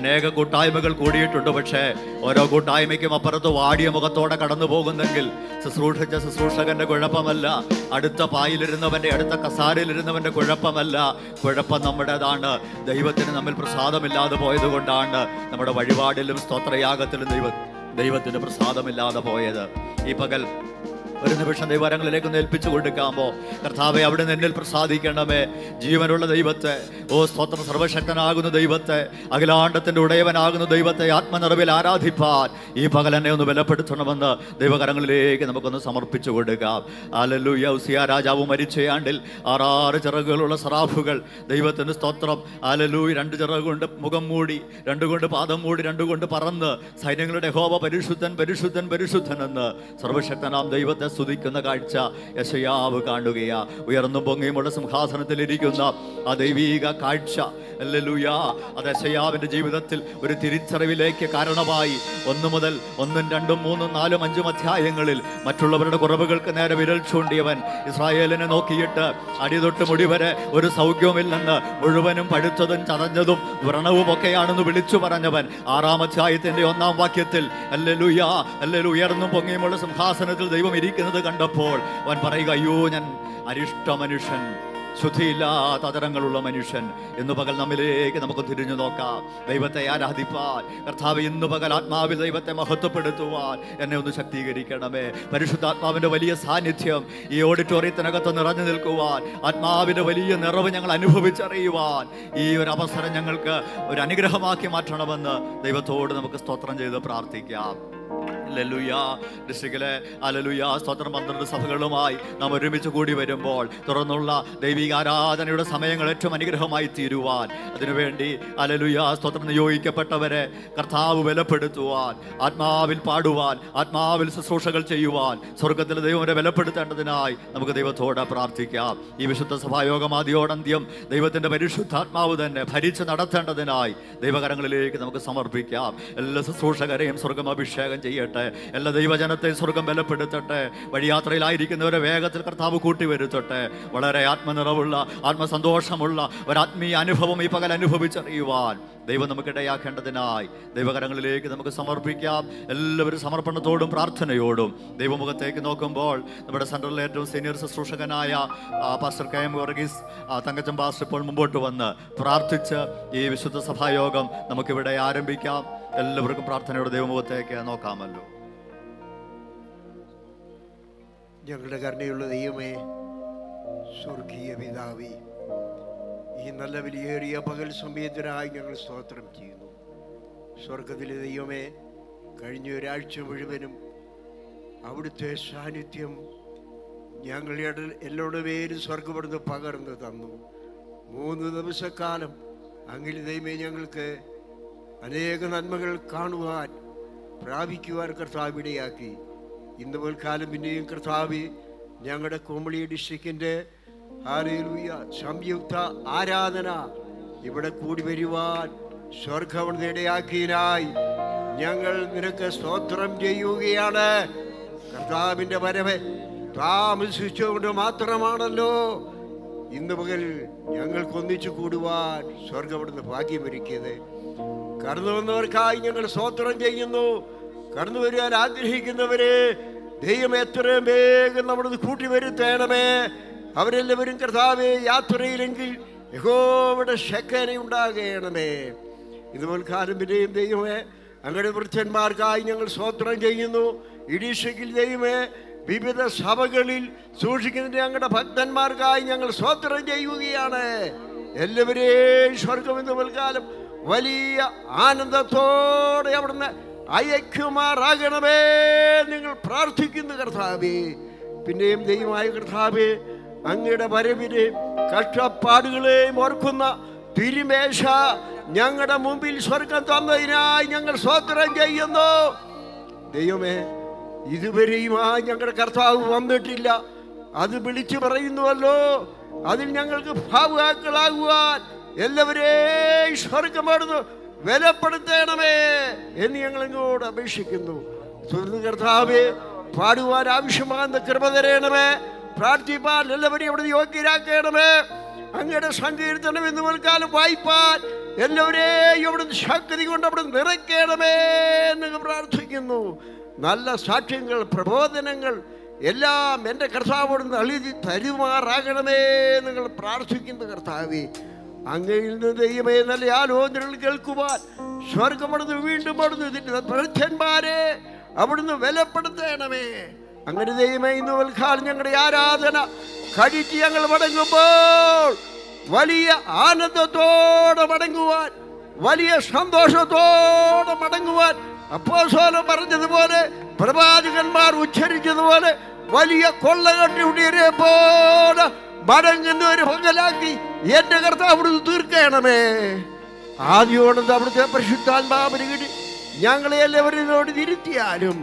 അനേക കൂട്ടായ്മകൾ കൂടിയിട്ടുണ്ട്. പക്ഷേ ഓരോ കൂട്ടായ്മയ്ക്കും അപ്പുറത്ത് വാടിയ മുഖത്തോടെ കടന്നു പോകുന്നെങ്കിൽ ശുശ്രൂഷിച്ച ശുശ്രൂഷകന്റെ കുഴപ്പമല്ല. അടുത്ത പായിലിരുന്നവന്റെ അടുത്ത കസാരയിലിരുന്നവന്റെ കുഴപ്പമല്ല. കുഴപ്പം നമ്മുടേതാണ്. ദൈവത്തിന് നമ്മിൽ പ്രസാദമില്ലാതെ പോയത് കൊണ്ടാണ് നമ്മുടെ വഴിപാടിലും സ്തോത്രയാഗത്തിലും ദൈവ ദൈവത്തിന് പ്രസാദമില്ലാതെ പോയത്. ഈ പകൽ ഒരു നിമിഷം ദൈവരങ്ങളിലേക്ക് ഏൽപ്പിച്ചു കൊടുക്കാമോ? കർത്താവെ അവിടെ നിന്നിൽ പ്രസാദിക്കണമേ. ജീവനുള്ള ദൈവത്തെ ഓ സ്തോത്രം സർവശക്തനാകുന്ന ദൈവത്തെ അഖിലാണ്ടത്തിന്റെ ഉടയവനാകുന്ന ദൈവത്തെ ആത്മനിറവിൽ ആരാധിപ്പാൻ ഈ പകലെന്നെ ഒന്ന് ബലപ്പെടുത്തണമെന്ന് ദൈവകരങ്ങളിലേക്ക് നമുക്കൊന്ന് സമർപ്പിച്ചു കൊടുക്കാം. അലല്ലു ഉസിയ രാജാവ് മരിച്ചയാണ്ടിൽ ആറാറ് ചിറകുകളുള്ള സറാഫുകൾ ദൈവത്തിന് സ്തോത്രം. ആലല്ലൂയ രണ്ട് ചിറകുകൊണ്ട് മുഖം മൂടി രണ്ടുകൊണ്ട് പാദം മൂടി രണ്ടുകൊണ്ട് പറന്ന് സൈന്യങ്ങളുടെ ഹോമ പരിശുദ്ധൻ പരിശുദ്ധൻ പരിശുദ്ധൻ എന്ന് സർവശക്തനാം ദൈവത്തെ സ്തുതിക്കുന്ന കാഴ്ച യശയാവ് കാണുകയാ. ഉയർന്നു പൊങ്ങിയുമുള്ള സിംഹാസനത്തിലിരിക്കുന്ന ആ ദൈവീക കാഴ്ച. അല്ലൂയാ അത് യശയാവിന്റെ ജീവിതത്തിൽ ഒരു തിരിച്ചറിവിലേക്ക് കാരണമായി. ഒന്നു മുതൽ ഒന്നും രണ്ടും മൂന്നും നാലും അഞ്ചും അധ്യായങ്ങളിൽ മറ്റുള്ളവരുടെ കുറവുകൾക്ക് നേരെ വിരൽ ചൂണ്ടിയവൻ ഇസ്രായേലിനെ നോക്കിയിട്ട് അടിതൊട്ട് മുടിവരെ ഒരു സൗഖ്യവുമില്ലെന്ന് മുഴുവനും പഴുത്തതും ചതഞ്ഞതും വ്രണവും ഒക്കെയാണെന്ന് വിളിച്ചു പറഞ്ഞവൻ ആറാം അധ്യായത്തിന്റെ ഒന്നാം വാക്യത്തിൽ അല്ലെലുയാ. അല്ലെ ഉയർന്നും പൊങ്ങിയുമുള്ള സിംഹാസനത്തിൽ ദൈവം ഇരിക്കുന്നത് കണ്ടപ്പോൾ അവൻ പറയുക അയ്യോ ഞാൻ അരിഷ്ട മനുഷ്യൻ ശുദ്ധിയില്ലാത്ത അതരങ്ങളുള്ള മനുഷ്യൻ. ഇന്ന് പകൽ നമ്മിലേക്ക് നമുക്ക് തിരിഞ്ഞു നോക്കാം. ദൈവത്തെ ആരാധിപ്പാൻ കർത്താവ് ഇന്ന് പകൽ ആത്മാവിൽ ദൈവത്തെ മഹത്വപ്പെടുത്തുവാൻ എന്നെ ഒന്ന് ശക്തീകരിക്കണമേ. പരിശുദ്ധാത്മാവിന്റെ വലിയ സാന്നിധ്യം ഈ ഓഡിറ്റോറിയത്തിനകത്ത് നിറഞ്ഞു നിൽക്കുവാൻ ആത്മാവിന്റെ വലിയ നിറവ് ഞങ്ങൾ അനുഭവിച്ചറിയുവാൻ ഈ ഒരു അവസരം ഞങ്ങൾക്ക് ഒരു അനുഗ്രഹമാക്കി മാറ്റണമെന്ന് ദൈവത്തോട് നമുക്ക് സ്തോത്രം ചെയ്ത് പ്രാർത്ഥിക്കാം. സ്തോത്രം പന്ത്രണ്ട് സഭകളുമായി നാം ഒരുമിച്ച് കൂടി വരുമ്പോൾ തുറന്നുള്ള ദൈവിക ആരാധനയുടെ സമയങ്ങൾ ഏറ്റവും അനുഗ്രഹമായി തീരുവാൻ. അതിനുവേണ്ടി അലലുയാ സ്തോത്രം നിയോഗിക്കപ്പെട്ടവരെ കർത്താവ് ബലപ്പെടുത്തുവാൻ ആത്മാവിൽ പാടുവാൻ ആത്മാവിൽ ശുശ്രൂഷകൾ ചെയ്യുവാൻ സ്വർഗത്തിലെ ദൈവം ബലപ്പെടുത്തേണ്ടതിനായി നമുക്ക് ദൈവത്തോടെ പ്രാർത്ഥിക്കാം. ഈ വിശുദ്ധ സഭായോഗം ആദ്യോടന്ത്യം ദൈവത്തിന്റെ പരിശുദ്ധാത്മാവ് തന്നെ ഭരിച്ച് നടത്തേണ്ടതിനായി ദൈവകരങ്ങളിലേക്ക് നമുക്ക് സമർപ്പിക്കാം. എല്ലാ ശുശ്രൂഷകരെയും സ്വർഗം അഭിഷേകം ചെയ്യട്ടെ. എല്ലാ ദൈവജനത്തെയും സ്വർഗം ബലപ്പെടുത്തട്ടെ. വഴിയാത്രയിലായിരിക്കുന്നവരെ വേഗത്തിൽ കർത്താവ് കൂട്ടി വരുത്തട്ടെ വളരെ ആത്മനിറവുള്ള ആത്മസന്തോഷമുള്ള ഒരു ആത്മീയ അനുഭവം ഈ പകൽ അനുഭവിച്ചറിയുവാൻ. ദൈവം നമുക്കിടയാക്കേണ്ടതിനായി ദൈവകരങ്ങളിലേക്ക് നമുക്ക് സമർപ്പിക്കാം. എല്ലാവരും സമർപ്പണത്തോടും പ്രാർത്ഥനയോടും. ദൈവമുഖത്തേക്ക് നോക്കുമ്പോൾ നമ്മുടെ സെൻട്രലിലെ ഏറ്റവും സീനിയർ ശുശ്രൂഷകനായ പാസ്റ്റർ കെ എം വർഗീസ് തങ്കച്ചം തങ്കച്ചൻ പാസ്റ്റർ ഇപ്പോൾ മുമ്പോട്ട് വന്ന് പ്രാർത്ഥിച്ച് ഈ വിശുദ്ധ സഭായോഗം നമുക്കിവിടെ ആരംഭിക്കാം. എല്ലാവർക്കും പ്രാർത്ഥനയോടെ ദൈവമുഖത്തേക്ക് നോക്കാമല്ലോ. ഞങ്ങളുടെ കരുണയുള്ള ദൈവമേ സ്വർഗീയ പിതാവേ ഈ നല്ല വിലയേറിയ പകൽ സമയത്തിനായി ഞങ്ങൾ സ്തോത്രം ചെയ്യുന്നു. സ്വർഗത്തിലെ ദൈവമേ കഴിഞ്ഞ ഒരാഴ്ച മുഴുവനും അവിടുത്തെ സാന്നിധ്യം ഞങ്ങളുടെ എല്ലാവരുടെ പേരും സ്വർഗപ്പെടുന്ന് പകർന്നു തന്നു. മൂന്ന് ദിവസക്കാലം അങ്ങിൽ ദൈവമേ ഞങ്ങൾക്ക് അനേക നന്മകൾ കാണുവാൻ പ്രാപിക്കുവാൻ കർത്താവ് ഇടയാക്കി. ഇന്ന് പോൽക്കാലം പിന്നെയും കർത്താവ് ഞങ്ങളുടെ കുമളി ഡിസ്ട്രിക്റ്റിന്റെ സംയുക്ത ആരാധന. ഇവിടെ കൂടി വരുവാൻ സ്വർഗം ഇടയാക്കിയതിനായി ഞങ്ങൾ നിനക്ക് സ്തോത്രം ചെയ്യുകയാണ്. കർത്താവിന്റെ വരവ് താമസിച്ചുകൊണ്ട് മാത്രമാണല്ലോ. ഇന്ന് മുതൽ ഞങ്ങൾക്ക് ഒന്നിച്ചു കൂടുവാൻ സ്വർഗവിടുന്ന് ഭാഗ്യമൊരുക്കിയത് കടന്നു വന്നവർക്കായി ഞങ്ങൾ സ്തോത്രം ചെയ്യുന്നു. കടന്നു വരുവാൻ ആഗ്രഹിക്കുന്നവരെ ദൈവം എത്രയും വേഗം നമ്മളത് കൂട്ടി വരുത്തേണമേ അവരെല്ലാവരും കർത്താവെ യാത്രയിലെങ്കിൽ യഹോവിടെ ശക്കര ഉണ്ടാകണമേ. ഇതുപോലെ കാലം പിന്നെയും ദൈവമേ അങ്ങയുടെ വൃദ്ധന്മാർക്കായി ഞങ്ങൾ സ്വോത്രം ചെയ്യുന്നു. ഇടീഷയ്ക്കിൽ ദൈവമേ വിവിധ സഭകളിൽ സൂക്ഷിക്കുന്നതിന് ഞങ്ങളുടെ ഭക്തന്മാർക്കായി ഞങ്ങൾ സ്വോത്രം ചെയ്യുകയാണ്. എല്ലാവരെയും സ്വർഗം ഇന്ന് വലിയ ആനന്ദത്തോടെ അവിടുന്ന് അയക്കുമാറാകണമേ നിങ്ങൾ പ്രാർത്ഥിക്കുന്നു കർത്താവേ. പിന്നെയും ദൈവമായ കർത്താവേ അങ്ങയുടെ വരവിനെയും കഷ്ടപ്പാടുകളെയും ഓർക്കുന്ന തിരുമേശ ഞങ്ങളുടെ മുമ്പിൽ സ്വർഗം തന്നതിനായി ഞങ്ങൾ സ്വത്രം ചെയ്യുന്നു. ദൈവമേ ഇതുവരെയും ആ ഞങ്ങളുടെ കർത്താവ് വന്നിട്ടില്ല. അത് വിളിച്ചു പറയുന്നുവല്ലോ. അതിൽ ഞങ്ങൾക്ക് ഭാവുകാക്കളാകുവാൻ എല്ലാവരെയും സ്വർഗമാടുന്നു വിലപ്പെടുത്തണമേ എന്ന് ഞങ്ങൾ ഇങ്ങോട്ട് അപേക്ഷിക്കുന്നു. കർത്താവെ പാടുവാൻ ആവശ്യമാകുന്ന കൃപ തരയണമേ പ്രാർത്ഥിപ്പാൻ എല്ലാവരെയും അവിടെ യോഗ്യരാക്കണമേ. അങ്ങയുടെ സങ്കീർത്തനം എന്ന് മുൽക്കാലം വായിപ്പാൻ എല്ലാവരെയും അവിടുന്ന് ശക്തി കൊണ്ട് അവിടെ നിറയ്ക്കണമേ എന്ന് പ്രാർത്ഥിക്കുന്നു. നല്ല സാക്ഷ്യങ്ങൾ പ്രബോധനങ്ങൾ എല്ലാം എന്റെ കർത്താവോട് നൽകി തരുമാറാകണമേ നിങ്ങൾ പ്രാർത്ഥിക്കുന്ന കർത്താവേ. അങ്ങയിൽ നിന്ന് ദൈവമേ നല്ല ആലോചനകൾ കേൾക്കുവാൻ സ്വർഗം വീണ്ടും അവിടുന്ന് ഇതിന്റെ പ്രഥന്മാരെ അവിടുന്ന് വിലപ്പെടുത്തണമേ. അങ്ങനെ ദൈവമേ ഇന്ന് ഞങ്ങളുടെ ആരാധന. കഴിച്ച് ഞങ്ങൾ മടങ്ങുമ്പോൾ വലിയ ആനന്ദത്തോടെ മടങ്ങുവാൻ വലിയ സന്തോഷത്തോടെ മടങ്ങുവാൻ അപ്പോസോലം പറഞ്ഞതുപോലെ പ്രവാചകന്മാർ ഉച്ചരിച്ചതുപോലെ വലിയ കൊള്ളകട്ടിയുടെ പോലെ മടങ്ങുന്ന ഒരു പകലാക്കി എന്റെ കർത്താവ് അവിടുന്ന് തീർക്കണമേ. ആദ്യോടത് അവിടുത്തെ പരിശുദ്ധാത്മാവിന് കിട്ടി ഞങ്ങളെ എല്ലാവരും തിരുത്തിയാലും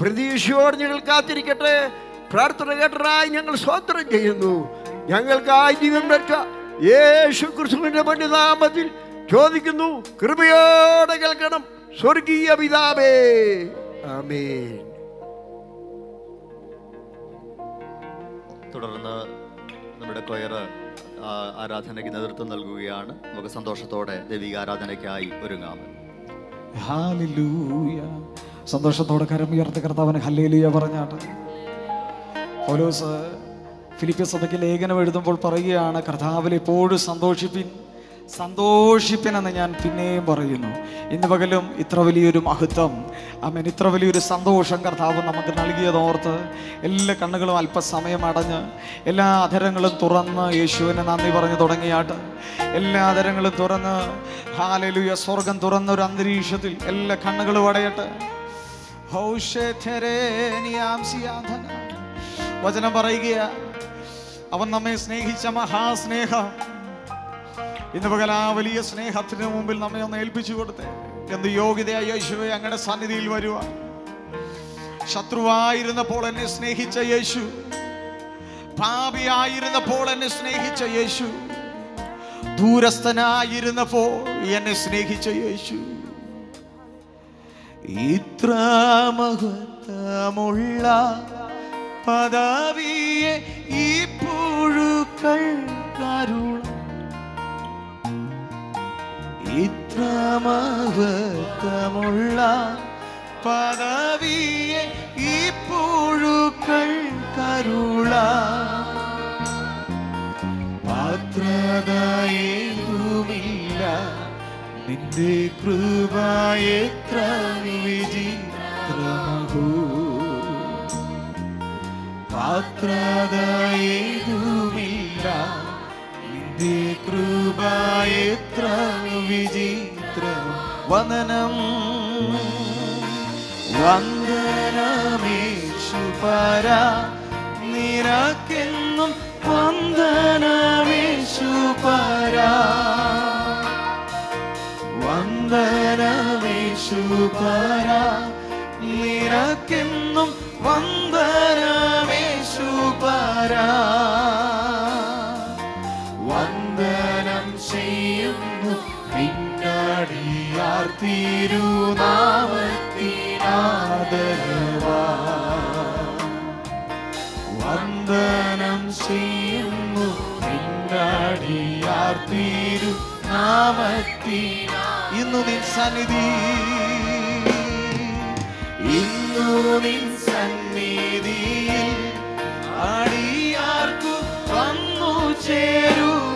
പ്രതീക്ഷയോട് ഞങ്ങൾ കാത്തിരിക്കട്ടെ. പ്രാർത്ഥന കേട്ടറായി ഞങ്ങൾ സ്വാതന്ത്ര്യം ചെയ്യുന്നു. ഞങ്ങൾക്കായി ജീവൻ വെച്ച യേശു കൃഷ്ണന്റെ പണ്ഡിതാമത്തിൽ ചോദിക്കുന്നു. കൃപയോടെ കേൾക്കണം. സ്വർഗീയ പിതാവേ. ആമേൻ. തുടർന്ന് നമ്മുടെ കൊയർ ആരാധനയ്ക്ക് നേതൃത്വം നൽകുകയാണ്. നമുക്ക് സന്തോഷത്തോടെ ദൈവിക ആരാധനയ്ക്കായി ഒരുങ്ങാം. ഹാലൂയ സന്തോഷത്തോടെ കരം ഉയർത്തി കർത്താവിന് ഹല്ലേലിയ പറഞ്ഞാട്ട്. പൗലോസ് ഫിലിപ്പിയ സഭയ്ക്ക് ലേഖനം എഴുതുമ്പോൾ പറയുകയാണ് കർത്താവിൽ എപ്പോഴും സന്തോഷിപ്പിൻ സന്തോഷിപ്പിനെന്ന് ഞാൻ പിന്നെയും പറയുന്നു. ഇന്ന് പകലും ഇത്ര വലിയൊരു മഹത്വം അമ്മൻ ഇത്ര വലിയൊരു സന്തോഷം കർത്താവ് നമുക്ക് നൽകിയതോർത്ത് എല്ലാ കണ്ണുകളും അല്പസമയം അടഞ്ഞ് എല്ലാ അധരങ്ങളും തുറന്ന് യേശുവിനെ നന്ദി പറഞ്ഞു തുടങ്ങിയാട്ട്. എല്ലാ അധരങ്ങളും തുറന്ന് ഹാലലുയ സ്വർഗം തുറന്ന ഒരു അന്തരീക്ഷത്തിൽ എല്ലാ കണ്ണുകളും അടയട്ടെ. വചനം പറയുക അവൻ നമ്മെ സ്നേഹിച്ച മഹാസ്നേഹം. ഇന്ന് പകൽ ആ വലിയ സ്നേഹത്തിന് മുമ്പിൽ നമ്മെ ഒന്ന് ഏൽപ്പിച്ചു കൊടുത്തേ. എന്ത് യോഗ്യതയായ യേശുവെ അങ്ങയുടെ സന്നിധിയിൽ വരുക ശത്രുവായിരുന്നപ്പോൾ എന്നെ സ്നേഹിച്ച യേശു പാപിയായിരുന്നപ്പോൾ എന്നെ സ്നേഹിച്ച യേശു ദൂരസ്ഥനായിരുന്നപ്പോൾ എന്നെ സ്നേഹിച്ച യേശു. ഇത്ര മഹത്വമുള്ള പദവിയെ ഈ പുഴുക്കൾ കരുണ. ഇത്ര മഹത്വമുള്ള പദവിയെ ഈ പുഴുക്കൾ കരുള പാത്രതയേതുമില്ല നിന്റെ കൃപ എത്ര പാത്രതയേതുമില്ല നിന്റെ കൃപ എത്ര വിചിത്രം വന്ദനം വന്ദനമേശു പര നിരക്കെന്നും വന്ദനമേശു പര. വന്ദനമേശു പര നിനക്കെന്നും വന്ദനമേശു പര വന്ദനം ചെയ്യുന്നു പിന്നടിയാർ തിരുനാമത്തിനാദരവാ. വന്ദനം ചെയ്യുന്നു പിന്നടിയാർ തിരുനാമത്തിനാ ഇന്നു നിൻ സന്നിധി. ഇന്നു നിൻ സന്നിധിയിൽ ആടിയാർക്കു വന്നു ചേരുവാതീരാ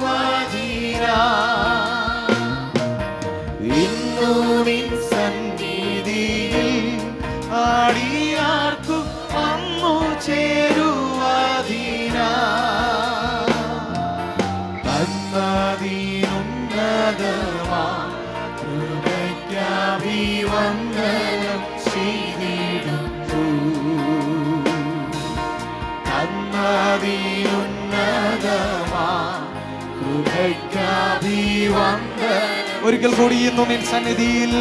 ഒരിക്കൽ കൂടി ഇന്നു നിൻ സന്നിധിയിൽ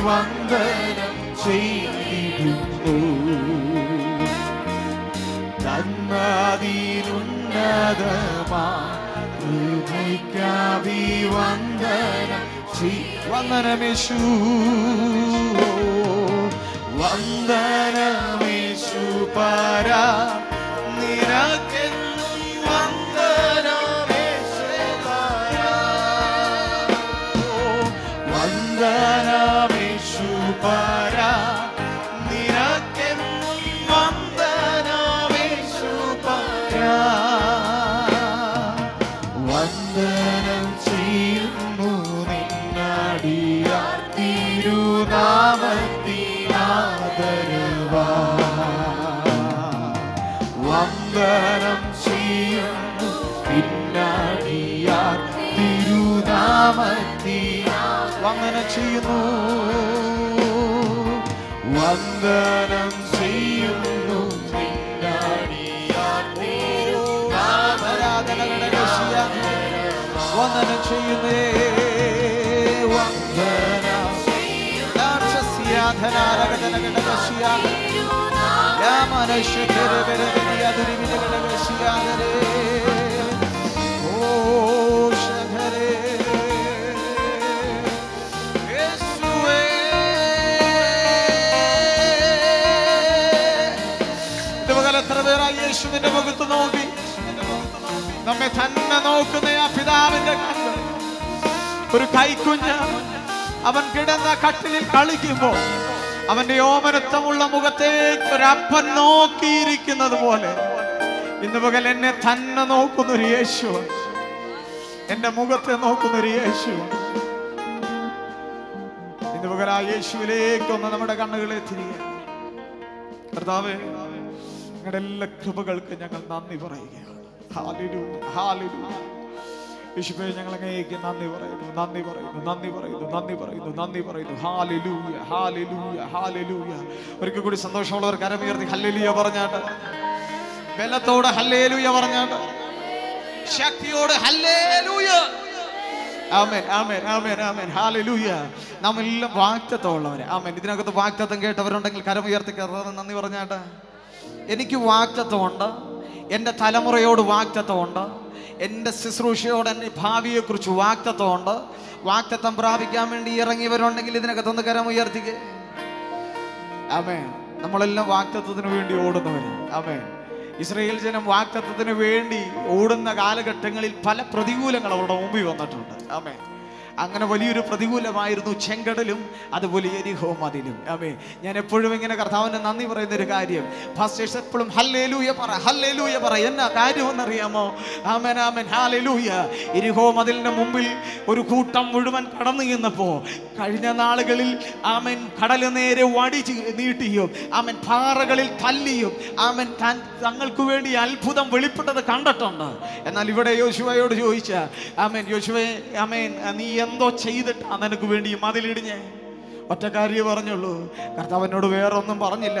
കൃപയ്ക്കഭിവന്ദനം ചെയ്തിടുന്നു തന്മതിനുന്നതമാ വന്ദനം വന്ദനമേശു വന്ദനമേശു പര തിരുനാമത്തി വന്ദനം ചെയ്യുന്നു. വന്ദനം ചെയ്യുന്നു. വന്ദനം ചെയ്യുന്നേ. വന്ദനം. രാക്ഷസിയാധനാരകടനകടകശിയ യേശുവിന്റെ മുഖത്ത് നോക്കി. നമ്മെ തന്നെ നോക്കുന്ന ആ പിതാവിന്റെ കണ്ണ്. ഒരു കൈക്കുഞ്ഞ് അവൻ കിടന്ന കട്ടിലിൽ കളിക്കുമ്പോ അവന്റെ ഓമനത്വമുള്ള മുഖത്തേക്ക് ഒരപ്പൻ നോക്കിയിരിക്കുന്നത് പോലെ. ഇന്ന് പകൽ എന്നെ തന്നെ നോക്കുന്നൊരു യേശു. എന്റെ മുഖത്തെ നോക്കുന്നൊരു യേശു. ഇന്ന് പകൽ ആ യേശുവിലേക്കൊന്ന് നമ്മുടെ കണ്ണുകളെ തിരികെ കർത്താവേ നിങ്ങളുടെ എല്ലാ കൃപകൾക്ക് ഞങ്ങൾ നന്ദി പറയുകയാണ്. യേശുവേ ഞങ്ങൾ അങ്ങേക്ക് നന്ദി പറയുന്നു നന്ദി പറയുന്നു നന്ദി പറയുന്നു നന്ദി പറയുന്നു നന്ദി പറയുന്നു. ഹാലിലൂയ ഹാലിലൂയ ഹാലിലൂയ ഒരിക്കൽ കൂടി സന്തോഷമുള്ളവർ കരമുയർത്തി ഹല്ലേലൂയ പറഞ്ഞാട്ട്. ബലത്തോടെ ഹല്ലേലൂയ പറഞ്ഞാട്ട്. ശക്തിയോട് ഹല്ലേലൂയ. ആമേൻ ആമേൻ ആമേൻ ആമേൻ. ഹാലലൂയ നാം എല്ലാം വാക്തത്വമുള്ളവരെ ആമേൻ. ഇതിനകത്ത് വാക്തത്വം കേട്ടവരുണ്ടെങ്കിൽ കരമുയർത്തി കയറുന്നത് നന്ദി പറഞ്ഞാട്ട്. എനിക്ക് വാക്തത്വമുണ്ട് എന്റെ തലമുറയോട് വാക്തത്വമുണ്ട് എന്റെ ശുശ്രൂഷയോട് എന്റെ ഭാവിയെക്കുറിച്ച് വാക്തത്വമുണ്ട് വാക്തത്വം പ്രാപിക്കാൻ വേണ്ടി ഇറങ്ങിയവരുണ്ടെങ്കിൽ ഇതിനകത്തൊന്ന് കരമുയർത്തിക്കേ അമേ നമ്മളെല്ലാം വാക്തത്വത്തിന് വേണ്ടി ഓടുന്നവര്. അമേ ഇസ്രയേൽ ജനം വാക്തത്വത്തിന് വേണ്ടി ഓടുന്ന കാലഘട്ടങ്ങളിൽ പല പ്രതികൂലങ്ങൾ അവരുടെ മുമ്പിൽ വന്നിട്ടുണ്ട്. ആമേ അങ്ങനെ വലിയൊരു പ്രതികൂലമായിരുന്നു ചെങ്കടലും അതുപോലെ എരിഹോ മതിലും അമേ ഞാൻ എപ്പോഴും ഇങ്ങനെ കർത്താവിന് നന്ദി പറയുന്ന ഒരു കാര്യം ഫാസ്റ്റേഴ്സ് എപ്പോഴും ഹല്ലേലൂയ പറ ഹല്ലേലൂയ പറ. എന്നാ കാര്യമെന്നറിയാമോ? ആമേൻ ആമേൻ. ഹാലലൂയ എരിഹോ മതിലിന്റെ മുമ്പിൽ ഒരു കൂട്ടം മുഴുവൻ കടന്നു ചെന്നപ്പോ കഴിഞ്ഞ നാളുകളിൽ ആമൻ കടൽ നേരെ വടിച്ച് നീട്ടിയും ആമൻ പാറകളിൽ തല്ലിയും ആമൻ താൻ തങ്ങൾക്ക് വേണ്ടി അത്ഭുതം വെളിപ്പെട്ടത് കണ്ടിട്ടുണ്ട്. എന്നാൽ ഇവിടെ യോശുവയോട് ചോദിച്ച ആമേൻ യോശുവേ ആമേൻ നീ എന്തോ ചെയ്തിട്ടാ നിനക്ക് വേണ്ടി മതിലിടിഞ്ഞേ ഒറ്റ കാര്യം പറഞ്ഞുള്ളൂ. കർത്താവിനോട് വേറൊന്നും പറഞ്ഞില്ല.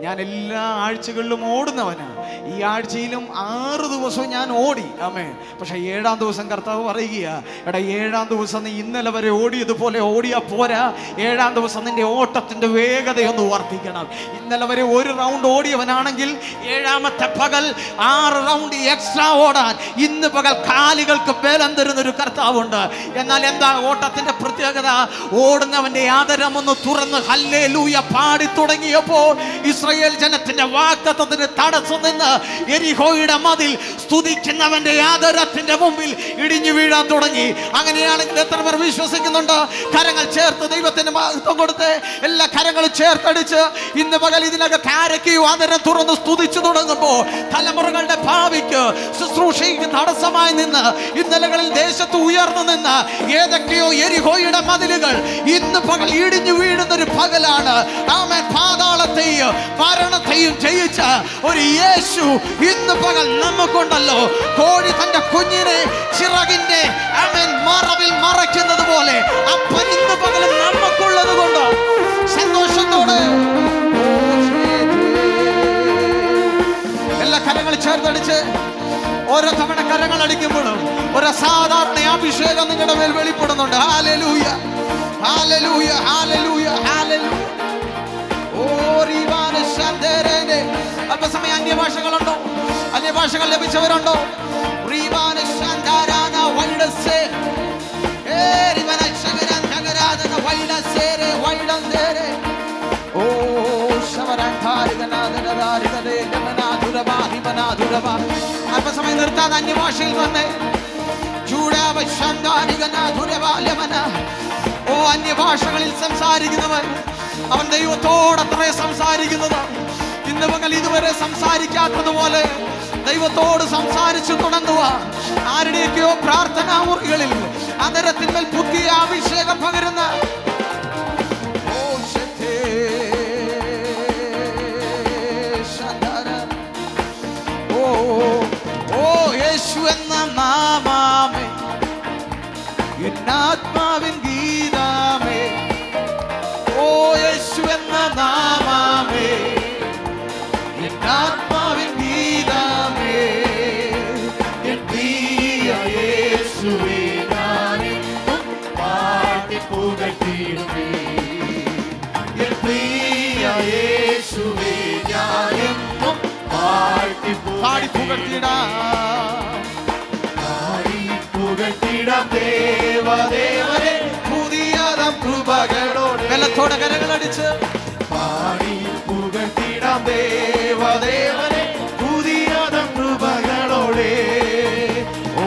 ഞാൻ എല്ലാ ആഴ്ചകളിലും ഓടുന്നവനാണ് ഈ ആഴ്ചയിലും ആറ് ദിവസവും ഞാൻ ഓടി. ആമേ പക്ഷെ ഏഴാം ദിവസം കർത്താവ് പറയുക എടാ ഏഴാം ദിവസം നീ ഇന്നലെ വരെ ഓടിയതുപോലെ ഓടിയാ പോരാ. ഏഴാം ദിവസം നിന്റെ ഓട്ടത്തിന്റെ വേഗതയൊന്ന് വർദ്ധിക്കണം. ഇന്നലെ വരെ ഒരു റൗണ്ട് ഓടിയവനാണെങ്കിൽ ഏഴാമത്തെ പകൽ ആറ് റൗണ്ട് എക്സ്ട്രാ ഓടാൻ. ഇന്ന് പകൽ കാലുകൾക്ക് ബലം തരുന്ന ഒരു കർത്താവുണ്ട്. എന്നാൽ എന്താ ഓട്ടത്തിന്റെ പ്രത്യേകത? ഓടുന്നവന്റെ ആദരമൊന്ന് തുറന്ന് ഹല്ലേ ലൂയ പാടി തുടങ്ങിയപ്പോൾ ഇസ്രയേൽ ജനത്തിന്റെ വാക്തത്വത്തിന് തടസ്സം നിന്ന് എരിഹോയുടെ മതിൽ സ്തുതിക്കുന്നവന്റെ ആദരത്തിന്റെ മുമ്പിൽ ഇടിഞ്ഞു വീഴാൻ തുടങ്ങി. അങ്ങനെയാണെങ്കിൽ എത്ര പേർ വിശ്വസിക്കുന്നുണ്ട്? കരങ്ങൾ ചേർത്ത് ദൈവത്തിന് മഹത്വം കൊടുത്ത് എല്ലാ കരങ്ങളും ചേർത്തടിച്ച് ഇന്ന് പകൽ ഇതിനകത്ത് ആരൊക്കെയോ ആദരം തുറന്ന് സ്തുതിച്ചു തുടങ്ങുമ്പോൾ തലമുറകളുടെ ഭാവിക്ക് ശുശ്രൂഷയ്ക്ക് തടസ്സമായി നിന്ന് ഇന്നലകളിൽ ദേശത്ത് ഉയർന്നു നിന്ന് ഏതൊക്കെയോ എരിഹോയുടെ മതിലുകൾ ഇന്ന് പകൽ ഇടിഞ്ഞു വീഴുന്ന ഒരു പകലാണ്. ആമേൻ. പാതാളത്തെയും മരണത്തെയും ജയിച്ച ഒരു യേശു ഇന്ന് പകൽ നമുക്കുണ്ടല്ലോ കോഴി തന്റെ കുഞ്ഞിനെ ചിറകിന്റെ ആമേൻ മറവിൽ മറയ്ക്കുന്നത് പോലെ അപ്പൻ ഇന്ന് പകൽ നമുക്കുള്ളത് കൊണ്ട്? സന്തോഷത്തോടെ. എല്ലാ കരങ്ങൾ ചേർത്തടിച്ച് ഓരോ തവണ കരങ്ങൾ അടിക്കുമ്പോഴും ഒരു അസാധാരണ അഭിഷേകം നിങ്ങളുടെ മേൽ വെളിപ്പെടുന്നുണ്ട്. ആ ഹാലലൂയ ഓ റീവാന ശാന്തരനെ. അല്പസമയം അന്യഭാഷകളുണ്ടോ? അന്യഭാഷകൾ ലഭിച്ചവരുണ്ടോ? ഓ അല്പസമയം നിർത്താതെ അന്യഭാഷയിൽ വന്നേ. ചൂടാവശാന്താരികനാധുരവാലമന ഓ അന്യഭാഷകളിൽ സംസാരിക്കുന്നവൻ അവൻ ദൈവത്തോടത്രേ സംസാരിക്കുന്നത് ഇന്ന് പകൽ ഇതുവരെ സംസാരിക്കാത്തതുപോലെ ദൈവത്തോട് സംസാരിച്ചു തുടങ്ങുക ആരുടെയൊക്കെയോ പ്രാർത്ഥനാ മുറികളിൽ അതരത്തിന്മേൽ പുതിയ അഭിഷേകം പകരുന്ന ഓ യേശു എന്ന നാമാമേ. എന്നാത്മാവിൻ പാടി പാടി പുകഴ്ത്തിടാം പുതിയതം കൃപകളോടെ. വെള്ളത്തോടെ കരകളടിച്ച് പാടി പുകഴ്ത്തിടാം പുതിയതം കൃപകളോടെ. ഓ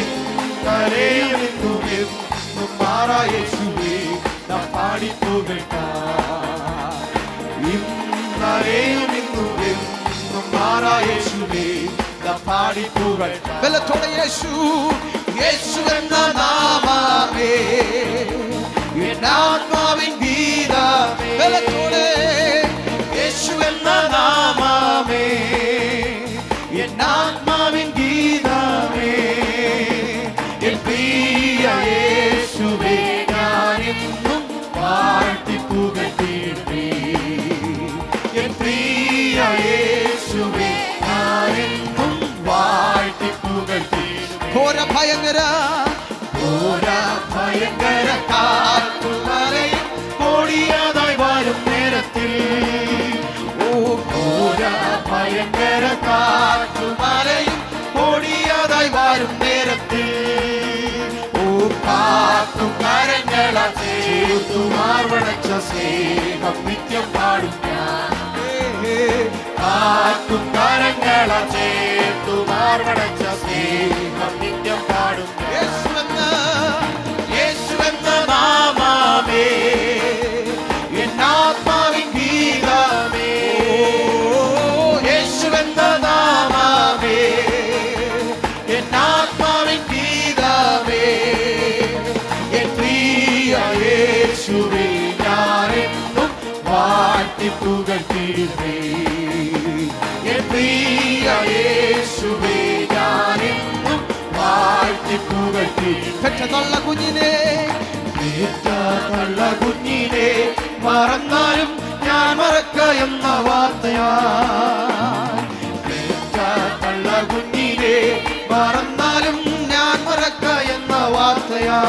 ഇന്നലെയും ഇന്നും മാറായേശുവേ നാം പാടി പുകഴ്ത്താം നാം പാടി പുകഴ്ത്താം വെള്ളത്തോടെ യേശു യേശു എന്ന നാമമേ എന്നാത്മാവിൻ ഗീതമേ വെള്ളത്തോടെ യേശു എന്ന നാമമേ എന്നാത്മാവിൻ ഗീതമേ ഭയങ്കര. ഭയങ്കര കാറ്റുമലയും കോടിയതായി വരും നേരത്തിൽ. ഓ ഭയങ്കര കാറ്റുമലയും കോടിയതായി വരും നേരത്തിൽ. ഓ കാത്തും കരങ്ങളാ ചേർത്തു മാർവണച്ച സ്നേഹം നിത്യം പാടും കരങ്ങളാ ചേർത്തു മാർവടച്ച സ്നേഹം എൻ പ്രിയ യേശുവേ ഞാനെന്നും വാഴ്ത്തി പുകഴ്ത്തി പെറ്റതള്ള കുഞ്ഞിനെ. പെറ്റതള്ള കുഞ്ഞിനെ മറന്നാലും ഞാൻ മറക്ക എന്ന വാർത്തയാ പെറ്റതള്ള കുഞ്ഞിനെ മറന്നാലും ഞാൻ മറക്ക എന്ന വാർത്തയാ.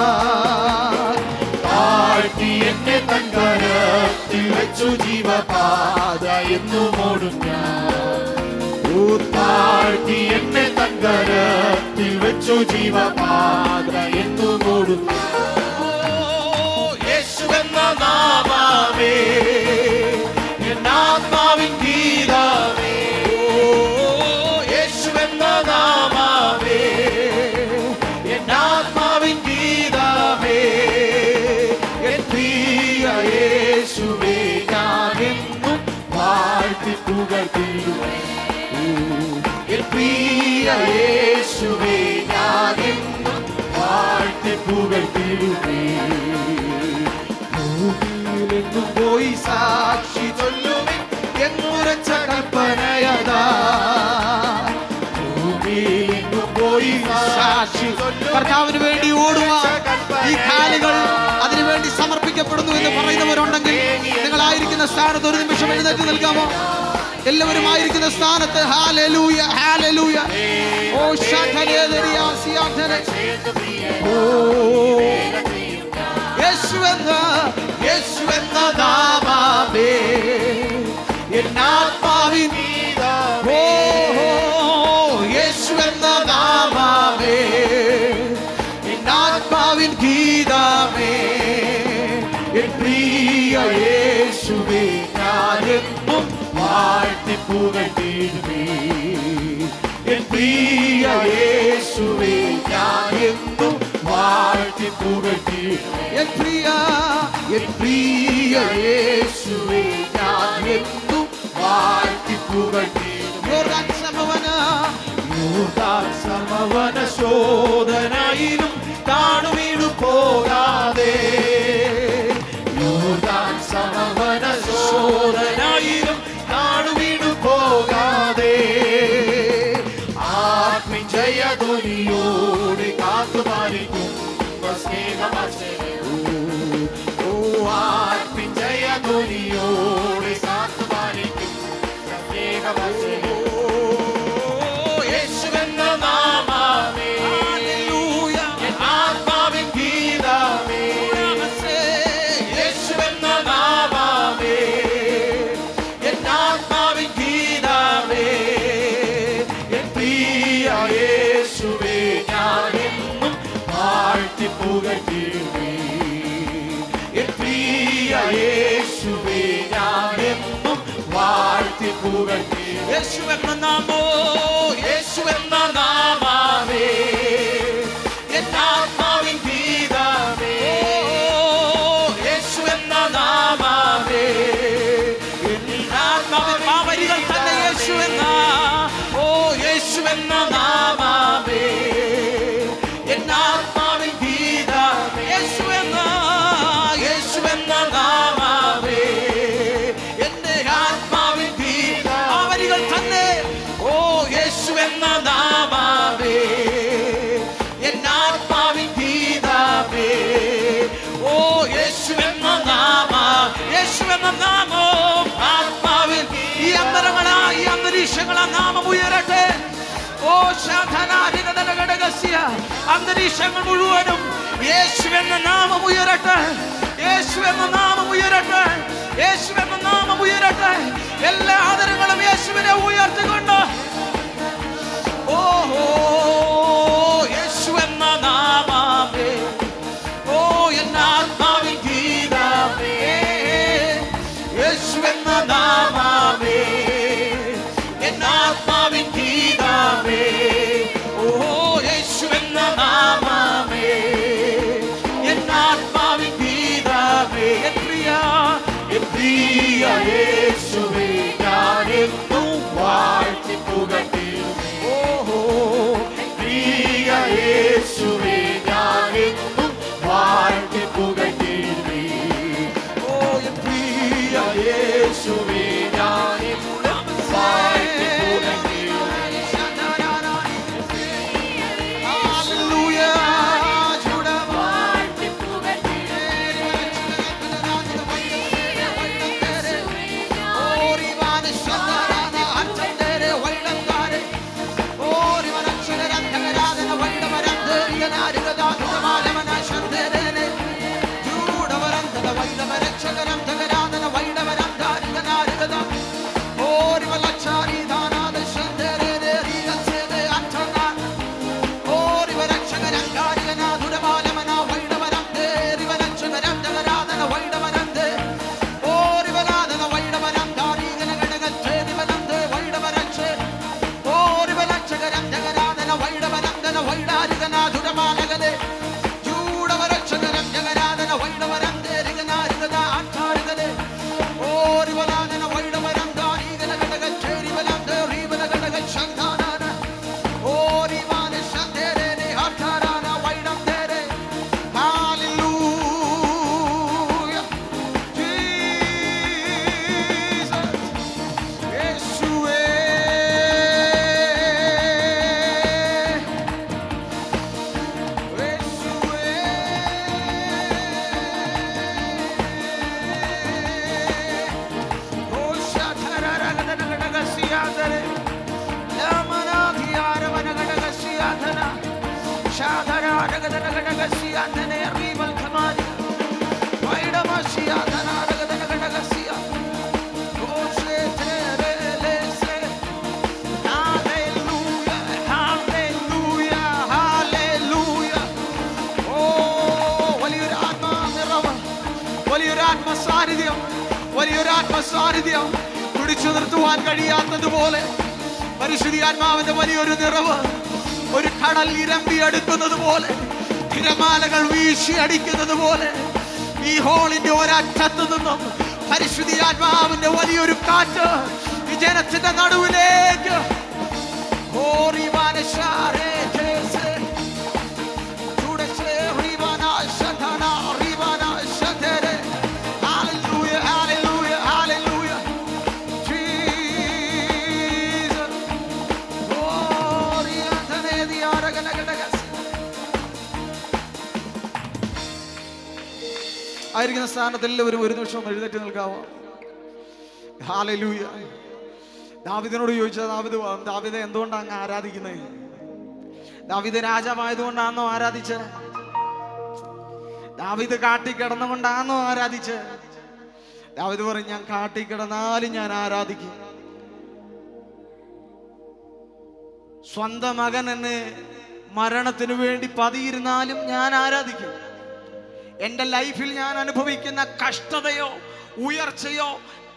താഴ്ത്തി എന്നെ തങ്കരത്തിൽ വെച്ചു ജീവപാത എന്നു ഓടും ഞാൻ. എന്നെ തങ്കരത്തിൽ വെച്ചു ജീവപാത എന്നു ഓടും യേശുവെന്ന നാമമേ എന്നാത്മാവിൻ വാഴ്ത്തി പുകഴ്ത്തിടുമേ എൻ പ്രിയ യേശുവേ ഞാനെന്നും വാഴ്ത്തി പുകഴ്ത്തിടുമേ ഭൂമിയിലെങ്ങും പോയി സാക്ഷി ചൊല്ലുവിൻ എന്നുരച്ച കൽപ്പനയതാ ഭൂമിയിലെങ്ങും പോയി സാക്ഷി കർത്താവിന് വേണ്ടി ഓടുക ഈ കാലുകൾ അതിനുവേണ്ടി സമർപ്പിക്കപ്പെടുന്നു എന്ന് പറയുന്നവരുണ്ടെങ്കിൽ നിങ്ങളായിരിക്കുന്ന സ്ഥാനത്ത് ഒരു നിമിഷം എഴുന്നേറ്റ് നിൽക്കാമോ എല്ലാവരും ആയിരിക്കുന്ന സ്ഥാനത്ത് ഹാലലൂയ ഹാലലൂയ ഓ ശാഖലേ ദരിയാ സിയാഖലേ ഓ. യേശു എന്ന യേശു എന്ന നാമമേ എന്നാത്മാവിൻ ഓ യേശു എന്ന നാമമേ എന്നാത്മാവിൻ ഗീതമേ പ്രിയ വാഴ്ത്തി പുകട്ടിടുമേ എൻ പ്രിയ യേശുവേ ഞാനെന്നും വാഴ്ത്തി പുകട്ടി എൻ പ്രിയ എൻ പ്രിയ യേശുവേ ഞാനെന്നും വാഴ്ത്തി പുകട്ടി യോർദാൻ സമവന യോർദാൻ സമവന ശോധനയിലും താണുവീണു ആത്മജയധ്വനിയോടെ കാത്തുപാലിക്കും യേശുവേ ഞാനെന്നും വാഴ്ത്തി പുകട്ടി യേശു എന്ന നാമോ? യേശു എന്ന നാമമേ. അന്തരീക്ഷങ്ങൾ മുഴുവനും യേശു എന്ന നാമം ഉയരട്ടെ. യേശു എന്ന നാമം ഉയരട്ടെ. യേശു എന്ന നാമം ഉയരട്ടെ. എല്ലാ ആദരങ്ങളും യേശുവിനെ ഉയർത്തിക്കൊണ്ട്. ഓഹോ യേശു എന്ന നാമമേ ഓ എന്ന വലിയൊരു ആത്മസാന്നിധ്യം പിടിച്ചു നിർത്തുവാൻ കഴിയാത്തതുപോലെ പരിശുദ്ധി ആത്മാവിന്റെ വലിയൊരു നിറവ് ഒരു കടൽ ഇരമ്പി അടുക്കുന്നത് പോലെ തിരമാലകൾ വീശി അടിക്കുന്നത് പോലെ ഈ ഹോളിന്റെ ഒരറ്റത്ത് നിന്നും പരിശുദ്ധി ആത്മാവിന്റെ വലിയൊരു കാറ്റ് ഈ ജനത്തിന്റെ നടുവിലേക്ക്. ഓറിവാനശാരേ ആയിരിക്കുന്ന സ്ഥാനത്ത് എല്ലാവരും ഒരു നിമിഷം എഴുന്നേറ്റ് നിൽക്കാവോ? ഹാലലൂയ. ദാവിദിനോട് ചോദിച്ചാൽ ദാവിദ് ദാവിദ എന്തുകൊണ്ടാണ് അങ്ങ് ആരാധിക്കുന്നത് ദാവിദ് രാജാവായതുകൊണ്ടാണോ ആരാധിച്ച്? ദാവിദ് കാട്ടി കിടന്നുകൊണ്ടാണോ ആരാധിച്ച്? ദാവിദ് പറയും ഞാൻ കാട്ടി കിടന്നാലും ഞാൻ ആരാധിക്കും. സ്വന്തം മകൻ എന്നെ മരണത്തിനു വേണ്ടി പതിയിരുന്നാലും ഞാൻ ആരാധിക്കും. എന്റെ ലൈഫിൽ ഞാൻ അനുഭവിക്കുന്ന കഷ്ടതയോ ഉയർച്ചയോ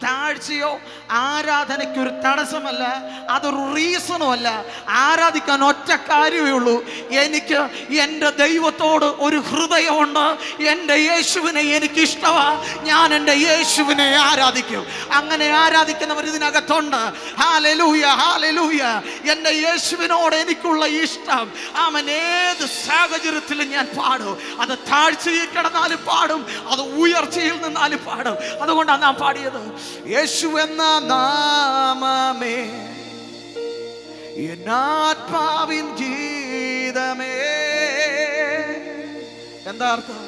താഴ്ചയോ ആരാധനയ്ക്കൊരു തടസ്സമല്ല അതൊരു റീസണും അല്ല ആരാധിക്കാൻ ഒറ്റ കാര്യമേ ഉള്ളൂ. എനിക്ക് എന്റെ ദൈവത്തോട് ഒരു ഹൃദയമുണ്ട്. എന്റെ യേശുവിനെ എനിക്ക് ഇഷ്ടമാണ് ഞാൻ എന്റെ യേശുവിനെ ആരാധിക്കും. അങ്ങനെ ആരാധിക്കുന്നവർ ഇതിനകത്തുണ്ട്. ഹാലലൂയ ഹാലലൂയ എന്റെ യേശുവിനോട് എനിക്കുള്ള ഇഷ്ടം. അവൻ ഏത് സാഹചര്യത്തിലും ഞാൻ പാടും. അത് താഴ്ചയിൽ കിടന്നാലും പാടും. അത് ഉയർച്ചയിൽ നിന്നാലും പാടും. അതുകൊണ്ടാണ് നാം പാടിയത്. യേശു എന്ന നാമമേ എന്നാത്മാവിൻ ഗീതമേ. എന്താ അർത്ഥം?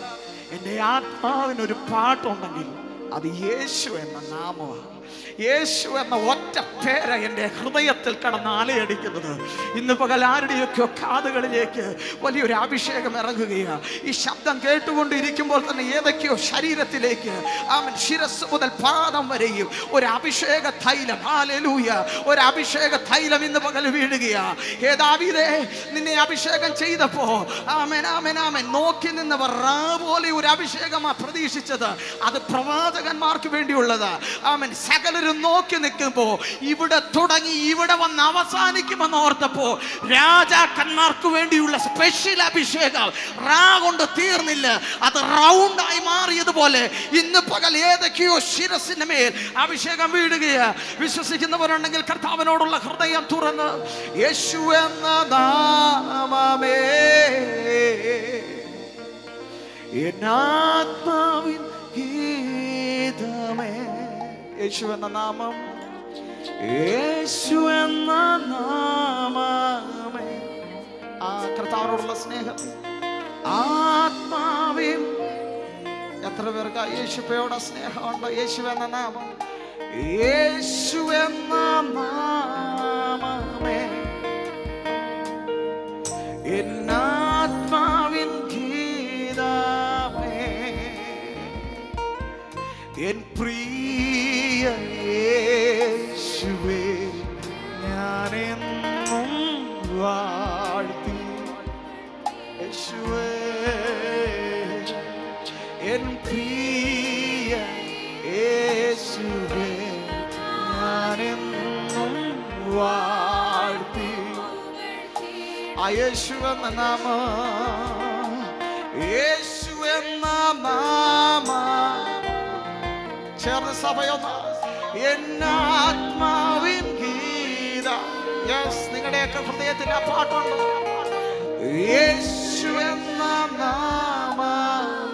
എന്റെ ആത്മാവിനൊരു പാട്ടുണ്ടെങ്കിൽ അത് യേശു എന്ന നാമമാണ്. യേശു എന്ന ഒറ്റ പേര എന്റെ ഹൃദയത്തിൽ കടന്ന് ആലയടിക്കുന്നത്. ഇന്ന് പകൽ ആരുടെയൊക്കെയോ കാതുകളിലേക്ക് വലിയൊരു അഭിഷേകം ഇറങ്ങുകയാണ്. ഈ ശബ്ദം കേട്ടുകൊണ്ടിരിക്കുമ്പോൾ തന്നെ ഏതൊക്കെയോ ശരീരത്തിലേക്ക് അവൻ ശിരസ് മുതൽ പാദം വരെയും ഒരു അഭിഷേക തൈലം. ആലൂയ ഒരു അഭിഷേക തൈലം ഇന്ന് പകൽ വീഴുകയാ ഏതാവിതേ നിന്നെ അഭിഷേകം ചെയ്തപ്പോ ആമൻ നോക്കി നിന്നവർ റാ പോലെ ഒരു അഭിഷേകമാ പ്രതീക്ഷിച്ചത്. അത് പ്രവാചകന്മാർക്ക് വേണ്ടിയുള്ളത്. ആമൻ. സകലരും നോക്കി നിൽക്കുമ്പോൾ ഇവിടെ തുടങ്ങി ഇവിടെ വന്ന് അവസാനിക്കുമെന്ന് ഓർത്തപ്പോ രാജാക്കന്മാർക്ക് വേണ്ടിയുള്ള സ്പെഷ്യൽ അഭിഷേകം റാ കൊണ്ട് തീർന്നില്ല. അത് റൗണ്ടായി മാറിയതുപോലെ ഇന്ന് പകൽ ഏതൊക്കെയോ ശിരസിന്റെ മേൽ അഭിഷേകം വീഴുകയാ. വിശ്വസിക്കുന്നവരുണ്ടെങ്കിൽ കർത്താവിനോടുള്ള ഹൃദയം തുറന്ന് യേശു എന്ന നാമമേ എന്നാത്മാവിൻ ഗീതമേ. യേശു എന്ന നാമം. യേശു എന്ന നാമമേ. ആ കർത്താവിനോടുള്ള സ്നേഹം ആത്മാവിൻ എത്ര പേർക്ക് യേശുപ്പയോടെ സ്നേഹമുണ്ട്? യേശു എന്ന നാമം. യേശു എന്ന നാമമേ എന്നാത്മാവിൻ എൻ പ്രിയ യേശുവേ ഞാനെന്നും വാഴ്ത്തി. യേശുവേ എൻ പ്രിയ യേശുവേ ഞാനെന്നും വാഴ്ത്തി. ആ യേശു എന്ന നാമ യേശു നാമ. ചേർന്ന് സഭയൊന്ന്. എന്നാത്മാവിൻ ഗീത. യെസ് നിങ്ങളുടെയൊക്കെ ഹൃദയത്തിൽ ആ പാട്ടുണ്ട് യേശു എന്ന നാമമേ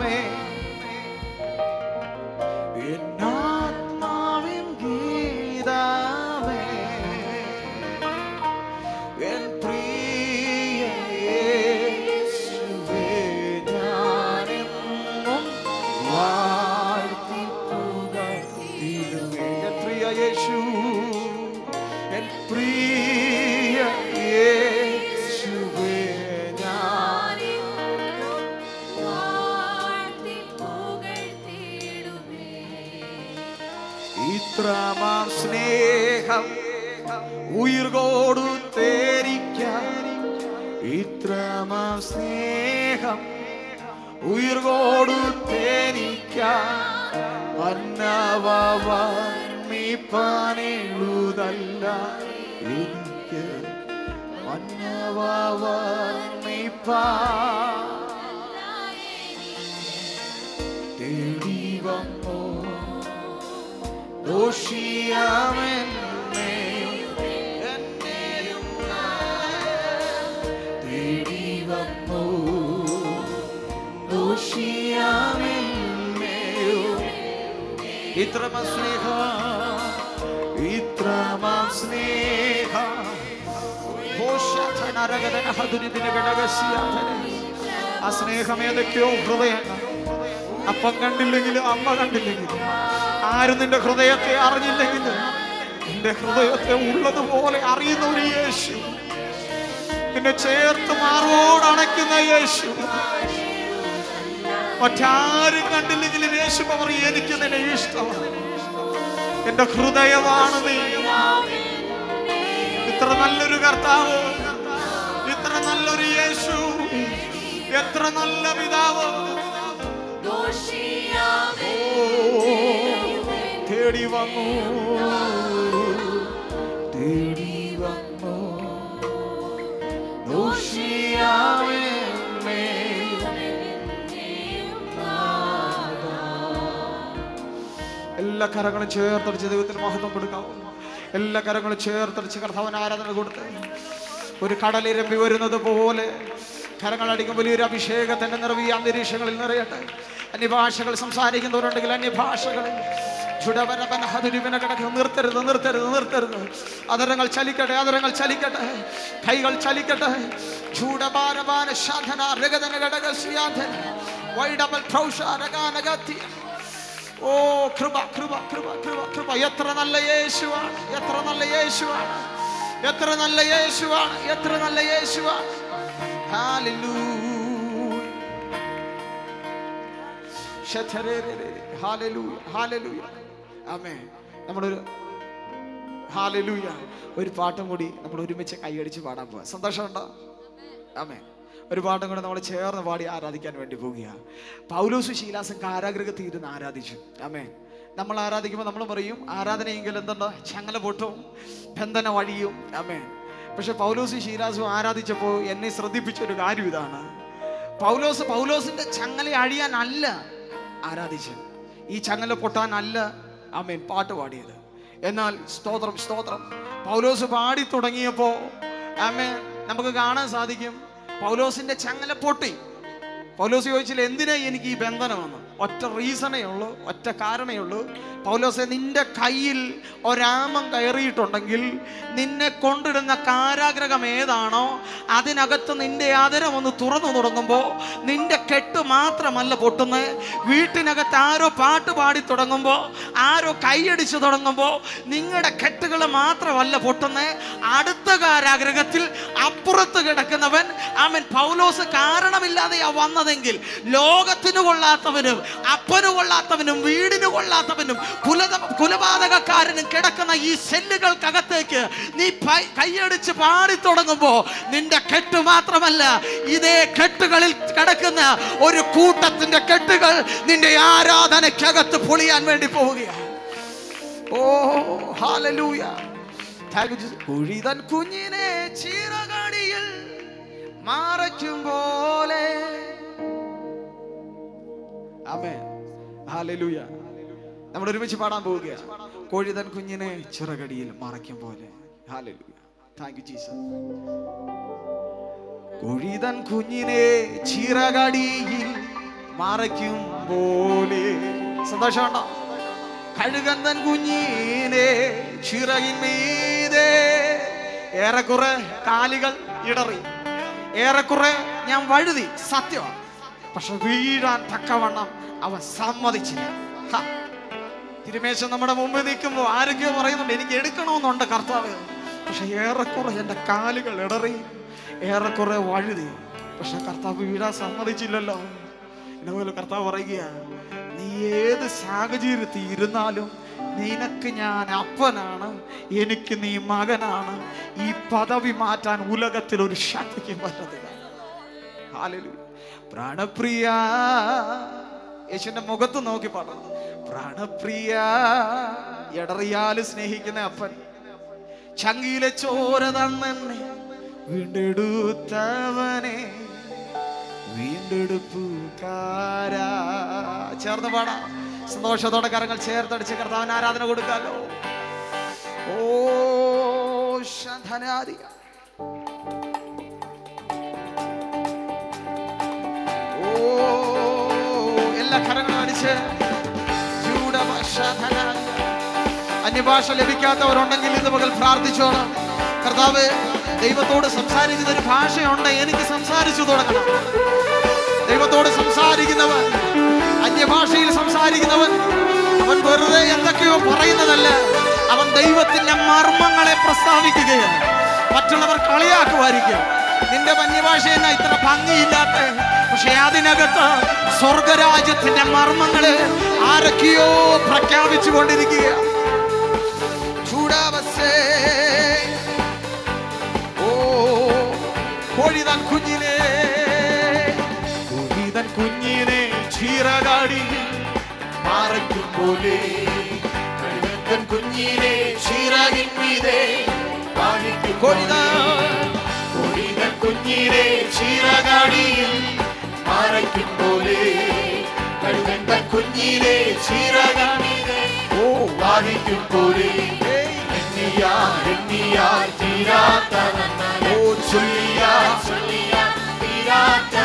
സ്നേഹം ഉയിർ കൊടുത്തേരിക്കാൻ ഇത്രമാം സ്നേഹം ഉയിർ കൊടുത്തേരിക്കാൻ മന്നവർണിപ്പാനെഴുതല്ല എനിക്ക് മന്നവർണിപ്പാ തേടി വന്നു. ദോഷിയാമെന്നെ ഇത്രമ സ്നേഹ ഇത്രമ സ്നേഹ. ആ സ്നേഹം ഏതൊക്കെയോ ഹൃദയങ്ങൾ അപ്പം കണ്ടില്ലെങ്കിലും അമ്മ കണ്ടില്ലെങ്കിലും ആരും നിന്റെ ഹൃദയത്തെ അറിഞ്ഞില്ലെങ്കിലും നിന്റെ ഹൃദയത്തെ ഉള്ളതുപോലെ അറിയുന്ന ഒരു യേശു. നിന്നെ ചേർത്ത് മാറോടണയ്ക്കുന്ന യേശു. മറ്റാരും കണ്ടില്ലെങ്കിലും യേശു പറയും എനിക്ക് നിന്നെ ഇഷ്ടമാണ്. എന്റെ ഹൃദയമാണ് നീ. ഇത്ര നല്ലൊരു കർത്താവ് ഇത്ര നല്ലൊരു യേശു എത്ര നല്ല പിതാവ്. തേടി വന്നു. തേടി വന്നു. ദോഷിയാമേ എല്ലാ കരങ്ങളും ചേർത്തടിച്ച് ദൈവത്തിന് മഹത്വം കൊടുക്കാവൂ. എല്ലാ കരങ്ങളും ചേർത്തടിച്ച് കർത്താവിന് ആരാധന കൊടുത്ത് ഒരു കടലിരമ്പി വരുന്നത് പോലെ കരങ്ങളടിക്കും വലിയൊരു അഭിഷേകത്തിന്റെ നിറവ് അന്തരീക്ഷങ്ങളിൽ നിറയട്ടെ. അന്യഭാഷകൾ സംസാരിക്കുന്നവരുണ്ടെങ്കിൽ അന്യഭാഷകൾ. നിർത്തരുത് നിർത്തരുത് നിർത്തരുത്. അതരങ്ങൾ ചലിക്കട്ടെ അതരങ്ങൾ ചലിക്കട്ടെ. കൈകൾ ചലിക്കട്ടെ. ചൂടപാരപാന ശാധന രഗതന ഘടകസ്യാധന വൈഡബൽ പ്രൗഷ രഗാനഗത്തി ഓ കൃപ കൃപ കൃപ കൃപ കൃപ. എത്ര നല്ല യേശുവാണ് എത്ര നല്ല യേശുവാണ് എത്ര നല്ല യേശുവാണ് എത്ര നല്ല യേശുവാണ്. നമ്മളൊരു ഹാലലൂയ. ഒരു പാട്ടും കൂടി നമ്മൾ ഒരുമിച്ച് കൈയടിച്ച് പാടാൻ പോവാ. സന്തോഷമുണ്ടോ? ആമേ ഒരു പാട്ടും കൂടെ നമ്മൾ ചേർന്ന് പാടി ആരാധിക്കാൻ വേണ്ടി പോവുകയാണ് പൗലോസ് ശീലാസം കാരാഗ്രഹത്തിൽ ഇരുന്ന് ആരാധിച്ചു. അമ്മേ നമ്മൾ ആരാധിക്കുമ്പോൾ നമ്മൾ പറയും ആരാധനയെങ്കിൽ എന്തുണ്ട്? ചങ്ങല പൊട്ടും ബന്ധന വഴിയും. അമ്മേ പക്ഷെ പൗലോസ് ശീലാസും ആരാധിച്ചപ്പോൾ എന്നെ ശ്രദ്ധിപ്പിച്ച ഒരു കാര്യം ഇതാണ്. പൗലോസ് പൗലോസിന്റെ ചങ്ങല അഴിയാനല്ല ആരാധിച്ചത്. ഈ ചങ്ങല പൊട്ടാനല്ല ആമേൻ പാട്ട് പാടിയത്. എന്നാൽ സ്തോത്രം സ്തോത്രം. പൗലോസ് പാടി തുടങ്ങിയപ്പോ ആമേൻ നമുക്ക് കാണാൻ സാധിക്കും. പൗലോസിന്റെ ചങ്ങല പൊട്ടി. പൗലോസ് ചോദിച്ചില്ല എന്തിനാ എനിക്ക് ഈ ബന്ധനമെന്ന്? ഒറ്റ റീസണേ ഉള്ളൂ ഒറ്റ കാരണേ ഉള്ളൂ. പൗലോസെ നിന്റെ കയ്യിൽ ഒരാമം കയറിയിട്ടുണ്ടെങ്കിൽ നിന്നെ കൊണ്ടിടുന്ന കാരാഗ്രഹം ഏതാണോ അതിനകത്ത് നിന്റെ ആദരം ഒന്ന് തുറന്നു തുടങ്ങുമ്പോൾ നിന്റെ കെട്ട് മാത്രമല്ല പൊട്ടുന്നത് വീട്ടിനകത്ത് ആരോ പാട്ട് പാടി തുടങ്ങുമ്പോൾ ആരോ കൈയടിച്ചു തുടങ്ങുമ്പോൾ നിങ്ങളുടെ കെട്ടുകൾ മാത്രമല്ല പൊട്ടുന്നത് അടുത്ത കാരാഗ്രഹത്തിൽ അപ്പുറത്ത് കിടക്കുന്നവൻ അവൻ പൗലോസ് കാരണമില്ലാതെയാ വന്നതെങ്കിൽ ലോകത്തിന് കൊള്ളാത്തവനും അപ്പന് കൊള്ളാത്തവനും വീടിന് കൊള്ളാത്തവനും കുല കുലപാതകക്കാരനും കിടക്കുന്ന ഈ സെല്ലുകൾക്കകത്തേക്ക് നീ കൈയടിച്ച് പാടി തുടങ്ങുമ്പോൾ നിന്റെ കെട്ട് മാത്രമല്ല ഇതേ കെട്ടുകളിൽ കിടക്കുന്ന ഒരു കൂട്ടത്തിന്റെ കെട്ടുകൾ നിന്റെ ആരാധനയ്ക്കകത്ത് പൊളിയാൻ വേണ്ടി പോവുകയാണ്. ഓ ഹാലലൂയ കുഴിതൻ കുഞ്ഞിനെ ചീറകടിയിൽ മാറയ്ക്കും പോലെ ആമേ ഹാലലൂയ നമ്മൾ ഒരുമിച്ച് പാടാൻ പോവുകയാണ് കോഴിതൻ കുഞ്ഞിനെ ചിറകടിയിൽ മറയ്ക്കും പോലെ ഹാലലൂയ താങ്ക് യു ജീസസ് കോഴിതൻ കുഞ്ഞിനെ ചിറകടിയിൽ മറയ്ക്കും പോലെ സന്തോഷമുണ്ടോ? കഴുകന്തൻ കുഞ്ഞീനെ ചിറകിന്മീതേ ഏറെക്കുറെ കാലുകൾ ഇടറി. ഏറെക്കുറെ ഞാൻ വഴുതി. സത്യമാണ് പക്ഷെ വീഴാൻ തക്കവണ്ണം അവൻ സമ്മതിച്ചില്ല. തിരുമേശം നമ്മുടെ മുമ്പിൽ നിൽക്കുമ്പോൾ ആരൊക്കെയോ പറയുന്നുണ്ട് എനിക്ക് എടുക്കണമെന്നുണ്ട് കർത്താവ്. പക്ഷെ ഏറെക്കുറെ എന്റെ കാലുകൾ ഇടറി. ഏറെക്കുറെ വഴുതി. പക്ഷെ കർത്താവ് വീഴാൻ സമ്മതിച്ചില്ലല്ലോ. എന്നെ കർത്താവ് പറയുക നീ ഏത് സാഹചര്യത്തിൽ ഇരുന്നാലും നിനക്ക് ഞാൻ അപ്പനാണ് എനിക്ക് നീ മകനാണ്. ഈ പദവി മാറ്റാൻ ഉലകത്തിൽ ഒരു ശക്തിക്ക് പറ്റത്തില്ല. പ്രാണപ്രിയ യേശുവിന്റെ മുഖത്ത് നോക്കി പറഞ്ഞു പ്രാണപ്രിയ എടറിയാൽ സ്നേഹിക്കുന്ന അപ്പൻ. ചങ്കിയിലെ ചോര തന്നെ വീണ്ടെടുത്തവനെ ചേർന്ന് പാടാം. സന്തോഷത്തോടെ കരങ്ങൾ ചേർത്തടിച്ച് കർത്താവിന് ആരാധന കൊടുക്കാലോ. ഓ ഓ എല്ലാ കരങ്ങളും അടിച്ച്. അന്യഭാഷ ലഭിക്കാത്തവരുണ്ടെങ്കിൽ ഇത് മകൾ പ്രാർത്ഥിച്ചോണം. കർത്താവ് ദൈവത്തോട് സംസാരിക്കുന്ന ഒരു ഭാഷയുണ്ട്. എനിക്ക് സംസാരിച്ചു തുടങ്ങണം. ദൈവത്തോട് സംസാരിക്കുന്നവൻ അന്യഭാഷയിൽ സംസാരിക്കുന്നവൻ അവൻ വെറുതെ എന്തൊക്കെയോ പറയുന്നതല്ല. അവൻ ദൈവത്തിന്റെ മർമ്മങ്ങളെ പ്രസ്താവിക്കുകയാണ്. മറ്റുള്ളവർ കളിയാക്കുമായിരിക്കും. നിന്റെ അന്യഭാഷ എന്നാ ഇത്ര ഭംഗിയില്ലാത്ത? പക്ഷെ അതിനകത്ത് സ്വർഗരാജ്യത്തിന്റെ മർമ്മങ്ങളെ ആരൊക്കെയോ പ്രഖ്യാപിച്ചു കൊണ്ടിരിക്കുകയാണ് കോഴിതൻ കുഞ്ഞിനെ കുഞ്ഞിതൻ കുഞ്ഞിനെ ചീറകാടി മാറയ്ക്കും പോലെ. കഴുകൻ കുഞ്ഞിനെ ചീറകിൻ മീതെ കോഴിതൻ കുഞ്ഞിനെ ചീറകാടിയിൽ മാറയ്ക്കും പോലെ. കഴുകൻ കുഞ്ഞിനെ ചീറകാടിയെ ഓ. വാദിക്കും പോലെ. എണ്ണിയാ എണ്ണിയാ തീരാത്ത ഓ ചൊല്ലിയാ. ചൊല്ലിയാ തീരാത്ത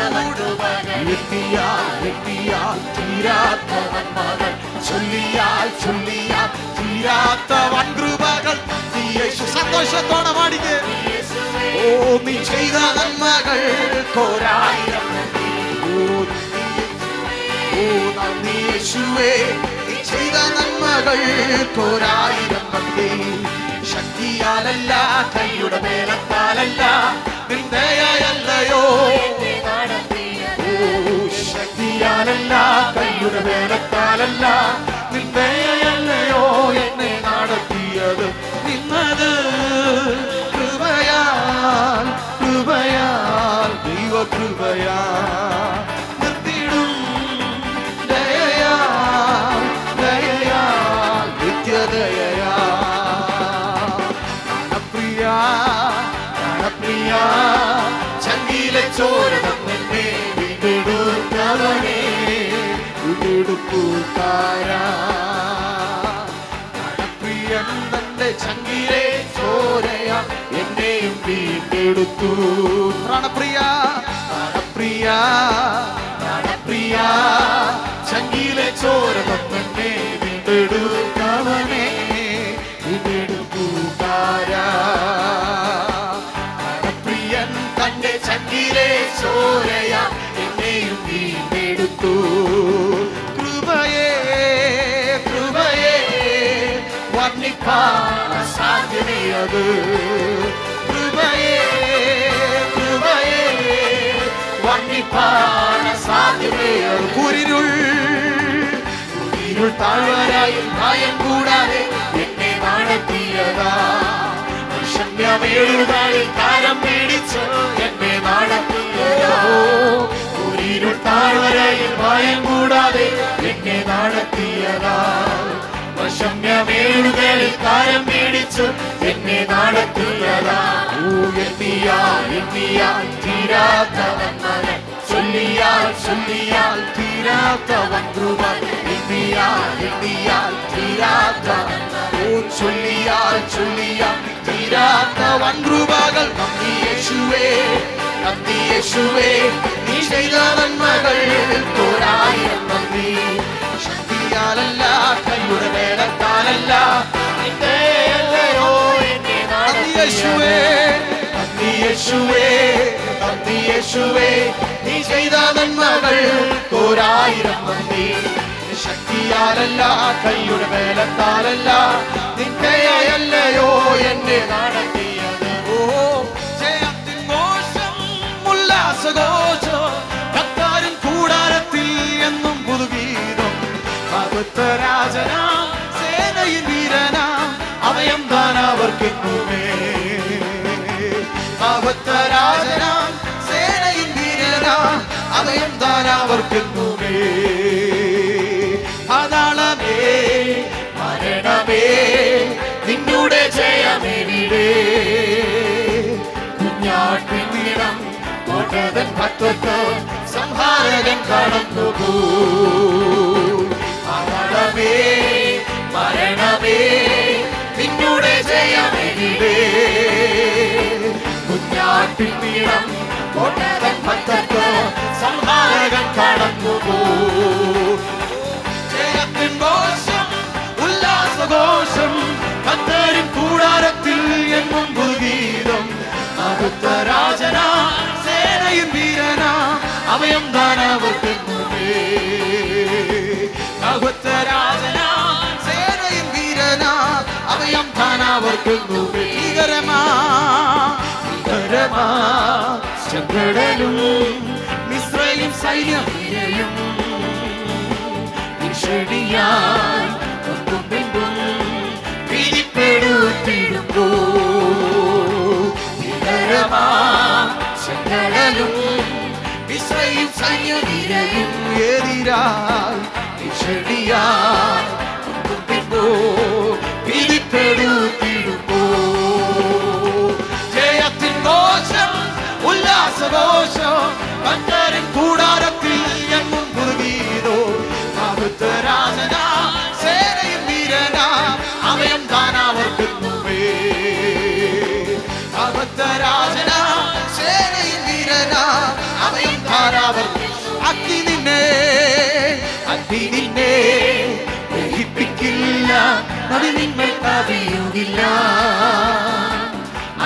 എണ്ണിയാ എണ്ണിയാ തീരാത്ത മകൾ ചൊല്ലിയാൽ ചൊല്ലിയാൽ തീരാത്ത വൻകൃപകൾ നീ യേശു സന്തോഷത്തോടെ പാടിക്ക്. ഓ നീ ചെയ്ത നന്മകൾ കോരായിരം. ഓ ഓ നന്ദി യേശുവേ. നീ ചെയ്ത നന്മകൾ പോരായിരം നന്ദി ശക്തിയാലല്ല കൈയുടെ മേലത്താലല്ല നിന്ദയല്ലയോ ശക്തിയാലല്ല കൈയുടെ മേലത്താലല്ല നിന്ദയല്ലയോ എന്നെ നടത്തിയത്. നിന്നത് കൃപയാൽ കൃപയാൽ ദൈവ കൃപയാൽ ചങ്കിയിലെ ചോര തന്നെ വീണ്ടെടുത്തവനെ വീണ്ടെടുപ്പുകാരാ പ്രാണപ്രിയൻ തന്റെ ചങ്കിലെ ചോരയ എന്നെയും വീണ്ടെടുത്തു. പ്രാണപ്രിയ പ്രാണപ്രിയ പ്രാണപ്രിയ. ചങ്കിലെ ചോര തന്നെ വീണ്ടെടുത്തവനെ വീണ്ടെടുപ്പുകാരാ വീണ്ടെടുത്തു കൃപയേ കൃപയേ വർണിപ്പാൻ സാധ്യമേയത് കൃപയേ കൃപയേ വർണിപ്പാൻ സാധ്യമേയത് കുരിരുൾ കുരിരുൾ താഴ്വരായിൽ ഭയം കൂടാതെ എന്നെ നടത്തിയതാ ക്ഷമ്യമേഴുതാളിൽ കാലം പേടിച്ച് എന്നെ നടത്തിയതാ കുരിരുൾ താഴ്വരയിൽ ഭയം കൂടാതെ എന്നെ നടത്തിയതാ വശമ്യമേഴുകളിൽ കാലം പീഡിച്ചു എന്നെ നടത്തിയതാ ഓ എത്തിയാൽ തീരാത്തവൻ മകൻ. ചൊല്ലിയാൽ ചൊല്ലിയാൽ തീരാത്തവൻ കൃപ എത്തിയാൽ എത്തിയാൽ തീരാത്തവൻ ഓ ചൊല്ലിയാൽ ചൊല്ലിയാൽ തീരാത്തവൻ വൻകൃപകൾ നന്ദി യേശുവേ. നന്ദി യേശുവേ നീ ചെയ്ത നന്മകൾ തോരായിരം നന്ദി ശക്തിയാലല്ല കയ്യുടെ എന്നെ നന്ദി യേശുവേ നന്ദി യേശുവേ നന്ദി യേശുവേ നീ ചെയ്ത നന്മകൾ തോരായിരം നന്ദി ശക്തിയാലല്ല കയ്യുടെ വേലത്താലല്ല നിന്റെയല്ലയോ എന്നെ നടത്തിയത് ഉല്ലാസഘോഷം കത്താരൻ കൂടാരത്തിൽ എന്നും പുതുഗീതം. രാജനാം സേനയിൽ വീരനാം അവയം താൻ അവർക്കെന്നുമേ. രാജനാം സേനയിൽ വീരനാം അവയം താൻ പറ്റത്ത് സംഹാരകൻ കടന്നു മരണമേ മരണമേ നിന്നുടെ ജയമെവിടെ കുഞ്ഞാട്ടിൻ നീളം കോട്ടകൻ ഭക്തത്വ സംഹാരകൻ കടന്നു ജയത്തിൻ ഘോഷം ഉല്ലാസഘോഷം കത്തരും കൂടാരത്തിൽ എന്നും പുതുഗീതം അകത്ത രാജന സേനയും വീരനാ അവയം സേനയും വീരന അവയം ഭീകരമാ ചെങ്കടലും മിശ്രയും സൈന്യം ഭീകരമാ ചെങ്കടലും മിശ്രയും സൈന്യനിരയും എതിരായി ഒന്നും ദാനാവർക്കും അഗ്നി നിന്നെ അഗ്നി നിന്നെ ദഹിപ്പിക്കില്ല. അത് നിങ്ങൾ കവിയുകില്ല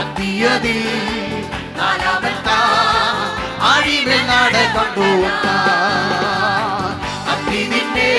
അഗ്നിയതിൽ ആഴിമേൽ നാട കൊണ്ടുവന്ന അഗ്നി നിന്നെ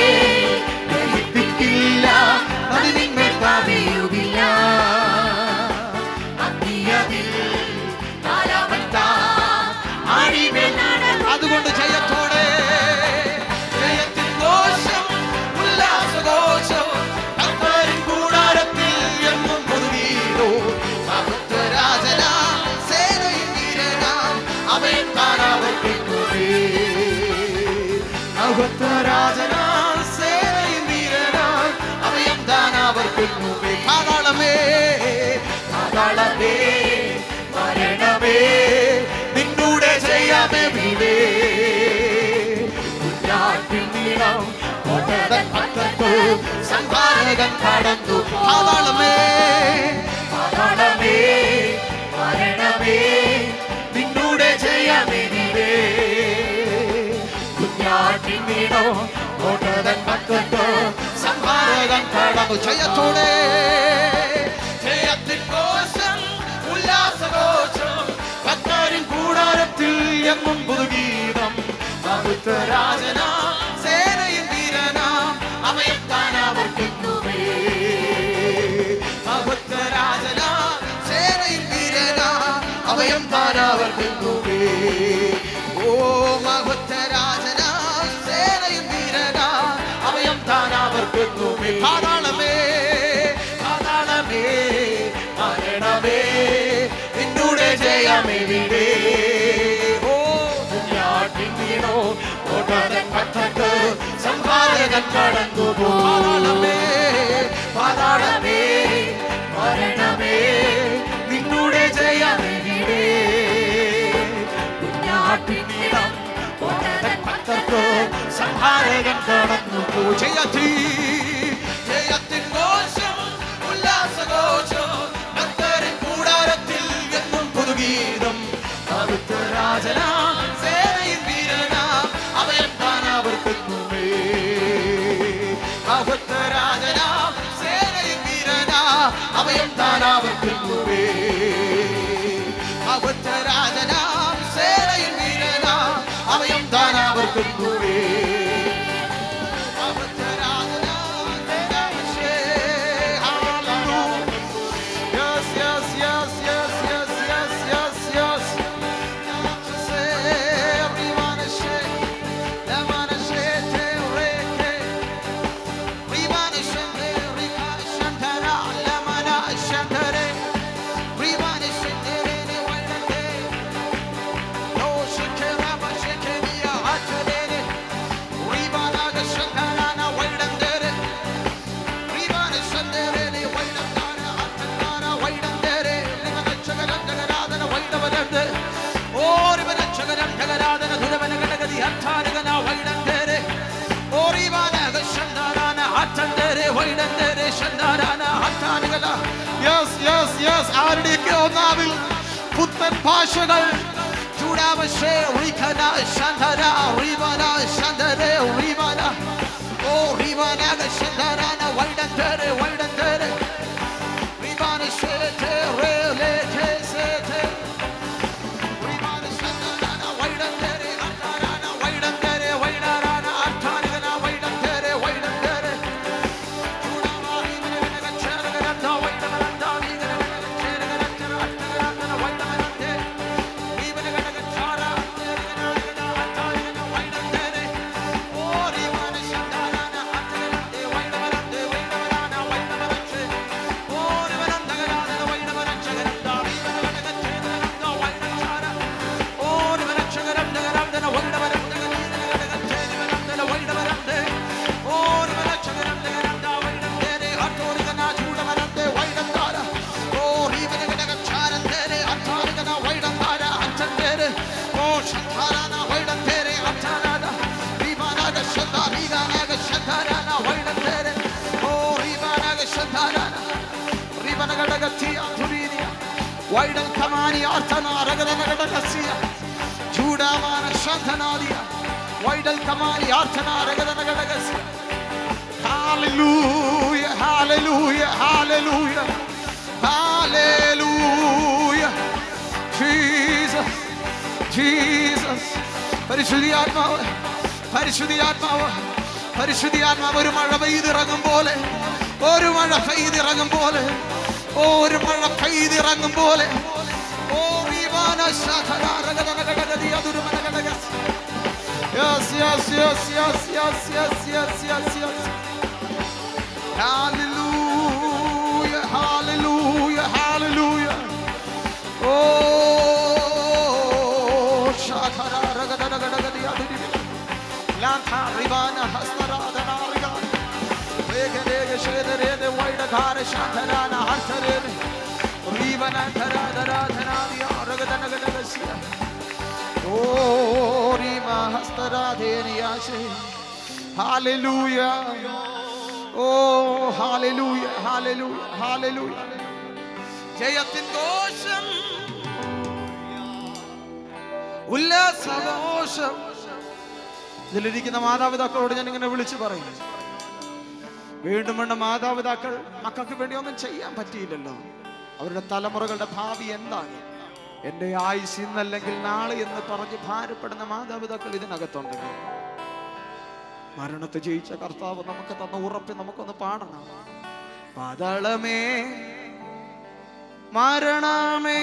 കടന്നു. പാതാളമേ പാതാളമേ സംഹാരകൻ കടന്നു. ജയത്തോടെ ജയത്തിൽ കോശം എങ്ങും പുതുഗീതം രാജനാ സേനയും അവയം കാണാവർക്കുന്നുവേ മഹത്വ രാജനാ സേനയും വീരന അവയം കാണാവർക്കുന്നുവേ ഓ മഹത്വ രാജനാ സേനയും അവയം കാണാവർക്കുന്നുവേ പാതാളമേ പാതാളമേ മരണമേ നിന്നുടെ ജയമേ ഓ സംഹാരകൻ കടന്നു പാതാളമേ മരണമേ വീണം ഓടാതെ പറ്റത്ത് സംഹാരകൻ കടന്നു പോ. ജയത്തി ജയത്തിൻ ഘോഷം ഉല്ലാസഘോഷം ഭക്തരൻ കൂടാരത്തിൽ എന്നും പുതുഗീതം പവിത്ര രാജന Father can move it. Yes yes yes ആരുടെയൊക്കെ ഒന്നാവിൽ പുത്തൻ ഭാഷകൾ? ചൂടാവശ്ശേ റീഖന ശന്ധര റീമന ശന്ധരേ റീമന ഓ റീമന ശന്ധരാന വൈഡൻ തേരെ വൈഡൻ തേരെ وايد الكماني أرتنا رجلا رجلا كسيا جودا ما نشانتنا ديا وايد الكماني أرتنا رجلا رجلا كسيا هاللويا هاللويا هاللويا هاللويا Jesus Jesus പരിശുദ്ധിയാത്മാവ് പരിശുദ്ധിയാത്മാവ് പരിശുദ്ധിയാത്മാവ് ഒരു മഴ പെയ്തിറങ്ങും പോലെ ഒരു മഴ പെയ്തിറങ്ങും പോലെ ഒരു മഴ പെയ്തിറങ്ങും പോലെ ഓ റീവാന ശാഖരാരഗതനഗടഗതി അതുരുമനഗടഗസ് Yes, yes, yes, yes, yes, yes, yes, yes, yes. Hallelujah, hallelujah, hallelujah. Oh, Shakara, Ragadana, Gadagadi, Adidi. Lanta, ഉല്ലാസോഷം ഇതിലിരിക്കുന്ന മാതാപിതാക്കളോട് ഞാൻ ഇങ്ങനെ വിളിച്ചു പറയുന്നു. വീണ്ടും വീണ്ടും മാതാപിതാക്കൾ മക്കൾക്ക് വേണ്ടി ഒന്നും ചെയ്യാൻ പറ്റിയില്ലല്ലോ. അവരുടെ തലമുറകളുടെ ഭാവി എന്താണ്? എന്റെ ആയുസ് ഇന്നല്ലെങ്കിൽ നാളെ എന്ന് പറഞ്ഞ് ഭാരപ്പെടുന്ന മാതാപിതാക്കൾ ഇതിനകത്തുണ്ടെങ്കിൽ മരണത്തെ ജയിച്ച കർത്താവ് നമുക്ക് തന്ന ഉറപ്പി നമുക്കൊന്ന് പാടണം. പാതാളമേ മരണമേ.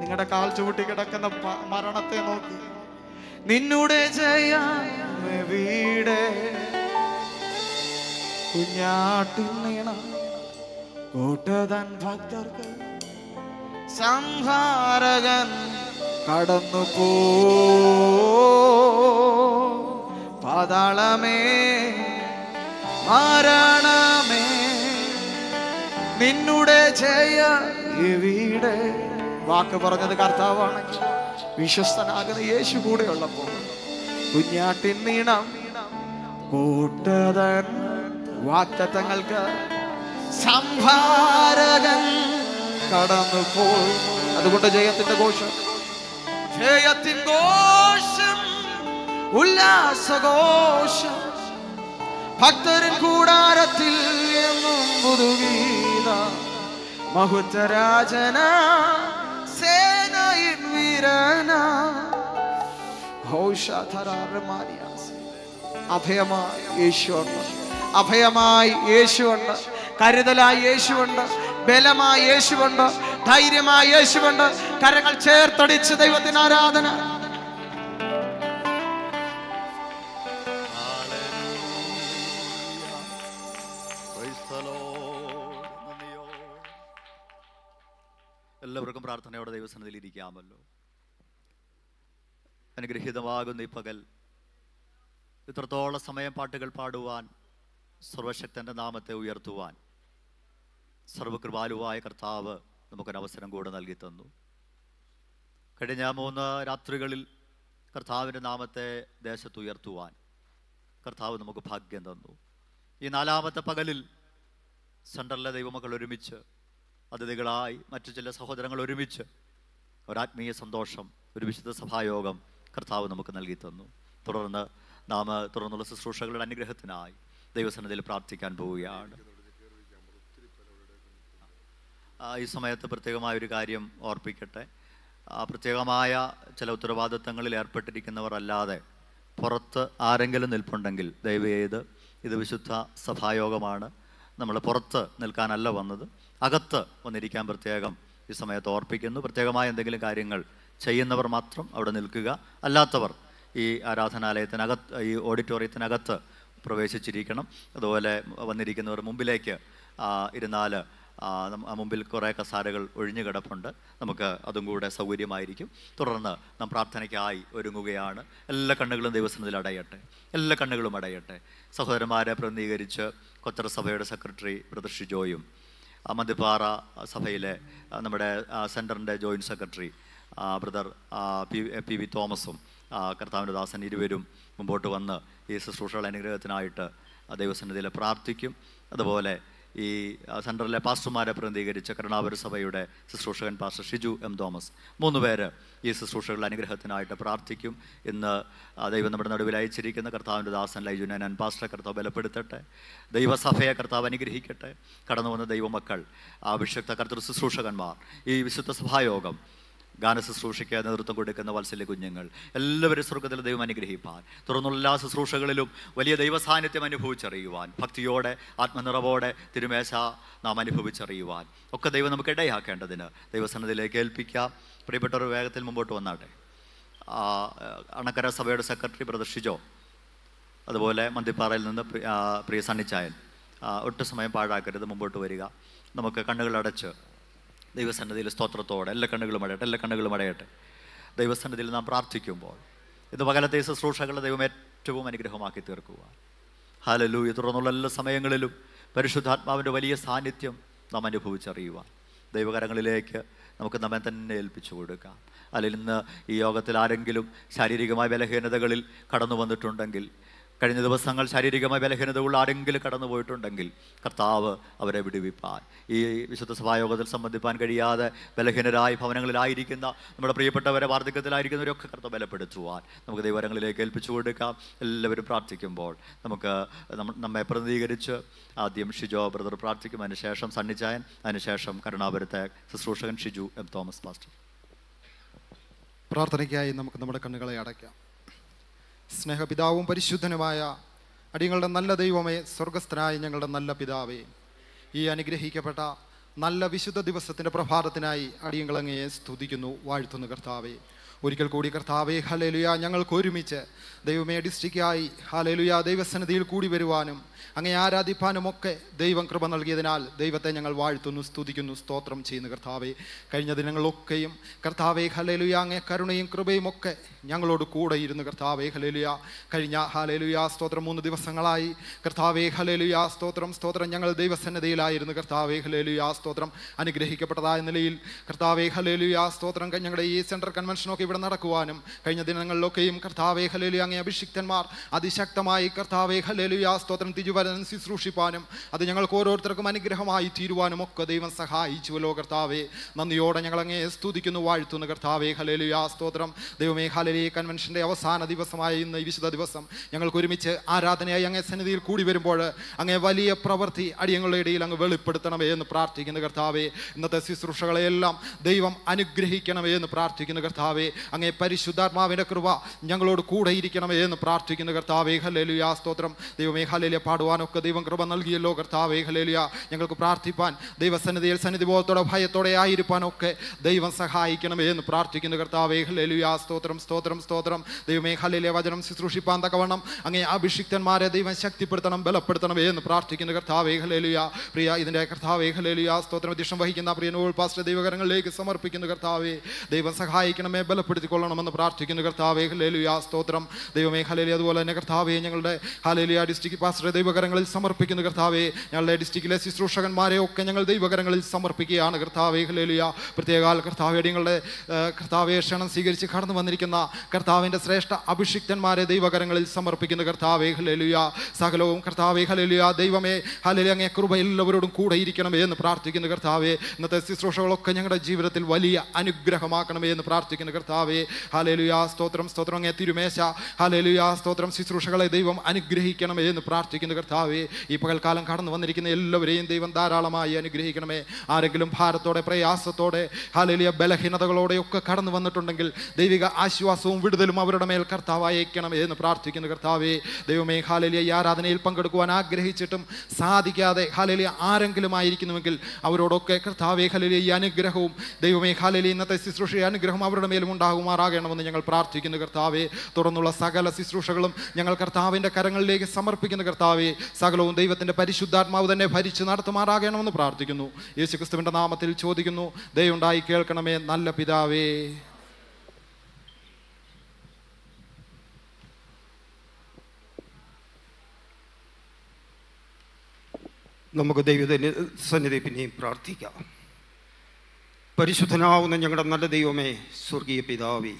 നിങ്ങളുടെ കാൽ ചൂട്ടി കിടക്കുന്ന മരണത്തെ നോക്കി. നിന്നൂടെ ജയ വീട്. കുഞ്ഞാട്ടിൽ നീണ കൂട്ടതൻ ഭക്തർക്ക് സംഹാരകൻ കടന്നു പോ. പാതാളമേ മരണമേ നിന്നുടെ ജയ എവിടെ വാക്ക് പറഞ്ഞത് കർത്താവാണ് വിശ്വസ്തനാകുന്ന യേശു കൂടെ ഉള്ളപ്പോൾ കുഞ്ഞാട്ടിൻ നീണം കൂട്ടതൻ വാക്തത്വങ്ങൾക്ക് സംഭാരകൻ കടന്നു പോയി. അതുകൊണ്ട് ജയത്തിന്റെ ഘോഷം. ജയത്തിൻ ഘോഷം ഉല്ലാസഘോഷം. ഭക്തരൻ കൂടാരത്തിൽ എന്നും പുതുവീത മഹുത്തരാജന സേനയിൻ വീരന. ഘോഷധരാറിമാരിയാസ് അഭയമായ യേശുണ്ട് അഭയമായി യേശുണ്ട് കരുതലായി യേശുണ്ട് ബലമായി യേശുണ്ട് ധൈര്യമായി യേശുണ്ട് കരങ്ങൾ ചേർത്തടിച്ച് ദൈവത്തിന് ആരാധന. എല്ലാവർക്കും പ്രാർത്ഥനയോടെ ദൈവസന്നിധിയിൽ ഇരിക്കാമല്ലോ. അനുഗ്രഹീതമാകുന്ന ഈ പകൽ ഇത്രത്തോളം സമയം പാട്ടുകൾ പാടുവാൻ സർവശക്തന്റെ നാമത്തെ ഉയർത്തുവാൻ സർവകൃപാലുവായ കർത്താവ് നമുക്കൊരവസരം കൂടെ നൽകി തന്നു. കഴിഞ്ഞ മൂന്ന് രാത്രികളിൽ കർത്താവിന്റെ നാമത്തെ ദേശത്ത് ഉയർത്തുവാൻ കർത്താവ് നമുക്ക് ഭാഗ്യം തന്നു. ഈ നാലാമത്തെ പകലിൽ സെൻട്രലിലെ ദൈവമക്കൾ ഒരുമിച്ച് അതിഥികളായി മറ്റു ചില സഹോദരങ്ങൾ ഒരുമിച്ച് ഒരാത്മീയ സന്തോഷം ഒരു വിശുദ്ധ സഭായോഗം കർത്താവ് നമുക്ക് നൽകി തന്നു. തുടർന്ന് നാം തുടർന്നുള്ള ശുശ്രൂഷകളുടെ അനുഗ്രഹത്തിനായി ദൈവസന്നിധിയിൽ പ്രാർത്ഥിക്കാൻ പോവുകയാണ്. ഈ സമയത്ത് പ്രത്യേകമായ ഒരു കാര്യം ഓർപ്പിക്കട്ടെ. പ്രത്യേകമായ ചില ഉത്തരവാദിത്തങ്ങളിൽ ഏർപ്പെട്ടിരിക്കുന്നവർ അല്ലാതെ പുറത്ത് ആരെങ്കിലും നിൽപ്പുണ്ടെങ്കിൽ ദയവ് ചെയ്ത് ഇത് വിശുദ്ധ സഭായോഗമാണ് നമ്മൾ പുറത്ത് നിൽക്കാനല്ല വന്നത്. അകത്ത് വന്നിരിക്കാൻ പ്രത്യേകം ഈ സമയത്ത് ഓർപ്പിക്കുന്നു. പ്രത്യേകമായ എന്തെങ്കിലും കാര്യങ്ങൾ ചെയ്യുന്നവർ മാത്രം അവിടെ നിൽക്കുക. അല്ലാത്തവർ ഈ ആരാധനാലയത്തിനകത്ത് ഈ ഓഡിറ്റോറിയത്തിനകത്ത് പ്രവേശിച്ചിരിക്കണം. അതുപോലെ വന്നിരിക്കുന്നവർ മുമ്പിലേക്ക് ഇരുന്നാൽ മുമ്പിൽ കുറേ കസാരകൾ ഒഴിഞ്ഞു കിടപ്പുണ്ട്. നമുക്ക് അതും കൂടെ സൗകര്യമായിരിക്കും. തുടർന്ന് നാം പ്രാർത്ഥനയ്ക്കായി ഒരുങ്ങുകയാണ്. എല്ലാ കണ്ണുകളും ദൈവസനത്തിൽ അടയട്ടെ. എല്ലാ കണ്ണുകളും അടയട്ടെ. സഹോദരന്മാരെ പ്രതിനിധീകരിച്ച് കൊത്തറ സഭയുടെ സെക്രട്ടറി പ്രദർശി ജോയും ആ, മദ്യപ്പാറ സഭയിലെ നമ്മുടെ സെന്ററിന്റെ joint secretary brother P P V തോമസും കർത്താവിന്റെ ദാസൻ ഇരുവരും മുമ്പോട്ട് വന്ന് ഈ ശുശ്രൂഷകളുടെ അനുഗ്രഹത്തിനായിട്ട് ദൈവസന്നിധിയിൽ പ്രാർത്ഥിക്കും. അതുപോലെ ഈ സെന്ററിലെ പാസ്റ്റർമാരെ പ്രതിനിധീകരിച്ച കരുണാപുര സഭയുടെ ശുശ്രൂഷകൻ പാസ്റ്റർ ഷിജു എം തോമസ്. മൂന്ന് പേര് ഈ ശുശ്രൂഷകളുടെ അനുഗ്രഹത്തിനായിട്ട് പ്രാർത്ഥിക്കും. ഇന്ന് ദൈവം നമ്മുടെ നടുവിൽ അയച്ചിരിക്കുന്ന കർത്താവിന്റെ ദാസൻ ലൈജുനൻ പാസ്റ്റർ കർത്താവ് ബലപ്പെടുത്തട്ടെ. ദൈവസഭയെ കർത്താവ് അനുഗ്രഹിക്കട്ടെ. കടന്നു വന്ന ദൈവമക്കൾ ആ വിശുദ്ധ കർത്തൃ ശുശ്രൂഷകന്മാർ ഈ വിശുദ്ധ സഭായോഗം ഗാന ശുശ്രൂഷയ്ക്ക് നേതൃത്വം കൊടുക്കുന്ന വത്സല്യ കുഞ്ഞുങ്ങൾ. എല്ലാവരും സ്വർഗത്തിൽ ദൈവം അനുഗ്രഹിപ്പാൻ തുടർന്നുള്ള എല്ലാ ശുശ്രൂഷകളിലും വലിയ ദൈവസാന്നിധ്യം അനുഭവിച്ചറിയുവാൻ ഭക്തിയോടെ ആത്മനിറവോടെ തിരുമേശ നാം അനുഭവിച്ചറിയുവാൻ ഒക്കെ ദൈവം നമുക്ക് ഇടയാക്കേണ്ടതിന് ദൈവസന്നതിലേക്ക് ഏൽപ്പിക്കാം. പ്രിയപ്പെട്ടവർ വേഗത്തിൽ മുമ്പോട്ട് വന്നാട്ടെ. അണക്കര സഭയുടെ സെക്രട്ടറി പ്രദർശിച്ചോ അതുപോലെ മന്ദിപ്പാറയിൽ നിന്ന് പ്രിയ സണ്ണിച്ചായൻ ഒട്ടും സമയം പാഴാക്കരുത് മുമ്പോട്ട് വരിക. നമുക്ക് കണ്ണുകളടച്ച് ദൈവസന്നിധിയിൽ സ്തോത്രത്തോടെ എല്ലാ കണ്ണുകളും അടയട്ടെ എല്ലാ കണ്ണുകളും അടയട്ടെ. ദൈവസന്നിധിയിൽ നാം പ്രാർത്ഥിക്കുമ്പോൾ ഇത് പകലത്തെ ശുശ്രൂഷകളുടെ ദൈവം ഏറ്റവും അനുഗ്രഹമാക്കി തീർക്കുക. ഹാലലൂയ തുടർന്നുള്ള എല്ലാ സമയങ്ങളിലും പരിശുദ്ധാത്മാവിന്റെ വലിയ സാന്നിധ്യം നാം അനുഭവിച്ചറിയുവാൻ ദൈവകരങ്ങളിലേക്ക് നമുക്ക് നമ്മെ തന്നെ ഏൽപ്പിച്ചു കൊടുക്കാം. അല്ലെങ്കിൽ ഇന്ന് ഈ യോഗത്തിൽ ആരെങ്കിലും ശാരീരികമായ ബലഹീനതകളിൽ കടന്നു വന്നിട്ടുണ്ടെങ്കിൽ കഴിഞ്ഞ ദിവസങ്ങൾ ശാരീരികമായ ബലഹീനതകൾ ആരെങ്കിലും കടന്നു പോയിട്ടുണ്ടെങ്കിൽ കർത്താവ് അവരെ വിടുവിപ്പാൻ. ഈ വിശുദ്ധ സഭായോഗത്തിൽ സംബന്ധിപ്പാൻ കഴിയാതെ ബലഹീനരായി ഭവനങ്ങളിലായിരിക്കുന്ന നമ്മുടെ പ്രിയപ്പെട്ടവരെ വാർദ്ധക്യത്തിലായിരിക്കുന്നവരൊക്കെ കർത്താവ് ബലപ്പെടുത്തുവാൻ നമുക്ക് ദൈവരങ്ങളിലേക്ക് ഏൽപ്പിച്ചു കൊടുക്കാം. എല്ലാവരും പ്രാർത്ഥിക്കുമ്പോൾ നമുക്ക് നമ്മെ പ്രതിനിധീകരിച്ച് ആദ്യം ഷിജോ ബ്രദർ പ്രാർത്ഥിക്കും. അതിനുശേഷം സണ്ണിച്ചായൻ അതിനുശേഷം കരുണാപുരത്തെ ശുശ്രൂഷകൻ ഷിജു എം തോമസ് പാസ്റ്റർ. പ്രാർത്ഥനയ്ക്കായി നമുക്ക് നമ്മുടെ കണ്ണുകളെ അടയ്ക്കാം. സ്നേഹപിതാവും പരിശുദ്ധനുമായ അടിയങ്ങളുടെ നല്ല ദൈവമേ സ്വർഗസ്ഥനായ ഞങ്ങളുടെ നല്ല പിതാവേ. ഈ അനുഗ്രഹിക്കപ്പെട്ട നല്ല വിശുദ്ധ ദിവസത്തിന്റെ പ്രഭാതത്തിനായി അടിയങ്ങളങ്ങയെ സ്തുതിക്കുന്നു വാഴ്ത്തുന്നു കർത്താവേ. ഒരിക്കൽ കൂടി കർത്താവേ ഹലേലുയ ഞങ്ങൾക്ക് ഒരുമിച്ച് ദൈവമേ ഡിസ്ട്രിക്റ്റായി ഹലേലുയ ദൈവസന്നിധിയിൽ കൂടി വരുവാനും അങ്ങേ ആരാധിപ്പാനുമൊക്കെ ദൈവം കൃപ നൽകിയതിനാൽ ദൈവത്തെ ഞങ്ങൾ വാഴ്ത്തുന്നു സ്തുതിക്കുന്നു സ്തോത്രം ചെയ്യുന്നു കർത്താവെ. കഴിഞ്ഞ ദിനങ്ങളൊക്കെയും കർത്താവെ ഹലേലുയ അങ്ങേ കരുണയും കൃപയും ഒക്കെ ഞങ്ങളോട് കൂടെ ഇരുന്ന് കർത്താവെ ഹലേലുയ കഴിഞ്ഞ ഹലേലുയ സ്തോത്രം മൂന്ന് ദിവസങ്ങളായി. കർത്താവെ ഹലേലുയ സ്തോത്രം സ്തോത്രം. ഞങ്ങൾ ദൈവസന്നദ്ധയിലായിരുന്നു കർത്താവെ ഹലേലുയ സ്തോത്രം. അനുഗ്രഹിക്കപ്പെട്ടതായ നിലയിൽ കർത്താവെ ഹലേലുയ സ്തോത്രം. ഞങ്ങളുടെ ഈ സെൻട്രൽ കൺവെൻഷനൊക്കെ ഇവിടെ നടക്കുവാനും കഴിഞ്ഞ ദിനങ്ങളിലൊക്കെയും കർത്താവെ ഹലേലുയ അങ്ങേ അഭിഷിക്തന്മാർ അതിശക്തമായി കർത്താവെ ഹലേലുയ സ്തോത്രം തിരുവരൻ ശുശ്രൂഷിപ്പാനും അത് ഞങ്ങൾക്ക് ഓരോരുത്തർക്കും അനുഗ്രഹമായി തീരുവാനും ഒക്കെ ദൈവം സഹായിച്ചുവല്ലോ കർത്താവേ നന്ദിയോടെ ഞങ്ങൾ അങ്ങേ സ്തുതിക്കുന്നു വാഴ്ത്തുന്നു കർത്താവേ. ഹലേലു ആ സ്തോത്രം. ദൈവമേ ഹലലി കൺവെൻഷന്റെ അവസാന ദിവസമായ ഇന്ന് ഈ വിശുദ്ധ ദിവസം. ഞങ്ങൾക്ക് ഒരുമിച്ച് ആരാധനയായി അങ്ങേ സന്നിധിയിൽ കൂടി വരുമ്പോൾ അങ്ങേ വലിയ പ്രവൃത്തി അടിയങ്ങളുടെ ഇടയിൽ അങ്ങ് വെളിപ്പെടുത്തണമേ എന്ന് പ്രാർത്ഥിക്കുന്നു കർത്താവേ. ഇന്നത്തെ ശുശ്രൂഷകളെയെല്ലാം ദൈവം അനുഗ്രഹിക്കണമേ എന്ന് പ്രാർത്ഥിക്കുന്നു കർത്താവേ. അങ്ങേ പരിശുദ്ധാത്മാവിന്റെ കൃപ ഞങ്ങളോട് കൂടെ ഇരിക്കണമേ എന്ന് പ്രാർത്ഥിക്കുന്നു കർത്താവേ. ഹലേലുയ സ്തോത്രം. ദൈവമേ ഹലേലിയ പാടുവാനൊക്കെ ദൈവം കൃപ നൽകിയല്ലോ കർത്താവേ ഹലേലിയ ഞങ്ങൾക്ക് പ്രാർത്ഥിപ്പാൻ ദൈവസന്നിധിയിൽ സന്നിധി ബോധത്തോടെ ഭയത്തോടെ ആയിരിക്കാനൊക്കെ ദൈവം സഹായിക്കണമേ എന്ന് പ്രാർത്ഥിക്കുന്നു കർത്താവേ ഹലേലിയ സ്തോത്രം സ്തോത്രം സ്തോത്രം. ദൈവമേ ഹലേലിയ വചനം ശുശ്രൂഷിപ്പാൻ തക്കവണ്ണം അങ്ങനെ അഭിഷിക്തന്മാരെ ദൈവം ശക്തിപ്പെടുത്തണം ബലപ്പെടുത്തണമേ എന്ന് പ്രാർത്ഥിക്കുന്നു കർത്താവേ ഹലേലിയ പ്രിയ ഇതിന്റെ കർത്താവേ ഹലേലിയ സ്തോത്രം. ദിഷം വഹിക്കുന്ന പ്രിയ നോൾ പാസ്റ്റർ ദൈവകരങ്ങളിലേക്ക് സമർപ്പിക്കുന്നു കർത്താവേ. ദൈവം സഹായിക്കണമേ ബല ബലപ്പെടുത്തിക്കൊള്ളണമെന്ന് പ്രാർത്ഥിക്കുന്നു കർത്താവേ ഹലേലിയ സ്തോത്രം. ദൈവമേ ഹലേലി അതുപോലെ തന്നെ കർത്താവേ ഞങ്ങളുടെ ഹലേലിയ ഡിസ്ട്രിക്ട് പാസ്റ്ററെ ദൈവകരങ്ങളിൽ സമർപ്പിക്കുന്നു കർത്താവേ. ഞങ്ങളുടെ ഡിസ്ട്രിക്റ്റിലെ ശുശ്രൂഷകന്മാരെ ഒക്കെ ഞങ്ങൾ ദൈവകരങ്ങളിൽ സമർപ്പിക്കുകയാണ് കർത്താവേ. ഹലേലിയ പ്രത്യേകാൽ കർത്താവേ കർത്താവേ കർത്താവെ ക്ഷണം സ്വീകരിച്ച് കടന്നു വന്നിരിക്കുന്ന കർത്താവിന്റെ ശ്രേഷ്ഠ അഭിഷിക്തന്മാരെ ദൈവകരങ്ങളിൽ സമർപ്പിക്കുന്നു കർത്താവേ. ഹലേലുയ സകലവും കർത്താവേ ഹലേലുയ ദൈവമേ ഹലേലി അങ്ങേ കൃപ എല്ലാവരോടും കൂടെ ഇരിക്കണമേ എന്ന് പ്രാർത്ഥിക്കുന്നു കർത്താവേ. ഇന്നത്തെ ശുശ്രൂഷകളൊക്കെ ഞങ്ങളുടെ ജീവിതത്തിൽ വലിയ അനുഗ്രഹമാക്കണമേ എന്ന് പ്രാർത്ഥിക്കുന്നു കർത്താവേ. ഹലേലുയ സ്തോത്രം സ്തോത്രം അങ്ങേ തിരുമേശ. ഹലേലുയ സ്തോത്രം ശുശ്രൂഷകളെ ദൈവം അനുഗ്രഹിക്കണമേ എന്ന് പ്രാർത്ഥിക്കുന്നു കർത്താവേ ഈ പകൽക്കാലം കടന്നു വന്നിരിക്കുന്ന എല്ലാവരെയും ദൈവം ധാരാളമായി അനുഗ്രഹിക്കണമേ. ആരെങ്കിലും ഭാരത്തോടെ പ്രയാസത്തോടെ ഹാലലിയ ബലഹീനതകളോടെ ഒക്കെ കടന്നു വന്നിട്ടുണ്ടെങ്കിൽ ദൈവിക ആശ്വാസവും വിടുതലും അവരുടെ മേൽ കർത്താവ് അയക്കണമേ എന്ന് പ്രാർത്ഥിക്കുന്നു കർത്താവേ. ദൈവമേ ഹാലലിയ ഈ ആരാധനയിൽ പങ്കെടുക്കുവാൻ ആഗ്രഹിച്ചിട്ടും സാധിക്കാതെ ഹാലലിയ ആരെങ്കിലും ആയിരിക്കുന്നുവെങ്കിൽ അവരോടൊക്കെ കർത്താവേ ഹലലിയ ഈ അനുഗ്രഹവും ദൈവമേ ഹാലലിയ ഇന്നത്തെ ശുശ്രൂഷ അനുഗ്രഹം അവരുടെ മേലും ഉണ്ടാകുമാറാകണമെന്ന് ഞങ്ങൾ പ്രാർത്ഥിക്കുന്നു കർത്താവേ. തുടർന്നുള്ള സകല ശുശ്രൂഷകളും ഞങ്ങൾ കർത്താവിന്റെ കരങ്ങളിലേക്ക് സമർപ്പിക്കുന്ന കർത്താവേ. സകലവും ദൈവത്തിന്റെ പരിശുദ്ധാത്മാവ് തന്നെ ഭരിച്ച് നടത്തുമാറാകണമെന്ന് പ്രാർത്ഥിക്കുന്നു. യേശു ക്രിസ്തുവിന്റെ നാമത്തിൽ ചോദിക്കുന്നു ദയുണ്ടായി കേൾക്കണമേ നല്ല പിതാവേ. നമുക്ക് ദൈവത്തിന് സന്നിധി പിന്നെയും പ്രാർത്ഥിക്കാം. പരിശുദ്ധനാവുന്ന ഞങ്ങളുടെ നല്ല ദൈവമേ സ്വർഗീയ പിതാവേ.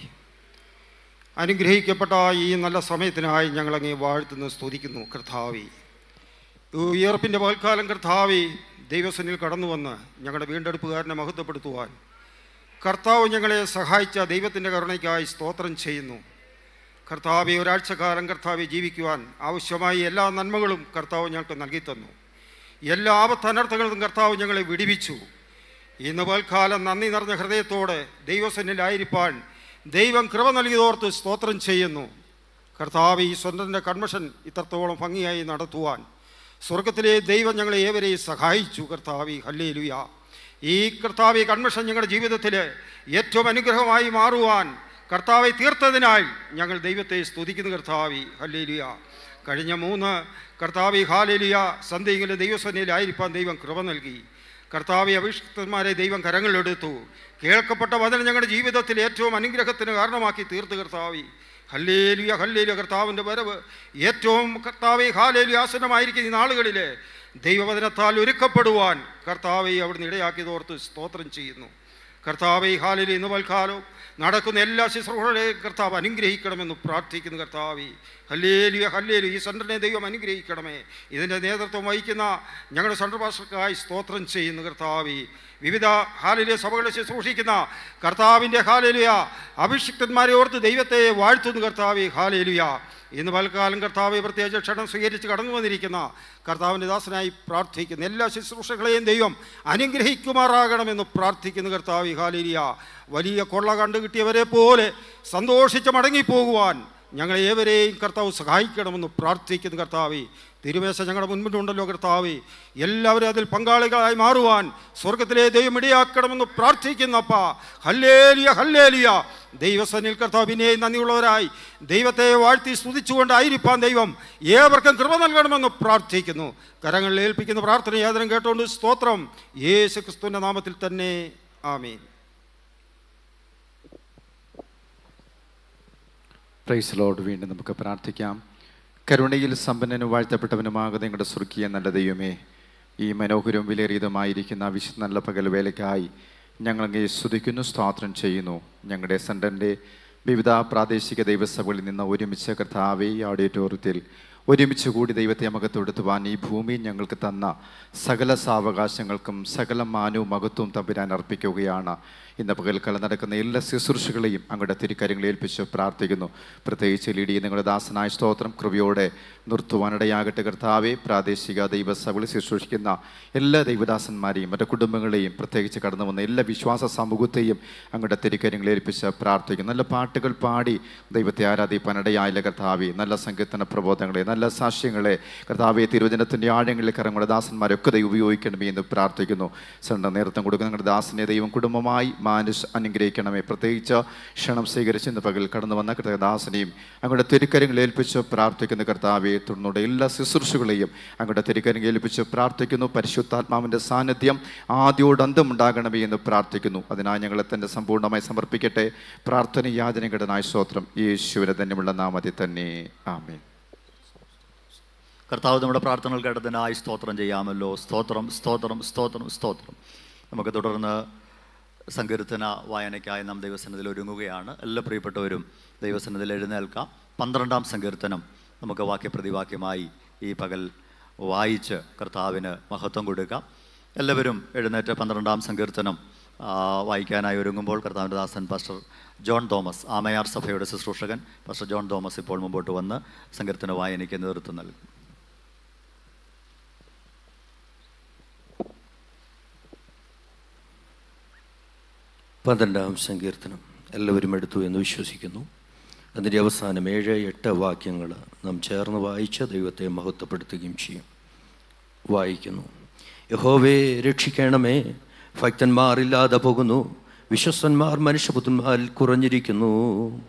അനുഗ്രഹിക്കപ്പെട്ട ഈ നല്ല സമയത്തിനായി ഞങ്ങളങ്ങേ വാഴ്ത്തുന്നു സ്തുതിക്കുന്നു. കർത്താവി ഉയർപ്പിന്റെ പകൽക്കാലം കർത്താവി ദൈവസനിൽ കടന്നു വന്ന് ഞങ്ങളുടെ വീണ്ടെടുപ്പുകാരനെ മഹത്വപ്പെടുത്തുവാൻ കർത്താവ് ഞങ്ങളെ സഹായിച്ച ദൈവത്തിന്റെ കരുണയ്ക്കായി സ്തോത്രം ചെയ്യുന്നു. കർത്താവി ഒരാഴ്ചക്കാലം കർത്താവി ജീവിക്കുവാൻ ആവശ്യമായ എല്ലാ നന്മകളും കർത്താവ് ഞങ്ങൾക്ക് നൽകിത്തന്നു തന്നു. എല്ലാ ആപത്തനർത്ഥങ്ങളും കർത്താവ് ഞങ്ങളെ വിടിവിച്ചു. ഇന്ന് പൽക്കാലം നന്ദി നിറഞ്ഞ ഹൃദയത്തോടെ ദൈവസന്നിലായിരിക്കാൻ ദൈവം കൃപ നൽകിയതോർത്ത് സ്തോത്രം ചെയ്യുന്നു. കർത്താവ് ഈ സ്വന്തത്തിന്റെ കൺവെൻഷൻ ഇത്രത്തോളം ഭംഗിയായി നടത്തുവാൻ സ്വർഗത്തിലെ ദൈവം ഞങ്ങളെ ഏവരെയും സഹായിച്ചു. കർത്താവി ഹല്ലേലുയ. ഈ കർത്താവി കൺവെൻഷൻ ഞങ്ങളുടെ ജീവിതത്തിൽ ഏറ്റവും അനുഗ്രഹമായി മാറുവാൻ കർത്താവെ തീർത്തതിനാൽ ഞങ്ങൾ ദൈവത്തെ സ്തുതിക്കുന്നു കർത്താവി ഹല്ലേലുയ. കഴിഞ്ഞ മൂന്ന് കർത്താവി ഹാലേലിയ സന്ധ്യയിലെ ദൈവസന്നിധിയിലായിരിക്കാൻ ദൈവം കൃപ നൽകി. കർത്താവി അഭിഷിക്തന്മാരെ ദൈവം കരങ്ങളിലെടുത്തു. കേൾക്കപ്പെട്ട വചനം ഞങ്ങളുടെ ജീവിതത്തിൽ ഏറ്റവും അനുഗ്രഹത്തിന് കാരണമാക്കി തീർത്ത് കർത്താവി. ഹല്ലേലിയ ഹല്ലേലിയ കർത്താവിന്റെ വരവ്. ഏറ്റവും കർത്താവെ ഹാലേലിയ ആസനമായിരിക്കുന്ന ഈ നാളുകളിൽ ദൈവവചനത്താൽ ഒരുക്കപ്പെടുവാൻ കർത്താവെ അവിടുന്ന് ഇടയാക്കിയതോർത്ത് സ്തോത്രം ചെയ്യുന്നു. കർത്താവെ ഹാലിൽ ഇന്ന് വൽക്കാലവും നടക്കുന്ന എല്ലാ ശുശ്രൂഷകളെയും കർത്താവ് അനുഗ്രഹിക്കണമെന്ന് പ്രാർത്ഥിക്കുന്നു കർത്താവി. ഹല്ലേലിയ ഹല്ലേലു ഈ സെന്ററിനെ ദൈവം അനുഗ്രഹിക്കണമേ. ഇതിന്റെ നേതൃത്വം വഹിക്കുന്ന ഞങ്ങളുടെ സെൻട്രൽ പാസ്റ്റർക്കായി സ്തോത്രം ചെയ്യുന്നു കർത്താവി. വിവിധ ഹാലിലെ സഭകളെ ശുശ്രൂഷിക്കുന്ന കർത്താവിന്റെ ഹാലേലിയ അഭിഷിക്തന്മാരെ ഓർത്ത് ദൈവത്തെ വാഴ്ത്തുന്നു കർത്താവി. ഹാലേലിയ. ഇന്ന് പൽക്കാലം കർത്താവ് പ്രത്യേകിച്ച് ക്ഷണം സ്വീകരിച്ച് കടന്നു വന്നിരിക്കുന്ന കർത്താവിന്റെ ദാസനായി പ്രാർത്ഥിക്കുന്ന എല്ലാ ശുശ്രൂഷകളെയും ദൈവം അനുഗ്രഹിക്കുമാറാകണമെന്ന് പ്രാർത്ഥിക്കുന്നു കർത്താവ് ഹാലിരിയ വലിയ കൊള്ള കണ്ടു കിട്ടിയവരെ പോലെ സന്തോഷിച്ച് മടങ്ങിപ്പോകുവാൻ ഞങ്ങളെ ഏവരെയും കർത്താവ് സഹായിക്കണമെന്ന് പ്രാർത്ഥിക്കുന്നു കർത്താവെ തിരുമേശ ഞങ്ങളുടെ മുൻപിലുണ്ടല്ലോ കർത്താവെ. എല്ലാവരും അതിൽ പങ്കാളികളായി മാറുവാൻ സ്വർഗത്തിലെ ദൈവം ഇടയാക്കണമെന്ന് പ്രാർത്ഥിക്കുന്നപ്പ. Hallelujah hallelujah. ദൈവസനിൽ കർത്താവ് പിന്നെയും നന്ദിയുള്ളവരായി. ദൈവത്തെ വാഴ്ത്തി സ്തുതിച്ചുകൊണ്ടായിരിക്കാൻ ദൈവം ഏവർക്കും കൃപ നൽകണമെന്ന് പ്രാർത്ഥിക്കുന്നു. കരങ്ങളിൽ ഏൽപ്പിക്കുന്ന പ്രാർത്ഥന യാതനം കേട്ടുകൊണ്ട് സ്തോത്രം. യേശു ക്രിസ്തുവിന്റെ നാമത്തിൽ തന്നെ ആമീൻ. Price load. വീണ്ടും നമുക്ക് പ്രാർത്ഥിക്കാം. കരുണയിൽ സമ്പന്നനും വാഴ്ത്തപ്പെട്ടവനുമാകുന്ന നിങ്ങളുടെ സ്വർഗീയ നല്ല ദൈവമേ ഈ മനോഹരവും വിലയേറിയതുമായിരിക്കുന്ന വിശുദ്ധ നല്ല പകൽ വേലയ്ക്കായി ഞങ്ങളങ്ങേ സ്തുതിക്കുന്നു സ്തോത്രം ചെയ്യുന്നു. ഞങ്ങളുടെ സെന്ററിന്റെ വിവിധ പ്രാദേശിക ദൈവസഭകളിൽ നിന്ന് ഒരുമിച്ച് കർത്താവെ ഓഡിറ്റോറിയത്തിൽ ഒരുമിച്ച് കൂടി ദൈവത്തെ മകത്തെടുത്തുവാൻ ഈ ഭൂമി ഞങ്ങൾക്ക് തന്ന സകല സാവകാശങ്ങൾക്കും സകല മാനവും മഹത്വവും തമ്പുരാൻ അർപ്പിക്കുകയാണ്. ഇന്ന് പകൽക്കാലം നടക്കുന്ന എല്ലാ ശുശ്രൂഷകളെയും അങ്ങയുടെ തിരുക്കാര്യങ്ങൾ ഏൽപ്പിച്ച് പ്രാർത്ഥിക്കുന്നു. പ്രത്യേകിച്ച് ലീഡി നിങ്ങളുടെ ദാസനായ സ്തോത്രം കൃപയോടെ നിർത്തുവാനിടയാകട്ടെ. കർത്താവെ പ്രാദേശിക ദൈവസഭകളിൽ ശുശ്രൂഷിക്കുന്ന എല്ലാ ദൈവദാസന്മാരെയും മറ്റു കുടുംബങ്ങളെയും പ്രത്യേകിച്ച് കടന്നു വന്ന എല്ലാ വിശ്വാസ സമൂഹത്തെയും അങ്ങയുടെ തിരുക്കാര്യങ്ങൾ ഏൽപ്പിച്ച് പ്രാർത്ഥിക്കുന്നു. നല്ല പാട്ടുകൾ പാടി ദൈവത്തെ ആരാധിപ്പാനിടയായില്ല കർത്താവെ. നല്ല സങ്കീർത്തന പ്രബോധങ്ങളെ നല്ല സാക്ഷ്യങ്ങളെ കർത്താവെ തിരുവചനത്തിന്റെ ആഴങ്ങളിൽ കറങ്ങളുടെ ദാസന്മാരൊക്കെ ദൈവം ഉപയോഗിക്കണമേ എന്ന് പ്രാർത്ഥിക്കുന്നു. സ്വന്തം നേതൃത്വം കൊടുക്കുന്ന നിങ്ങളുടെ ദാസനെ ദൈവം കുടുംബമായി മാനുഷ് അനുഗ്രഹിക്കണമേ. പ്രത്യേകിച്ച് ക്ഷണം സ്വീകരിച്ച് ഇന്ന് പകൽ കടന്നു വന്ന കൃതദാസനെയും അങ്ങയുടെ തിരുക്കരങ്ങൾ ഏൽപ്പിച്ച് പ്രാർത്ഥിക്കുന്ന കർത്താവെ തുടർന്നുള്ള എല്ലാ ശുശ്രൂഷകളെയും അങ്ങയുടെ തിരുക്കരങ്ങൾ ഏൽപ്പിച്ച് പ്രാർത്ഥിക്കുന്നു. പരിശുദ്ധാത്മാവിന്റെ സാന്നിധ്യം ആദ്യോട് അന്തമുണ്ടാകണമേ എന്ന് പ്രാർത്ഥിക്കുന്നു. അതിനായി ഞങ്ങളെ തന്നെ സമ്പൂർണമായി സമർപ്പിക്കട്ടെ. പ്രാർത്ഥന യാചനകളുടെ സ്തോത്രം. യേശുവിനെ തന്നെയുള്ള നാമത്തിൽ തന്നെ. ആമേ കർത്താവ് നമ്മുടെ പ്രാർത്ഥനകൾ കേട്ടതിനായി സ്തോത്രം ചെയ്യാമല്ലോ. സ്തോത്രം സ്തോത്രം സ്തോത്രം സ്തോത്രം. നമുക്ക് തുടർന്ന് സങ്കീർത്തന വായനയ്ക്കായി നാം ദൈവസനത്തിൽ ഒരുങ്ങുകയാണ്. എല്ലാ പ്രിയപ്പെട്ടവരും ദൈവസനത്തിൽ എഴുന്നേൽക്കാം. പന്ത്രണ്ടാം സങ്കീർത്തനം നമുക്ക് വാക്യപ്രതിവാക്യമായി ഈ പകൽ വായിച്ച് കർത്താവിന് മഹത്വം കൊടുക്കാം. എല്ലാവരും എഴുന്നേറ്റ് പന്ത്രണ്ടാം സങ്കീർത്തനം വായിക്കാനായി ഒരുങ്ങുമ്പോൾ കർത്താവിന്റെ ദാസൻ പാസ്റ്റർ ജോൺ തോമസ് ആമയാർ സഭയുടെ ശുശ്രൂഷകൻ പാസ്റ്റർ ജോൺ തോമസ് ഇപ്പോൾ മുമ്പോട്ട് വന്ന് സങ്കീർത്തന വായനയ്ക്ക് നേതൃത്വം നൽകും. പന്ത്രണ്ടാം സങ്കീർത്തനം എല്ലാവരും എടുത്തു എന്ന് വിശ്വസിക്കുന്നു. അതിന്റെ അവസാനം ഏഴ് എട്ട് വാക്യങ്ങൾ നാം ചേർന്ന് വായിച്ച് ദൈവത്തെ മഹത്വപ്പെടുത്തുകയും ചെയ്യും. വായിക്കുന്നു. യഹോവേ രക്ഷിക്കണമേ. ഭക്തന്മാർ ഇല്ലാതെ പോകുന്നു. വിശ്വസ്തന്മാർ മനുഷ്യപുത്രന്മാരിൽ കുറഞ്ഞിരിക്കുന്നു.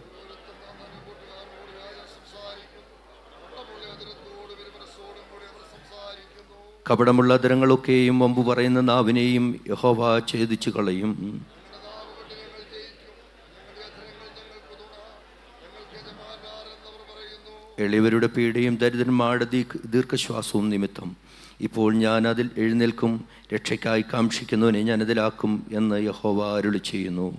കപടമുള്ള ദരങ്ങളൊക്കെയും വമ്പു പറയുന്ന നാവിനെയും യഹോവ ഛേദിച്ചു കളയും എളിയവരുടെ പീഡയും ദരിദ്രന്മാരുടെ ദീ- ദീർഘശ്വാസവും നിമിത്തം. ഇപ്പോൾ ഞാൻ അതിൽ എഴുന്നേൽക്കും രക്ഷയ്ക്കായി കാക്ഷിക്കുന്നവനെ ഞാൻ അതിലാക്കും എന്ന് യഹോവ അരുളി ചെയ്യുന്നു.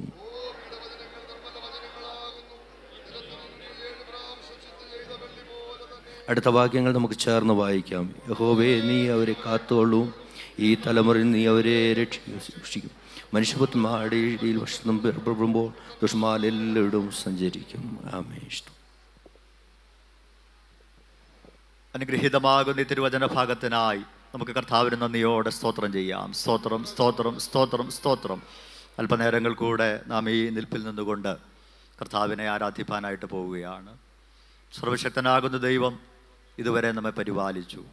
അടുത്ത വാക്യങ്ങൾ നമുക്ക് ചേർന്ന് വായിക്കാം. യഹോവേ നീ അവരെ കാത്തുകൊള്ളൂ ഈ തലമുറയിൽ നീ അവരെ രക്ഷിക്കും മനുഷ്യപുത്രന്മാരുടെ ഇടയിൽ ഭക്ഷണം പിറപ്പെടുമ്പോൾ ദുഷ്മാലെല്ലായിടും സഞ്ചരിക്കും. ആമേ ഇഷ്ടം അനുഗ്രഹീതമാകുന്ന തിരുവചന ഭാഗത്തിനായി നമുക്ക് കർത്താവിന് നന്ദിയോടെ സ്തോത്രം ചെയ്യാം. സ്തോത്രം സ്തോത്രം സ്തോത്രം സ്തോത്രം. അല്പനേരങ്ങൾ കൂടെ നാം ഈ നിൽപ്പിൽ നിന്നുകൊണ്ട് കർത്താവിനെ ആരാധിപ്പാനായിട്ട് പോവുകയാണ്. സർവശക്തനാകുന്ന ദൈവം ഇതുവരെ നമ്മെ പരിപാലിച്ചു.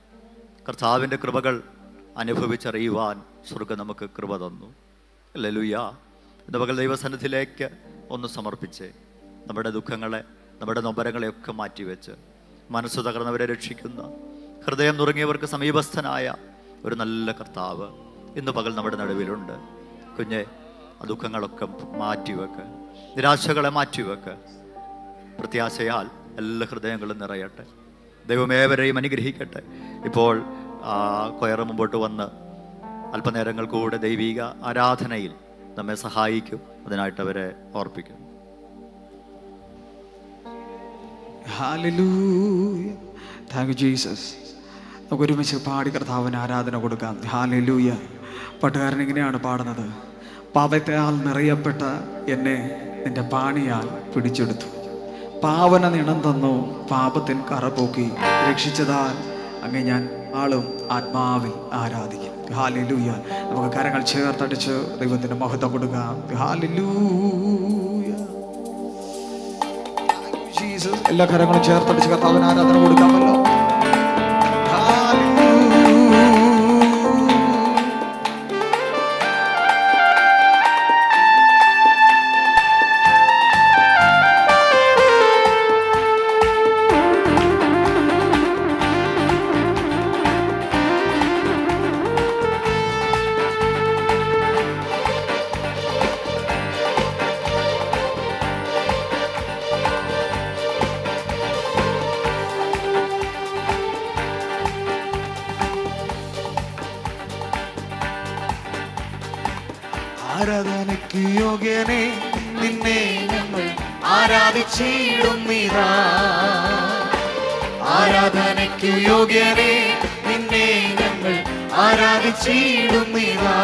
കർത്താവിന്റെ കൃപകൾ അനുഭവിച്ചറിയുവാൻ സ്വർഗം നമുക്ക് കൃപ തന്നു. ലലുയ ഇന്ന് പകൽ ദൈവസന്നിധിയിലേക്ക് ഒന്ന് സമർപ്പിച്ച് നമ്മുടെ ദുഃഖങ്ങളെ നമ്മുടെ നൊമ്പരങ്ങളെയൊക്കെ മാറ്റിവെച്ച് മനസ്സ് തകർന്നവരെ രക്ഷിക്കുന്ന ഹൃദയം തുറങ്ങിയവർക്ക് സമീപസ്ഥനായ ഒരു നല്ല കർത്താവ് ഇന്ന് പകൽ നമ്മുടെ നടുവിലുണ്ട്. കുഞ്ഞെ ആ ദുഃഖങ്ങളൊക്കെ മാറ്റിവെക്ക്. നിരാശകളെ മാറ്റിവെക്ക്. പ്രത്യാശയാൽ എല്ലാ ഹൃദയങ്ങളും നിറയട്ടെ. ദൈവമേവരെയും അനുഗ്രഹിക്കട്ടെ. ഇപ്പോൾ ആ, കൊയറ് മുമ്പോട്ട് വന്ന് അല്പനേരങ്ങൾ കൂടെ ദൈവിക ആരാധനയിൽ നമ്മെ സഹായിക്കും. അതിനായിട്ട് അവരെ ഓർപ്പിക്കുന്നു. താങ്ക് യു ജീസസ് നമുക്ക് ഒരുമിച്ച് പാടി കർത്താവിന് ആരാധന കൊടുക്കാം. ഹാലലൂയ പാട്ടുകാരൻ ഇങ്ങനെയാണ് പാടുന്നത്. പാപത്താൽ നിറയപ്പെട്ട എന്നെ നിന്റെ പാണിയാൽ പിടിച്ചെടുത്തു. പാവന നിണം തന്നു പാപത്തിൻ കറപോക്കി രക്ഷിച്ചതാൽ അങ്ങ് ഞാൻ ആളും ആത്മാവിൽ ആരാധിക്കും. ഹാലിലൂയ നമുക്ക് കരങ്ങൾ ചേർത്തടിച്ച് ദൈവത്തിന് മഹത്വം കൊടുക്കാം. ഹാലലൂയ എല്ലാ കരങ്ങളും ചേർത്തടിച്ച് കർത്താവിന് ആരാധന കൊടുക്കാമല്ലോ. ആരാധിച്ചിടുന്നിതാ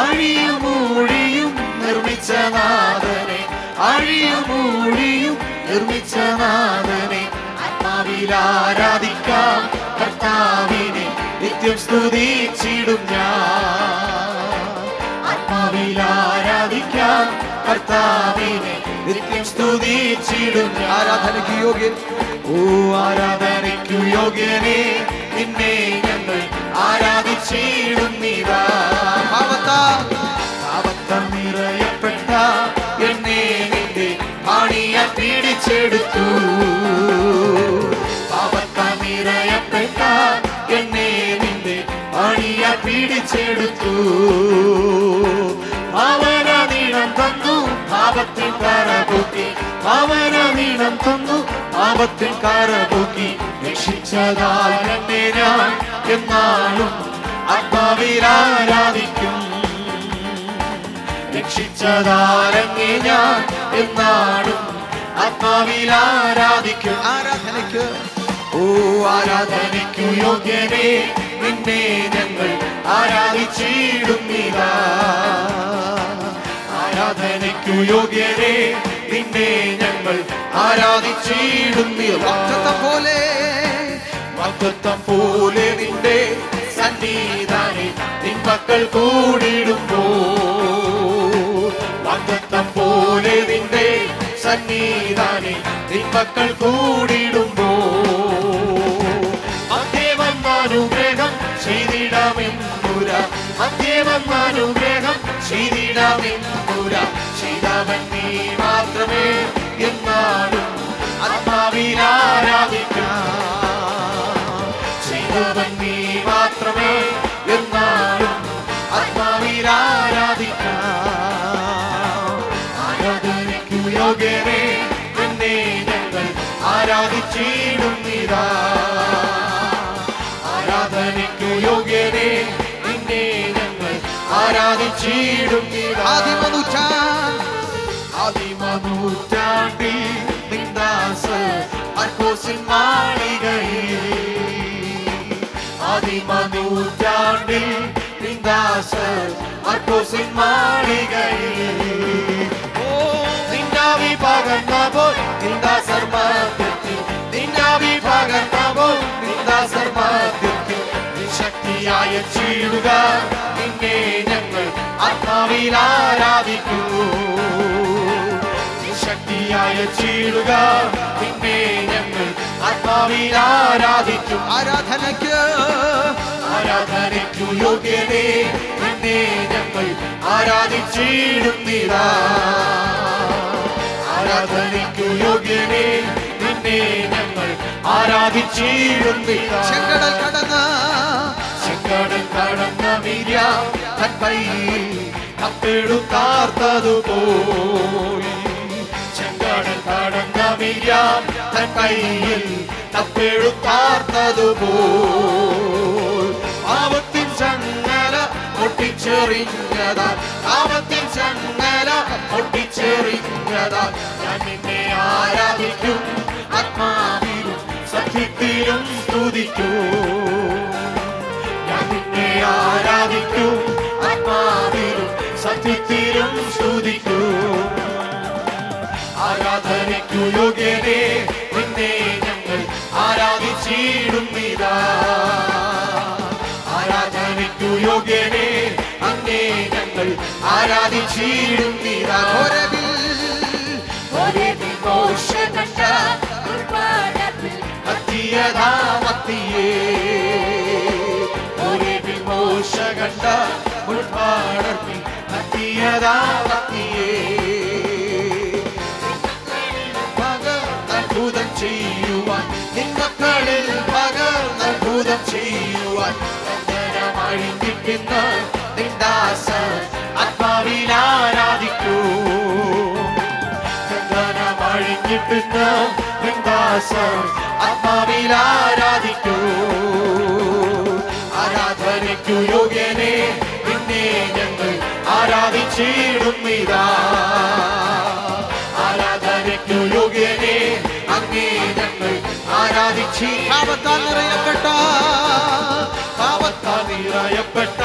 അഴിയുമൂഴിയും നിർമ്മിച്ച നാഥനെ അഴിയുമൂഴിയും നിർമ്മിച്ച നാഥനെ. ആത്മാവിൽ ആരാധിക്കാം കർത്താവിനെ നിത്യം സ്തുതിച്ചിടും ഞാൻ. ആത്മാവിൽ ആരാധിക്കാം കർത്താവിനെ നിത്യം സ്തുതിച്ചിടും. ആരാധനയ്ക്ക് യോഗ്യൻ? ഓ ആരാധനയ്ക്കു യോഗ്യനെ നിന്നെ ഞങ്ങൾ ആരാധിച്ചിടുന്നിതാ. പാപത്താൽ നിറയപ്പെട്ട എന്നെ നിന്റെ ആണിയ പീഡിച്ചെടുത്തു. പാപത്താൽ നിറയപ്പെട്ട എന്നെ നിന്റെ ആണിയ പീഡിച്ചെടുത്തു. നീളം തന്നു പാപത്തിൽ കരപൂക്കി അവന നീളം തന്നു പാപത്തിൽ കരപൂക്കി രക്ഷിച്ചതാൽ എന്നെ ഞാൻ എന്നാളും ആത്മാവിൽ ആരാധിക്കും. രക്ഷിച്ചതാരങ്ങെ ഞാൻ എന്നാലും ആത്മാവിൽ ആരാധിക്കും. ആരാധനയ്ക്ക്. ഓ ആരാധനയ്ക്കു യോഗ്യനെ നിന്നെ ഞങ്ങൾ ആരാധിച്ചിടുന്നിതാ. ആരാധനയ്ക്കു യോഗ്യരെ നിന്നെ ഞങ്ങൾ ആരാധിച്ചിടുന്നില്ല പോലെ മക്കത്തം പോലെ നിന്റെ സന്നിധാനെ നിൻ മക്കൾ കൂടിയിടുമ്പോ മക്കത്തം പോലെ നിന്റെ സന്നിധാനെ നിൻ മക്കൾ കൂടിയിടുമ്പോ മധ്യവന്നാനുഗ്രഹം ചെയ്തിടാമെന്നുര മധ്യവന്നാനുഗ്രഹം ചെയ്തിടാമെന്നുര ശ്രീരാമൻ നീ മാത്രമേ എന്നാലും ആത്മാവിൽ ആരാധിക്കാം ചെയ്തവൻ നീ മാത്രമേ എന്നാലും ആത്മാവിൽ ആരാധിക്കാം ആരാധനയ്ക്കു യോഗ്യനെ എന്നെ ഞങ്ങൾ ആരാധിച്ചിടുന്നിതാ ആരാധനയ്ക്കു യോഗ്യനെ ആരാധിച്ചിടുന്നിതാ ആദിമനൂറ്റാണ്ടിൽ നിന്ദാസ അർക്കോസിൻ മാളികയിൽ. ആദിമനൂറ്റാണ്ടിൽ നിന്ദാസ അർക്കോസിൻ മാളികയിൽ. നിന്നാവി പകർന്നപ്പോൾ നിന്ദാസർ മധ്യത്തിൽ നിന്നാവി പകർന്നപ്പോൾ നിന്ദാസർ മധ്യത്തിൽ ശക്തിയായ ചീടുക നിന്നേ ആത്മാവിൽ ആരാധിക്കൂ. ശക്തിയായ ചീടുക നിന്നെ ഞങ്ങൾ ആത്മാവിൽ ആരാധിക്കും ആരാധനയ്ക്ക് ആരാധനയ്ക്കു യോഗ്യതേ നിന്നെ ഞങ്ങൾ ആരാധിച്ചിടുന്നില്ല ആരാധനയ്ക്കു യോഗ്യനേ നിന്നെ ഞങ്ങൾ ആരാധിച്ചിടുന്നില്ല ചെങ്കടൽ കടന്ന ചെങ്കടൽ കടന്ന വീര്യ തൻ കൈയിൽ കപ്പെടുത്താർത്തതുപോയി ചെങ്കടൽ കടന്ന വീര്യ തൻ കൈയിൽ കപ്പെടുത്താർത്തതുപോയി പാവത്തിൻ ചങ്ങല പൊട്ടിച്ചെറിഞ്ഞതാ പാവത്തിൻ ചങ്ങല പൊട്ടിച്ചെറിഞ്ഞതാ. ഞാൻ നിന്നെ ആരാധിക്കും ആത്മാവിലും സഖ്യത്തിലും സ്തുതിക്കൂ. ഞാൻ നിന്നെ ആരാധിക്കും ആത്മാവിലും സത്യത്തിലും സ്തുതിക്കൂ. ആരാധനയ്ക്കു യോഗ്യനെ നിന്നെ ഞങ്ങൾ ആരാധിച്ചിടുന്നിതാ ആരാധനയ്ക്കു യോഗ്യനെ അന്നേ ഞങ്ങൾ ആരാധിച്ചിടുന്നിതാ അത്തിയതാമത്തിയേ ഒരേ വിമോശകണ്ട ഉൾപ്പാടർത്തി അത്തിയതാമത്തിയേ അത്ഭുതം ചെയ്യുവാൻ നിങ്ങക്കളിൽ പകർന്നത്ഭുതം ചെയ്യുവാൻ അഴിഞ്ഞിരിക്കുന്ന നിന്ദാസ ആത്മാവിൽ ആരാധിക്കൂ. അഴിഞ്ഞിട്ടുന്ന നിന്ദാസ ആത്മാവിൽ ആരാധനയ്ക്കു യോഗ്യനെ നിന്നെ ഞങ്ങൾ ആരാധിച്ചിടുന്നിതാ. ആരാധനയ്ക്കു യോഗ്യനെ അങ്ങേ ഞങ്ങൾ ആരാധിച്ചി. പാപത്താൽ നിറയപ്പെട്ട പാപത്താൽ നിറയപ്പെട്ട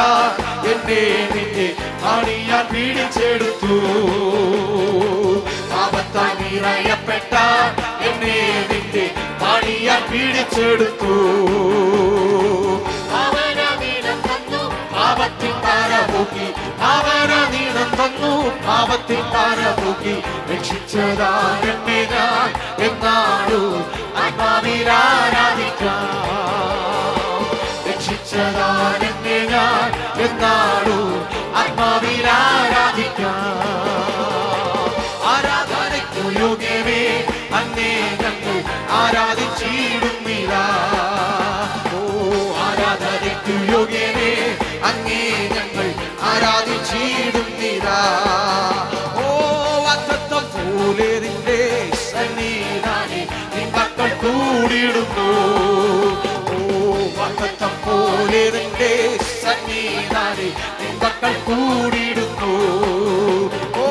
എന്നെ നിന്നെ ആണിയാൻ പീഡിച്ചെടുത്തു. പാപത്താൽ നിറയപ്പെട്ട എന്നെ നിന്റെ ആണിയാൻ പീഡിച്ചെടുത്തു. പാപത്തിൻ പാരപൂക്കി അവന നീളം തന്നു പാപത്തിൻ പാരപൂക്കി രക്ഷിച്ചതാ എന്നെ ഞാൻ എന്നാടു ആത്മാവിൽ ആത്മാവിൽ ആരാധിക്കാം രക്ഷിച്ചതാൻ എന്നെ ഞാൻ എന്നാടു ആത്മാവിൽ മക്കൾ ഓ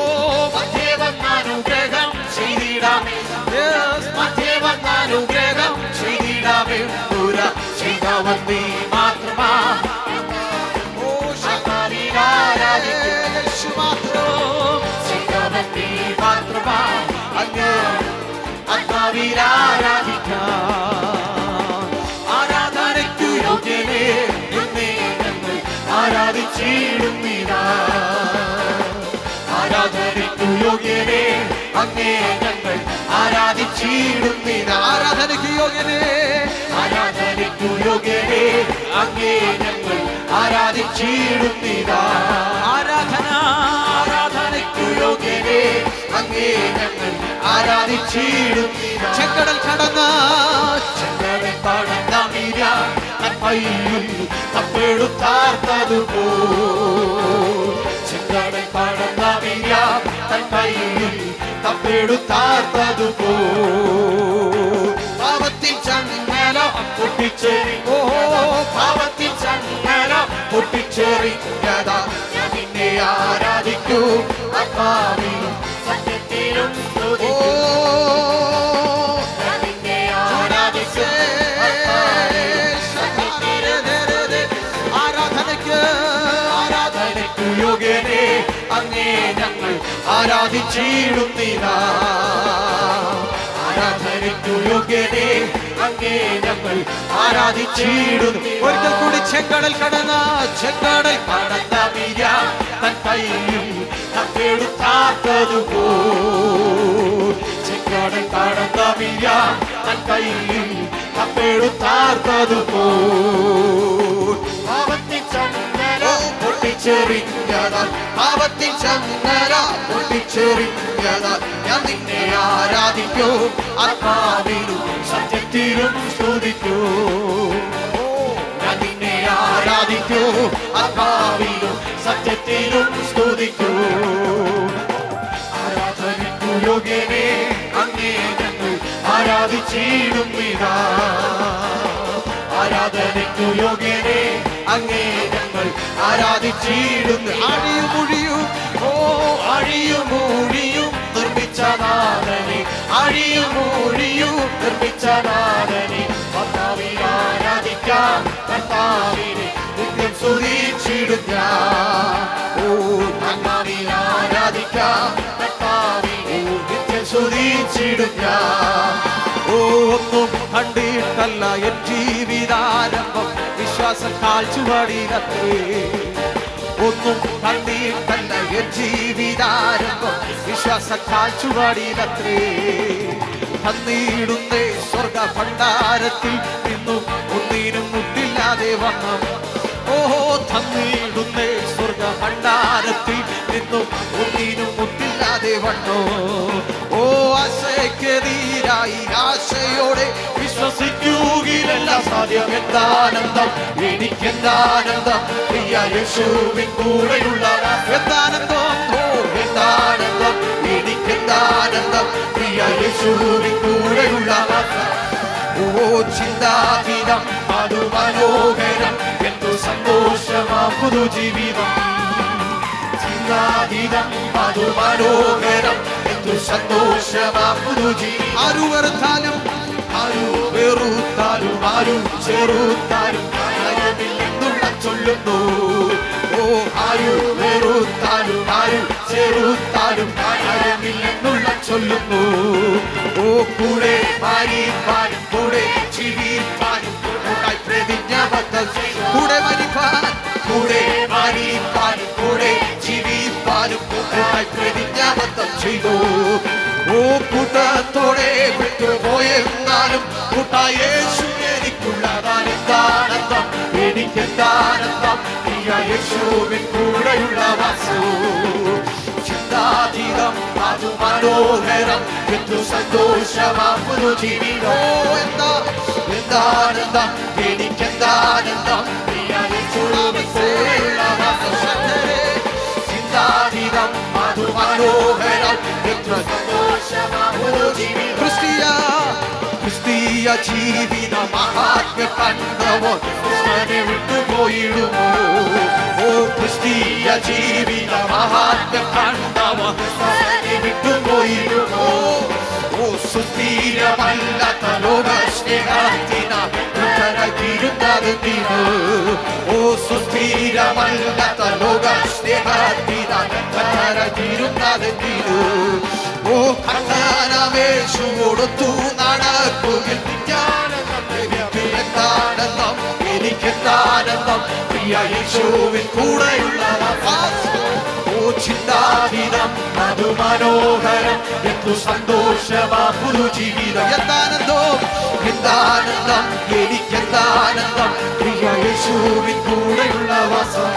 മധ്യേ വന്നാനുഗ്രഹം ചെയ്തിടാമേ. Yes, മധ്യേ ചെയ്തിടാമേ. പുര ചെയ്തവൻ മാത്രമാ ഓ നീ മാത്രമാ അങ്ങ് ആത്മാവിൽ ആരാധിച്ചിടുന്നില്ല ആരാധനയ്ക്കു യോഗ്യനെ അങ്ങേ ഞങ്ങൾ ആരാധിച്ചിടുന്നില്ല ആരാധനയ്ക്കു യോഗ്യനെ ആരാധനയ്ക്കു യോഗ്യനെ അങ്ങേ ഞങ്ങൾ ആരാധിച്ചിടുന്നില്ല ആരാധന. ആരാധനയ്ക്കു യോഗ്യനെ അങ്ങേ ഞങ്ങൾ ആരാധിച്ചിടുന്നില്ല ചെങ്കടൽ കടന്ന. ചെങ്കടൽ കടന്ന തപ്പെടുത്താർത്തതു പോ ചെങ്കടൽ കടന്ന മീര തൻ കൈയിൽ തപ്പെടുത്താർത്തതു പോ പാവത്തിൽ ചങ്ങല പൊട്ടിച്ചെറി ഓ പാവത്തിൽ ചങ്ങല പൊട്ടിച്ചെറിഞ്ഞതാ. ഞാൻ നിന്നെ ആരാധിക്കൂ. ആത്മാവിലും സത്യത്തിലും സ്തുതിക്കൂ. ഞങ്ങൾ ആരാധിച്ചിടുന്നില്ല ആരാധനയ്ക്കു യോഗ്യനെ അങ്ങേ ഞങ്ങൾ ആരാധിച്ചിടുന്നു. ഒരിക്കൽ കൂടി ചെങ്കടൽ കടന്ന ചെങ്കടൽ കടന്ന മീര തൻ കയ്യിൽ തപ്പെടുത്താത്തതു പോ ചെങ്കടൽ കടന്ന മീര തൻ കയ്യിൽ തപ്പെടുത്താത്തതു പോ പാവത്തിൽ ചങ്ങല പൊട്ടിച്ചെറിഞ്ഞതാ പാപത്തിൽ ചങ്ങല പൊട്ടിച്ചെറിഞ്ഞതാൽ ഞാൻ നിന്നെ ആരാധിക്കൂ. ആത്മാവിലും സത്യത്തിലും സ്തുതിക്കൂ. ഞാൻ നിന്നെ ആരാധിക്കൂ. ആത്മാവിലും സത്യത്തിലും സ്തുതിക്കൂ. ആരാധനിക്കൂ യോഗ്യനെ അങ്ങേ ഞങ്ങൾ ആരാധിച്ചിടുന്നിതാ ആരാധനയ്ക്കു യോഗ്യനെ അങ്ങേ ആരാധിച്ചിടുന്നു അഴിയും മുഴിയും ഓ അഴിയും മൂഴിയും നിർമ്മിച്ച നാഥനെ അഴിയും മൂഴിയും നിർമ്മിച്ച നാഥനെ കർത്താവിൽ ആരാധിക്കാം കർത്താവിനെ നിത്യം സ്തുതിച്ചിടുക. ഓ കർത്താവിൽ ആരാധിക്കാം കർത്താവിനെ നിത്യം സ്തുതിച്ചിടുക. ഓ ഒന്നും കണ്ടിട്ടല്ല എൻ ജീവിതാരംഭം. വിശ്വാസം കാഴ്ചപാടിയിലത്രേ ഒന്നും കണ്ണീർ എൻ ജീവിതാരംഭം വിശ്വാസ കാഴ്ചപാടിയിലത്രേ തന്നീടുന്നേ സ്വർഗ ഭണ്ഡാരത്തിൽ നിന്നും ഒന്നിനും മുട്ടില്ലാതെ വണ്ണം. ഓഹോ തന്നീടുന്നേ സ്വർഗ ഭണ്ഡാരത്തിൽ നിന്നും ഒന്നിനും മുട്ടില്ലാതെ വണ്ണോ. ഓ ആശയക്കെതിരായി ആശയോടെ വിശ്വസിക്കുകയിലെല്ലാം സാധ്യം എന്താനന്ദം എനിക്കെന്താനന്ദം? പ്രിയ യേശുവിൻ കൂടെയുള്ള എന്താനന്ദം എന്താനന്ദം? എനിക്കെന്താനന്ദം? പ്രിയ യേശുവിൻ കൂടെയുള്ള ഓ ചിന്താതീതം അതു മനോഹരം എന്തു സന്തോഷമാ പുതുജീവിതം ചിന്താതീതം അതു മനോഹരം വെറുത്താലും ആരും ചെറുത്താലും കാര്യമില്ലെന്നുള്ള ചൊല്ലുന്നു. ഓ ആരു വെറുത്താലും ആരും ചെറുത്താലും കാര്യമില്ലെന്നുള്ള ചൊല്ലുന്നു. ഓ കൂടെ മരിപ്പാനും കൂടെ ചിരിപ്പാനും കൂടായി പ്രതിജ്ഞാബദ്ധം കൂടെ മരിപ്പാൻ കൂടെ മാരിപ്പാനും കൂടെ ചിരിപ്പാനും കൂടായി പ്രതിജ്ഞാബദ്ധം ചെയ്തു ഓ കൂട്ടത്തോടെ വിട്ടുപോയെന്നാലും കൂട്ടാ യേശു എനിക്കുള്ളതാനെന്താനന്ദം എനിക്കെന്താനന്ദം പ്രിയ യേശുവിൻ കൂടെയുള്ള വാസു. ചിന്താതീതം അത് മനോഹരം. എത്ര സന്തോഷമാക്കുന്നു ജീവിതോ എന്താ? എന്താനന്ദം? എനിക്കെന്താനന്ദം? യേശുവിൻ കൂടെയുള്ള അത് മനോഹരം എത്ര സന്തോഷമാകുന്നു ജീവിതം ക്രിസ്തീയ ക്രിസ്തീയ ജീവിത മഹാത്മ്യ കണ്ടവോ ക്രിസ്തനെ വിട്ടുപോയിടുമോ ഓ ക്രിസ്തീയ ജീവിത മഹാത്മ്യ കണ്ടവോ ക്രിസ്തനെ വിട്ടുപോയിടുമോ ഓ സുസ്ഥിരമല്ലാത്ത ലോക സ്നേഹത്തിന കരകിരുന്നത് തീരു ഓ സുസ്ഥിരമല്ലാത്ത ലോക പ്രിയ യേശുവിൻ കൂടെയുള്ള ഓ ചിന്താതീതം അത് മനോഹരം എന്തു സന്തോഷമാ പുതു ജീവിതം എന്താനന്ദോ? എന്താനന്ദം? എനിക്കെന്താനന്ദം? പ്രിയ യേശുവിൻ കൂടെയുള്ള വാസം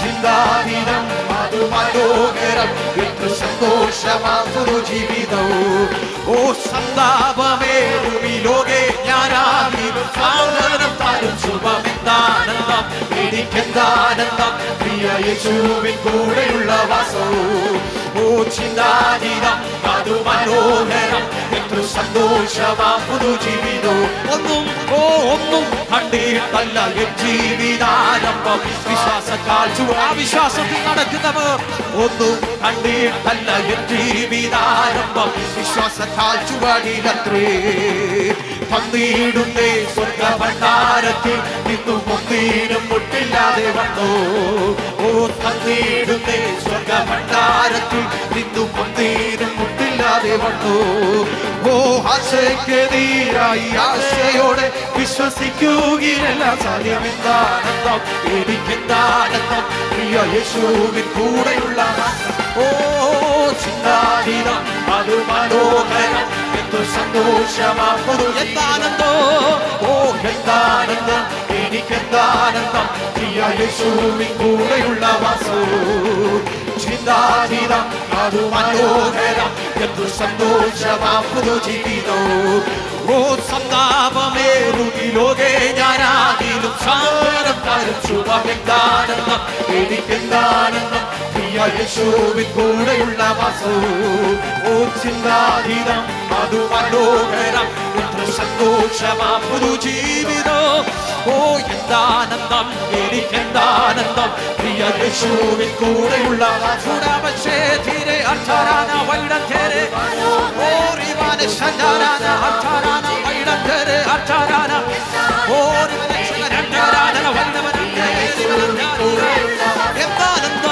ചിന്താതീതം അത് മനോഹരം സന്തോഷമാകുന്നു ജീവിതവും. ഓ സന്താപമേറുമി ലോകെ ഞാനാകിലും സാഗരം താരും ശുഭമെന്താനന്ദം എനിക്കെന്താനന്ദം? പ്രിയ യേശുവിൻ കൂടെയുള്ള വാസവും. ഓ ചിന്താതീതം അത് മനോഹരം എത്ര സന്തോഷമാകുന്നു ജീവിതവും ഒന്നും ഓ ഒന്നും കണ്ടിട്ടല്ല ജീവിതാരംഭം. വിശ്വാസക്കാൽ ചുവ വിശ്വാസത്തിൽ നടക്കുന്നവർ ഒന്നും കണ്ടിട്ടല്ല ജീവിതാരംഭം. വിശ്വാസത്താൽ ചുവടിലത്രേ തന്നീടുന്നേ സ്വർഗ ഭണ്ഡാരത്തിൽ നിന്നും ഒന്നീനും മുട്ടില്ലാതെ വന്നു. ഓ തന്നീടുന്നേ സ്വർഗ ഭണ്ഡാരത്തിൽ നിന്നും ഒന്നീനും മുട്ടില്ലാതെ വന്നു. ഓ ആശയ്ക്കെതിരായി ആശയോടെ വിശ്വസിക്കുകയല്ല സാധ്യമെന്താനന്ദം എനിക്കെന്താനന്ദം പ്രിയ യേശുവിൻ കൂടെയുള്ള ഓ ചിന്താതീതം അത് മനോഹരം. എന്തു സന്തോഷമാകുന്നു. എന്താനന്ദോ ഓ എന്താനന്ദം എനിക്കെന്താനന്ദം പ്രിയ യേശുവിൻ കൂടെയുള്ള വാസു. ചിന്താതീതം അതു മനോഹരം. എന്തു സന്തോഷമാകുന്നു ജീവിതോ. ഓ സന്താപമേറുകി ലോകേ ഞാനാകിലും സാരം താരം ശുഭമെന്താനന്ദം എനിക്കെന്താനന്ദം പ്രിയ യേശുവിൻ കൂടെയുള്ള വാസു. ഓ ചിന്താതീതം അത് മനോഹരം എത്ര സന്തോഷമാ പുതു ജീവിതോ ഓ എന്താനന്ദം എനിക്കെന്താനന്ദം. പ്രിയ യേശുവിൻ കൂടെയുള്ള ചൂടാവശേ ധീരെ അർച്ചാരാന ധേരെ ഓ റിവാന ശഞ്ചാരാന അർച്ചാരാന ധേരെ അർച്ചാരാന ഓ റിവാന ശഞ്ചാരാന വൈഡം എന്താനന്ദം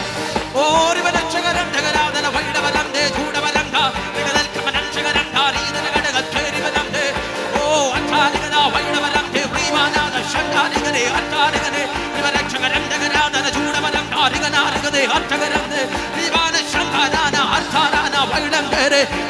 അർത്ഥകരന്തേ ഓ റിവരക്ഷകരന്തകരാധന വൈഡവരന്തേ ചൂടവരന്ത വികതൽക്കമനക്ഷകരന്ത റീഗന ഘടകത്തേരി വരന്തേ ഓ അർത്ഥാരകന വൈഡവരന്തേ പ്രീമാനാഥ ശങ്കാരികനെ അർത്ഥാരകനെ റിവരക്ഷകരന്തകരാധന ചൂടവരന്താരികനാരികനെ അർത്ഥകരന്തേ വിവാന ശങ്കാരാന അർത്ഥാരാന വൈഡന്തേരെ വികാന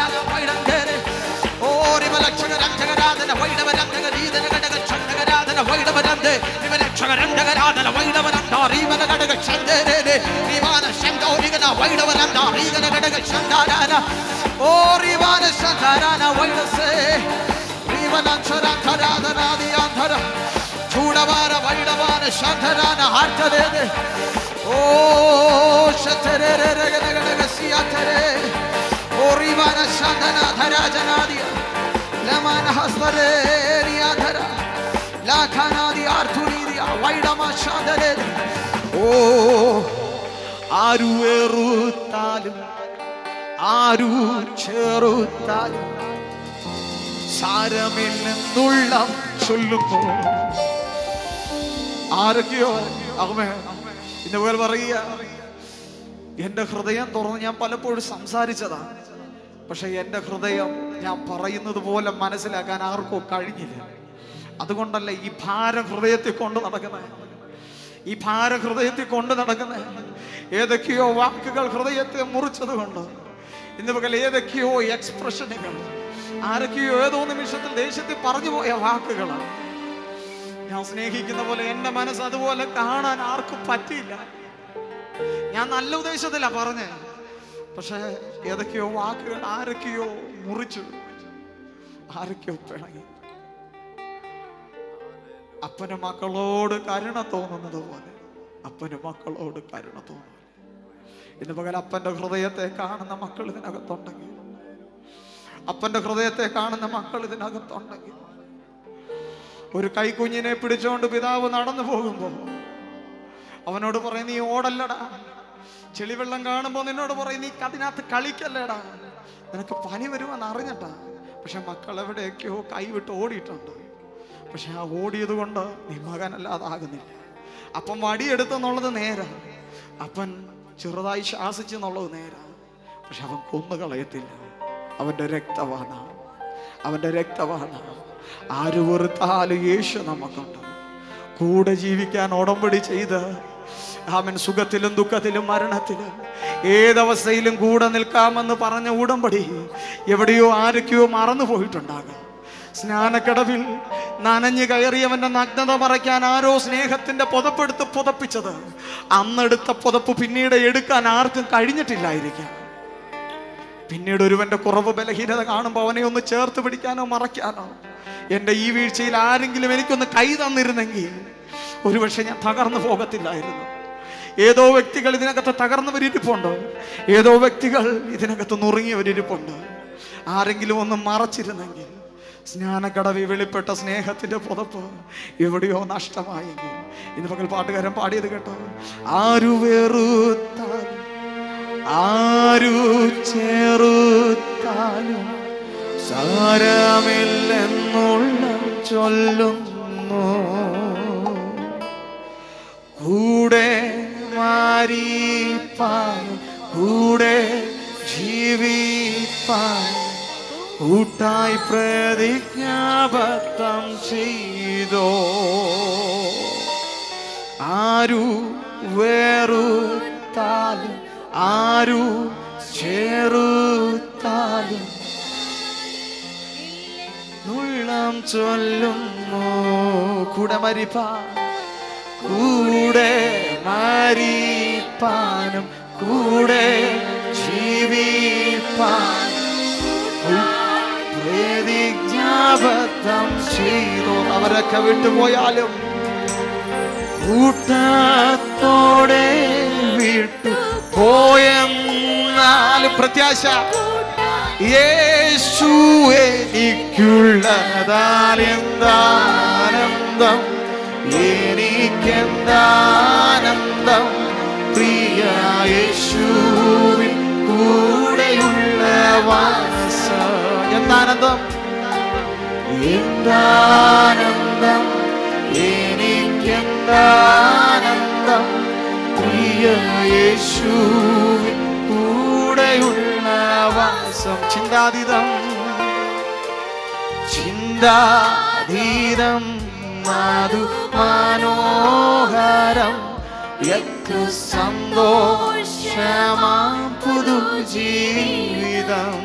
ശേഖരനന്ദേ രക്ഷകരന്തകരാതല വൈടവനന്ദ ഘടക ശന്തരേ റിവാന ശന്തോരികന വൈടവനന്ദ റീകന ഘടക ശന്താരാന ഓ റിവാന ശന്താരാന വൈടസേ റിവനക്ഷരാധരാധരാദിയാന്ധര ചൂടവാര വൈടവാന ശന്ധരാന ഹാർത്തരേ ഓ ശതരേ ഘടക സിയാധരേ ഓ റിവാന ശന്ധനാധരാജനാദിയ ലമന ഹസ്തരേരിയാധര ലാഖാനാദി ആർത്തുനീതിയ വൈഡമ ശാന്തരേ ഓ ആരു വെറുത്താലും ആരു ചെറുത്താലും സാരമില്ലെന്നുള്ള ചൊല്ലുന്നു ആരൊക്കെയോ അമ്മേ ഇന്ന് പോലെ പറയുക എന്റെ ഹൃദയം തുറന്ന് ഞാൻ പലപ്പോഴും സംസാരിച്ചതാ. പക്ഷെ എന്റെ ഹൃദയം ഞാൻ പറയുന്നത് പോലെ മനസ്സിലാക്കാൻ ആർക്കോ കഴിഞ്ഞില്ല. അതുകൊണ്ടല്ല ഈ ഭാരം ഹൃദയത്തിൽ കൊണ്ട് നടക്കുന്നത്. ഈ ഭാരം ഹൃദയത്തിൽ കൊണ്ട് നടക്കുന്നത്. ഏതൊക്കെയോ വാക്കുകൾ ഹൃദയത്തെ മുറിച്ചത് കൊണ്ട്. ഇന്ന് പകൽ ഏതൊക്കെയോ എക്സ്പ്രഷനുകൾ ആരൊക്കെയോ ഏതോ നിമിഷത്തിൽ ദേഷ്യത്തിൽ പറഞ്ഞു പോയ വാക്കുകളാണ് ഞാൻ സ്നേഹിക്കുന്ന പോലെ എന്റെ മനസ്സ് അതുപോലെ കാണാൻ ആർക്കും പറ്റിയില്ല. ഞാൻ നല്ല ഉദ്ദേശത്തിലാ പറഞ്ഞേ. പക്ഷെ ഏതൊക്കെയോ വാക്കുകൾ ആരൊക്കെയോ മുറിച്ചു. ആരൊക്കെയോ പിണങ്ങി. അപ്പന് മക്കളോട് കരുണ തോന്നുന്നത് പോലെ. അപ്പന് മക്കളോട് കരുണ തോന്നുന്നു ഇന്ന് പകൽ അപ്പന്റെ ഹൃദയത്തെ കാണുന്ന മക്കൾ ഇതിനകത്തുണ്ടെങ്കിൽ. അപ്പന്റെ ഹൃദയത്തെ കാണുന്ന മക്കൾ ഇതിനകത്തുണ്ടെങ്കിൽ. ഒരു കൈക്കുഞ്ഞിനെ പിടിച്ചുകൊണ്ട് പിതാവ് നടന്നു പോകുമ്പോൾ അവനോട് പറയും നീ ഓടല്ലടാ. ചെളിവെള്ളം കാണുമ്പോൾ നിന്നോട് പറയും നീ അതിനകത്ത് കളിക്കല്ലേടാ. നിനക്ക് പനി വരുമെന്ന് അറിഞ്ഞട്ടാ. പക്ഷെ മക്കൾ എവിടെയൊക്കെയോ കൈവിട്ട് ഓടിയിട്ടുണ്ട്. പക്ഷെ ആ ഓടിയത് കൊണ്ട് നീ മകനല്ലാതാകുന്നില്ല അപ്പം വടിയെടുത്തെന്നുള്ളത് നേരാ. അപ്പൻ ചെറുതായി ശ്വാസിച്ചെന്നുള്ളത് നേരാ. പക്ഷെ അവൻ കൊന്നു കളയത്തില്ല. അവന്റെ രക്തവാണ. അവന്റെ രക്തവാണ. ആര് വെറുത്താലും യേശു നമുക്കുണ്ട്. കൂടെ ജീവിക്കാൻ ഉടമ്പടി ചെയ്ത് അവൻ സുഖത്തിലും ദുഃഖത്തിലും മരണത്തിലും ഏതവസ്ഥയിലും കൂടെ നിൽക്കാമെന്ന് പറഞ്ഞ ഉടമ്പടി എവിടെയോ ആരൊക്കെയോ മറന്നു പോയിട്ടുണ്ടാകാം സ്നാനക്കടവിൽ നനഞ്ഞു കയറിയവന്റെ നഗ്നത മറയ്ക്കാൻ ആരോ സ്നേഹത്തിന്റെ പുതപ്പെടുത്ത് പുതപ്പിച്ചത്. അന്നെടുത്ത പുതപ്പ് പിന്നീട് എടുക്കാൻ ആർക്കും കഴിഞ്ഞിട്ടില്ലായിരിക്കാം. പിന്നീട് ഒരുവന്റെ കുറവ് ബലഹീനത കാണുമ്പോൾ അവനെ ഒന്ന് ചേർത്ത് പിടിക്കാനോ മറയ്ക്കാനോ. എന്റെ ഈ വീഴ്ചയിൽ ആരെങ്കിലും എനിക്കൊന്ന് കൈ തന്നിരുന്നെങ്കിൽ ഒരുപക്ഷെ ഞാൻ തകർന്നു പോകത്തില്ലായിരുന്നു. ഏതോ വ്യക്തികൾ ഇതിനകത്ത് തകർന്നവരിപ്പുണ്ട് ഏതോ വ്യക്തികൾ ഇതിനകത്ത് നുറുങ്ങിയവരിരിപ്പുണ്ട്. ആരെങ്കിലും ഒന്ന് മറച്ചിരുന്നെങ്കിൽ സ്നാനക്കടവി വെളിപ്പെട്ട സ്നേഹത്തിന്റെ പുതപ്പ് എവിടെയോ നഷ്ടമായി ഇന്ന് പകൽ പാട്ടുകാരൻ പാടിയത് കേട്ടോ. ആരു വെറുത്താൽ ആരു ചെറുത്താലും സാരമില്ലെന്നുള്ള ചൊല്ലുന്നു. കൂടെ മാറിപ്പാൻ കൂടെ ജീവിപ്പാൻ കൂട്ടായി പ്രതിജ്ഞാബദ്ധം ചെയ്തോ? ആരു വേറുത്താലും ആരു ചേറുത്താലും ഉള്ളം ചൊല്ലുന്നു. കൂടെ മരിപ്പാ കൂടെ മരിപ്പാനും കൂടെ ജീവിപ്പാൻ പ്രതിജ്ഞാബദ്ധം ചെയ്തു. അവരൊക്കെ വിട്ടുപോയാലും കൂട്ടത്തോടെ വിട്ടു പോയെന്നാലും പ്രത്യാശ യേശു എനിക്കുള്ളതാലെന്താനന്ദം എനിക്കെന്താനന്ദം? പ്രിയ യേശുവിൻ കൂടെയുള്ള വാസ. എന്താനന്ദം? എന്താനന്ദം എനിക്കെന്താനന്ദം? പ്രിയ യേശുവിൻ കൂടെയുള്ള വാസം. ചിന്താതീതം ചിന്താതീതം മാതു മനോഹരം യക്ക് ജീവിതം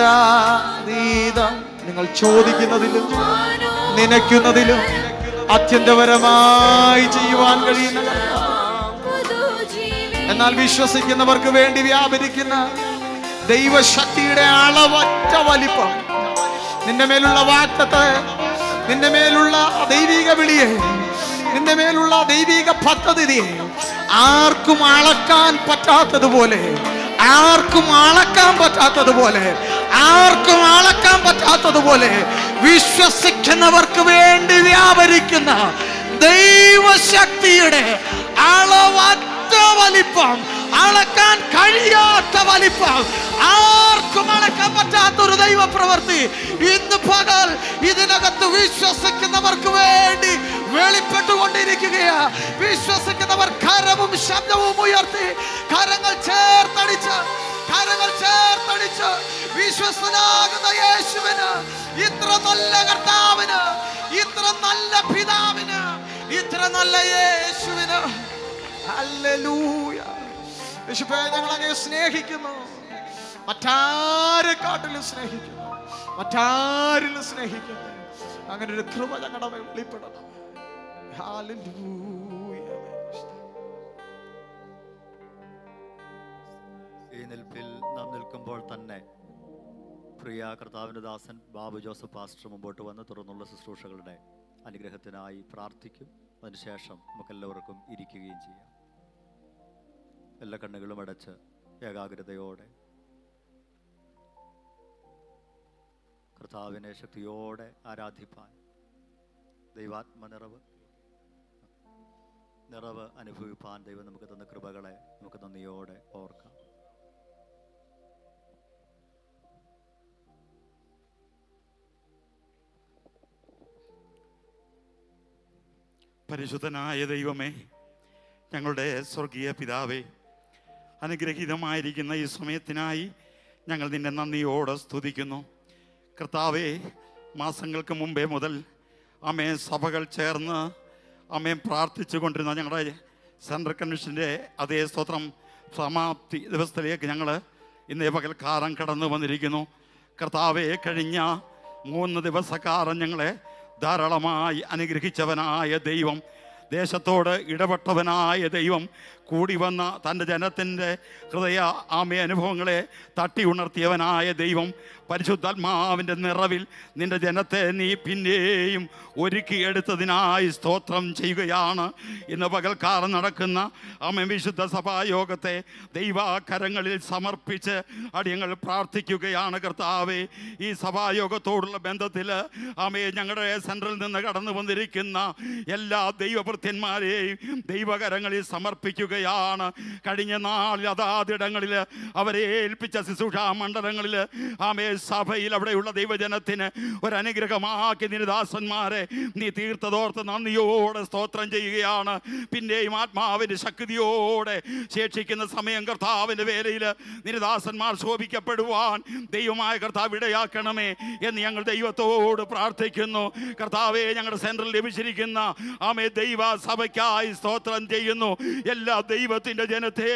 ചിന്താതീതം നിങ്ങൾ ചോദിക്കുന്നതിലും നനയ്ക്കുന്നതിലും അത്യന്തപരമായി ചെയ്യുവാൻ കഴിയുന്ന. എന്നാൽ വിശ്വസിക്കുന്നവർക്ക് വേണ്ടി വ്യാപരിക്കുന്ന ദൈവശക്തിയുടെ അളവറ്റ വലിപ്പം നിന്റെ മേലുള്ള വാറ്റത്തെ നിന്റെ മേലുള്ള ദൈവിക വിളിയെ നിന്റെ മേലുള്ള ദൈവിക പദ്ധതിയെ ആർക്കും അളക്കാൻ പറ്റാത്തതുപോലെ ആർക്കും അളക്കാൻ പറ്റാത്തതുപോലെ ആർക്കും അളക്കാൻ പറ്റാത്തതുപോലെ വിശ്വസിക്കുന്നവർക്ക് വേണ്ടി വ്യാപരിക്കുന്ന ദൈവശക്തിയുടെ അളവറ്റ വലിപ്പം അളക്കാൻ കഴിയാത്ത വലിപ്പം. ആർക്കും അളക്കാൻ പറ്റാത്ത ഒരു ദൈവ പ്രവൃത്തി ഇന്ന് പകൽ ഇതിനകത്ത് വിശ്വസിക്കുന്നവർക്ക് വേണ്ടി വെളിപ്പെട്ടുകൊണ്ടിരിക്കുകയാ. വിശ്വസിക്കുന്നവർ കരവും ശബ്ദവും ഉയർത്തി കരങ്ങൾ ചേർത്തടിച്ച് കരങ്ങൾ ചേർത്തടിച്ച് വിശ്വസനാകുന്ന യേശുവിന് ഇത്ര നല്ല കർത്താവിന് ഇത്ര നല്ല പിതാവിന് ഇത്ര നല്ല യേശുവിന്. ഹല്ലേലൂയ. യേശുവേ ഞങ്ങൾ അങ്ങേ സ്നേഹിക്കുന്നു മറ്റാരെക്കാട്ടിലും സ്നേഹിക്കുന്നു. മറ്റാരിലും സ്നേഹിക്കുന്നു. അങ്ങനെ ഒരു കൃപ ഞങ്ങളുടെ വെളിപ്പെടണം. ഈ നിൽപ്പിൽ നാം നിൽക്കുമ്പോൾ തന്നെ പ്രിയ കർത്താവിന്റെ ദാസൻ ബാബു ജോസഫ് പാസ്റ്റർ മുമ്പോട്ട് വന്ന് തുറന്നുള്ള ശുശ്രൂഷകളുടെ അനുഗ്രഹത്തിനായി പ്രാർത്ഥിക്കും. അതിനുശേഷം നമുക്കെല്ലാവർക്കും ഇരിക്കുകയും ചെയ്യാം. എല്ലാ കണ്ണുകളും അടച്ച് ഏകാഗ്രതയോടെ കർത്താവിനെ ശക്തിയോടെ ആരാധിപ്പാൻ ദൈവാത്മ നിറവ് നിറവ് അനുഭവിപ്പാൻ ദൈവം നമുക്ക് തന്ന കൃപകളെ നമുക്ക് നന്ദിയോടെ ഓർക്കാം. പരിശുദ്ധനായ ദൈവമേ ഞങ്ങളുടെ സ്വർഗീയ പിതാവേ അനുഗ്രഹീതമായിരിക്കുന്ന ഈ സമയത്തിനായി ഞങ്ങൾ നിന്നെ നന്ദിയോടെ സ്തുതിക്കുന്നു. കർത്താവെ മാസങ്ങൾക്ക് മുമ്പേ മുതൽ അമ്മേ സഭകൾ ചേർന്ന് അമ്മയും പ്രാർത്ഥിച്ചു കൊണ്ടിരുന്ന ഞങ്ങളുടെ സെൻട്രൽ കൺവെൻഷന്റെ അതേ സ്തോത്രം സമാപ്തി ദിവസത്തിലേക്ക് ഞങ്ങൾ ഇന്നേ പകൽക്കാലം കടന്നു വന്നിരിക്കുന്നു. കർത്താവെ കഴിഞ്ഞ മൂന്ന് ദിവസക്കാലം ഞങ്ങളെ ധാരാളമായി അനുഗ്രഹിച്ചവനായ ദൈവം ദേശത്തോട് ഇടപെട്ടവനായ ദൈവം കൂടി വന്ന തന്റെ ജനത്തിന്റെ ഹൃദയ ആമയ അനുഭവങ്ങളെ തട്ടി ഉണർത്തിയവനായ ദൈവം പരിശുദ്ധാത്മാവിന്റെ നിറവിൽ നിന്റെ ജനത്തെ നീ പിന്നെയും ഒരുക്കിയെടുത്തതിനായി സ്തോത്രം ചെയ്യുകയാണ്. ഇന്ന് പകൽക്കാലം നടക്കുന്ന അമ്മ വിശുദ്ധ സഭായോഗത്തെ ദൈവാകരങ്ങളിൽ സമർപ്പിച്ച് അടിയങ്ങൾ പ്രാർത്ഥിക്കുകയാണ് കർത്താവേ. ഈ സഭായോഗത്തോടുള്ള ബന്ധത്തിൽ ആമയെ ഞങ്ങളുടെ സെൻട്രൽ നിന്ന് കടന്നു വന്നിരിക്കുന്ന എല്ലാ ദൈവഭൃത്യന്മാരെയും ദൈവകരങ്ങളിൽ സമർപ്പിക്കുകയാണ് കഴിഞ്ഞ നാളിൽ അതാതിടങ്ങളിൽ അവരെ ഏൽപ്പിച്ച ശുശ്രൂഷാ മണ്ഡലങ്ങളിൽ ആമേ സഭയിൽ അവിടെയുള്ള ദൈവജനത്തിന് ഒരനുഗ്രഹമാക്കി നിരുദാസന്മാരെ നീ തീർത്തതോർത്ത് നന്ദിയോടെ സ്തോത്രം ചെയ്യുകയാണ്. പിന്നെയും ആത്മാവിന്റെ ശക്തിയോടെ ശേഷിക്കുന്ന സമയം കർത്താവിന്റെ വേലയിൽ നിരുദാസന്മാർ ശോഭിക്കപ്പെടുവാൻ ദൈവമായ കർത്താവ് ഇടയാക്കണമേ എന്ന് ഞങ്ങൾ ദൈവത്തോട് പ്രാർത്ഥിക്കുന്നു. കർത്താവെ ഞങ്ങളുടെ സെൻട്രൽ ലഭിച്ചിരിക്കുന്ന ആമേ ദൈവ സഭയ്ക്കായി സ്തോത്രം ചെയ്യുന്നു. എല്ലാ ദൈവത്തിന്റെ ജനത്തെ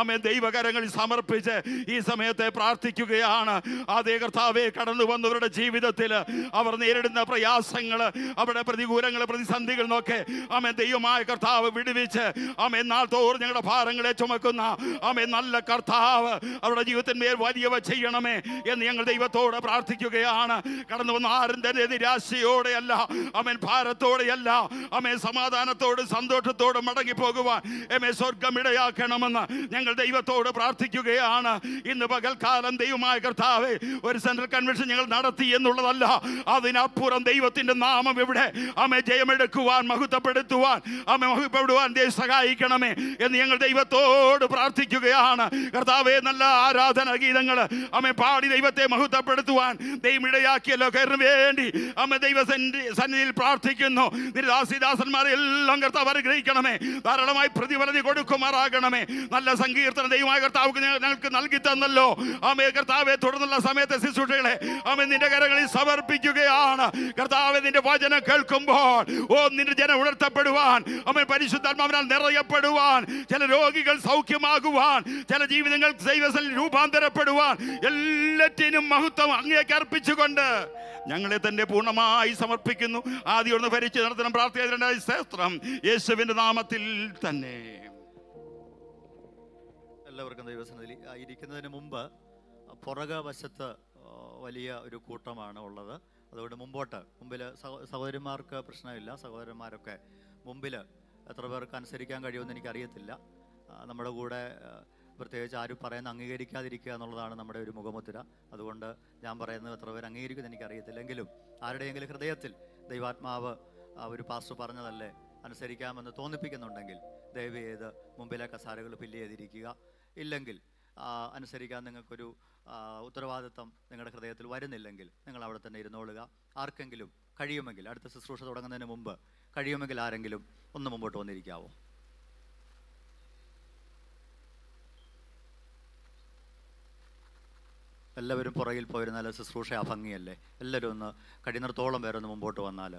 ആമേ ദൈവകരങ്ങളിൽ സമർപ്പിച്ച് ഈ സമയത്തെ പ്രാർത്ഥിക്കുകയാണ്. അതേ കർത്താവെ കടന്നു വന്നവരുടെ ജീവിതത്തിൽ അവർ നേരിടുന്ന പ്രയാസങ്ങൾ അവരുടെ പ്രതികൂലങ്ങൾ പ്രതിസന്ധികൾ നോക്കെ. ആമേ ദൈവമായ കർത്താവ് വിടുവിച്ച് ആമേ നാൾ തോറും ഞങ്ങളുടെ ഭാരങ്ങളെ ചുമക്കുന്ന ആമേ നല്ല കർത്താവ് അവരുടെ ജീവിതത്തിന്മേൽ വലിയവ ചെയ്യണമേ എന്ന് ഞങ്ങൾ ദൈവത്തോട് പ്രാർത്ഥിക്കുകയാണ്. കടന്നു വന്ന ആരും തന്നെ നിരാശയോടെയല്ല അമേൻ ഭാരത്തോടെയല്ല അമേ സമാധാനത്തോട് സന്തോഷത്തോട് മടങ്ങി പോകുവാൻ എമേ സ്വർഗം ഇടയാക്കണമെന്ന് ഞങ്ങൾ ദൈവത്തോട് പ്രാർത്ഥിക്കുകയാണ്. ഇന്ന് പകൽക്കാലം ദൈവമായ കർത്താവെ ഒരു സെൻട്രൽ കൺവെൻഷൻ ഞങ്ങൾ നടത്തി എന്നുള്ളതല്ല. അതിനപ്പുറം ദൈവത്തിന്റെ നാമം ഇവിടെ അമ്മ ജയമെടുക്കുവാൻ മഹത്വപ്പെടുത്തുവാൻ അമ്മ മഹത്വപ്പെടുവാൻ ദൈവം സഹായിക്കണമേ എന്ന് ഞങ്ങൾ ദൈവത്തോട് പ്രാർത്ഥിക്കുകയാണ്. കർത്താവെ നല്ല ആരാധന ഗീതങ്ങൾ. അമ്മ പാടി ദൈവത്തെ മഹത്വപ്പെടുത്തുവാൻ ദൈവം ഇടയാക്കിയല്ലോ കയറിന് വേണ്ടി. അമ്മ ദൈവ സന്നിധിയിൽ പ്രാർത്ഥിക്കുന്നു. നിരദാസിദാസന്മാരെ എല്ലാം കർത്താവ് അനുഗ്രഹിക്കണമേ. ധാരാളമായി പ്രതിഫലതി കൊടുക്കുമാറാകണമേ. നല്ല സങ്കീർത്തന ദൈവമായ കർത്താവ് ഞങ്ങൾക്ക് നൽകി തന്നല്ലോ. ആമേ കർത്താവെ തുടർന്നുള്ള സമയത്തെ ശുശ്രൂഷകളെ ആമേ നിന്റെ കരങ്ങളിൽ സമർപ്പിക്കുകയാണ്. കർത്താവെ നിന്റെ വചനം കേൾക്കുമ്പോൾ ഓ നിന്റെ ജനം ഉണർത്തപ്പെടുവാൻ അമ്മ പരിശുദ്ധാത്മാവിനാൽ നിറയപ്പെടുവാൻ ചില രോഗികൾ സൗഖ്യമാകുവാൻ ചില ജീവിതങ്ങൾ ദൈവത്തിൽ രൂപാന്തരപ്പെടുവാൻ എല്ലാറ്റിനും മഹത്വം അങ്ങേക്ക് അർപ്പിച്ചുകൊണ്ട് ഞങ്ങളെ തന്നെ പൂർണമായി സമർപ്പിക്കുന്നു. ആദ്യം ഒന്ന് ഭരിച്ചു നടത്തണം പ്രാർത്ഥന ശാസ്ത്രം യേശുവിന്റെ നാമത്തിൽ തന്നെ. എല്ലാവർക്കും ദൈവസന്നിധി. ഇരിക്കുന്നതിന് മുമ്പ് പുറക വശത്ത് വലിയ ഒരു കൂട്ടമാണ് ഉള്ളത്. അതുകൊണ്ട് മുമ്പോട്ട് മുമ്പിൽ സഹോ- സഹോദരിമാർക്ക് പ്രശ്നമില്ല. സഹോദരന്മാരൊക്കെ മുമ്പിൽ എത്ര പേർക്ക് അനുസരിക്കാൻ കഴിയുമെന്ന് എനിക്കറിയത്തില്ല. നമ്മുടെ കൂടെ പ്രത്യേകിച്ച് ആരും പറയുന്ന അംഗീകരിക്കാതിരിക്കുക എന്നുള്ളതാണ് നമ്മുടെ ഒരു മുഖമുദ്ര. അതുകൊണ്ട് ഞാൻ പറയുന്നത് എത്ര പേർ അംഗീകരിക്കുന്നത് എനിക്കറിയത്തില്ലെങ്കിലും ആരുടെയെങ്കിലും ഹൃദയത്തിൽ ദൈവാത്മാവ് ഒരു പാസ്റ്റർ പറഞ്ഞതല്ലേ അനുസരിക്കാമെന്ന് തോന്നിപ്പിക്കുന്നുണ്ടെങ്കിൽ ദയവ് ചെയ്ത് മുമ്പിലെ കസാരകൾ ഫില്ല് ചെയ്തിരിക്കുക. ഇല്ലെങ്കിൽ അനുസരിക്കാൻ നിങ്ങൾക്കൊരു ഉത്തരവാദിത്തം നിങ്ങളുടെ ഹൃദയത്തിൽ വരുന്നില്ലെങ്കിൽ നിങ്ങൾ അവിടെ തന്നെ ഇരുന്നോളുക. ആർക്കെങ്കിലും കഴിയുമെങ്കിൽ അടുത്ത ശുശ്രൂഷ തുടങ്ങുന്നതിന് മുമ്പ് കഴിയുമെങ്കിൽ ആരെങ്കിലും ഒന്ന് മുമ്പോട്ട് വന്നിരിക്കാവോ? എല്ലാവരും പുറകിൽ പോയിരുന്നാൽ ശുശ്രൂഷ അഭംഗിയല്ലേ എല്ലാവരും ഒന്ന് കഴിയുന്നിടത്തോളം പേരൊന്ന് മുമ്പോട്ട് വന്നാൽ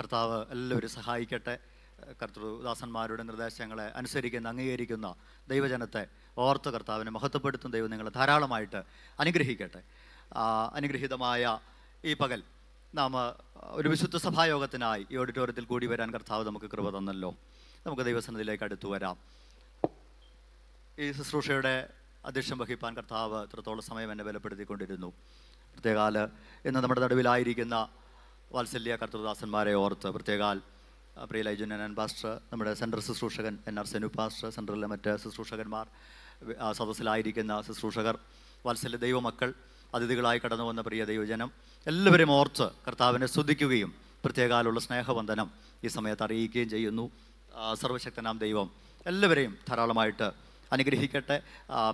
കർത്താവ് എല്ലാവരും സഹായിക്കട്ടെ. കർത്തൃദാസന്മാരുടെ നിർദ്ദേശങ്ങളെ അനുസരിക്കുന്ന അംഗീകരിക്കുന്ന ദൈവജനത്തെ ഓർത്ത് കർത്താവിനെ മഹത്വപ്പെടുത്തും ദൈവം നിങ്ങളെ ധാരാളമായിട്ട് അനുഗ്രഹിക്കട്ടെ. അനുഗ്രഹീതമായ ഈ പകൽ നാം ഒരു വിശുദ്ധ സഭായോഗത്തിനായി ഈ ഓഡിറ്റോറിയത്തിൽ കൂടി വരാൻ കർത്താവ് നമുക്ക് കൃപ തന്നല്ലോ. നമുക്ക് ദൈവസന്നിധിയിലേക്ക് അടുത്തു വരാം. ഈ ശുശ്രൂഷയുടെ അധ്യക്ഷം വഹിപ്പാൻ കർത്താവ് എത്രത്തോളം സമയം എന്നെ ബലപ്പെടുത്തിക്കൊണ്ടിരുന്നു. പ്രത്യേകാൽ ഇന്ന് നമ്മുടെ നടുവിലായിരിക്കുന്ന വാത്സല്യ കർത്തൃദാസന്മാരെ ഓർത്ത് പ്രത്യേകാൽ പ്രിയ ലൈജുനൻ പാസ്റ്റർ നമ്മുടെ സെൻട്രൽ ശുശ്രൂഷകൻ എൻ ആർ സെനു പാസ്റ്റർ സെൻട്രലിലെ മറ്റ് ശുശ്രൂഷകന്മാർ സദസ്സിലായിരിക്കുന്ന ശുശ്രൂഷകർ വാത്സല്യ ദൈവമക്കൾ അതിഥികളായി കടന്നു വന്ന പ്രിയ ദൈവജനം എല്ലാവരും ഓർത്ത് കർത്താവിനെ സ്തുതിക്കുകയും പ്രത്യേകാലുള്ള സ്നേഹവന്ദനം ഈ സമയത്ത് അറിയിക്കുകയും ചെയ്യുന്നു. സർവശക്തനാം ദൈവം എല്ലാവരെയും ധാരാളമായിട്ട് അനുഗ്രഹിക്കട്ടെ.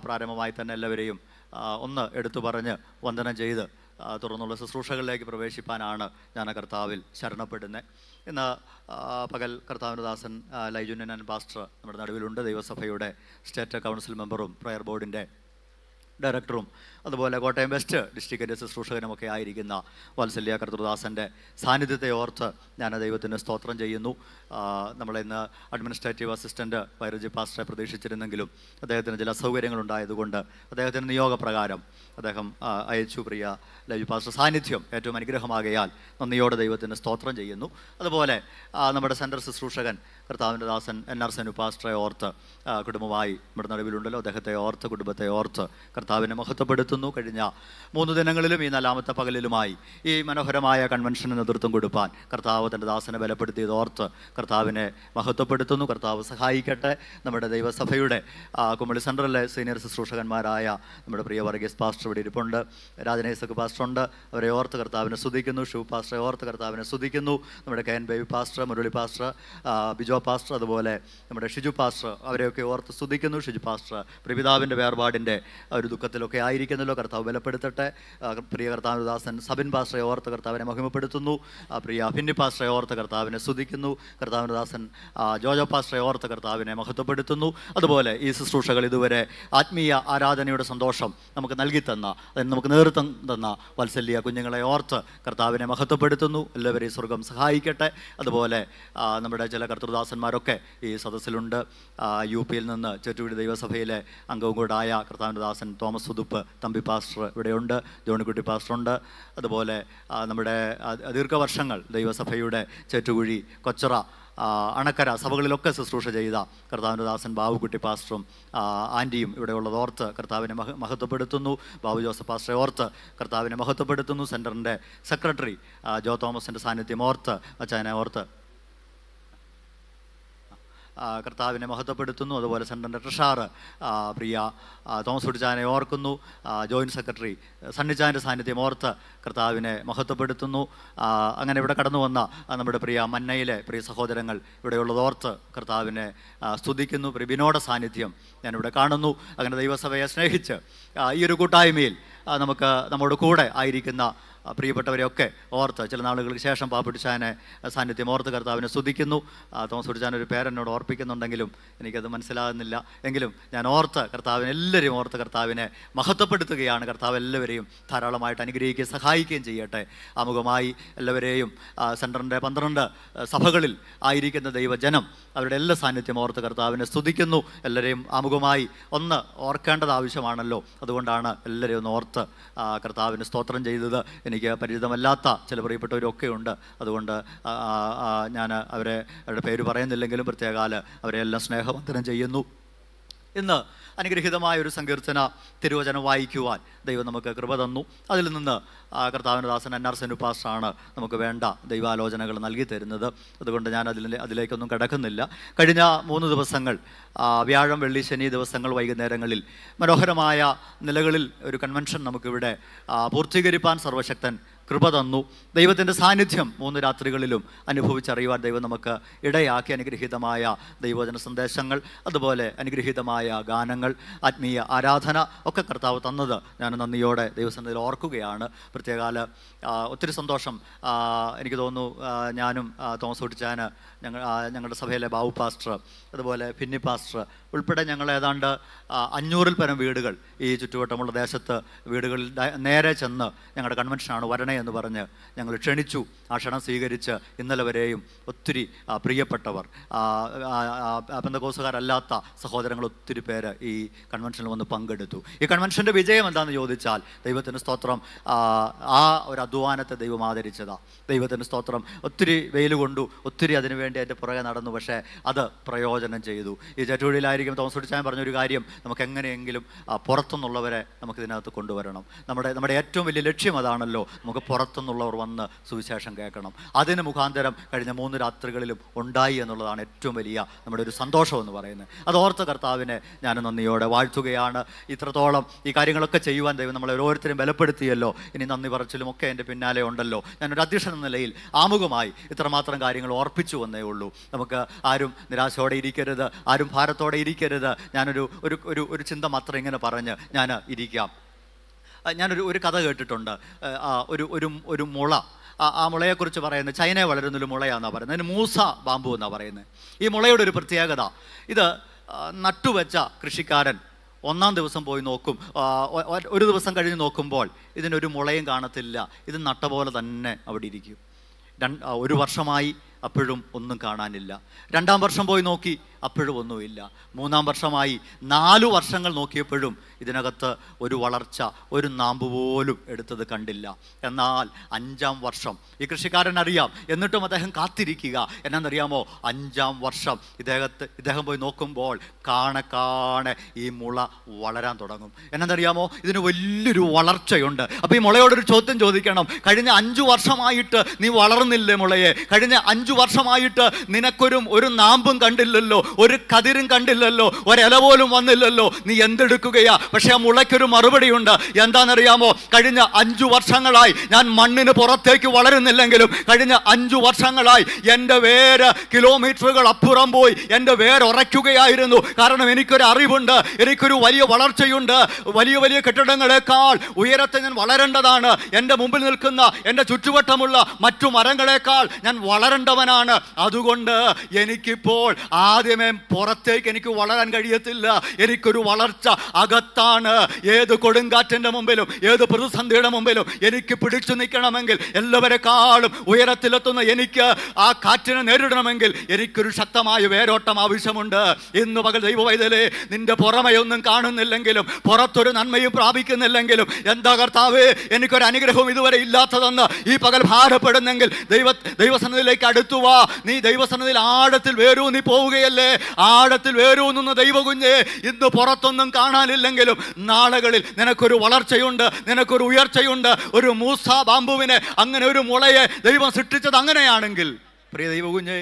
പ്രാരംഭമായി തന്നെ എല്ലാവരെയും ഒന്ന് എടുത്തു പറഞ്ഞ് വന്ദനം ചെയ്ത് ആ, തുടർന്നുള്ള ശുശ്രൂഷകളിലേക്ക് പ്രവേശിപ്പാനാണ് ഞാൻ കർത്താവിൽ ശരണപ്പെടുന്നത്. ഇന്ന് പകൽ കർത്താവിന്റെ ദാസൻ ലൈജുനൻ പാസ്റ്റർ നമ്മുടെ നടുവിലുണ്ട്. ദൈവസഭയുടെ സ്റ്റേറ്റ് കൗൺസിൽ മെമ്പറും പ്രയർ ബോർഡിന്റെ ഡയറക്ടറും. അതുപോലെ കോട്ടയം വെസ്റ്റ് ഡിസ്ട്രിക്റ്റിന്റെ ശുശ്രൂഷകനുമൊക്കെ ആയിരിക്കുന്ന വാത്സല്യ കർത്തൃദാസന്റെ സാന്നിധ്യത്തെ ഓർത്ത് ഞാൻ ദൈവത്തിന് സ്തോത്രം ചെയ്യുന്നു. നമ്മളിന്ന് അഡ്മിനിസ്ട്രേറ്റീവ് അസിസ്റ്റന്റ് വൈറജി പാസ്റ്ററെ പ്രതീക്ഷിച്ചിരുന്നെങ്കിലും അദ്ദേഹത്തിന് ചില സൗകര്യങ്ങളുണ്ടായതുകൊണ്ട് അദ്ദേഹത്തിന്റെ നിയോഗപ്രകാരം അദ്ദേഹം അയച്ചു. പ്രിയ ലൈവ് പാസ്റ്റർ സാന്നിധ്യം ഏറ്റവും അനുഗ്രഹമാകയാൽ നന്ദിയോടെ ദൈവത്തിന് സ്തോത്രം ചെയ്യുന്നു. അതുപോലെ നമ്മുടെ സെന്റർ ശുശ്രൂഷകൻ കർത്താവിന്റെ ദാസൻ എൻ ആർ സെനു പാസ്റ്ററെ ഓർത്ത് കുടുംബമായി നമ്മുടെ നടുവിലുണ്ടല്ലോ അദ്ദേഹത്തെ ഓർത്ത് കുടുംബത്തെ ഓർത്ത് കർത്താവിനെ മഹത്വപ്പെടുത്തുന്നു. കഴിഞ്ഞ മൂന്ന് ദിനങ്ങളിലും ഈ നാലാമത്തെ പകലിലുമായി ഈ മനോഹരമായ കൺവെൻഷന് നേതൃത്വം കൊടുപ്പാൻ കർത്താവ് തന്റെ ദാസനെ ബലപ്പെടുത്തിയത് ഓർത്ത് കർത്താവിനെ മഹത്വപ്പെടുത്തുന്നു. കർത്താവ് സഹായിക്കട്ടെ. നമ്മുടെ ദൈവസഭയുടെ കുമളി സെൻട്രലിലെ സീനിയർ ശുശ്രൂഷകന്മാരായ നമ്മുടെ പ്രിയ വർഗീസ് പാസ്റ്റർ ഇവിടെ ഇരിപ്പുണ്ട്. രാജനേസക്ക് പാസ്റ്റർ ഉണ്ട്. അവരെ ഓർത്ത് കർത്താവിനെ സ്തുതിക്കുന്നു. ഷൂ പാസ്റ്ററെ ഓർത്ത് കർത്താവിനെ സ്തുതിക്കുന്നു. നമ്മുടെ K N Baby pastor Murali pastor Bijo pastor അതുപോലെ നമ്മുടെ ഷിജു പാസ്റ്റർ അവരെയൊക്കെ ഓർത്ത് സ്തുതിക്കുന്നു. ഷിജു പാസ്റ്റർ പ്രിപിതാവിന്റെ വേർപാടിന്റെ ഒരു ദുഃഖത്തിലൊക്കെ ആയിരിക്കുന്നല്ലോ കർത്താവ് ബലപ്പെടുത്തട്ടെ. പ്രിയ കർത്താവിന്റെ ദാസൻ സബിൻ പാസ്റ്ററെ ഓർത്ത് കർത്താവിനെ മഹിമപ്പെടുത്തുന്നു. പ്രിയ ഭിന്നി പാസ്റ്ററെ ഓർത്ത് കർത്താവിനെ സ്തുതിക്കുന്നു. കർത്താവിന്റെ ജോജോ പാസ്റ്ററെ ഓർത്ത് കർത്താവിനെ മഹത്വപ്പെടുത്തുന്നു. അതുപോലെ ഈ ശുശ്രൂഷകൾ ഇതുവരെ ആത്മീയ ആരാധനയുടെ സന്തോഷം നമുക്ക് നൽകി തന്ന അതിന് നമുക്ക് നേതൃത്വം തന്ന വത്സല്യ കുഞ്ഞുങ്ങളെ ഓർത്ത് കർത്താവിനെ മഹത്വപ്പെടുത്തുന്നു. എല്ലാവരെയും സ്വർഗം സഹായിക്കട്ടെ. അതുപോലെ നമ്മുടെ ചില കർത്തൃദാസന്മാരൊക്കെ ഈ സദസ്സിലുണ്ട്. യു പിയിൽ നിന്ന് ചെറ്റുവിടി ദൈവസഭയിലെ അംഗവും കൂടായ കർത്താവിന്റെ ദാസൻ തോമസ് ഉതുപ്പ് തമ്പി പാസ്റ്റർ ഇവിടെയുണ്ട് ജോണിക്കുട്ടി പാസ്റ്ററുണ്ട്. അതുപോലെ നമ്മുടെ ദീർഘവർഷങ്ങൾ ദൈവസഭയുടെ ചേറ്റുകുഴി കൊച്ചറ അണക്കര സഭകളിലൊക്കെ ശുശ്രൂഷ ചെയ്ത കർത്താവിന്റെ ദാസൻ ബാബുക്കുട്ടി പാസ്റ്ററും ആന്റിയും ഇവിടെയുള്ളത് ഓർത്ത് കർത്താവിനെ മഹ മഹത്വപ്പെടുത്തുന്നു. ബാബു ജോസഫ് പാസ്റ്ററെ ഓർത്ത് കർത്താവിനെ മഹത്വപ്പെടുത്തുന്നു. സെന്ററിന്റെ സെക്രട്ടറി ജോ തോമസിന്റെ സാന്നിധ്യം ഓർത്ത് അച്ഛനെ ഓർത്ത് കർത്താവിനെ മഹത്വപ്പെടുത്തുന്നു. അതുപോലെ സെന്ററിന്റെ ട്രഷാറ് പ്രിയ തോമസ് ഉടിച്ചാനെ ഓർക്കുന്നു. ജോയിന്റ് സെക്രട്ടറി സണ്ണിച്ചാന്റെ സാന്നിധ്യം ഓർത്ത് കർത്താവിനെ മഹത്വപ്പെടുത്തുന്നു. അങ്ങനെ ഇവിടെ കടന്നു വന്ന നമ്മുടെ പ്രിയ മന്നയിലെ പ്രിയ സഹോദരങ്ങൾ ഇവിടെയുള്ളത് ഓർത്ത് കർത്താവിനെ സ്തുതിക്കുന്നു. പ്രിയ വിനോട സാന്നിധ്യം ഞാനിവിടെ കാണുന്നു. അങ്ങനെ ദൈവസഭയെ സ്നേഹിച്ച് ഈ ഒരു കൂട്ടായ്മയിൽ നമുക്ക് നമ്മുടെ കൂടെ ആയിരിക്കുന്ന പ്രിയപ്പെട്ടവരെയൊക്കെ ഓർത്ത് ചില നാളുകൾക്ക് ശേഷം പാപ്പിടിച്ചാനെ സാന്നിധ്യം ഓർത്ത് കർത്താവിനെ സ്തുതിക്കുന്നു. തോമസ് പിടിച്ചാൻ ഒരു പേരെന്നോട് ഓർപ്പിക്കുന്നുണ്ടെങ്കിലും എനിക്കത് മനസ്സിലാകുന്നില്ല. എങ്കിലും ഞാൻ ഓർത്ത് കർത്താവിനെ എല്ലാവരെയും ഓർത്ത് കർത്താവിനെ മഹത്വപ്പെടുത്തുകയാണ്. കർത്താവ് എല്ലാവരെയും ധാരാളമായിട്ട് അനുഗ്രഹിക്കുകയും സഹായിക്കുകയും ചെയ്യട്ടെ. അമുഖമായി എല്ലാവരെയും സെന്ററിന്റെ പന്ത്രണ്ട് സഭകളിൽ ആയിരിക്കുന്ന ദൈവജനം അവരുടെ എല്ലാ സാന്നിധ്യം ഓർത്ത് കർത്താവിനെ സ്തുതിക്കുന്നു. എല്ലാവരെയും ആമുഖമായി ഒന്ന് ഓർക്കേണ്ടത് ആവശ്യമാണല്ലോ. അതുകൊണ്ടാണ് എല്ലാവരെയും ഒന്ന് ഓർത്ത് കർത്താവിന് സ്തോത്രം ചെയ്തത്. എനിക്ക് പരിചിതമല്ലാത്ത ചില പ്രിയപ്പെട്ടവരൊക്കെ ഉണ്ട് അതുകൊണ്ട് ഞാൻ അവരെ അവരുടെ പേര് പറയുന്നില്ലെങ്കിലും പ്രത്യേകാല അവരെ എല്ലാം സ്നേഹവന്ദനം ചെയ്യുന്നു. ഇന്ന് അനുഗ്രഹീതമായ ഒരു സങ്കീർത്തന തിരുവചനം വായിക്കുവാൻ ദൈവം നമുക്ക് കൃപ തന്നു. അതിൽ നിന്ന് കർത്താവിന്റെ ദാസൻ എൻ ആർ സെനുപാസ്റ്റാണ് നമുക്ക് വേണ്ട ദൈവാലോചനകൾ നൽകി തരുന്നത്. അതുകൊണ്ട് ഞാൻ അതിൽ അതിലേക്കൊന്നും കിടക്കുന്നില്ല. കഴിഞ്ഞ മൂന്ന് ദിവസങ്ങൾ വ്യാഴം വെള്ളി ശനി ദിവസങ്ങൾ വൈകുന്നേരങ്ങളിൽ മനോഹരമായ നിലകളിൽ ഒരു കൺവെൻഷൻ നമുക്കിവിടെ പൂർത്തീകരിപ്പാൻ സർവശക്തൻ കൃപ തന്നു. ദൈവത്തിന്റെ സാന്നിധ്യം മൂന്ന് രാത്രികളിലും അനുഭവിച്ചറിയുവാൻ ദൈവം നമുക്ക് ഇടയാക്കി. അനുഗ്രഹീതമായ ദൈവജന സന്ദേശങ്ങൾ അതുപോലെ അനുഗ്രഹീതമായ ഗാനങ്ങൾ ആത്മീയ ആരാധന ഒക്കെ കർത്താവ് തന്നത്. ഞാൻ നന്ദിയോടെ ദൈവസന്നിധിയിൽ ഓർക്കുകയാണ്. പ്രത്യേകാല ഒത്തിരി സന്തോഷം. എനിക്ക് തോന്നുന്നു ഞാനും തോമസ് ഒട്ടിച്ചാന് ഞങ്ങൾ ഞങ്ങളുടെ സഭയിലെ ബാബു പാസ്റ്റർ അതുപോലെ ഫിന്നി പാസ്റ്റർ ഉൾപ്പെടെ ഞങ്ങൾ ഏതാണ്ട് അഞ്ഞൂറിൽ പരം വീടുകൾ ഈ ചുറ്റുവട്ടമുള്ള ദേശത്ത് വീടുകളിൽ നേരെ ചെന്ന് ഞങ്ങളുടെ കൺവെൻഷനാണ് വരണേ എന്ന് പറഞ്ഞ് ഞങ്ങൾ ക്ഷണിച്ചു. ആ ക്ഷണം സ്വീകരിച്ച് ഇന്നലെ വരെയും ഒത്തിരി പ്രിയപ്പെട്ടവർ പെന്തക്കോസുകാരല്ലാത്ത സഹോദരങ്ങൾ ഒത്തിരി പേര് ഈ കൺവെൻഷനിൽ വന്ന് പങ്കെടുത്തു. ഈ കൺവെൻഷന്റെ വിജയം എന്താണെന്ന് ചോദിച്ചാൽ ദൈവത്തിന്റെ സ്തോത്രം. ആ ഒരു അധ്വാനത്തെ ദൈവം ആദരിച്ചതാണ് ദൈവത്തിന്റെ സ്തോത്രം. ഒത്തിരി വെയിൽ കൊണ്ടു ഒത്തിരി അതിനുവേണ്ടി അതിന്റെ പുറകെ നടന്നു പക്ഷേ അത് പ്രയോജനം ചെയ്തു. ഈ ചറ്റുവഴിയിലായിരിക്കും തോമസ് ഉടിച്ചാൻ പറഞ്ഞൊരു കാര്യം നമുക്ക് എങ്ങനെയെങ്കിലും പുറത്തുനിന്നുള്ളവരെ നമുക്ക് ഇതിനകത്ത് കൊണ്ടുവരണം. നമ്മുടെ നമ്മുടെ ഏറ്റവും വലിയ ലക്ഷ്യം അതാണല്ലോ നമുക്ക് പുറത്തുനിന്നുള്ളവർ വന്ന് സുവിശേഷം കേൾക്കണം. അതിന് മുഖാന്തരം കഴിഞ്ഞ മൂന്ന് രാത്രികളിലും ഉണ്ടായി എന്നുള്ളതാണ് ഏറ്റവും വലിയ നമ്മുടെ ഒരു സന്തോഷമെന്ന് പറയുന്നത്. അത് ഓർത്ത് കർത്താവിനെ ഞാൻ നന്ദിയോടെ വാഴ്ത്തുകയാണ്. ഇത്രത്തോളം ഈ കാര്യങ്ങളൊക്കെ ചെയ്യുവാൻ ദൈവം നമ്മളെ ഓരോരുത്തരും ബലപ്പെടുത്തിയല്ലോ. ഇനി നന്ദി പറച്ചിലും ഒക്കെ എന്റെ പിന്നാലെ ഉണ്ടല്ലോ. ഞാനൊരു അധ്യക്ഷൻ എന്ന നിലയിൽ ആമുഖമായി ഇത്രമാത്രം കാര്യങ്ങൾ ഓർപ്പിച്ചു വന്നേ ഉള്ളൂ. നമുക്ക് ആരും നിരാശയോടെ ഇരിക്കരുത് ആരും ഭാരത്തോടെ ഇരിക്കരുത്. ഞാനൊരു ഒരു ഒരു ഒരു ചിന്ത മാത്രം ഇങ്ങനെ പറഞ്ഞ് ഞാൻ ഇരിക്കാം. ഞാനൊരു ഒരു കഥ കേട്ടിട്ടുണ്ട്. ഒരു ഒരു ഒരു മുള. ആ- മുളയെക്കുറിച്ച് പറയുന്നത് ചൈനയിൽ വളരുന്നൊരു മുളയാണെന്നാണ് പറയുന്നത്. അതിന് മൂസ ബാമ്പു എന്നാണ് പറയുന്നത്. ഈ മുളയുടെ ഒരു പ്രത്യേകത. ഇത് നട്ടുവെച്ച കൃഷിക്കാരൻ ഒന്നാം ദിവസം പോയി നോക്കും. ഒരു ദിവസം കഴിഞ്ഞ് നോക്കുമ്പോൾ ഇതിനൊരു മുളയും കാണത്തില്ല. ഇത് നട്ട പോലെ തന്നെ അവിടെ ഇരിക്കും. ഒരു വർഷമായി അപ്പോഴും ഒന്നും കാണാനില്ല. രണ്ടാം വർഷം പോയി നോക്കി അപ്പോഴും ഒന്നുമില്ല മൂന്നാം വർഷമായി നാലു വർഷങ്ങൾ നോക്കിയപ്പോഴും ഇതിനകത്ത് ഒരു വളർച്ച ഒരു നാമ്പ് പോലും എടുത്തത് കണ്ടില്ല. എന്നാൽ അഞ്ചാം വർഷം ഈ കൃഷിക്കാരൻ അറിയാം എന്നിട്ടും അദ്ദേഹം കാത്തിരിക്കുക. എന്നാന്നറിയാമോ അഞ്ചാം വർഷം ഇദ്ദേഹത്ത് ഇദ്ദേഹം പോയി നോക്കുമ്പോൾ കാണെ കാണെ ഈ മുള വളരാൻ തുടങ്ങും. എന്നാന്നറിയാമോ ഇതിന് വലിയൊരു വളർച്ചയുണ്ട്. അപ്പോൾ ഈ മുളയോടൊരു ചോദ്യം ചോദിക്കണം. കഴിഞ്ഞ അഞ്ചു വർഷമായിട്ട് നീ വളർന്നില്ലേ മുളയെ? കഴിഞ്ഞ അഞ്ചു വർഷമായിട്ട് നിനക്കൊരു ഒരു നാമ്പും കണ്ടില്ലല്ലോ. ഒരു കതിരും കണ്ടില്ലല്ലോ ഒരില പോലും വന്നില്ലല്ലോ. നീ എന്തെടുക്കുകയാ? പക്ഷെ ആ മുളയ്ക്കൊരു മറുപടിയുണ്ട്. എന്താണെന്നറിയാമോ? കഴിഞ്ഞ അഞ്ചു വർഷങ്ങളായി ഞാൻ മണ്ണിന് പുറത്തേക്ക് വളരുന്നില്ലെങ്കിലും കഴിഞ്ഞ അഞ്ചു വർഷങ്ങളായി എന്റെ വേര് കിലോമീറ്ററുകൾ അപ്പുറം പോയി എന്റെ വേര് ഉറയ്ക്കുകയായിരുന്നു. കാരണം എനിക്കൊരു അറിവുണ്ട് എനിക്കൊരു വലിയ വളർച്ചയുണ്ട്. വലിയ വലിയ കെട്ടിടങ്ങളെക്കാൾ ഉയരത്തെ ഞാൻ വളരേണ്ടതാണ്. എന്റെ മുമ്പിൽ നിൽക്കുന്ന എന്റെ ചുറ്റുവട്ടമുള്ള മറ്റു മരങ്ങളെക്കാൾ ഞാൻ വളരേണ്ടവനാണ്. അതുകൊണ്ട് എനിക്കിപ്പോൾ ആദ്യമേ പുറത്തേക്ക് എനിക്ക് വളരാൻ കഴിയത്തില്ല. എനിക്കൊരു വളർച്ച അകത്താണ്. ഏത് കൊടുങ്കാറ്റിന്റെ മുമ്പിലും ഏത് പ്രതിസന്ധിയുടെ മുമ്പിലും എനിക്ക് പിടിച്ചു നിൽക്കണമെങ്കിൽ എല്ലാവരെക്കാളും ഉയരത്തിലെത്തുന്ന എനിക്ക് ആ കാറ്റിനെ നേരിടണമെങ്കിൽ എനിക്കൊരു ശക്തമായ വേരോട്ടം ആവശ്യമുണ്ട്. ഇന്ന് പകൽ ദൈവവൈതലേ നിന്റെ പുറമെയൊന്നും കാണുന്നില്ലെങ്കിലും പുറത്തൊരു നന്മയും പ്രാപിക്കുന്നില്ലെങ്കിലും എന്താ കർത്താവേ എനിക്കൊരു അനുഗ്രഹവും ഇതുവരെ ഇല്ലാത്തതെന്ന് ഈ പകൽ ഭാരപ്പെടുന്നെങ്കിൽ ദൈവ ദൈവസന്നിധിയിലേക്ക് അടുത്തുവാ നീ ദൈവസന്നിധിയിൽ ആഴത്തിൽ വേരൂന്നി പോവുകയല്ലേ? ആഴത്തിൽ വേരൂന്നുന്ന ദൈവകുഞ്ഞെ ഇന്ന് പുറത്തൊന്നും കാണാനില്ലെങ്കിലും നാളുകളിൽ നിനക്കൊരു വളർച്ചയുണ്ട് നിനക്കൊരു ഉയർച്ചയുണ്ട്. ഒരു മൂസ ബാമ്പുവിനെ അങ്ങനെ ഒരു മുളയെ ദൈവം സൃഷ്ടിച്ചത് അങ്ങനെയാണെങ്കിൽ പ്രിയ ദൈവകുഞ്ഞെ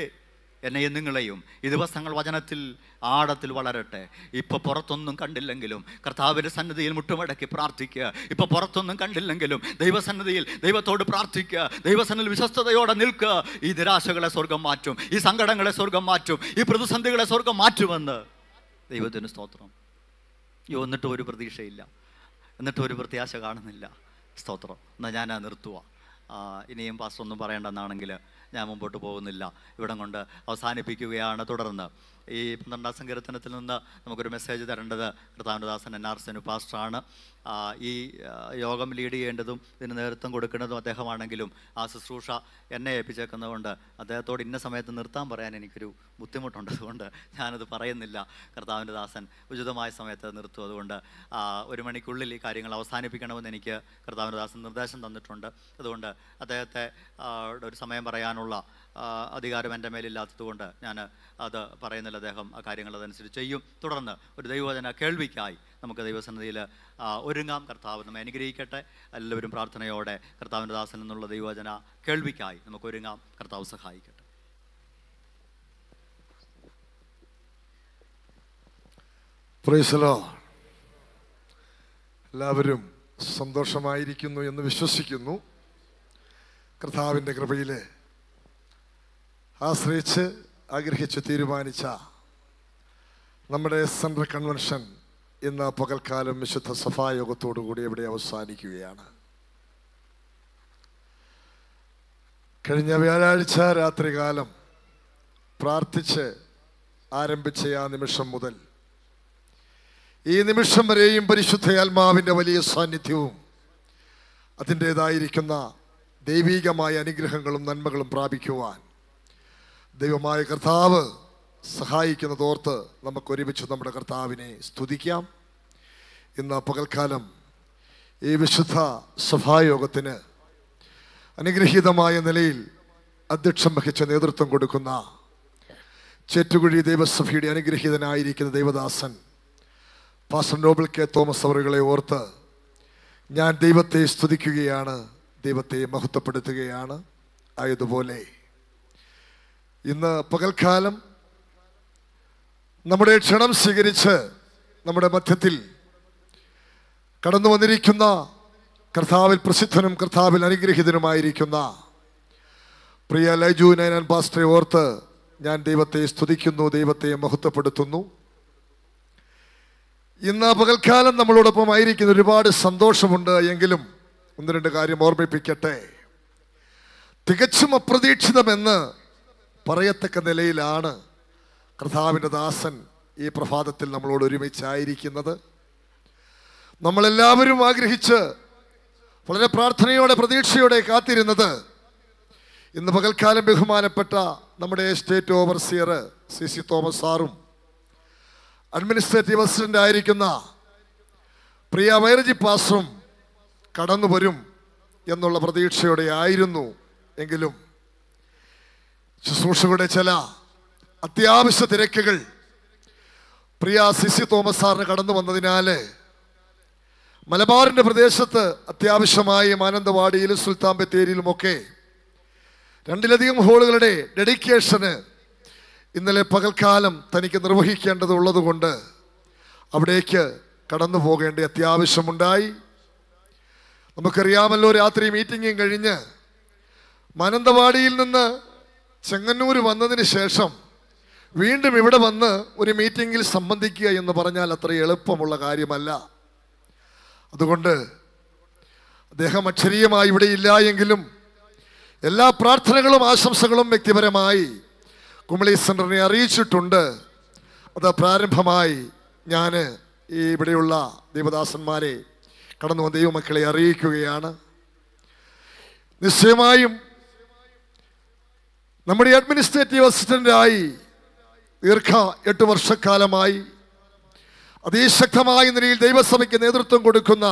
എന്നെയും നിങ്ങളെയും ഈ ദിവസങ്ങൾ വചനത്തിൽ ആഴത്തിൽ വളരട്ടെ. ഇപ്പൊ പുറത്തൊന്നും കണ്ടില്ലെങ്കിലും കർത്താവിന്റെ സന്നിധിയിൽ മുട്ടുമടക്കി പ്രാർത്ഥിക്കുക. ഇപ്പൊ പുറത്തൊന്നും കണ്ടില്ലെങ്കിലും ദൈവസന്നിധിയിൽ ദൈവത്തോട് പ്രാർത്ഥിക്കുക. ദൈവസന്നിധിയിൽ വിശ്വസ്തയോടെ നിൽക്കുക. ഈ നിരാശകളെ സ്വർഗം മാറ്റും. ഈ സങ്കടങ്ങളെ സ്വർഗം മാറ്റും. ഈ പ്രതിസന്ധികളെ സ്വർഗം മാറ്റുമെന്ന് ദൈവത്തിന് സ്തോത്രം. അയ്യോ എന്നിട്ടും ഒരു പ്രതീക്ഷയില്ല. എന്നിട്ടും ഒരു പ്രത്യാശ കാണുന്നില്ല. സ്തോത്രം. എന്നാൽ ഞാൻ നിർത്തുക ഇനിയും പാസ്റ്റർ ഒന്നും പറയേണ്ടെന്നാണെങ്കിൽ ഞാൻ മുമ്പോട്ട് പോകുന്നില്ല. ഇവിടം കൊണ്ട് അവസാനിപ്പിക്കുകയാണ് തുടർന്ന്. ഈ പന്ത്രണ്ടാം സങ്കീർത്തനത്തിൽ നിന്ന് നമുക്കൊരു മെസ്സേജ് തരേണ്ടത് കർത്താവിന്റെദാസൻ എൻ ആർ സെനു പാസ്റ്ററാണ്. ഈ യോഗം ലീഡ് ചെയ്യേണ്ടതും ഇതിന് നേതൃത്വം കൊടുക്കേണ്ടതും അദ്ദേഹമാണെങ്കിലും ആ ശുശ്രൂഷ എന്നെ ഏൽപ്പിച്ചേക്കുന്നതുകൊണ്ട് അദ്ദേഹത്തോട് ഇന്ന സമയത്ത് നിർത്താൻ പറയാൻ എനിക്കൊരു ബുദ്ധിമുട്ടുണ്ട്. അതുകൊണ്ട് ഞാനത് പറയുന്നില്ല. കർത്താവിന്റെ ദാസൻ ഉചിതമായ സമയത്ത് നിർത്തും. അതുകൊണ്ട് ഒരു മണിക്കുള്ളിൽ ഈ കാര്യങ്ങൾ അവസാനിപ്പിക്കണമെന്ന് എനിക്ക് കർത്താവിന്റെ ദാസൻ നിർദ്ദേശം തന്നിട്ടുണ്ട്. അതുകൊണ്ട് അദ്ദേഹത്തെ ഒരു സമയം പറയാനുള്ള അധികാരം എന്റെ മേലില്ലാത്തതുകൊണ്ട് ഞാൻ അത് പറയുന്നില്ല. അദ്ദേഹം ആ കാര്യങ്ങൾ അതനുസരിച്ച് ചെയ്യും. തുടർന്ന് ഒരു ദൈവവചന കേൾവിക്കായി നമുക്ക് ദൈവസന്നിധിയിൽ ഒരുങ്ങാം. കർത്താവ് നമ്മെ അനുഗ്രഹിക്കട്ടെ. എല്ലാവരും പ്രാർത്ഥനയോടെ കർത്താവിന്റെ ദാസൻ എന്നുള്ള ദൈവവചന കേൾവിക്കായി നമുക്ക് ഒരുങ്ങാം. കർത്താവ് സഹായിക്കട്ടെ. എല്ലാവരും സന്തോഷമായിരിക്കുന്നു എന്ന് വിശ്വസിക്കുന്നു. കർത്താവിന്റെ കൃപയിൽ ആശ്രയിച്ച് ആഗ്രഹിച്ച് തീരുമാനിച്ച നമ്മുടെ സെൻട്രൽ കൺവെൻഷൻ ഇന്ന് പകൽക്കാലം വിശുദ്ധ സഭായോഗത്തോടു കൂടി ഇവിടെ അവസാനിക്കുകയാണ്. കഴിഞ്ഞ വ്യാഴാഴ്ച രാത്രികാലം പ്രാർത്ഥിച്ച് ആരംഭിച്ച ആ നിമിഷം മുതൽ ഈ നിമിഷം വരെയും പരിശുദ്ധ പരിശുദ്ധയാത്മാവിന്റെ വലിയ സാന്നിധ്യവും അതിന്റേതായിരിക്കുന്ന ദൈവീകമായ അനുഗ്രഹങ്ങളും നന്മകളും പ്രാപിക്കുവാൻ ദൈവമായ കർത്താവ് സഹായിക്കുന്നതോർത്ത് നമുക്ക് ഒരുമിച്ച് നമ്മുടെ കർത്താവിനെ സ്തുതിക്കാം. ഇന്ന് പകൽക്കാലം ഈ വിശുദ്ധ സഭായോഗത്തിന് അനുഗ്രഹീതമായ നിലയിൽ അധ്യക്ഷം വഹിച്ച നേതൃത്വം കൊടുക്കുന്ന ചേറ്റുകുഴി ദൈവസഭയുടെ അനുഗ്രഹീതനായിരിക്കുന്ന ദൈവദാസൻ പാസ്റ്റർ നോബിൾ കെ തോമസ് അവറുകളെ ഓർത്ത് ഞാൻ ദൈവത്തെ സ്തുതിക്കുകയാണ് ദൈവത്തെ മഹത്വപ്പെടുത്തുകയാണ്. ആയതുപോലെ ഇന്ന് പകൽക്കാലം നമ്മുടെ ക്ഷണം സ്വീകരിച്ച് നമ്മുടെ മധ്യത്തിൽ കടന്നു വന്നിരിക്കുന്ന കർത്താവിൽ പ്രസിദ്ധനും കർത്താവിൽ അനുഗ്രഹീതനുമായിരിക്കുന്ന പ്രിയ ലൈജു നയനൻ പാസ്റ്ററെ ഓർത്ത് ഞാൻ ദൈവത്തെ സ്തുതിക്കുന്നു ദൈവത്തെ മഹത്വപ്പെടുത്തുന്നു. ഇന്ന് പകൽക്കാലം നമ്മളോടൊപ്പം ആയിരിക്കുന്ന ഒരുപാട് സന്തോഷമുണ്ട് എങ്കിലും ഒന്ന് രണ്ട് കാര്യം ഓർമ്മിപ്പിക്കട്ടെ. തികച്ചും അപ്രതീക്ഷിതമെന്ന് പറയത്തക്ക നിലയിലാണ് കർത്താവിന്റെ ദാസൻ ഈ പ്രഭാതത്തിൽ നമ്മളോട് ഒരുമിച്ചായിരിക്കുന്നത്. നമ്മളെല്ലാവരും ആഗ്രഹിച്ച് വളരെ പ്രാർത്ഥനയോടെ പ്രതീക്ഷയോടെ കാത്തിരുന്നത് ഇന്ന് പകൽക്കാലം ബഹുമാനപ്പെട്ട നമ്മുടെ state overseer C C Thomas സാറും അഡ്മിനിസ്ട്രേറ്റീവ് അസിസ്റ്റന്റ് ആയിരിക്കുന്ന പ്രിയ വൈറജി പാസ്റ്ററും കടന്നു വരും എന്നുള്ള പ്രതീക്ഷയോടെ ആയിരുന്നു എങ്കിലും ശുശ്രൂഷകളുടെ ചില അത്യാവശ്യ തിരക്കുകൾ. പ്രിയ സിസി തോമസ് സാറിന് കടന്നു വന്നതിനാൽ മലബാറിന്റെ പ്രദേശത്ത് അത്യാവശ്യമായി മാനന്തവാടിയിലും സുൽത്താൻ ബത്തേരിയിലുമൊക്കെ രണ്ടിലധികം ഹോളുകളുടെ ഡെഡിക്കേഷന് ഇന്നലെ പകൽക്കാലം തനിക്ക് നിർവഹിക്കേണ്ടതുള്ളത് കൊണ്ട് അവിടേക്ക് കടന്നു പോകേണ്ട അത്യാവശ്യമുണ്ടായി. നമുക്കറിയാമല്ലോ രാത്രി മീറ്റിംഗും കഴിഞ്ഞ് മാനന്തവാടിയിൽ നിന്ന് ചെങ്ങന്നൂർ വന്നതിന് ശേഷം വീണ്ടും ഇവിടെ വന്ന് ഒരു മീറ്റിങ്ങിൽ സംബന്ധിക്കുക എന്ന് പറഞ്ഞാൽ അത്ര എളുപ്പമുള്ള കാര്യമല്ല. അതുകൊണ്ട് അദ്ദേഹം അക്ഷരീയമായി ഇവിടെ ഇല്ല എങ്കിലും എല്ലാ പ്രാർത്ഥനകളും ആശംസകളും വ്യക്തിപരമായി കുമളി സെന്ററിനെ അറിയിച്ചിട്ടുണ്ട്. അത് പ്രാരംഭമായി ഞാൻ ഈ ഇവിടെയുള്ള ദേവദാസന്മാരെ കടന്നു വന്ന ദൈവമക്കളെ അറിയിക്കുകയാണ്. നിശ്ചയമായും നമ്മുടെ അഡ്മിനിസ്ട്രേറ്റീവ് അസിസ്റ്റന്റായി ദീർഘ എട്ട് വർഷക്കാലമായി അതിശക്തമായ നിലയിൽ ദൈവസഭയ്ക്ക് നേതൃത്വം കൊടുക്കുന്ന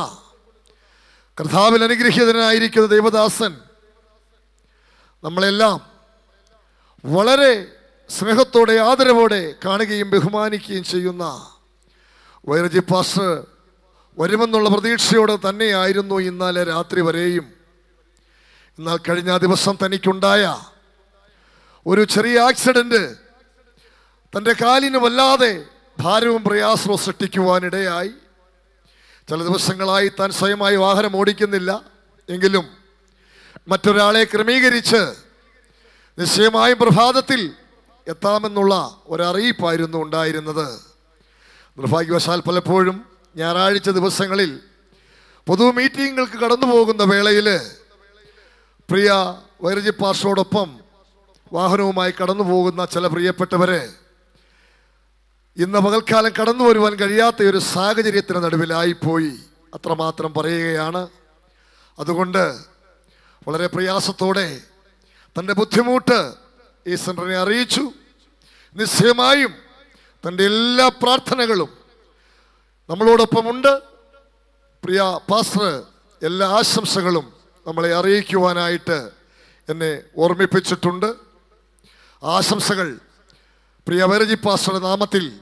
കർത്താവിൽ അനുഗ്രഹീതനായിരിക്കുന്ന ദൈവദാസൻ നമ്മളെല്ലാം വളരെ സ്നേഹത്തോടെ ആദരവോടെ കാണുകയും ബഹുമാനിക്കുകയും ചെയ്യുന്ന വൈറജി പാസ്റ്റർ വരുമെന്നുള്ള പ്രതീക്ഷയോടെ തന്നെയായിരുന്നു ഇന്നലെ രാത്രി വരെയും. എന്നാൽ കഴിഞ്ഞ ദിവസം തനിക്കുണ്ടായ ഒരു ചെറിയ ആക്സിഡന്റ്. തന്റെ കാലിന് വല്ലാതെ ഭാരവും പ്രയാസവും സൃഷ്ടിക്കുവാനിടയായി. ചില ദിവസങ്ങളായി താൻ സ്വയമായി വാഹനം ഓടിക്കുന്നില്ല. എങ്കിലും മറ്റൊരാളെ ക്രമീകരിച്ച് നിശ്ചയമായും പ്രഭാതത്തിൽ എത്താമെന്നുള്ള ഒരറിയിപ്പായിരുന്നു ഉണ്ടായിരുന്നത്. നിർഭാഗ്യവശാൽ പലപ്പോഴും ഞായറാഴ്ച ദിവസങ്ങളിൽ പൊതു മീറ്റിങ്ങുകൾക്ക് കടന്നു പോകുന്ന വേളയിൽ പ്രിയ വൈരജി പാർഷോടൊപ്പം വാഹനവുമായി കടന്നു പോകുന്ന ചില പ്രിയപ്പെട്ടവരെ ഇന്ന് പകൽക്കാലം കടന്നു വരുവാൻ കഴിയാത്ത ഒരു സാഹചര്യത്തിന് നടുവിലായിപ്പോയി. അത്രമാത്രം പറയുകയാണ്. അതുകൊണ്ട് വളരെ പ്രയാസത്തോടെ തന്റെ ബുദ്ധിമുട്ട് ഈ സെന്ററിനെ അറിയിച്ചു. നിശ്ചയമായും തന്റെ എല്ലാ പ്രാർത്ഥനകളും നമ്മളോടൊപ്പമുണ്ട്. പ്രിയ പാസ്റ്റർ എല്ലാ ആശംസകളും നമ്മളെ അറിയിക്കുവാനായിട്ട് എന്നെ ഓർമ്മിപ്പിച്ചിട്ടുണ്ട്. ആശംസകൾ. പ്രിയ വരജി പാസ്റ്ററുടെ നാമത്തിൽ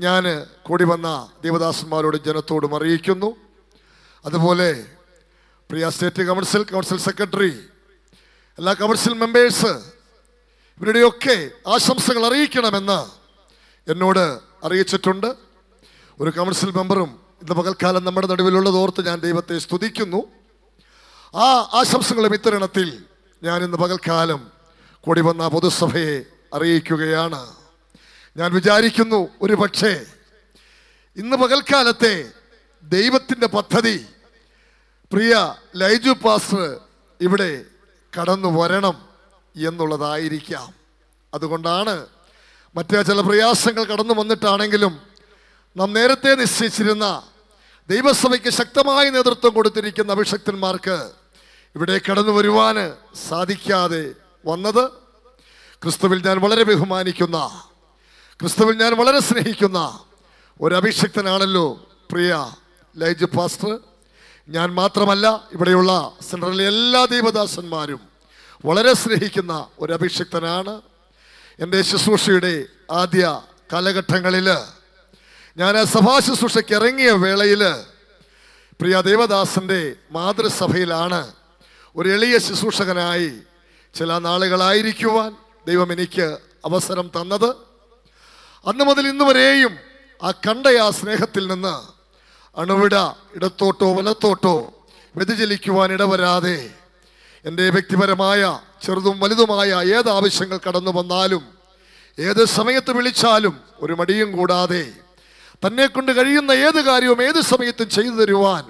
ഞാൻ കൂടി വന്ന ദേവദാസന്മാരോട് ജനത്തോടും അറിയിക്കുന്നു. അതുപോലെ പ്രിയ സ്റ്റേറ്റ് കൗൺസിൽ കൗൺസിൽ സെക്രട്ടറി എല്ലാ കൗൺസിൽ മെമ്പേഴ്സ് ഇവരുടെയൊക്കെ ആശംസകൾ അറിയിക്കണമെന്ന് എന്നോട് അറിയിച്ചിട്ടുണ്ട്. ഒരു കൗൺസിൽ മെമ്പറും ഇന്ന് പകൽക്കാലം നമ്മുടെ നടുവിലുള്ളത് ഓർത്ത് ഞാൻ ദൈവത്തെ സ്തുതിക്കുന്നു. ആ ആശംസകളും ഇത്തരണത്തിൽ ഞാൻ ഇന്ന് പകൽക്കാലം കൂടി വന്ന പൊതുസഭയെ അറിയിക്കുകയാണ്. ഞാൻ വിചാരിക്കുന്നു ഒരു പക്ഷേ ഇന്ന് പകൽക്കാലത്തെ ദൈവത്തിന്റെ പദ്ധതി പ്രിയ ലൈജു പാസ്റ്റർ ഇവിടെ കടന്നു വരണം എന്നുള്ളതായിരിക്കാം. അതുകൊണ്ടാണ് മറ്റേ ചില പ്രയാസങ്ങൾ കടന്നു വന്നിട്ടാണെങ്കിലും നാം നേരത്തെ നിശ്ചയിച്ചിരുന്ന ദൈവസഭയ്ക്ക് ശക്തമായ നേതൃത്വം കൊടുത്തിരിക്കുന്ന അഭിഷക്തന്മാർക്ക് ഇവിടെ കടന്നു വരുവാൻ സാധിക്കാതെ വന്നത് ക്രിസ്തുവിൽ ഞാൻ വളരെ ബഹുമാനിക്കുന്ന ക്രിസ്തുവിൽ ഞാൻ വളരെ സ്നേഹിക്കുന്ന ഒരു അഭിഷക്തനാണല്ലോ പ്രിയ ലൈജ് പാസ്റ്റർ. ഞാൻ മാത്രമല്ല ഇവിടെയുള്ള സെൻട്രലിലെ എല്ലാ ദൈവദാസന്മാരും വളരെ സ്നേഹിക്കുന്ന ഒരു അഭിഷക്തനാണ് എന്റെ ശുശ്രൂഷയുടെ ആദ്യ കാലഘട്ടങ്ങളിൽ ഞാൻ സഭാ ശുശ്രൂഷയ്ക്ക് ഇറങ്ങിയ വേളയിൽ പ്രിയ ദേവദാസന്റെ മാതൃസഭയിലാണ് ഒരു എളിയ ശുശ്രൂഷകനായി ചില നാളുകളായിരിക്കുവാൻ ദൈവം എനിക്ക് അവസരം തന്നത്. അന്ന് മുതൽ ഇന്ന് വരെയും ആ കണ്ട ആ സ്നേഹത്തിൽ നിന്ന് അണുവിട ഇടത്തോട്ടോ വലത്തോട്ടോ വ്യതിചലിക്കുവാൻ ഇടവരാതെ എന്റെ വ്യക്തിപരമായ ചെറുതും വലുതുമായ ഏത് ആവശ്യങ്ങൾ കടന്നു വന്നാലും ഏത് സമയത്ത് വിളിച്ചാലും ഒരു മടിയും കൂടാതെ തന്നെ കൊണ്ട് കഴിയുന്ന ഏത് കാര്യവും ഏത് സമയത്തും ചെയ്തു തരുവാൻ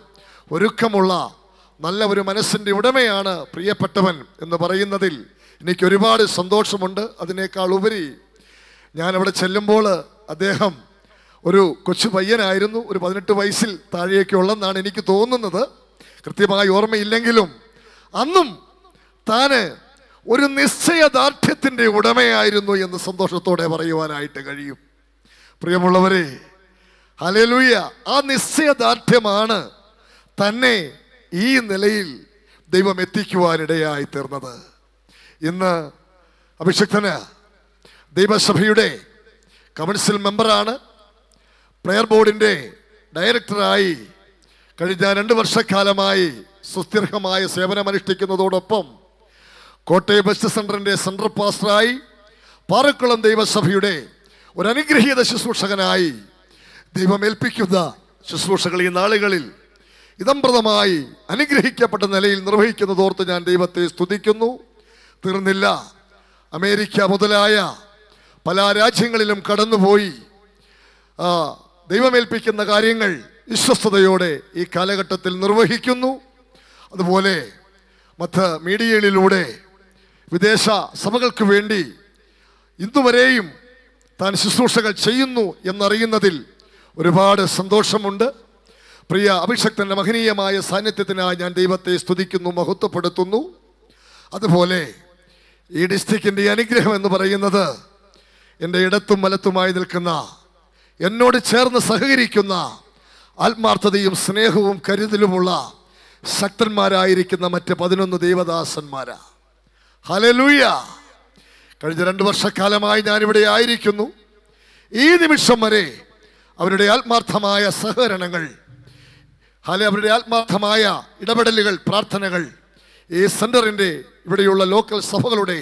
ഒരുക്കമുള്ള നല്ല ഒരു മനസ്സിന്റെ ഉടമയാണ് പ്രിയപ്പെട്ടവൻ എന്ന് പറയുന്നതിൽ എനിക്ക് ഒരുപാട് സന്തോഷമുണ്ട്. അതിനേക്കാൾ ഉപരി ഞാൻ അവിടെ ചെല്ലുമ്പോൾ അദ്ദേഹം ഒരു കൊച്ചു പയ്യനായിരുന്നു. ഒരു പതിനെട്ട് വയസ്സിൽ താഴെയൊക്കെ ഉള്ളെന്നാണ് എനിക്ക് തോന്നുന്നത്. കൃത്യമായി ഓർമ്മയില്ലെങ്കിലും അന്നും താന് ഒരു നിശ്ചയദാർഢ്യത്തിന്റെ ഉടമയായിരുന്നു എന്ന് സന്തോഷത്തോടെ പറയുവാനായിട്ട് കഴിയും. പ്രിയമുള്ളവരെ ഹലലുയ്യ ആ നിശ്ചയദാർഢ്യമാണ് തന്നെ ഈ നിലയിൽ ദൈവം എത്തിക്കുവാനിടയായി തീർന്നത്. ഇന്ന് അഭിഷക്തന് ദൈവസഭയുടെ കൗൺസിൽ മെമ്പറാണ് പ്രെയർ ബോർഡിന്റെ ഡയറക്ടറായി കഴിഞ്ഞ രണ്ട് വർഷക്കാലമായി സുസ്ഥിരമായ സേവനമനുഷ്ഠിക്കുന്നതോടൊപ്പം കോട്ടയം ബസ് സെന്ററിന്റെ സെൻട്രൽ പാസ്റ്ററായി പാറക്കുളം ദൈവസഭയുടെ ഒരു അനുഗ്രഹീത ശുശ്രൂഷകനായി ദൈവമേൽപ്പിക്കുന്ന ശുശ്രൂഷകൾ ഈ നാളുകളിൽ ഇതംപ്രദമായി അനുഗ്രഹിക്കപ്പെട്ട നിലയിൽ നിർവഹിക്കുന്നതോർത്ത് ഞാൻ ദൈവത്തെ സ്തുതിക്കുന്നു. തീർന്നില്ല. അമേരിക്ക മുതലായ പല രാജ്യങ്ങളിലും കടന്നുപോയി ദൈവമേൽപ്പിക്കുന്ന കാര്യങ്ങൾ വിശ്വസ്തയോടെ ഈ കാലഘട്ടത്തിൽ നിർവഹിക്കുന്നു. അതുപോലെ മറ്റ് മീഡിയകളിലൂടെ വിദേശ സഭകൾക്ക് വേണ്ടി ഇന്നുവരെയും താൻ ശുശ്രൂഷകൾ ചെയ്യുന്നു എന്നറിയുന്നതിൽ ഒരുപാട് സന്തോഷമുണ്ട്. പ്രിയ അഭിഷക്തന്റെ മഹനീയമായ സാന്നിധ്യത്തിനായി ഞാൻ ദൈവത്തെ സ്തുതിക്കുന്നു മഹത്വപ്പെടുത്തുന്നു. അതുപോലെ ഈ ഡിസ്ട്രിക്റ്റിന്റെ അനുഗ്രഹം എന്ന് പറയുന്നത് എന്റെ ഇടത്തും വലത്തുമായി നിൽക്കുന്ന എന്നോട് ചേർന്ന് സഹകരിക്കുന്ന ആത്മാർത്ഥതയും സ്നേഹവും കരുതലുമുള്ള ശക്തന്മാരായിരിക്കുന്ന മറ്റ് പതിനൊന്ന് ദൈവദാസന്മാരാ. ഹലലൂയ കഴിഞ്ഞ രണ്ട് വർഷക്കാലമായി ഞാനിവിടെ ആയിരിക്കുന്നു. ഈ നിമിഷം വരെ അവരുടെ ആത്മാർത്ഥമായ സഹകരണങ്ങൾ ഹാലെ അവരുടെ ആത്മാർത്ഥമായ ഇടപെടലുകൾ പ്രാർത്ഥനകൾ ഈ സെന്ററിന്റെ ഇവിടെയുള്ള ലോക്കൽ സഭകളുടെ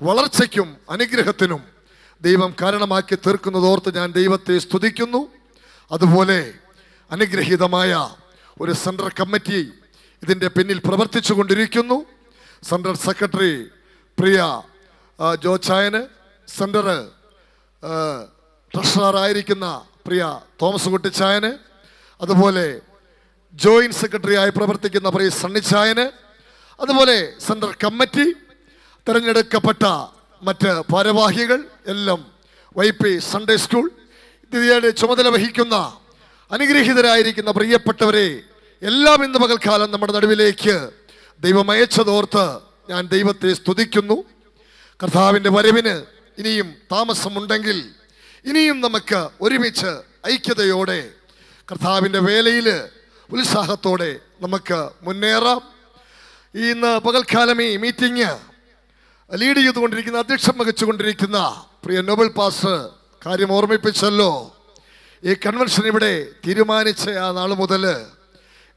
വളർച്ചയ്ക്കും അനുഗ്രഹത്തിനും ദൈവം കാരണമാക്കി തീർക്കുന്നതോർത്ത് ഞാൻ ദൈവത്തെ സ്തുതിക്കുന്നു. അതുപോലെ അനുഗ്രഹീതമായ ഒരു സെൻട്രൽ കമ്മിറ്റി ഇതിന്റെ പിന്നിൽ പ്രവർത്തിച്ചു കൊണ്ടിരിക്കുന്നു. സെൻട്രൽ സെക്രട്ടറി പ്രിയ ജോച്ചായന് സെന്റർ ട്രഷറായിരിക്കുന്ന പ്രിയ തോമസ് കുട്ടിച്ചായന് അതുപോലെ ജോയിന്റ് സെക്രട്ടറിയായി പ്രവർത്തിക്കുന്ന പ്രിയ സണ്ണിച്ചായന് അതുപോലെ സെൻട്രൽ കമ്മിറ്റി തിരഞ്ഞെടുക്കപ്പെട്ട മറ്റ് ഭാരവാഹികൾ എല്ലാം വൈ പി സൺഡേ സ്കൂൾ ഇതിയുടെ ചുമതല വഹിക്കുന്ന അനുഗ്രഹീതരായിരിക്കുന്ന പ്രിയപ്പെട്ടവരെ എല്ലാം ഇന്ന് പകൽക്കാലം നമ്മുടെ നടുവിലേക്ക് ദൈവം അയച്ചതോർത്ത് ഞാൻ ദൈവത്തെ സ്തുതിക്കുന്നു. കർത്താവിന്റെ വരവിന് ഇനിയും താമസമുണ്ടെങ്കിൽ ഇനിയും നമുക്ക് ഒരുമിച്ച് ഐക്യതയോടെ കർത്താവിന്റെ വേലയിൽ ഉത്സാഹത്തോടെ നമുക്ക് മുന്നേറാം. ഇന്ന് പകൽക്കാലം ഈ മീറ്റിംഗ് ലീഡ് ചെയ്തുകൊണ്ടിരിക്കുന്ന അധ്യക്ഷം വഹിച്ചുകൊണ്ടിരിക്കുന്ന പ്രിയ നോബൽ പാസ് കാര്യം ഓർമ്മിപ്പിച്ചല്ലോ. ഈ കൺവെൻഷൻ ഇവിടെ തീരുമാനിച്ച ആ നാൾ മുതൽ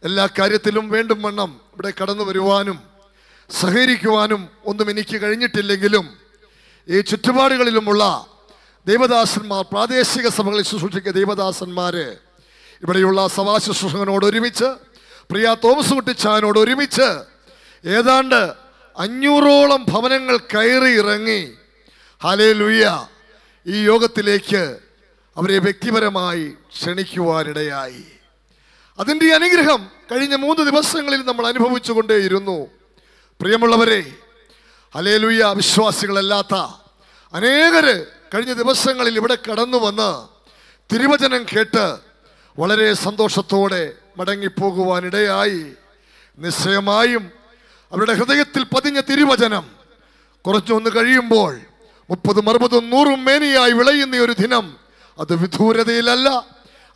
എല്ലാ കാര്യത്തിലും വേണ്ടും വണ്ണം ഇവിടെ കടന്നു വരുവാനും സഹകരിക്കുവാനും ഒന്നും എനിക്ക് കഴിഞ്ഞിട്ടില്ലെങ്കിലും ഈ ചുറ്റുപാടുകളിലുമുള്ള ദേവദാസന്മാർ പ്രാദേശിക സഭകളിൽ ശുശ്രൂഷിക്കുന്ന ദേവദാസന്മാർ ഇവിടെയുള്ള സഭാ ശുശ്രൂഷകനോട് ഒരുമിച്ച് പ്രിയ തോമസ് കുട്ടിച്ചാനോട് ഒരുമിച്ച് ഏതാണ്ട് അഞ്ഞൂറോളം ഭവനങ്ങൾ കയറി ഇറങ്ങി. ഹലേ ലുയ്യ ഈ യോഗത്തിലേക്ക് അവരെ വ്യക്തിപരമായി ക്ഷണിക്കുവാനിടയായി. അതിന്റെ അനുഗ്രഹം കഴിഞ്ഞ മൂന്ന് ദിവസങ്ങളിൽ നമ്മൾ അനുഭവിച്ചുകൊണ്ടേയിരുന്നു. പ്രിയമുള്ളവരെ ഹലേലുയ്യ വിശ്വാസികളല്ലാത്ത അനേകര് കഴിഞ്ഞ ദിവസങ്ങളിൽ ഇവിടെ കടന്നു വന്ന് തിരുവചനം കേട്ട് വളരെ സന്തോഷത്തോടെ മടങ്ങിപ്പോകുവാനിടയായി. നിശ്ചയമായും അവരുടെ ഹൃദയത്തിൽ പതിഞ്ഞ തിരുവചനം കുറച്ചൊന്ന് കഴിയുമ്പോൾ മുപ്പതും അറുപതും നൂറും മേനിയായി വിളയുന്ന ഒരു ദിനം. അത് വിദൂരതയിലല്ല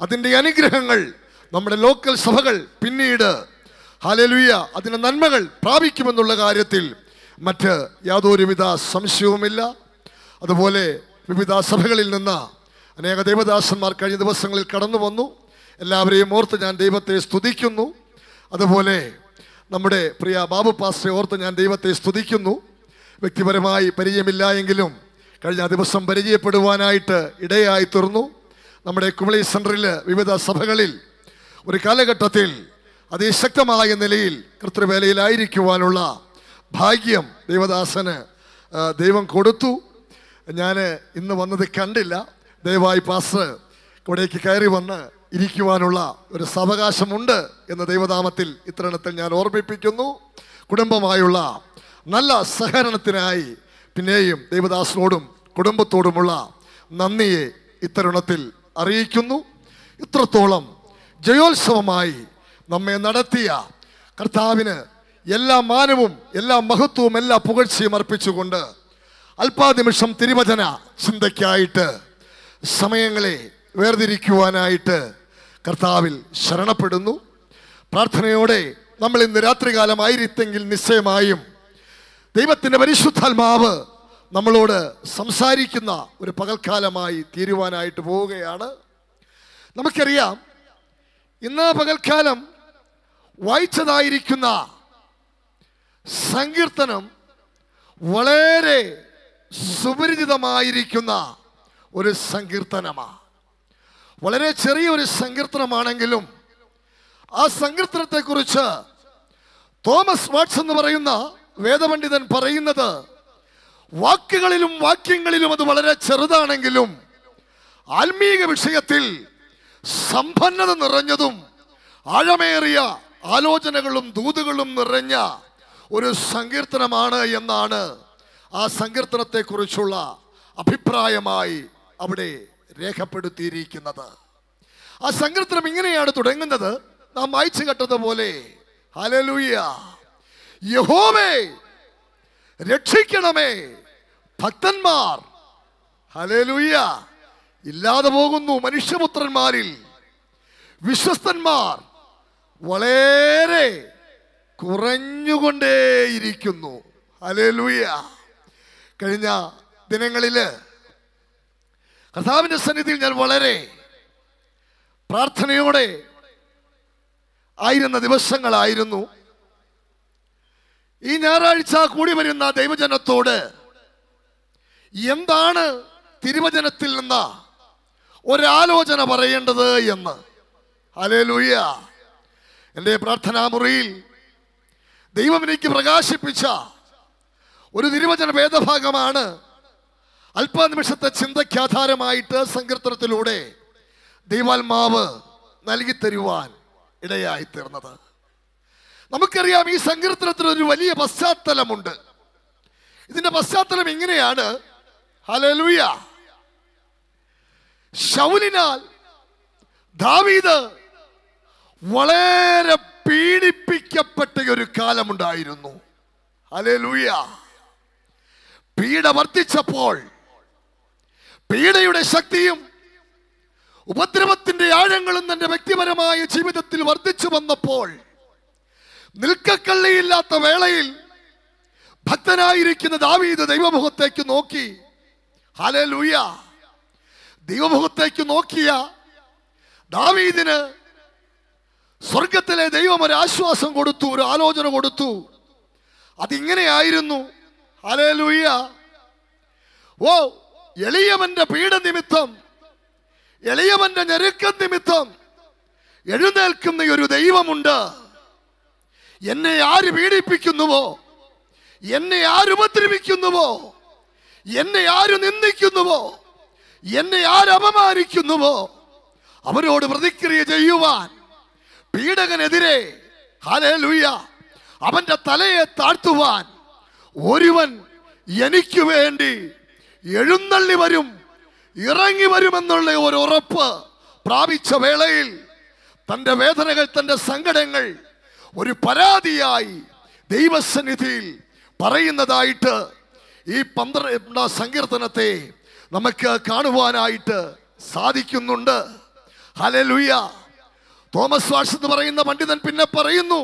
അതിന്റെ അനുഗ്രഹങ്ങൾ നമ്മുടെ ലോക്കൽ സഭകൾ പിന്നീട് ഹാലലുയ അതിന്റെ നന്മകൾ പ്രാപിക്കുമെന്നുള്ള കാര്യത്തിൽ മറ്റ് യാതൊരുവിധ സംശയവുമില്ല. അതുപോലെ വിവിധ സഭകളിൽ നിന്ന് അനേക ദേവദാസന്മാർ കഴിഞ്ഞ ദിവസങ്ങളിൽ കടന്നു വന്നു എല്ലാവരെയും ഓർത്ത് ഞാൻ ദൈവത്തെ സ്തുതിക്കുന്നു. അതുപോലെ നമ്മുടെ പ്രിയ ബാബു പാസ്റ്ററെ ഓർത്ത് ഞാൻ ദൈവത്തെ സ്തുതിക്കുന്നു. വ്യക്തിപരമായി പരിചയമില്ല എങ്കിലും കഴിഞ്ഞ ദിവസം പരിചയപ്പെടുവാനായിട്ട് ഇടയായി തീർന്നു നമ്മുടെ കുമളി സെന്ററിൽ വിവിധ സഭകളിൽ ഒരു കാലഘട്ടത്തിൽ അതിശക്തമായ നിലയിൽ കൃത്രിവേലയിലായിരിക്കുവാനുള്ള ഭാഗ്യം ദേവദാസന് ദൈവം കൊടുത്തു. ഞാൻ ഇന്ന് വന്നത് കണ്ടില്ല. ദയവായി പാസ് ഇവിടേക്ക് കയറി വന്ന് ഇരിക്കുവാനുള്ള ഒരു സാവകാശമുണ്ട് എന്ന ദൈവനാമത്തിൽ ഇത്തരണത്തിൽ ഞാൻ ഓർമ്മിപ്പിക്കുന്നു. കുടുംബമായുള്ള നല്ല സഹകരണത്തിനായി പിന്നെയും ദൈവദാസനോടും കുടുംബത്തോടുമുള്ള നന്ദിയെ ഇത്തരുണത്തിൽ അറിയിക്കുന്നു. ഇത്രത്തോളം ജയോത്സവമായി നമ്മെ നടത്തിയ കർത്താവിന് എല്ലാ മാനവും എല്ലാ മഹത്വവും എല്ലാ പുകഴ്ചയും അർപ്പിച്ചുകൊണ്ട് അല്പാനിമിഷം തിരുവചന ചിന്തയ്ക്കായിട്ട് സമയങ്ങളെ വേർതിരിക്കുവാനായിട്ട് കർത്താവിൽ ശരണപ്പെടുന്നു. പ്രാർത്ഥനയോടെ നമ്മൾ ഇന്ന് രാത്രികാലമായിരുത്തെങ്കിൽ നിശ്ചയമായും ദൈവത്തിന്റെ പരിശുദ്ധാത്മാവ് നമ്മളോട് സംസാരിക്കുന്ന ഒരു പകൽക്കാലമായി തീരുവാനായിട്ട് പോവുകയാണ്. നമുക്കറിയാം ഇന്ന് പകൽക്കാലം വായിച്ചതായിരിക്കുന്ന സങ്കീർത്തനം വളരെ സുപരിചിതമായിരിക്കുന്ന ഒരു സങ്കീർത്തനമാണ് വളരെ ചെറിയൊരു സങ്കീർത്തനമാണെങ്കിലും ആ സങ്കീർത്തനത്തെക്കുറിച്ച് തോമസ് വാട്സ് എന്ന് പറയുന്ന വേദപണ്ഡിതൻ പറയുന്നത് വാക്കുകളിലും വാക്യങ്ങളിലും അത് വളരെ ചെറുതാണെങ്കിലും ആത്മീക വിഷയത്തിൽ സമ്പന്നത നിറഞ്ഞതും ആഴമേറിയ ആലോചനകളും ദൂതുകളും നിറഞ്ഞ ഒരു സങ്കീർത്തനമാണ് എന്നാണ് ആ സങ്കീർത്തനത്തെക്കുറിച്ചുള്ള അഭിപ്രായമായി അവിടെ രേഖപ്പെടുത്തിയിരിക്കുന്നത്. ആ സങ്കീർത്തനം ഇങ്ങനെയാണ് തുടങ്ങുന്നത്. നാം വായിച്ചു കെട്ടതുപോലെ ഹലലൂയ യഹോവേ രക്ഷിക്കണമേ ഭക്തന്മാർ. ഹലലൂയ ഇല്ലാതെ പോകുന്നു മനുഷ്യപുത്രന്മാരിൽ. വിശ്വസ്തന്മാർ വളരെ കുറഞ്ഞുകൊണ്ടേയിരിക്കുന്നു. ഹലലൂയ കഴിഞ്ഞ ദിനങ്ങളിൽ കർത്താവിന്റെ സന്നിധിയിൽ ഞാൻ വളരെ പ്രാർത്ഥനയോടെ ആയിരുന്ന ദിവസങ്ങളായിരുന്നു. ഈ ഞായറാഴ്ച കൂടി വരുന്ന ദൈവജനത്തോട് എന്താണ് തിരുവചനത്തിൽ നിന്ന് ഒരാലോചന പറയേണ്ടത് എന്ന്. അലേലൂയ എന്റെ പ്രാർത്ഥനാ മുറിയിൽ ദൈവം എനിക്ക് പ്രകാശിപ്പിച്ച ഒരു തിരുവചന വേദഭാഗമാണ് അല്പനിമിഷത്തെ ചിന്തയ്ക്ക് ആധാരമായിട്ട് സങ്കീർത്തനത്തിലൂടെ ദൈവാത്മാവ് നൽകി തരുവാൻ ഇടയായി തീർന്നത്. നമുക്കറിയാം ഈ സങ്കീർത്തനത്തിന് ഒരു വലിയ പശ്ചാത്തലമുണ്ട്. ഇതിന്റെ പശ്ചാത്തലം ഇങ്ങനെയാണ്. ഹലലുയ ശൗലിനാൽ ദാവീദ് വളരെ പീഡിപ്പിക്കപ്പെട്ട ഒരു കാലമുണ്ടായിരുന്നു. ഹലലുയ പീഡ വർദ്ധിച്ചപ്പോൾ പീഡയുടെ ശക്തിയും ഉപദ്രവത്തിന്റെ ആഴങ്ങളും തന്റെ വ്യക്തിപരമായ ജീവിതത്തിൽ വർദ്ധിച്ചു വന്നപ്പോൾ നിൽക്കക്കള്ളിയില്ലാത്ത വേളയിൽ ഭക്തനായിരിക്കുന്ന ദാവീദ് ദൈവമുഖത്തേക്ക് നോക്കി ഹലേ ലൂയ ദൈവമുഖത്തേക്ക് നോക്കിയ ദാവീദിന് സ്വർഗത്തിലെ ദൈവം ഒരു ആശ്വാസം കൊടുത്തു ഒരു ആലോചന കൊടുത്തു. അതിങ്ങനെയായിരുന്നു. ഹലേ ലൂയ ഓ എളിയവന്റെ പീഡ നിമിത്തം എളിയവന്റെ ഞെരുക്കം നിമിത്തം എഴുന്നേൽക്കുന്ന ഒരു ദൈവമുണ്ട്. എന്നെ ആര് പീഡിപ്പിക്കുന്നുവോ? എന്നെ ആര് ഉപദ്രവിക്കുന്നുവോ? എന്നെ ആര് നിന്ദിക്കുന്നുവോ? എന്നെ ആര് അപമാനിക്കുന്നുവോ? അവരോട് പ്രതിക്രിയ ചെയ്യുവാൻ പീഡകനെതിരെ ഹാലേലൂയ അവന്റെ തലയെ താഴ്ത്തുവാൻ ഒരുവൻ എനിക്ക് വേണ്ടി എഴുന്നള്ളി വരും. ഇറങ്ങി വരുമെന്നുള്ള ഒരു ഉറപ്പ് പ്രാപിച്ച വേളയിൽ തന്റെ വേദനകൾ തന്റെ സങ്കടങ്ങൾ ഒരു പരാതിയായി ദൈവസന്നിധിയിൽ പറയുന്നതായിട്ട് ഈ പന്ത്രണ്ട് സങ്കീർത്തനത്തെ നമുക്ക് കാണുവാനായിട്ട് സാധിക്കുന്നുണ്ട്. ഹലലുയ തോമസ് വാഷ് എന്ന് പറയുന്ന പണ്ഡിതൻ പിന്നെ പറയുന്നു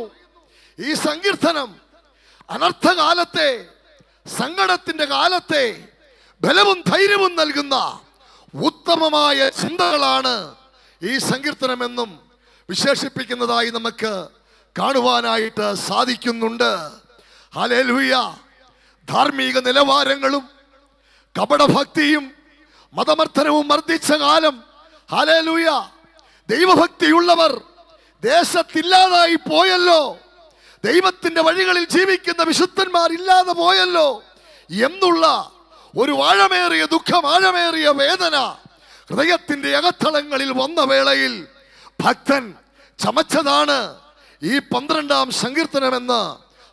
ഈ സങ്കീർത്തനം അനർത്ഥകാലത്തെ സങ്കടത്തിന്റെ കാലത്തെ ബലവും ധൈര്യവും നൽകുന്ന ഉത്തമമായ ചിന്തകളാണ് ഈ സങ്കീർത്തനമെന്നും വിശേഷിപ്പിക്കുന്നതായി നമുക്ക് കാണുവാനായിട്ട് സാധിക്കുന്നുണ്ട്. ഹലേലൂയ ധാർമ്മിക നിലവാരങ്ങളും കപടഭക്തിയും മതമർദ്ദനവും മർദ്ദിച്ച കാലം. ഹലേലൂയ ദൈവഭക്തിയുള്ളവർ ദേശത്തില്ലാതായി പോയല്ലോ. ദൈവത്തിന്റെ വഴികളിൽ ജീവിക്കുന്ന വിശുദ്ധന്മാർ ഇല്ലാതെ പോയല്ലോ. എന്നുള്ള ഒരു ആഴമേറിയ ദുഃഖം ആഴമേറിയ വേദന. ഹൃദയത്തിന്റെ അകത്തളങ്ങളിൽ വന്ന വേളയിൽ ഭക്തൻ ചമച്ചതാണ്. ഈ പന്ത്രണ്ടാം സങ്കീർത്തനമെന്ന്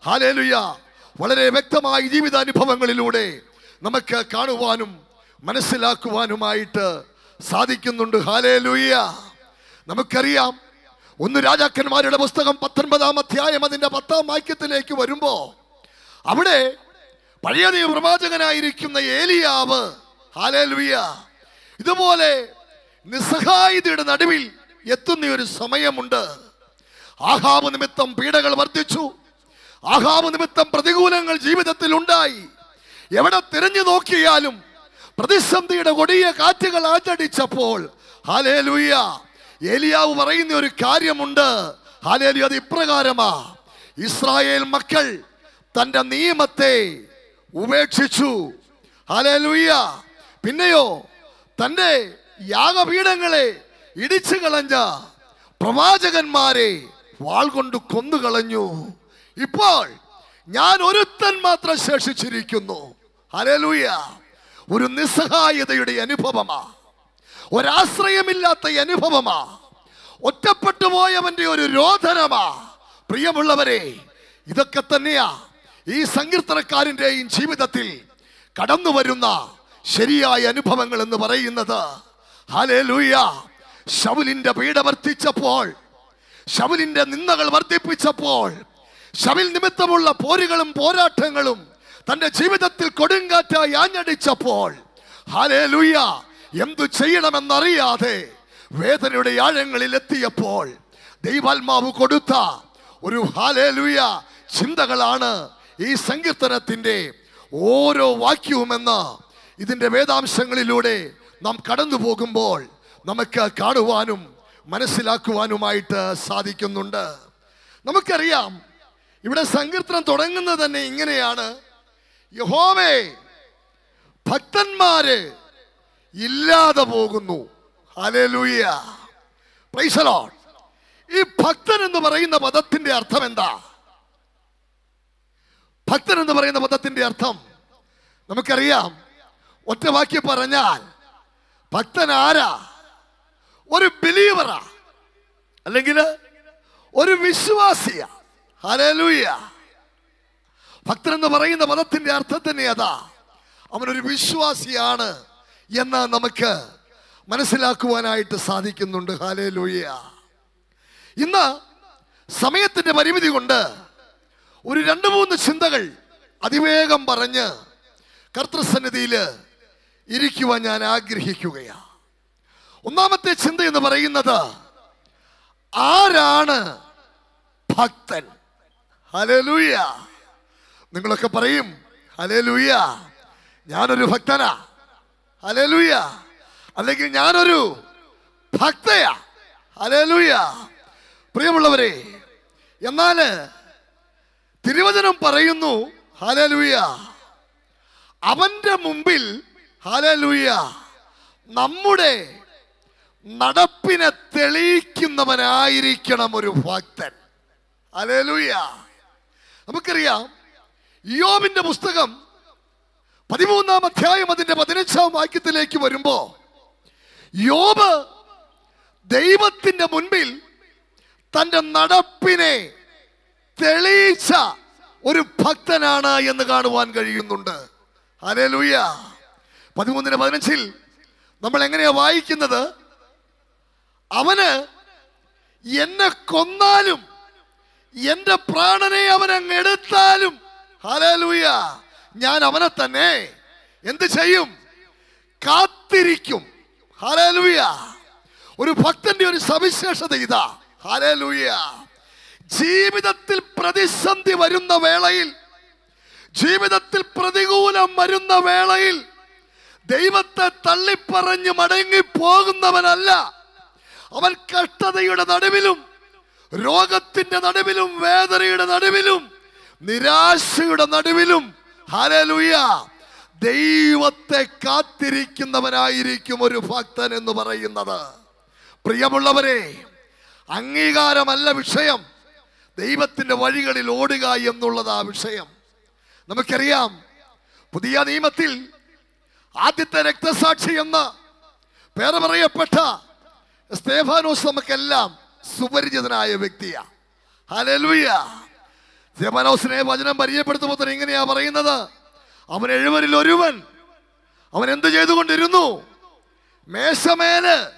ഹാലേലുയ വളരെ വ്യക്തമായ ജീവിതാനുഭവങ്ങളിലൂടെ നമുക്ക് കാണുവാനും മനസ്സിലാക്കുവാനുമായിട്ട് സാധിക്കുന്നുണ്ട്. ഹാലേലുയ്യ നമുക്കറിയാം ഒന്ന് രാജാക്കന്മാരുടെ പുസ്തകം പത്തൊൻപതാം അധ്യായം അതിന്റെ പത്താം വാക്യത്തിലേക്ക് വരുമ്പോൾ അവിടെ പഴയ പ്രവാചകനായിരിക്കുന്ന ഏലിയാവ് ഹാലേലുയ്യ ഇതുപോലെ നിസ്സഹായതയുടെ നടുവിൽ എത്തുന്ന ഒരു സമയമുണ്ട്. ആഹാബ് നിമിത്തം പീഡകൾ വർദ്ധിച്ചു. ആഹാബ് നിമിത്തം പ്രതികൂലങ്ങൾ ജീവിതത്തിൽ ഉണ്ടായി. എവിടെ തിരഞ്ഞു നോക്കിയാലും പ്രതിസന്ധിയുടെ കൊടിയ കാറ്റുകൾ ആറ്റടിച്ചപ്പോൾ ഹാലേലുയ്യ ഏലിയാവ് പറയുന്ന ഒരു കാര്യമുണ്ട്. ഹാലേലു അത് ഇപ്രകാരമാ. ഇസ്രായേൽ മക്കൾ തന്റെ നിയമത്തെ ഉപേക്ഷിച്ചു ഹലലുയ്യ പിന്നെയോ തന്റെ യാഗപീഠങ്ങളെ ഇടിച്ചു കളഞ്ഞ പ്രവാചകന്മാരെ വാൾ കൊണ്ട് കൊന്നു കളഞ്ഞു. ഇപ്പോൾ ഞാൻ ഒരുത്തൻ മാത്രം ശേഷിച്ചിരിക്കുന്നു. ഹലലൂയ ഒരു നിസ്സഹായതയുടെ അനുഭവമാ. ഒരാശ്രയമില്ലാത്ത അനുഭവമാ. ഒറ്റപ്പെട്ടു പോയവന്റെ ഒരു രോധനമാ. പ്രിയമുള്ളവരെ ഇതൊക്കെ തന്നെയാ. ഈ സങ്കീർത്തനക്കാരന്റെയും ജീവിതത്തിൽ കടന്നു വരുന്ന ശരിയായ അനുഭവങ്ങൾ എന്ന് പറയുന്നത് ഹലേ ലൂയ ശൗലിന്റെ പീഡ വർദ്ധിച്ചപ്പോൾ ശൗലിന്റെ നിന്ദകൾ വർദ്ധിപ്പിച്ചപ്പോൾ ശവിൽ നിമിത്തമുള്ള പോരുകളും പോരാട്ടങ്ങളും തന്റെ ജീവിതത്തിൽ കൊടുങ്കാറ്റായി ആഞ്ഞടിച്ചപ്പോൾ ഹലേ ലൂയ എന്തു ചെയ്യണമെന്നറിയാതെ വേദനയുടെ ആഴങ്ങളിൽ എത്തിയപ്പോൾ ദൈവാത്മാവ് കൊടുത്ത ഒരു ഹാലേ ലൂയ ചിന്തകളാണ് ഈ സങ്കീർത്തനത്തിന്റെ ഓരോ വാക്യവുമെന്ന് ഇതിന്റെ വേദാംശങ്ങളിലൂടെ നാം കടന്നു പോകുമ്പോൾ നമുക്ക് കാണുവാനും മനസ്സിലാക്കുവാനുമായിട്ട് സാധിക്കുന്നുണ്ട്. നമുക്കറിയാം ഇവിടെ സങ്കീർത്തനം തുടങ്ങുന്നത് തന്നെ ഇങ്ങനെയാണ്. യഹോമേ ഭക്തന്മാര് ഇല്ലാതെ പോകുന്നു. ഈ ഭക്തൻ എന്ന് പറയുന്ന പദത്തിന്റെ അർത്ഥം എന്താ ഭക്തൻ എന്ന് പറയുന്ന പദത്തിന്റെ അർത്ഥം. നമുക്കറിയാം. ഒറ്റ വാക്യം പറഞ്ഞാൽ ഭക്തൻ ആരാ? ഒരു ബിലീവറാ. അല്ലെങ്കിൽ ഒരു വിശ്വാസിയ. ഹല്ലേലൂയ. ഭക്തൻ എന്ന് പറയുന്ന പദത്തിന്റെ അർത്ഥം തന്നെ അതാ. അവനൊരു വിശ്വാസിയാണ് എന്ന് നമുക്ക് മനസ്സിലാക്കുവാനായിട്ട് സാധിക്കുന്നുണ്ട്. ഹാലേ ലൂയ ഇന്ന് സമയത്തിന്റെ പരിമിതി കൊണ്ട് ഒരു രണ്ട് മൂന്ന് ചിന്തകൾ അതിവേഗം പറഞ്ഞ് കർത്തൃസന്നിധിയിൽ ഇരിക്കുവാൻ ഞാൻ ആഗ്രഹിക്കുകയാണ് ഒന്നാമത്തെ ചിന്ത എന്ന് പറയുന്നത് ആരാണ് ഭക്തൻ? ഹലലൂയ നിങ്ങളൊക്കെ പറയും ഹലലൂയ ഞാനൊരു ഭക്തനാ. ഹലലൂയ അല്ലെങ്കിൽ ഞാനൊരു ഭക്തയാ. ഹലലൂയ പ്രിയമുള്ളവരെ എന്നാൽ തിരുവചനം പറയുന്നു. ഹലലൂയ അവന്റെ മുമ്പിൽ ഹലലൂയ നമ്മുടെ നടപ്പിനെ തെളിയിക്കുന്നവനായിരിക്കണം ഒരു ഭക്തൻ. അലലൂയ നമുക്കറിയാം യോബിന്റെ പുസ്തകം പതിമൂന്നാം അധ്യായം അതിന്റെ പതിനഞ്ചാം വാക്യത്തിലേക്ക് വരുമ്പോ യോബ് ദൈവത്തിന്റെ മുൻപിൽ തന്റെ നടപ്പിനെ തെളിയിച്ച ഒരു ഭക്തനാണ് എന്ന് കാണുവാൻ കഴിയുന്നുണ്ട്. ഹല്ലേലൂയ. പതിമൂന്നിന് പതിനഞ്ചിൽ നമ്മൾ എങ്ങനെയാ വായിക്കുന്നത്? അവന് എന്നെ കൊന്നാലും എന്റെ പ്രാണനെ അവൻ അങ്ങ് എടുത്താലും ഹല്ലേലൂയ. ഞാൻ അവനെ തന്നെ എന്ത് ചെയ്യും? കാത്തിരിക്കും. ഹല്ലേലൂയ. ഒരു ഭക്തന്റെ ഒരു സവിശേഷത ഇതാ. ഹല്ലേലൂയ. ജീവിതത്തിൽ പ്രതിസന്ധി വരുന്ന വേളയിൽ ജീവിതത്തിൽ പ്രതികൂലം വരുന്ന വേളയിൽ ദൈവത്തെ തള്ളിപ്പറഞ്ഞ് മടങ്ങി പോകുന്നവനല്ല അവൻ കഷ്ടതയുടെ നടുവിലും രോഗത്തിന്റെ നടുവിലും വേദനയുടെ നടുവിലും നിരാശയുടെ നടുവിലും ഹലലുയ ദൈവത്തെ കാത്തിരിക്കുന്നവനായിരിക്കും ഒരു ഭക്തൻ എന്ന് പറയുന്നത്. പ്രിയമുള്ളവരെ അംഗീകാരമല്ല വിഷയം. ദൈവത്തിന്റെ വഴികളിൽ ഓടുക ആ വിഷയം. നമുക്കറിയാം പുതിയ നിയമത്തിൽ ആദ്യത്തെ രക്തസാക്ഷി എന്ന് പേര് പറയപ്പെട്ട സ്തേഫാനോസ് നമുക്കെല്ലാം സുപരിചിതനായ വ്യക്തിയാ. വചനം പരിചയപ്പെടുത്തുമ്പോൾ ഇങ്ങനെയാ പറയുന്നത്. അവൻ എഴുവരിൽ ഒരുവൻ. അവൻ എന്ത് ചെയ്തുകൊണ്ടിരുന്നു? മേശമേന്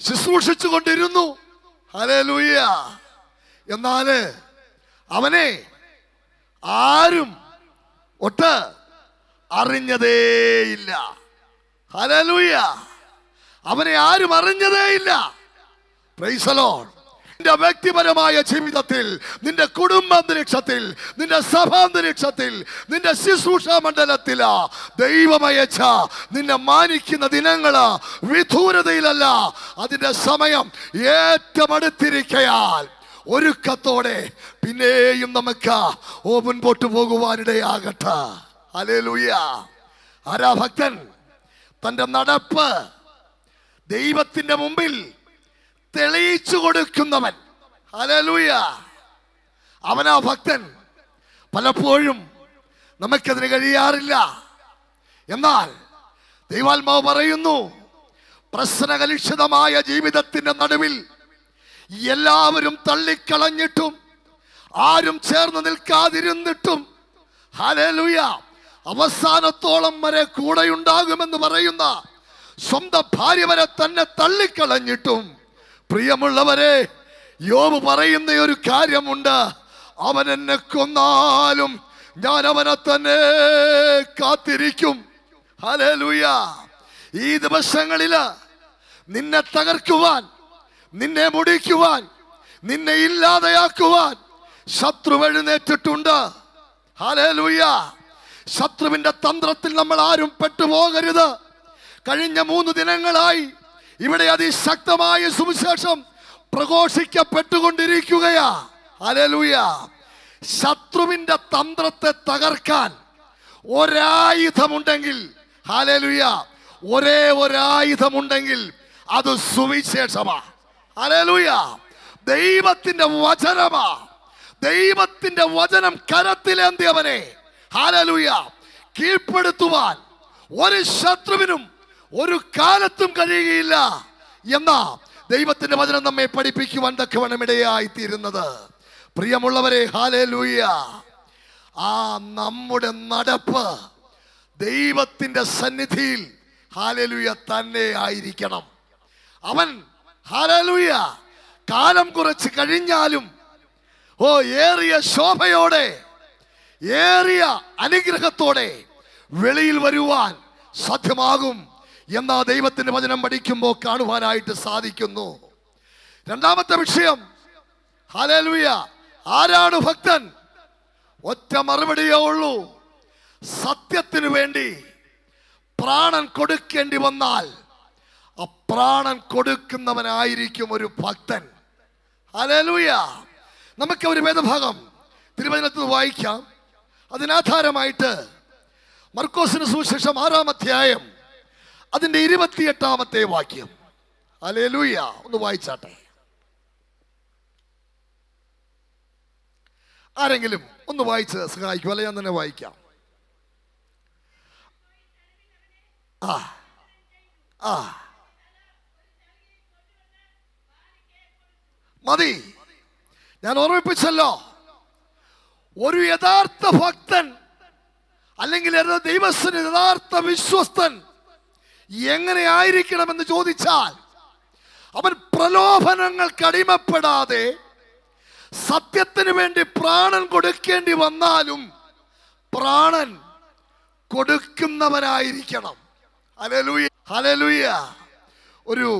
ശുശ്രൂഷിച്ചു കൊണ്ടിരുന്നു ഹലലുയ എന്നാൽ അവനെ ആരും ഒട്ട് അറിഞ്ഞതേയില്ല ഹലലൂയ അവനെ ആരും അറിഞ്ഞതേയില്ല പ്രൈസലോൺ നിന്റെ വ്യക്തിപരമായ ജീവിതത്തിൽ നിന്റെ കുടുംബാന്തരീക്ഷത്തിൽ നിന്റെ സഭാന്തരീക്ഷത്തിൽ നിന്റെ ശുശ്രൂഷ മണ്ഡലത്തില ദൈവമയച്ച നിന്നെ മാനിക്കുന്ന ദിനങ്ങൾ വിധൂരതയിലല്ല. അതിന്റെ സമയം ഏറ്റവും അടുത്തിരിക്കയാൽ ഒരുക്കത്തോടെ പിന്നെയും നമുക്ക് ഓ മുൻപോട്ട് പോകുവാനിടയാകട്ടെ. അലേലൂയ ആരാ ഭക്തൻ തന്റെ നടപ്പ് ദൈവത്തിന്റെ മുമ്പിൽ തെളിയിച്ചു കൊടുക്കുന്നവൻ. അലലൂയ അവനാ ഭക്തൻ പലപ്പോഴും നമുക്കതിന് കഴിയാറില്ല. എന്നാൽ ദൈവാത്മാവ് പറയുന്നു പ്രശ്നകലുഷിതമായ ജീവിതത്തിന്റെ നടുവിൽ എല്ലാവരും തള്ളിക്കളഞ്ഞിട്ടും ആരും ചേർന്ന് നിൽക്കാതിരുന്നിട്ടും. ഹലലുയ അവസാനത്തോളം വരെ കൂടെയുണ്ടാകുമെന്ന് പറയുന്ന സ്വന്തം ഭാര്യ വരെ തന്നെ തള്ളിക്കളഞ്ഞിട്ടും. പ്രിയമുള്ളവരെ യോബ് പറയുന്ന ഒരു കാര്യമുണ്ട്. അവൻ എന്നെ കൊന്നാലും ഞാൻ അവനെ തന്നെ കാത്തിരിക്കും. ഹലലുയ ഈ ദിവസങ്ങളിൽ നിന്നെ തകർക്കുവാൻ നിന്നെ മുടിക്കുവാൻ നിന്നെ ഇല്ലാതെയാക്കുവാൻ ശത്രു എഴുന്നേറ്റിട്ടുണ്ട്. ഹലലുയ ശത്രുവിന്റെ തന്ത്രത്തിൽ നമ്മൾ ആരും പെട്ടുപോകരുത്. കഴിഞ്ഞ മൂന്ന് ദിനങ്ങളായി ഇവിടെ അതിശക്തമായ സുവിശേഷം പ്രഘോഷിക്കപ്പെട്ടുകൊണ്ടിരിക്കുകയാ. ഹലലുയ ശത്രുവിന്റെ തന്ത്രത്തെ തകർക്കാൻ ഒരായുധമുണ്ടെങ്കിൽ ഹാലലുയ ഒരേ ഒരായുധമുണ്ടെങ്കിൽ അത് സുവിശേഷമാ. ഹല്ലേലൂയ. ദൈവത്തിന്റെ വചനമാ. ദൈവത്തിന്റെ വചനം കരത്തിലേന്തിയവനെ. ഹാലലുയ കീഴ്പ്പെടുത്തുവാൻ ഒരു ശത്രുവിനും ഒരു കാലത്തും കഴിയുകയില്ല എന്ന ദൈവത്തിന്റെ വചനം നമ്മെ പഠിപ്പിക്കുവാൻ തക്കവണമിടയായി തീരുന്നത് പ്രിയമുള്ളവരെ ഹാലലൂയ ആ നമ്മുടെ നടപ്പ് ദൈവത്തിന്റെ സന്നിധിയിൽ ഹാലലൂയ തന്നെ ആയിരിക്കണം. അവൻ ഹാലലൂയ. കാലം കുറച്ച് കഴിഞ്ഞാലും ഓ ഏറിയ ശോഭയോടെ ഏറിയ അനുഗ്രഹത്തോടെ വെളിയിൽ വരുവാൻ സാധ്യമാകും എന്ന ദൈവത്തിന്റെ വചനം പഠിക്കുമ്പോൾ കാണുവാനായിട്ട് സാധിക്കുന്നു. രണ്ടാമത്തെ വിഷയം ഹാലലുയ ആരാണ് ഭക്തൻ? ഒറ്റ മറുപടിയേ ഉള്ളൂ. സത്യത്തിനു വേണ്ടി പ്രാണൻ കൊടുക്കേണ്ടി വന്നാൽ ആ പ്രാണൻ കൊടുക്കുന്നവനായിരിക്കും ഒരു ഭക്തൻ. ഹല്ലേലൂയ. നമുക്ക് ഒരു വേദഭാഗം തിരുവചനത്തിൽ വായിക്കാം. അതിനാധാരമായിട്ട് മർക്കോസിന് സുശേഷം ആറാം അധ്യായം അതിന്റെ ഇരുപത്തിയെട്ടാമത്തെ വാക്യം. ഹല്ലേലൂയ. ഒന്ന് വായിച്ചാട്ടെ. ആരെങ്കിലും ഒന്ന് വായിച്ച് സഹായിക്കും. അല്ലെ ഞാൻ തന്നെ വായിക്കാം. ആ ആ. മതി. ഞാൻ ഓർമ്മിപ്പിച്ചല്ലോ. ഒരു യഥാർത്ഥ ഭക്തൻ അല്ലെങ്കിൽ ദൈവസ്ഥന് യഥാർത്ഥ വിശ്വസ്തൻ എങ്ങനെ ആയിരിക്കണമെന്ന് ചോദിച്ചാൽ അവൻ പ്രലോഭനങ്ങൾക്ക് അടിമപ്പെടാതെ സത്യത്തിന് വേണ്ടി പ്രാണൻ കൊടുക്കേണ്ടി വന്നാലും പ്രാണൻ കൊടുക്കുന്നവനായിരിക്കണം. ഹലലുയ ഹലലുയ ഒരു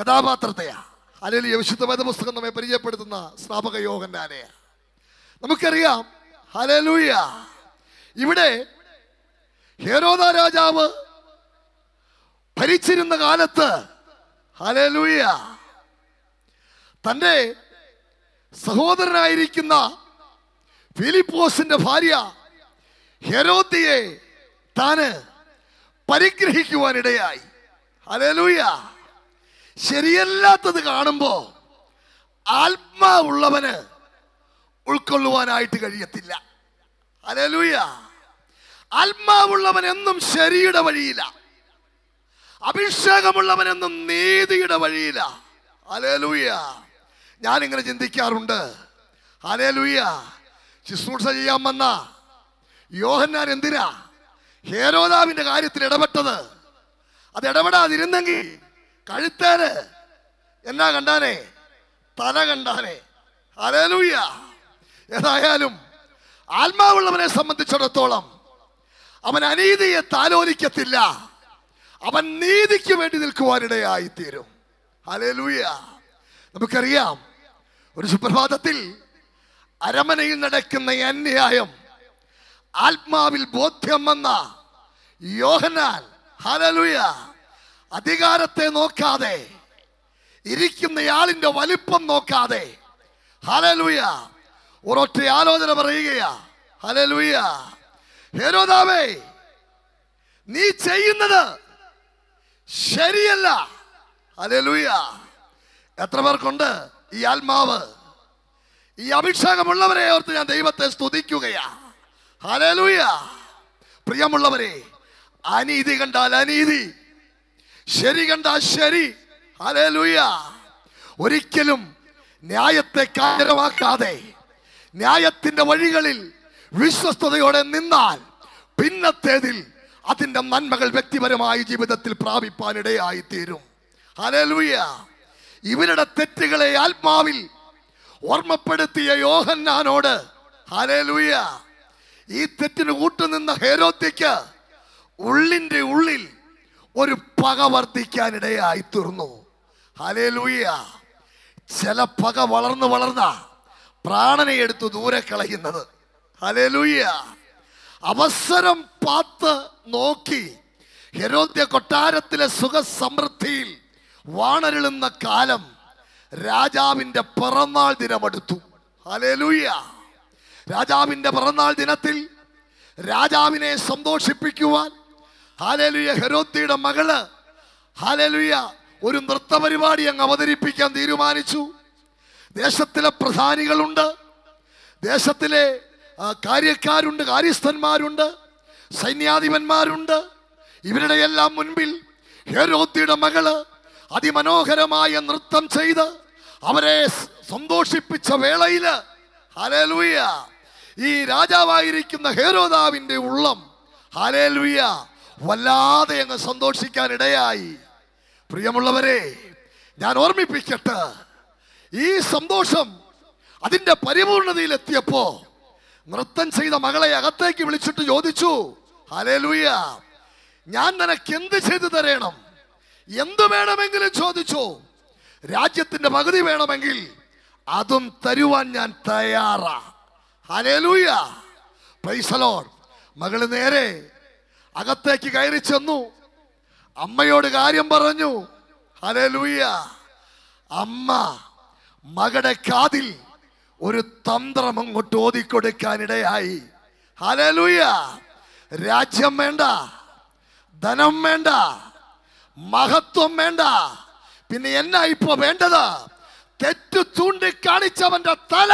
കഥാപാത്രത്തെയാ. ഹലലിയ വിശുദ്ധ വേദപുസ്തകം നമ്മെ പരിചയപ്പെടുത്തുന്ന സ്നാപക ആനയ നമുക്കറിയാം ഹലലൂയ ഇവിടെ ഹേരോദ രാജാവ് ഭരിച്ചിരുന്ന കാലത്ത് ഹലലൂയ തന്റെ സഹോദരനായിരിക്കുന്ന ഫിലിപ്പോസിന്റെ ഭാര്യ ഹെരോത്തിയെ താന് പരിഗ്രഹിക്കുവാനിടയായി. ഹലലൂയ ശരിയല്ലാത്തത് കാണുമ്പോൾ ആത്മാവുള്ളവന് ഉൾക്കൊള്ളുവാനായിട്ട് കഴിയത്തില്ല. അലലൂയ ആത്മാവുള്ളവൻ എന്നും ശരിയുടെ വഴിയില്ല അഭിഷേകമുള്ളവൻ എന്നും നീതിയുടെ വഴിയില്ല അലലൂയ ഞാനിങ്ങനെ ചിന്തിക്കാറുണ്ട്. അലലൂയ ശുശ്രൂഷ ചെയ്യാൻ വന്ന യോഹന്നാൻ എന്തിനാ? ഹേരോദാവിന്റെ കാര്യത്തിൽ ഇടപെട്ടത്. അത് ഇടപെടാതിരുന്നെങ്കിൽ കഴുത്തേന്. എന്നാ കണ്ടാനേ? തല കണ്ടാനേ. അലലൂയ ഏതായാലും ആത്മാവുള്ളവനെ സംബന്ധിച്ചിടത്തോളം അവൻ അനീതിയെ താലോലിക്കത്തില്ല. അവൻ നീതിക്ക് വേണ്ടി നിൽക്കുവാനിടയായി തീരും ഹലലൂയ നമുക്കറിയാം ഒരു സുപ്രഭാതത്തിൽ അരമനയിൽ നടക്കുന്ന അന്യായം ആത്മാവിൽ ബോധ്യം വന്ന യോഹനാൽ ഹലലുയ അധികാരത്തെ നോക്കാതെ ഇരിക്കുന്നയാളിന്റെ വലിപ്പം നോക്കാതെ. ഹലലുയ ഒരൊറ്റ ആലോചന പറയുകയാ. ഹലലുയ ഹേരോദാവേ നീ ചെയ്യുന്നത് ശരിയല്ല. ഹലലുയ എത്ര പേർക്കുണ്ട്? ഈ ആത്മാവ്. ഈ അഭിഷേകമുള്ളവരെ ഓർത്ത് ഞാൻ ദൈവത്തെ സ്തുതിക്കുകയാ. ഹലലുയ പ്രിയമുള്ളവരെ അനീതി കണ്ടാൽ അനീതി. ശരി കണ്ട ശരി. ഒരിക്കലും ന്യായത്തെ കാരണമാക്കാതെ ന്യായത്തിന്റെ വഴികളിൽ വിശ്വസ്തയോടെ നിന്നാൽ പിന്നത്തേതിൽ അതിന്റെ നന്മകൾ വ്യക്തിപരമായി ജീവിതത്തിൽ പ്രാപിപ്പാനിടയായി തീരും ഹലലുയ ഇവരുടെ തെറ്റുകളെ ആത്മാവിൽ ഓർമ്മപ്പെടുത്തിയ യോഹന്നാനോട് ഹലലുയ ഈ തെറ്റിന് കൂട്ടുനിന്ന ഹേരോത്യക്ക് ഉള്ളിന്റെ ഉള്ളിൽ ഒരു പക വർദ്ധിക്കാനിടയായി തീർന്നു ഹലേലൂയ ചില പക വളർന്നു വളർന്ന പ്രാണനെ എടുത്തു ദൂരെ കളയുന്നത്. ഹലേലൂയ അവസരം പാത്ത് നോക്കി ഹെരോദ്യ കൊട്ടാരത്തിലെ സുഖസമൃദ്ധിയിൽ വാണരുളുന്ന കാലം രാജാവിന്റെ പിറന്നാൾ ദിനമെടുത്തു. ഹലേലൂയ രാജാവിന്റെ പിറന്നാൾ ദിനത്തിൽ രാജാവിനെ സന്തോഷിപ്പിക്കുവാൻ ഹാലേലുയ ഹെരോത്തിയുടെ മകൾ. ഹാലലുയ ഒരു നൃത്തപരിപാടി അങ്ങ് അവതരിപ്പിക്കാൻ തീരുമാനിച്ചു. ദേശത്തിലെ പ്രധാനികളുണ്ട്. ദേശത്തിലെ കാര്യക്കാരുണ്ട് കാര്യസ്ഥന്മാരുണ്ട് സൈന്യാധിപന്മാരുണ്ട്. ഇവരുടെ എല്ലാം മുൻപിൽ ഹേരോത്തിയുടെ മകൾ അതിമനോഹരമായ നൃത്തം ചെയ്ത് അവരെ സന്തോഷിപ്പിച്ച വേളയിൽ ഹലേലുയ ഈ രാജാവായിരിക്കുന്ന ഹേരോദാവിന്റെ ഉള്ളം ഹലേലുയ വല്ലാതെ അങ്ങ് സന്തോഷിക്കാൻ ഇടയായി പ്രിയമുള്ളവരെ ഞാൻ ഓർമ്മിപ്പിക്കട്ടെ ഈ സന്തോഷം അതിന്റെ പരിപൂർണതയിലെത്തിയപ്പോ നൃത്തം ചെയ്ത മകളെ അകത്തേക്ക് വിളിച്ചിട്ട് ചോദിച്ചു ഹലേലുയ ഞാൻ നിനക്ക് എന്ത് ചെയ്തു തരണം? എന്ത് വേണമെങ്കിലും ചോദിച്ചു? രാജ്യത്തിന്റെ പകുതി വേണമെങ്കിൽ അതും തരുവാൻ ഞാൻ തയ്യാറാ. ഹലേലൂയ പൈസലോൺ മകൾ നേരെ അകത്തേക്ക് കയറി ചെന്നു. അമ്മയോട് കാര്യം പറഞ്ഞു. ഹലേ ലൂയ അമ്മ മകളുടെ കാതിൽ ഒരു തന്ത്രം അങ്ങോട്ട് ഓതിക്കൊടുക്കാനിടയായി. ഹലേ ലൂയ രാജ്യം വേണ്ട ധനം വേണ്ട മഹത്വം വേണ്ട. പിന്നെ എന്നാ ഇപ്പോ വേണ്ടത്? തെറ്റ് ചൂണ്ടിക്കാണിച്ചവന്റെ തല.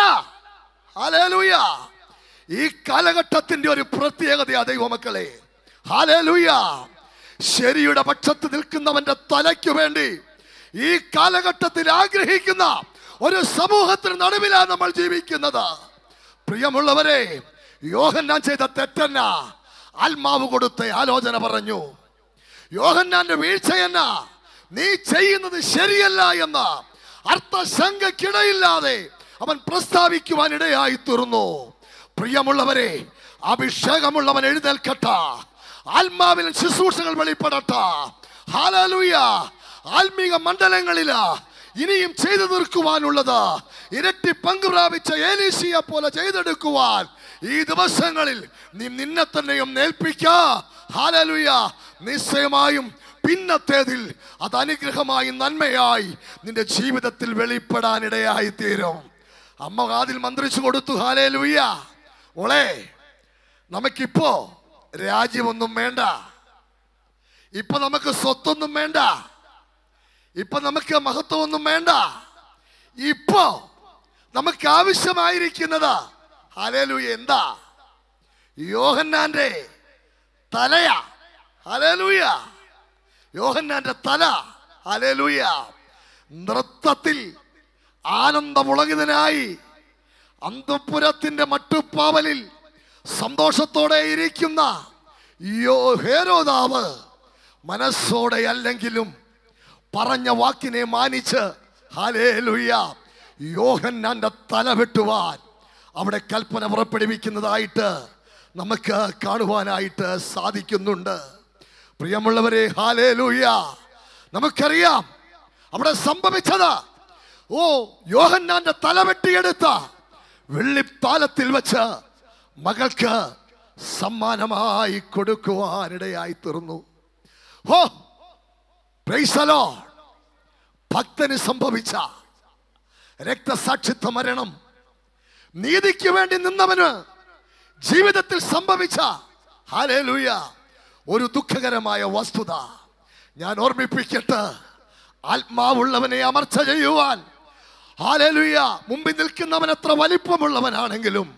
ഹലേ ലൂയ ഈ കാലഘട്ടത്തിന്റെ ഒരു പ്രത്യേകതയാ ദൈവമക്കളെ. ശരിയുടെ പക്ഷത്ത് നിൽക്കുന്നവന്റെ തലയ്ക്ക് വേണ്ടി ഈ കാലഘട്ടത്തിൽ ആഗ്രഹിക്കുന്ന ഒരു സമൂഹത്തിന് നടുവിലാണ് നമ്മൾ ജീവിക്കുന്നത്. പ്രിയമുള്ളവരെ യോഹന്നാൻ ചെയ്ത തെറ്റെന്ന? ആത്മാവ് കൊടുത്ത ആലോചന പറഞ്ഞു. യോഹന്നാന്റെ വീഴ്ചയെന്ന നീ ചെയ്യുന്നത് ശരിയല്ല എന്ന അർത്ഥശങ്കക്കിടയില്ലാതെ അവൻ പ്രസ്താവിക്കുവാൻ ഇടയായി തീർന്നു പ്രിയമുള്ളവരെ അഭിഷേകമുള്ളവൻ എഴുന്നേൽക്കട്ട. ആത്മാവിൽ ശുശ്രൂഷകൾ വെളിപ്പെടട്ട. ഹാലലൂയ ആത്മീക മണ്ഡലങ്ങളിൽ ഇനിയും ചെയ്തു തീർക്കുവാനുള്ളത്. ഇരട്ടി പങ്ക് പ്രാപിച്ച ഏലീസിയെ പോലെ ചെയ്തെടുക്കുവാൻ ഈ ദിവസങ്ങളിൽ നീ നിന്നെ തന്നെയും നേൽപ്പിക്ക നിശ്ചയമായും പിന്നത്തേതിൽ അത് അനുഗ്രഹമായി നന്മയായി നിന്റെ ജീവിതത്തിൽ വെളിപ്പെടാനിടയായി തീരും അമ്മ കാതിൽ മന്ത്രിച്ചു കൊടുത്തു. ഹാലേ ലുയ്യ ഓളെ നമുക്കിപ്പോ രാജ്യമൊന്നും വേണ്ട. ഇപ്പൊ നമുക്ക് സ്വത്തൊന്നും വേണ്ട. ഇപ്പൊ നമുക്ക് മഹത്വമൊന്നും വേണ്ട. ഇപ്പോ നമുക്ക് ആവശ്യമായിരിക്കുന്നത് ഹലേലു എന്താ? യോഹന്നാന്റെ തലയാ. ഹലേലൂയ യോഹന്നാന്റെ തല. ഹലേലൂയ നൃത്തത്തിൽ ആനന്ദമുളകിതനായി അന്തപുരത്തിന്റെ മട്ടുപ്പാവലിൽ സന്തോഷത്തോടെ ഇരിക്കുന്ന ഹേരോദാവ് മനസ്സോടെ അല്ലെങ്കിലും പറഞ്ഞ വാക്കിനെ മാനിച്ച് ഹാലേലുയ്യ യോഹന്നാന്റെ തല വെട്ടുവാൻ അവിടെ കൽപ്പന പുറപ്പെടുവിക്കുന്നതായിട്ട് നമുക്ക് കാണുവാനായിട്ട് സാധിക്കുന്നുണ്ട്. പ്രിയമുള്ളവരെ ഹാലേ ഹാലേലൂയ നമുക്കറിയാം അവിടെ സംഭവിച്ചത്. ഓ യോഹന്നാന്റെ തല വെട്ടിയെടുത്ത വെള്ളിത്താലത്തിൽ വെച്ച് മകൾക്ക് സമ്മാനമായി കൊടുക്കുവാനിടയായി തീർന്നു ഹോ. ഭക്തന് സംഭവിച്ച രക്തസാക്ഷിത്വ മരണം നീതിക്ക് വേണ്ടി നിന്നവന് ജീവിതത്തിൽ സംഭവിച്ച ഹാലേലൂയ ഒരു ദുഃഖകരമായ വസ്തുത ഞാൻ ഓർമ്മിപ്പിക്കട്ടെ ആത്മാവുള്ളവനെ അമർച്ച ചെയ്യുവാൻ ഹാലേലുയ മുമ്പിൽ നിൽക്കുന്നവൻ എത്ര വലിപ്പമുള്ളവനാണെങ്കിലും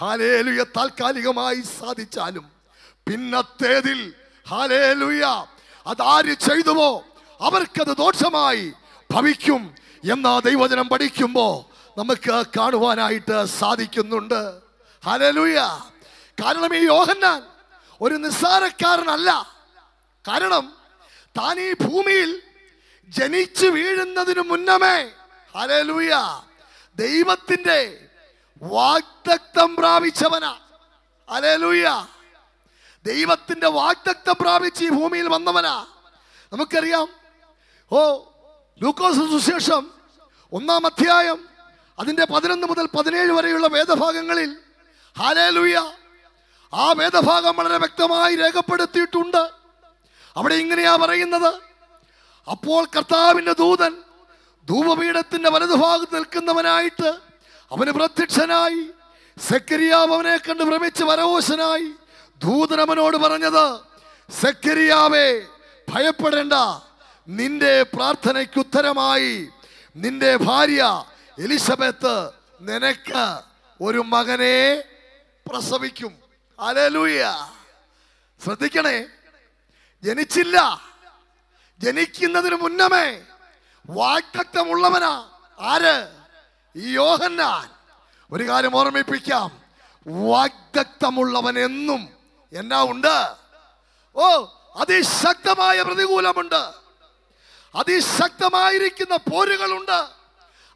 ഹാലേലുയ താൽക്കാലികമായി സാധിച്ചാലും പിന്നത്തേതിൽ ഹാലേലുയ അതാര് ചെയ്തുവോ അവർക്കത് ദോഷമായി ഭവിക്കും എന്ന ദൈവജനം പഠിക്കുമ്പോൾ നമുക്ക് കാണുവാനായിട്ട് സാധിക്കുന്നുണ്ട്. ഹാലേലുയ. കാരണം ഈ യോഹന്നാൻ ഒരു നിസ്സാരക്കാരനല്ല. കാരണം താൻ ഈ ഭൂമിയിൽ ജനിച്ചു വീഴുന്നതിന് മുന്നമേ ഹാലേലുയ ദൈവത്തിന്റെ വാഗ്ദത്തം പ്രാപിച്ചവനാ. ഹല്ലേലൂയ. ദൈവത്തിന്റെ വാഗ്ദത്തം പ്രാപിച്ച് ഈ ഭൂമിയിൽ വന്നവനാ. നമുക്കറിയാം. ഓ ലൂക്കോസ് സുശേഷം ഒന്നാം അധ്യായം അതിന്റെ പതിനൊന്ന് മുതൽ പതിനേഴ് വരെയുള്ള വേദഭാഗങ്ങളിൽ ഹാലേലൂയ ആ വേദഭാഗം വളരെ വ്യക്തമായി രേഖപ്പെടുത്തിയിട്ടുണ്ട്. അവിടെ ഇങ്ങനെയാ പറയുന്നത്. അപ്പോൾ കർത്താവിന്റെ ദൂതൻ ധൂപപീഠത്തിന്റെ വലതുഭാഗത്ത് നിൽക്കുന്നവനായിട്ട് അവന് പ്രത്യക്ഷനായി. സെക്കരിയാവ് അവനെ കണ്ട് ഭ്രമിച്ച് വരവോശനായി ദൂതൻ അവനോട് പറഞ്ഞത് സെക്കരിയാവേ ഭയപ്പെടേണ്ട. നിന്റെ പ്രാർത്ഥനയ്ക്ക് ഉത്തരമായി നിന്റെ ഭാര്യ എലിസബത്ത് നിനക്ക് ഒരു മകനെ പ്രസവിക്കും. അലലൂയ ശ്രദ്ധിക്കണേ. ജനിച്ചില്ല. ജനിക്കുന്നതിന് മുന്നമേ വാഗ്ദത്തമുള്ളവനാ. ആര്? ഈ യോഹന്നാൻ ഒരു കാര്യം ഓർമ്മിപ്പിക്കാം. വാഗ്ദത്തമുള്ളവൻ എന്നും എന്നാ ഉണ്ട്? ഓ അതിശക്തമായ പ്രതികൂലമുണ്ട്. അതിശക്തമായിരിക്കുന്ന പോരുകളുണ്ട്.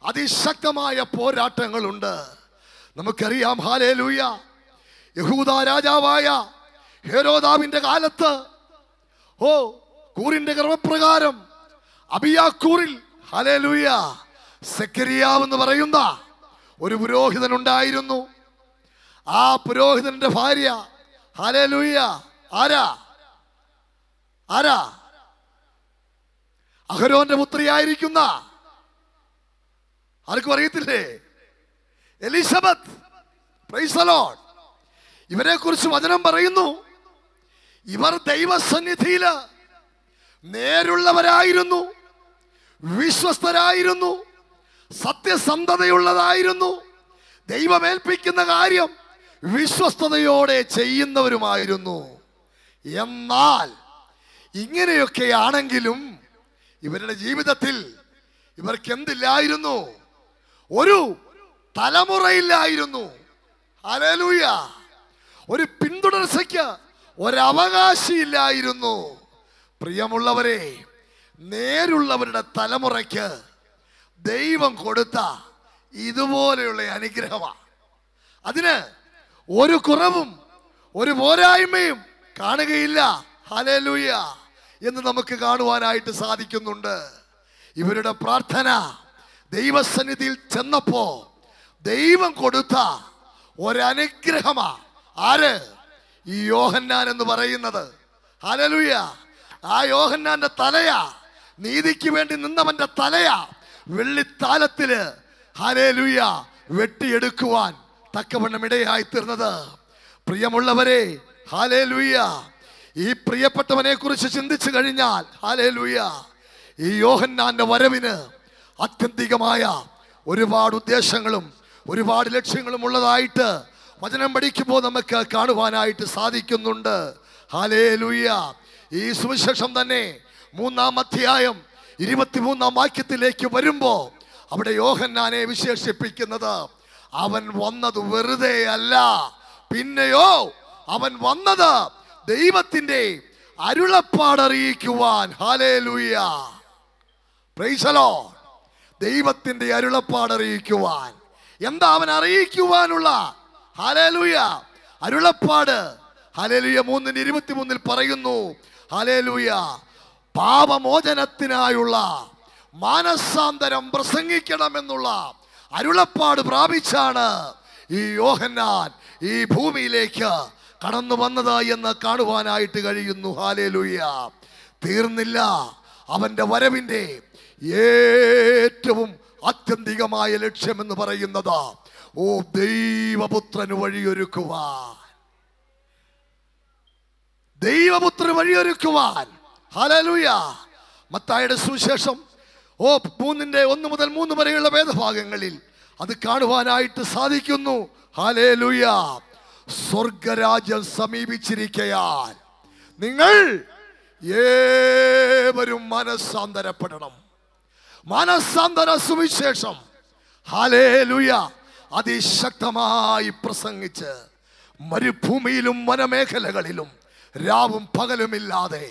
അതിശക്തമായ പോരാട്ടങ്ങളുണ്ട്. നമുക്കറിയാം ഹാലേ ലൂയ യഹൂദ രാജാവായ ഹേരോദാവിന്റെ കാലത്ത് ഓ കൂറിന്റെ ക്രമപ്രകാരം അബിയാക്കൂറിൽ ഹാലേ ലൂയ സെക്കരിയാവ് എന്ന് പറയുന്ന ഒരു പുരോഹിതൻ ഉണ്ടായിരുന്നു ആ പുരോഹിതന്റെ ഭാര്യ ഹലേ ലൂയ ആരാ? ആരാ? അഹരോന്റെ പുത്രിയായിരിക്കുന്ന. ആർക്കും അറിയത്തില്ലേ? എലിസബത്ത്. ഇവരെ കുറിച്ച് വചനം പറയുന്നു. ഇവർ ദൈവസന്നിധിയിൽ നേരുള്ളവരായിരുന്നു വിശ്വസ്തരായിരുന്നു. സത്യസന്ധതയുള്ളതായിരുന്നു. ദൈവമേൽപ്പിക്കുന്ന കാര്യം വിശ്വസ്തയോടെ ചെയ്യുന്നവരുമായിരുന്നു. എന്നാൽ ഇങ്ങനെയൊക്കെയാണെങ്കിലും ഇവരുടെ ജീവിതത്തിൽ ഇവർക്ക് എന്തില്ലായിരുന്നു ഒരു തലമുറയില്ലായിരുന്നു. അലലൂയ ഒരു പിന്തുടർച്ചയ്ക്ക് ഒരവകാശിയില്ലായിരുന്നു. പ്രിയമുള്ളവരെ നേരുള്ളവരുടെ തലമുറയ്ക്ക് ദൈവം കൊടുത്ത ഇതുപോലെയുള്ള അനുഗ്രഹമാണ് അതിന് ഒരു കുറവും ഒരു പോരായ്മയും കാണുകയില്ല. ഹലലുയ എന്ന് നമുക്ക് കാണുവാനായിട്ട് സാധിക്കുന്നുണ്ട്. ഇവരുടെ പ്രാർത്ഥന ദൈവസന്നിധിയിൽ ചെന്നപ്പോ ദൈവം കൊടുത്ത ഒരനുഗ്രഹമാ. ആര്? ഈ യോഹന്നാൻ എന്ന് പറയുന്നത്. ഹലലുയ ആ യോഹന്നാന്റെ തലയാ. നീതിക്ക് വേണ്ടി നിന്നവന്റെ തലയാ. വെള്ളിത്താലത്തിൽ ഹലേലുയ വെട്ടിയെടുക്കുവാൻ തക്കവണ്ണം ഇടയായി തീർന്നത്. പ്രിയമുള്ളവരെ ഹാലേലുയ ഈ പ്രിയപ്പെട്ടവനെ കുറിച്ച് ചിന്തിച്ചു കഴിഞ്ഞാൽ ഹാലേലുയ ഈ യോഹന്നാന്റെ വരവിന് ആത്യന്തികമായ ഒരുപാട് ഉദ്ദേശങ്ങളും ഒരുപാട് ലക്ഷ്യങ്ങളും ഉള്ളതായിട്ട് വചനം പഠിക്കുമ്പോൾ നമുക്ക് കാണുവാനായിട്ട് സാധിക്കുന്നുണ്ട്. ഹാലേലുയ ഈ സുവിശേഷം തന്നെ മൂന്നാം അധ്യായം ഇരുപത്തിമൂന്നാം വാക്യത്തിലേക്ക് വരുമ്പോൾ അവിടെ യോഹന്നാനെ വിശേഷിപ്പിക്കുന്നത് അവൻ വന്നത് വെറുതെ അല്ല. പിന്നെയോ അവൻ വന്നത് ദൈവത്തിന്റെ അരുളപ്പാടറിയിക്കുവാൻ ഹാലേലൂയ പ്രൈസലോ ദൈവത്തിന്റെ അരുളപ്പാടറിയിക്കുവാൻ എന്താ അവൻ അറിയിക്കുവാനുള്ള? ഹാലേലൂയ അരുളപ്പാട്. ഹാലേലൂയ മൂന്നിന് ഇരുപത്തിമൂന്നിൽ പറയുന്നു ഹാലേലൂയ പാപമോചനത്തിനായുള്ള മാനസാന്തരം പ്രസംഗിക്കണമെന്നുള്ള അരുളപ്പാട് പ്രാപിച്ചാണ് ഈ യോഹന്നാൻ ഈ ഭൂമിയിലേക്ക് കടന്നു വന്നത് എന്ന് കാണുവാനായിട്ട് കഴിയുന്നു. ഹാലേലുയ്യ തീർന്നില്ല. അവന്റെ വരവിന്റെ ഏറ്റവും ആത്യന്തികമായ ലക്ഷ്യമെന്ന് പറയുന്നത് ഓ ദൈവപുത്രന് വഴിയൊരുക്കുവാൻ. ദൈവപുത്രന് വഴിയൊരുക്കുവാൻ. ഹലലുയ മത്തായുടെ സുവിശേഷം. ഓ മൂന്നിന്റെ ഒന്ന് മുതൽ മൂന്ന് വരെയുള്ള വേദഭാഗങ്ങളിൽ അത് കാണുവാനായിട്ട് സാധിക്കുന്നു. ഹലേലുയ സ്വർഗരാജ്യം സമീപിച്ചിരിക്കയാൽ നിങ്ങൾ ഏവരും മനസ്സാന്തരപ്പെടണം മനസ്സാന്തര സുവിശേഷം. ഹലേലുയ അതിശക്തമായി പ്രസംഗിച്ച് മരുഭൂമിയിലും വനമേഖലകളിലും രാവും പകലുമില്ലാതെ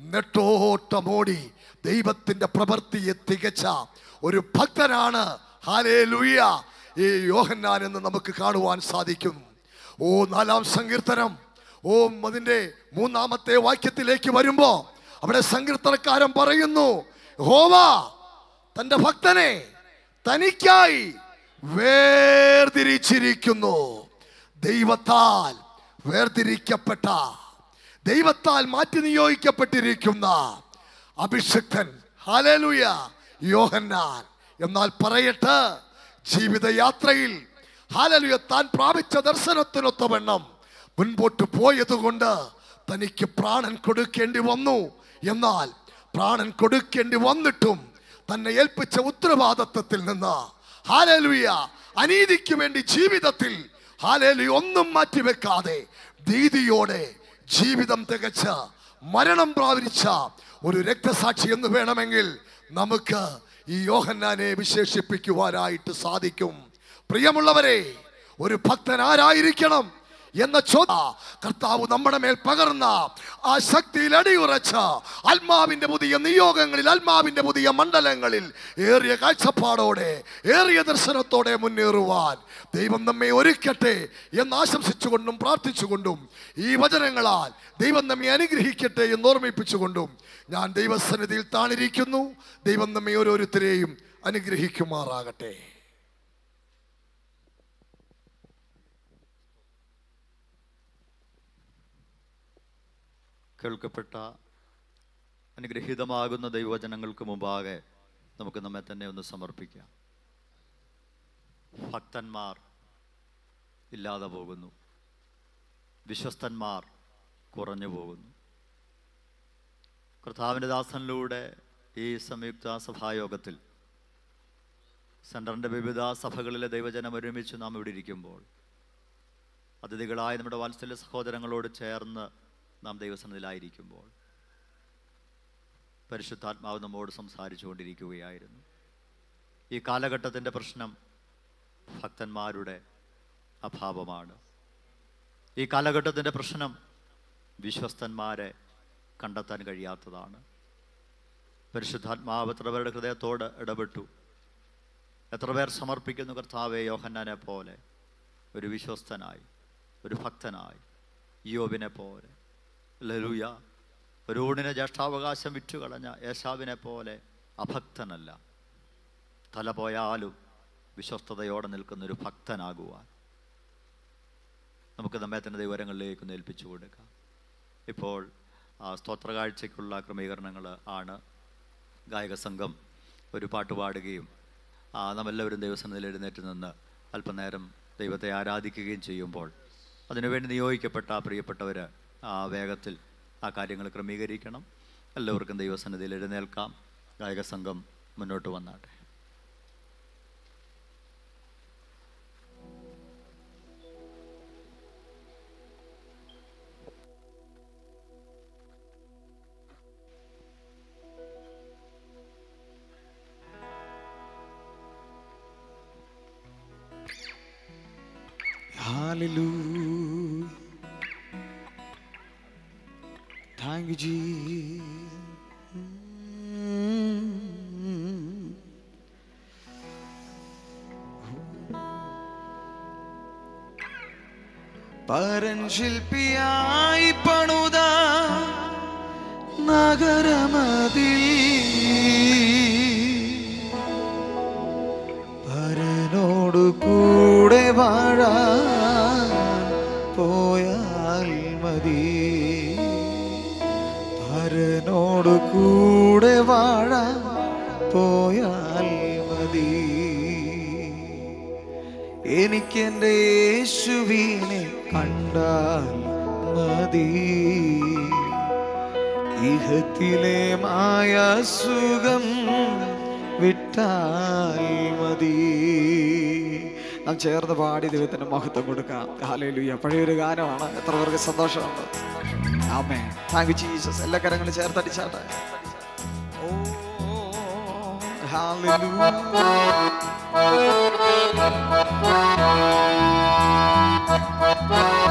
നെട്ടോട്ടമോടി ദൈവത്തിന്റെ പ്രവൃത്തിയെ തികച്ച ഒരു ഭക്തനാണ്. ഹാലേ ലുയ്യ ഈ യോഹന്നാൻ എന്ന് നമുക്ക് കാണുവാൻ സാധിക്കും. ഓ നാലാം സങ്കീർത്തനം. ഓ അതിന്റെ മൂന്നാമത്തെ വാക്യത്തിലേക്ക് വരുമ്പോൾ അവിടെ സങ്കീർത്തനക്കാരൻ പറയുന്നു ഹോവ തന്റെ ഭക്തനെ തനിക്കായി വേർതിരിച്ചിരിക്കുന്നു. ദൈവത്താൽ വേർതിരിക്കപ്പെട്ട ദൈവത്താൽ മാറ്റി നിയോഗിക്കപ്പെട്ടിരിക്കുന്ന അഭിഷിക്തൻ. ഹാലേലുയ യോഹന്നാൻ. എന്നാൽ പറയട്ടെ ജീവിതയാത്രയിൽ ഹാലലുയ താൻ പ്രാപിച്ച ദർശനത്തിനൊത്തവണ്ണം മുൻപോട്ട് പോയതുകൊണ്ട് തനിക്ക് പ്രാണൻ കൊടുക്കേണ്ടി വന്നു. എന്നാൽ പ്രാണൻ കൊടുക്കേണ്ടി വന്നിട്ടും തന്നെ ഏൽപ്പിച്ച ഉത്തരവാദിത്വത്തിൽ നിന്ന് ഹാലലുയ അനീതിക്ക് വേണ്ടി ജീവിതത്തിൽ ഹാലേലു ഒന്നും മാറ്റിവെക്കാതെ ഭീതിയോടെ ജീവിതം തികച്ച മരണം പ്രാപിച്ച ഒരു രക്തസാക്ഷി എന്ന് വേണമെങ്കിൽ നമുക്ക് ഈ യോഹന്നാനെ വിശേഷിപ്പിക്കുവാനായിട്ട് സാധിക്കും. പ്രിയമുള്ളവരെ ഒരു ഭക്തൻ ആരായിരിക്കണം? എന്ന ചോദ്യ. കർത്താവ് നമ്മുടെ മേൽ പകർന്ന ആ ശക്തിയിൽ അടിയുറച്ച ആത്മാവിന്റെ പുതിയ നിയോഗങ്ങളിൽ ആത്മാവിന്റെ പുതിയ മണ്ഡലങ്ങളിൽ ഏറിയ കാഴ്ചപ്പാടോടെ ഏറിയ ദർശനത്തോടെ മുന്നേറുവാൻ ദൈവം നമ്മെ ഒരുക്കട്ടെ എന്ന് ആശംസിച്ചുകൊണ്ടും പ്രാർത്ഥിച്ചുകൊണ്ടും ഈ വചനങ്ങളാൽ ദൈവം നമ്മെ അനുഗ്രഹിക്കട്ടെ എന്ന് ഓർമ്മിപ്പിച്ചുകൊണ്ടും ഞാൻ ദൈവസന്നിധിയിൽ താണിരിക്കുന്നു. ദൈവം നമ്മെ ഓരോരുത്തരെയും അനുഗ്രഹിക്കുമാറാകട്ടെ. കേൾക്കപ്പെട്ട അനുഗ്രഹീതമാകുന്ന ദൈവവചനങ്ങൾക്ക് മുമ്പാകെ നമുക്ക് നമ്മെ തന്നെ ഒന്ന് സമർപ്പിക്കാം. ഭക്തന്മാർ ഇല്ലാതെ പോകുന്നു. വിശ്വസ്തന്മാർ കുറഞ്ഞു പോകുന്നു. കർത്താവിന്റെ ദാസനിലൂടെ ഈ സംയുക്ത സഭായോഗത്തിൽ സെന്ററിന്റെ വിവിധ സഭകളിലെ ദൈവജനം ഒരുമിച്ച് നാം ഇവിടെ ഇരിക്കുമ്പോൾ അതിഥികളായ നമ്മുടെ വാത്സല്യ സഹോദരങ്ങളോട് ചേർന്ന് നാം ദൈവസന്നിധിയിലായിരിക്കുമ്പോൾ പരിശുദ്ധാത്മാവ് നമ്മോട് സംസാരിച്ചു കൊണ്ടിരിക്കുകയായിരുന്നു ഈ കാലഘട്ടത്തിന്റെ പ്രശ്നം ഭക്തന്മാരുടെ അഭാവമാണ്. ഈ കാലഘട്ടത്തിന്റെ പ്രശ്നം വിശ്വസ്തന്മാരെ കണ്ടെത്താൻ കഴിയാത്തതാണ്. പരിശുദ്ധാത്മാവ് എത്ര പേരുടെ ഹൃദയത്തോട് ഇടപെട്ടു? എത്ര പേർ സമർപ്പിക്കുന്നു കർത്താവെ യോഹന്നാനെ പോലെ? ഒരു വിശ്വസ്തനായി ഒരു ഭക്തനായി യോബിനെ പോലെ. ലലുയ ഒരു ഊണിനെ ജ്യേഷ്ഠാവകാശം വിറ്റുകളഞ്ഞ യേശാവിനെ പോലെ അഭക്തനല്ല. തല പോയാലും വിശ്വസ്തയോടെ നിൽക്കുന്ന ഒരു ഭക്തനാകുവാൻ. നമുക്ക് നമ്മെ തന്നെ ദൈവരങ്ങളിലേക്ക് ഏൽപ്പിച്ചു കൊടുക്കാം. ഇപ്പോൾ ആ, സ്തോത്ര കാഴ്ചയ്ക്കുള്ള ക്രമീകരണങ്ങൾ ആണ്. ഗായക സംഘം ഒരു പാട്ട് പാടുകയും ആ, നമ്മെല്ലാവരും ദൈവസന്നിധിയിൽ എഴുന്നേറ്റ് നിന്ന് അല്പനേരം ദൈവത്തെ ആരാധിക്കുകയും ചെയ്യുമ്പോൾ അതിനുവേണ്ടി നിയോഗിക്കപ്പെട്ട പ്രിയപ്പെട്ടവർ വേഗത്തിൽ ആ കാര്യങ്ങൾ ക്രമീകരിക്കണം. എല്ലാവർക്കും ദൈവസന്നിധിയിൽ എഴുന്നേൽക്കാം. ഗായക സംഘം മുന്നോട്ട് വന്നാട്ടെ. ശില്പിയായി പണുത നഗരമതി പരനോടു കൂടെ വാഴാൻ പോയാൽ മതി. പരനോടു കൂടെ വാഴാൻ പോയാൽ മതി. എനിക്കെന്റെ യേശുവിനെ കണ്ടാൽ മതി. ഇഹത്തിലെ മായ സുഖം വിട്ടാൽ മതി. നാം ചേർന്ന് പാടി ദൈവത്തിന് മഹത്വം കൊടുക്കാം. ഹാലയിലുയ്യ പഴയൊരു ഗാനമാണ്. എത്ര പേർക്ക് സന്തോഷമുണ്ട്. ആമേ താങ്ക് യു ജീസസ് എല്ലാ കരങ്ങളും ചേർത്തടിച്ചാട്ടെ ഓ Bye.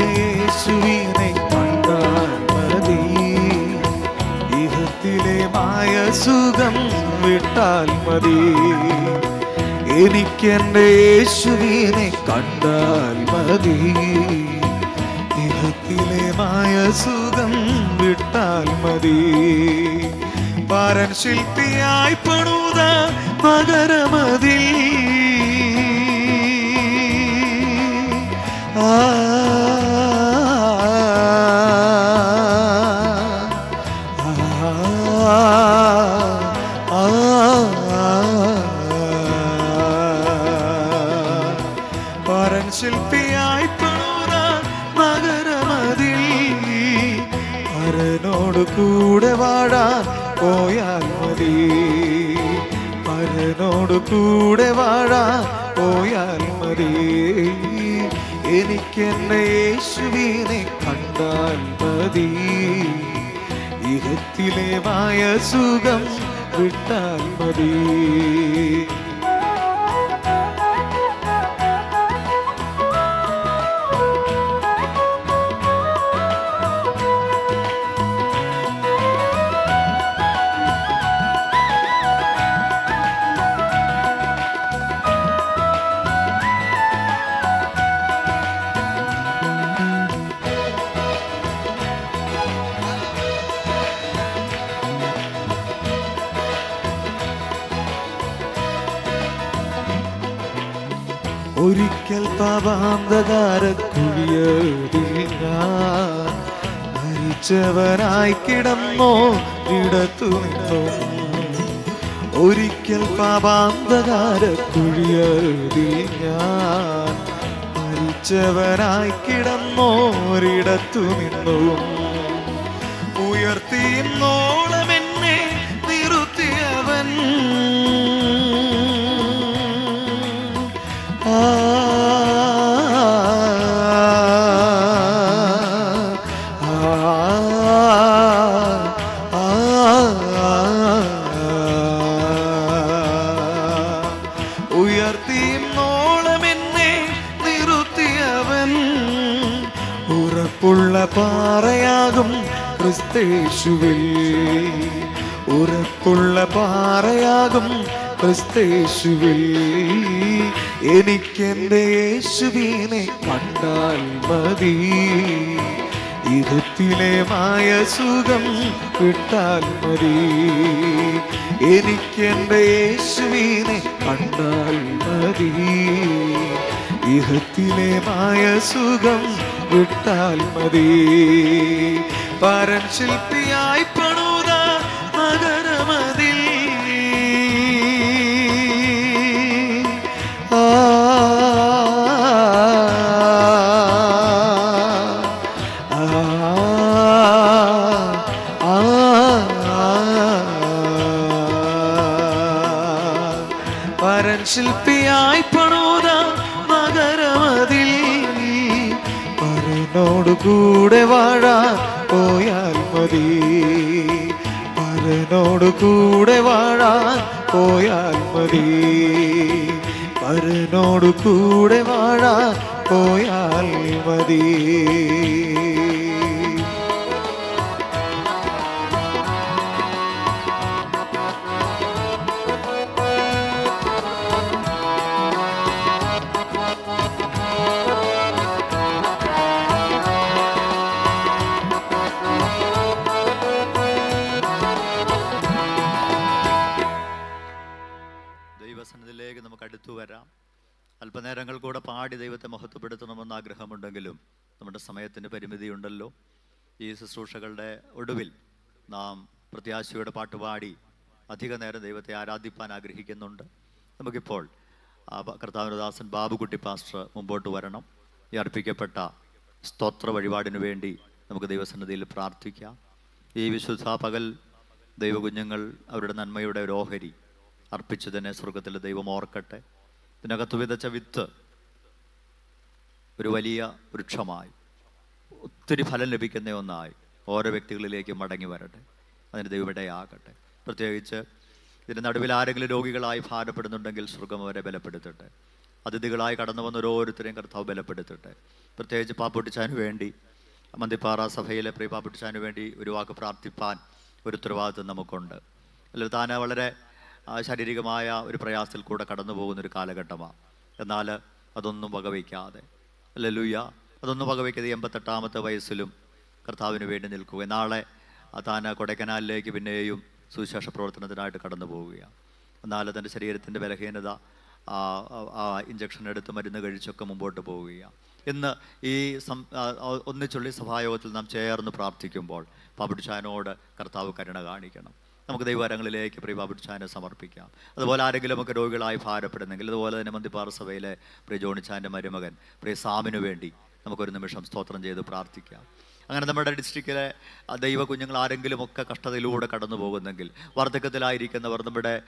യേശുവിനെ കണ്ടാൽ മതി. ഇഹത്തിലെ മായ സുഖം വിട്ടാൽ മതി. എനിക്കെന്റെ യേശുവിനെ കണ്ടാൽ മതി. ഇഹത്തിലെ മായ സുഖം വിട്ടാൽ മതി. പാരൻ ശില്പിയായി പണുത മകരമതി സുഖം വിട്ടാൽ മതി. പരൻ ശില്പിയായി പ്രത്യാശയുടെ പാട്ട് പാടി അധിക നേരം ദൈവത്തെ ആരാധിപ്പാൻ ആഗ്രഹിക്കുന്നുണ്ട്. നമുക്കിപ്പോൾ കർത്താവിനദാസൻ ബാബുകുട്ടി പാസ്റ്റർ മുമ്പോട്ട് വരണം. ഈ അർപ്പിക്കപ്പെട്ട സ്തോത്ര വഴിപാടിനു വേണ്ടി നമുക്ക് ദൈവസന്നിധിയിൽ പ്രാർത്ഥിക്കാം. ഈ വിശുദ്ധ പകൽ ദൈവകുഞ്ഞുങ്ങൾ അവരുടെ നന്മയുടെ ഒരു ഓഹരി അർപ്പിച്ചതിനെ സ്വർഗത്തിൽ ദൈവം ഓർക്കട്ടെ. ഇതിനകത്ത് വിതച്ച വിത്ത് ഒരു വലിയ വൃക്ഷമായി ഒത്തിരി ഫലം ലഭിക്കുന്ന ഒന്നായി ഓരോ വ്യക്തികളിലേക്കും മടങ്ങി വരട്ടെ. അതിന് ദൈവടയാകട്ടെ പ്രത്യേകിച്ച് ഇതിന് നടുവിൽ ആരെങ്കിലും രോഗികളായി ഭാരപ്പെടുന്നുണ്ടെങ്കിൽ സ്വർഗം അവരെ ബലപ്പെടുത്തട്ടെ. അതിഥികളായി കടന്നു വന്ന ഓരോരുത്തരെയും കർത്താവ് ബലപ്പെടുത്തട്ടെ. പ്രത്യേകിച്ച് പാപ്പൊട്ടിച്ചാന് വേണ്ടി മന്തിപ്പാറ സഭയിലെ പ്രിയ പാപ്പൊട്ടിച്ചാന് വേണ്ടി ഒരു വാക്ക് പ്രാർത്ഥിപ്പാൻ ഒരു ഉത്തരവാദിത്വം നമുക്കുണ്ട്. അല്ല താൻ വളരെ ശാരീരികമായ ഒരു പ്രയാസത്തിൽ കൂടെ കടന്നു പോകുന്ന ഒരു കാലഘട്ടമാണ്. എന്നാൽ അതൊന്നും വകവയ്ക്കാതെ. ലലുയ അതൊന്നും വകവയ്ക്കാതെ എൺപത്തെട്ടാമത്തെ വയസ്സിലും കർത്താവിന് വേണ്ടി നിൽക്കുക. നാളെ താൻ കൊടൈക്കനാലിലേക്ക് പിന്നെയും സുവിശേഷ പ്രവർത്തനത്തിനായിട്ട് കടന്നു പോവുകയാണ്. എന്നാൽ തന്റെ ശരീരത്തിന്റെ ബലഹീനത ആ, ഇഞ്ചക്ഷൻ എടുത്ത് മരുന്ന് കഴിച്ചൊക്കെ മുമ്പോട്ട് പോവുകയാണ്. ഇന്ന് ഈ സം ഒന്നിച്ചുള്ള സഭായോഗത്തിൽ നാം ചേർന്ന് പ്രാർത്ഥിക്കുമ്പോൾ പാപിടിച്ചാനോട് കർത്താവ് കരുണ കാണിക്കണം. നമുക്ക് ദൈവകരങ്ങളിലേക്ക് പ്രിയ പാപിടിച്ചാനെ സമർപ്പിക്കാം. അതുപോലെ ആരെങ്കിലും ഒക്കെ രോഗികളായി ഭാരപ്പെടുന്നെങ്കിൽ അതുപോലെ തന്നെ മന്ദിപ്പാറ സഭയിലെ പ്രിയ ജോണിച്ചാന്റെ മരുമകൻ പ്രിയ സാമിനു വേണ്ടി നമുക്കൊരു നിമിഷം സ്തോത്രം ചെയ്ത് പ്രാർത്ഥിക്കാം. അങ്ങനെ നമ്മുടെ ഡിസ്ട്രിക്റ്റിലെ ദൈവ കുഞ്ഞുങ്ങൾ ആരെങ്കിലും ഒക്കെ കഷ്ടതയിലൂടെ കടന്നു പോകുന്നെങ്കിൽ വാർദ്ധക്യത്തിലായിരിക്കുന്നവർ നമ്മുടെ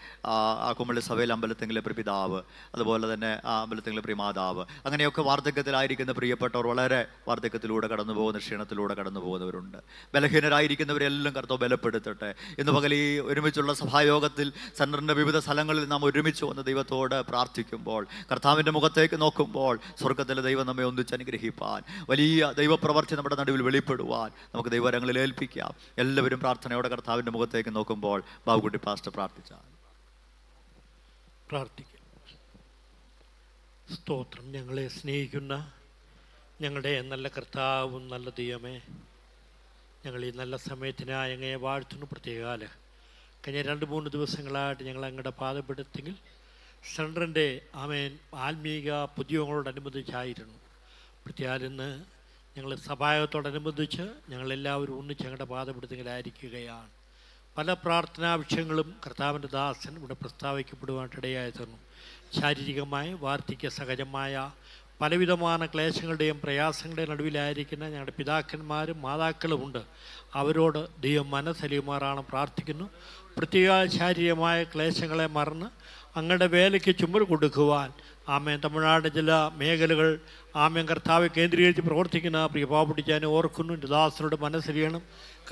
കുമ്മളി സഭയിൽ അമ്പലത്തെങ്കിലെ പിതാവ് അതുപോലെ തന്നെ ആ അമ്പലത്തെങ്കിലെ പ്രിമാതാവ് അങ്ങനെയൊക്കെ വാർദ്ധക്യത്തിലായിരിക്കുന്ന പ്രിയപ്പെട്ടവർ വളരെ വാർദ്ധക്യത്തിലൂടെ കടന്നു പോകുന്ന ക്ഷീണത്തിലൂടെ കടന്നു പോകുന്നവരുണ്ട്. ബലഹീനരായിരിക്കുന്നവരെല്ലാം കർത്തവ് ബലപ്പെടുത്തട്ടെ. ഇന്ന് പകൽ ഈ ഒരുമിച്ചുള്ള സഭായോഗത്തിൽ സെന്ററിന്റെ വിവിധ സ്ഥലങ്ങളിൽ നാം ഒരുമിച്ച് വന്ന് ദൈവത്തോട് പ്രാർത്ഥിക്കുമ്പോൾ കർത്താവിന്റെ മുഖത്തേക്ക് നോക്കുമ്പോൾ സ്വർഗത്തിലെ ദൈവം നമ്മെ ഒന്നിച്ച് അനുഗ്രഹിപ്പാൻ വലിയ ദൈവപ്രവർത്തി നമ്മുടെ നടുവിൽ വെളിപ്പെടുവാൻ നമുക്ക് ദൈവരങ്ങളിൽ ഏൽപ്പിക്കാം. എല്ലാവരും പ്രാർത്ഥനയോടെ കർത്താവിന്റെ മുഖത്തേക്ക് നോക്കുമ്പോൾ ബാബുകുട്ടി പാസ്റ്റർ പ്രാർത്ഥിച്ചാൽ. സ്തോത്രം. ഞങ്ങളെ സ്നേഹിക്കുന്ന ഞങ്ങളുടെ നല്ല കർത്താവും നല്ല ദൈവമേ ഞങ്ങൾ ഈ നല്ല സമയത്തിനായി അങ്ങയെ വാഴ്ത്തുന്നു. പ്രത്യേകാല കഴിഞ്ഞ രണ്ട് മൂന്ന് ദിവസങ്ങളായിട്ട് ഞങ്ങൾ അങ്ങയുടെ പാതപ്പെടുത്തെങ്കിൽ സെൻട്രന്റെ ആമേൻ ആത്മീക പുതിയങ്ങളോടനുബന്ധിച്ചായിരുന്നു പ്രത്യേകം ഇന്ന് ഞങ്ങൾ സഭായത്തോടനുബന്ധിച്ച് ഞങ്ങളെല്ലാവരും ഒന്നിച്ച് ഞങ്ങളുടെ പാതപ്പെടുത്തെങ്കിലായിരിക്കുകയാണ് പല പ്രാർത്ഥനാ വിഷയങ്ങളും കർത്താവിന്റെ ദാസൻ ഇവിടെ പ്രസ്താവിക്കപ്പെടുവാനിടയായി തീർന്നു. ശാരീരികമായ വാർദ്ധക്യ സഹജമായ പലവിധமான ക്ലേശങ്ങളുടെയും പ്രയാസങ്ങളുടെയും നടുവിലായിരിക്കുന്ന ഞങ്ങളുടെ പിതാക്കന്മാരും മാതാക്കളുമുണ്ട് അവരോട് ദൈവം മനസ്സലിയുമാറാണ് പ്രാർത്ഥിക്കുന്നു. പ്രത്യേക ശാരീരികമായ ക്ലേശങ്ങളെ മറന്ന് അങ്ങയുടെ വേലയ്ക്ക് ചുമൽ കൊടുക്കുവാൻ ആമേൻ. തമിഴ്നാട് ചില മേഖലകൾ ആമേൻ കർത്താവ് കേന്ദ്രീകരിച്ച് പ്രവർത്തിക്കുന്ന പ്രിയ പാവപ്പിടിച്ചാനും ഓർക്കുന്നു എന്റെ ദാസനോട് മനസ്സറിയണം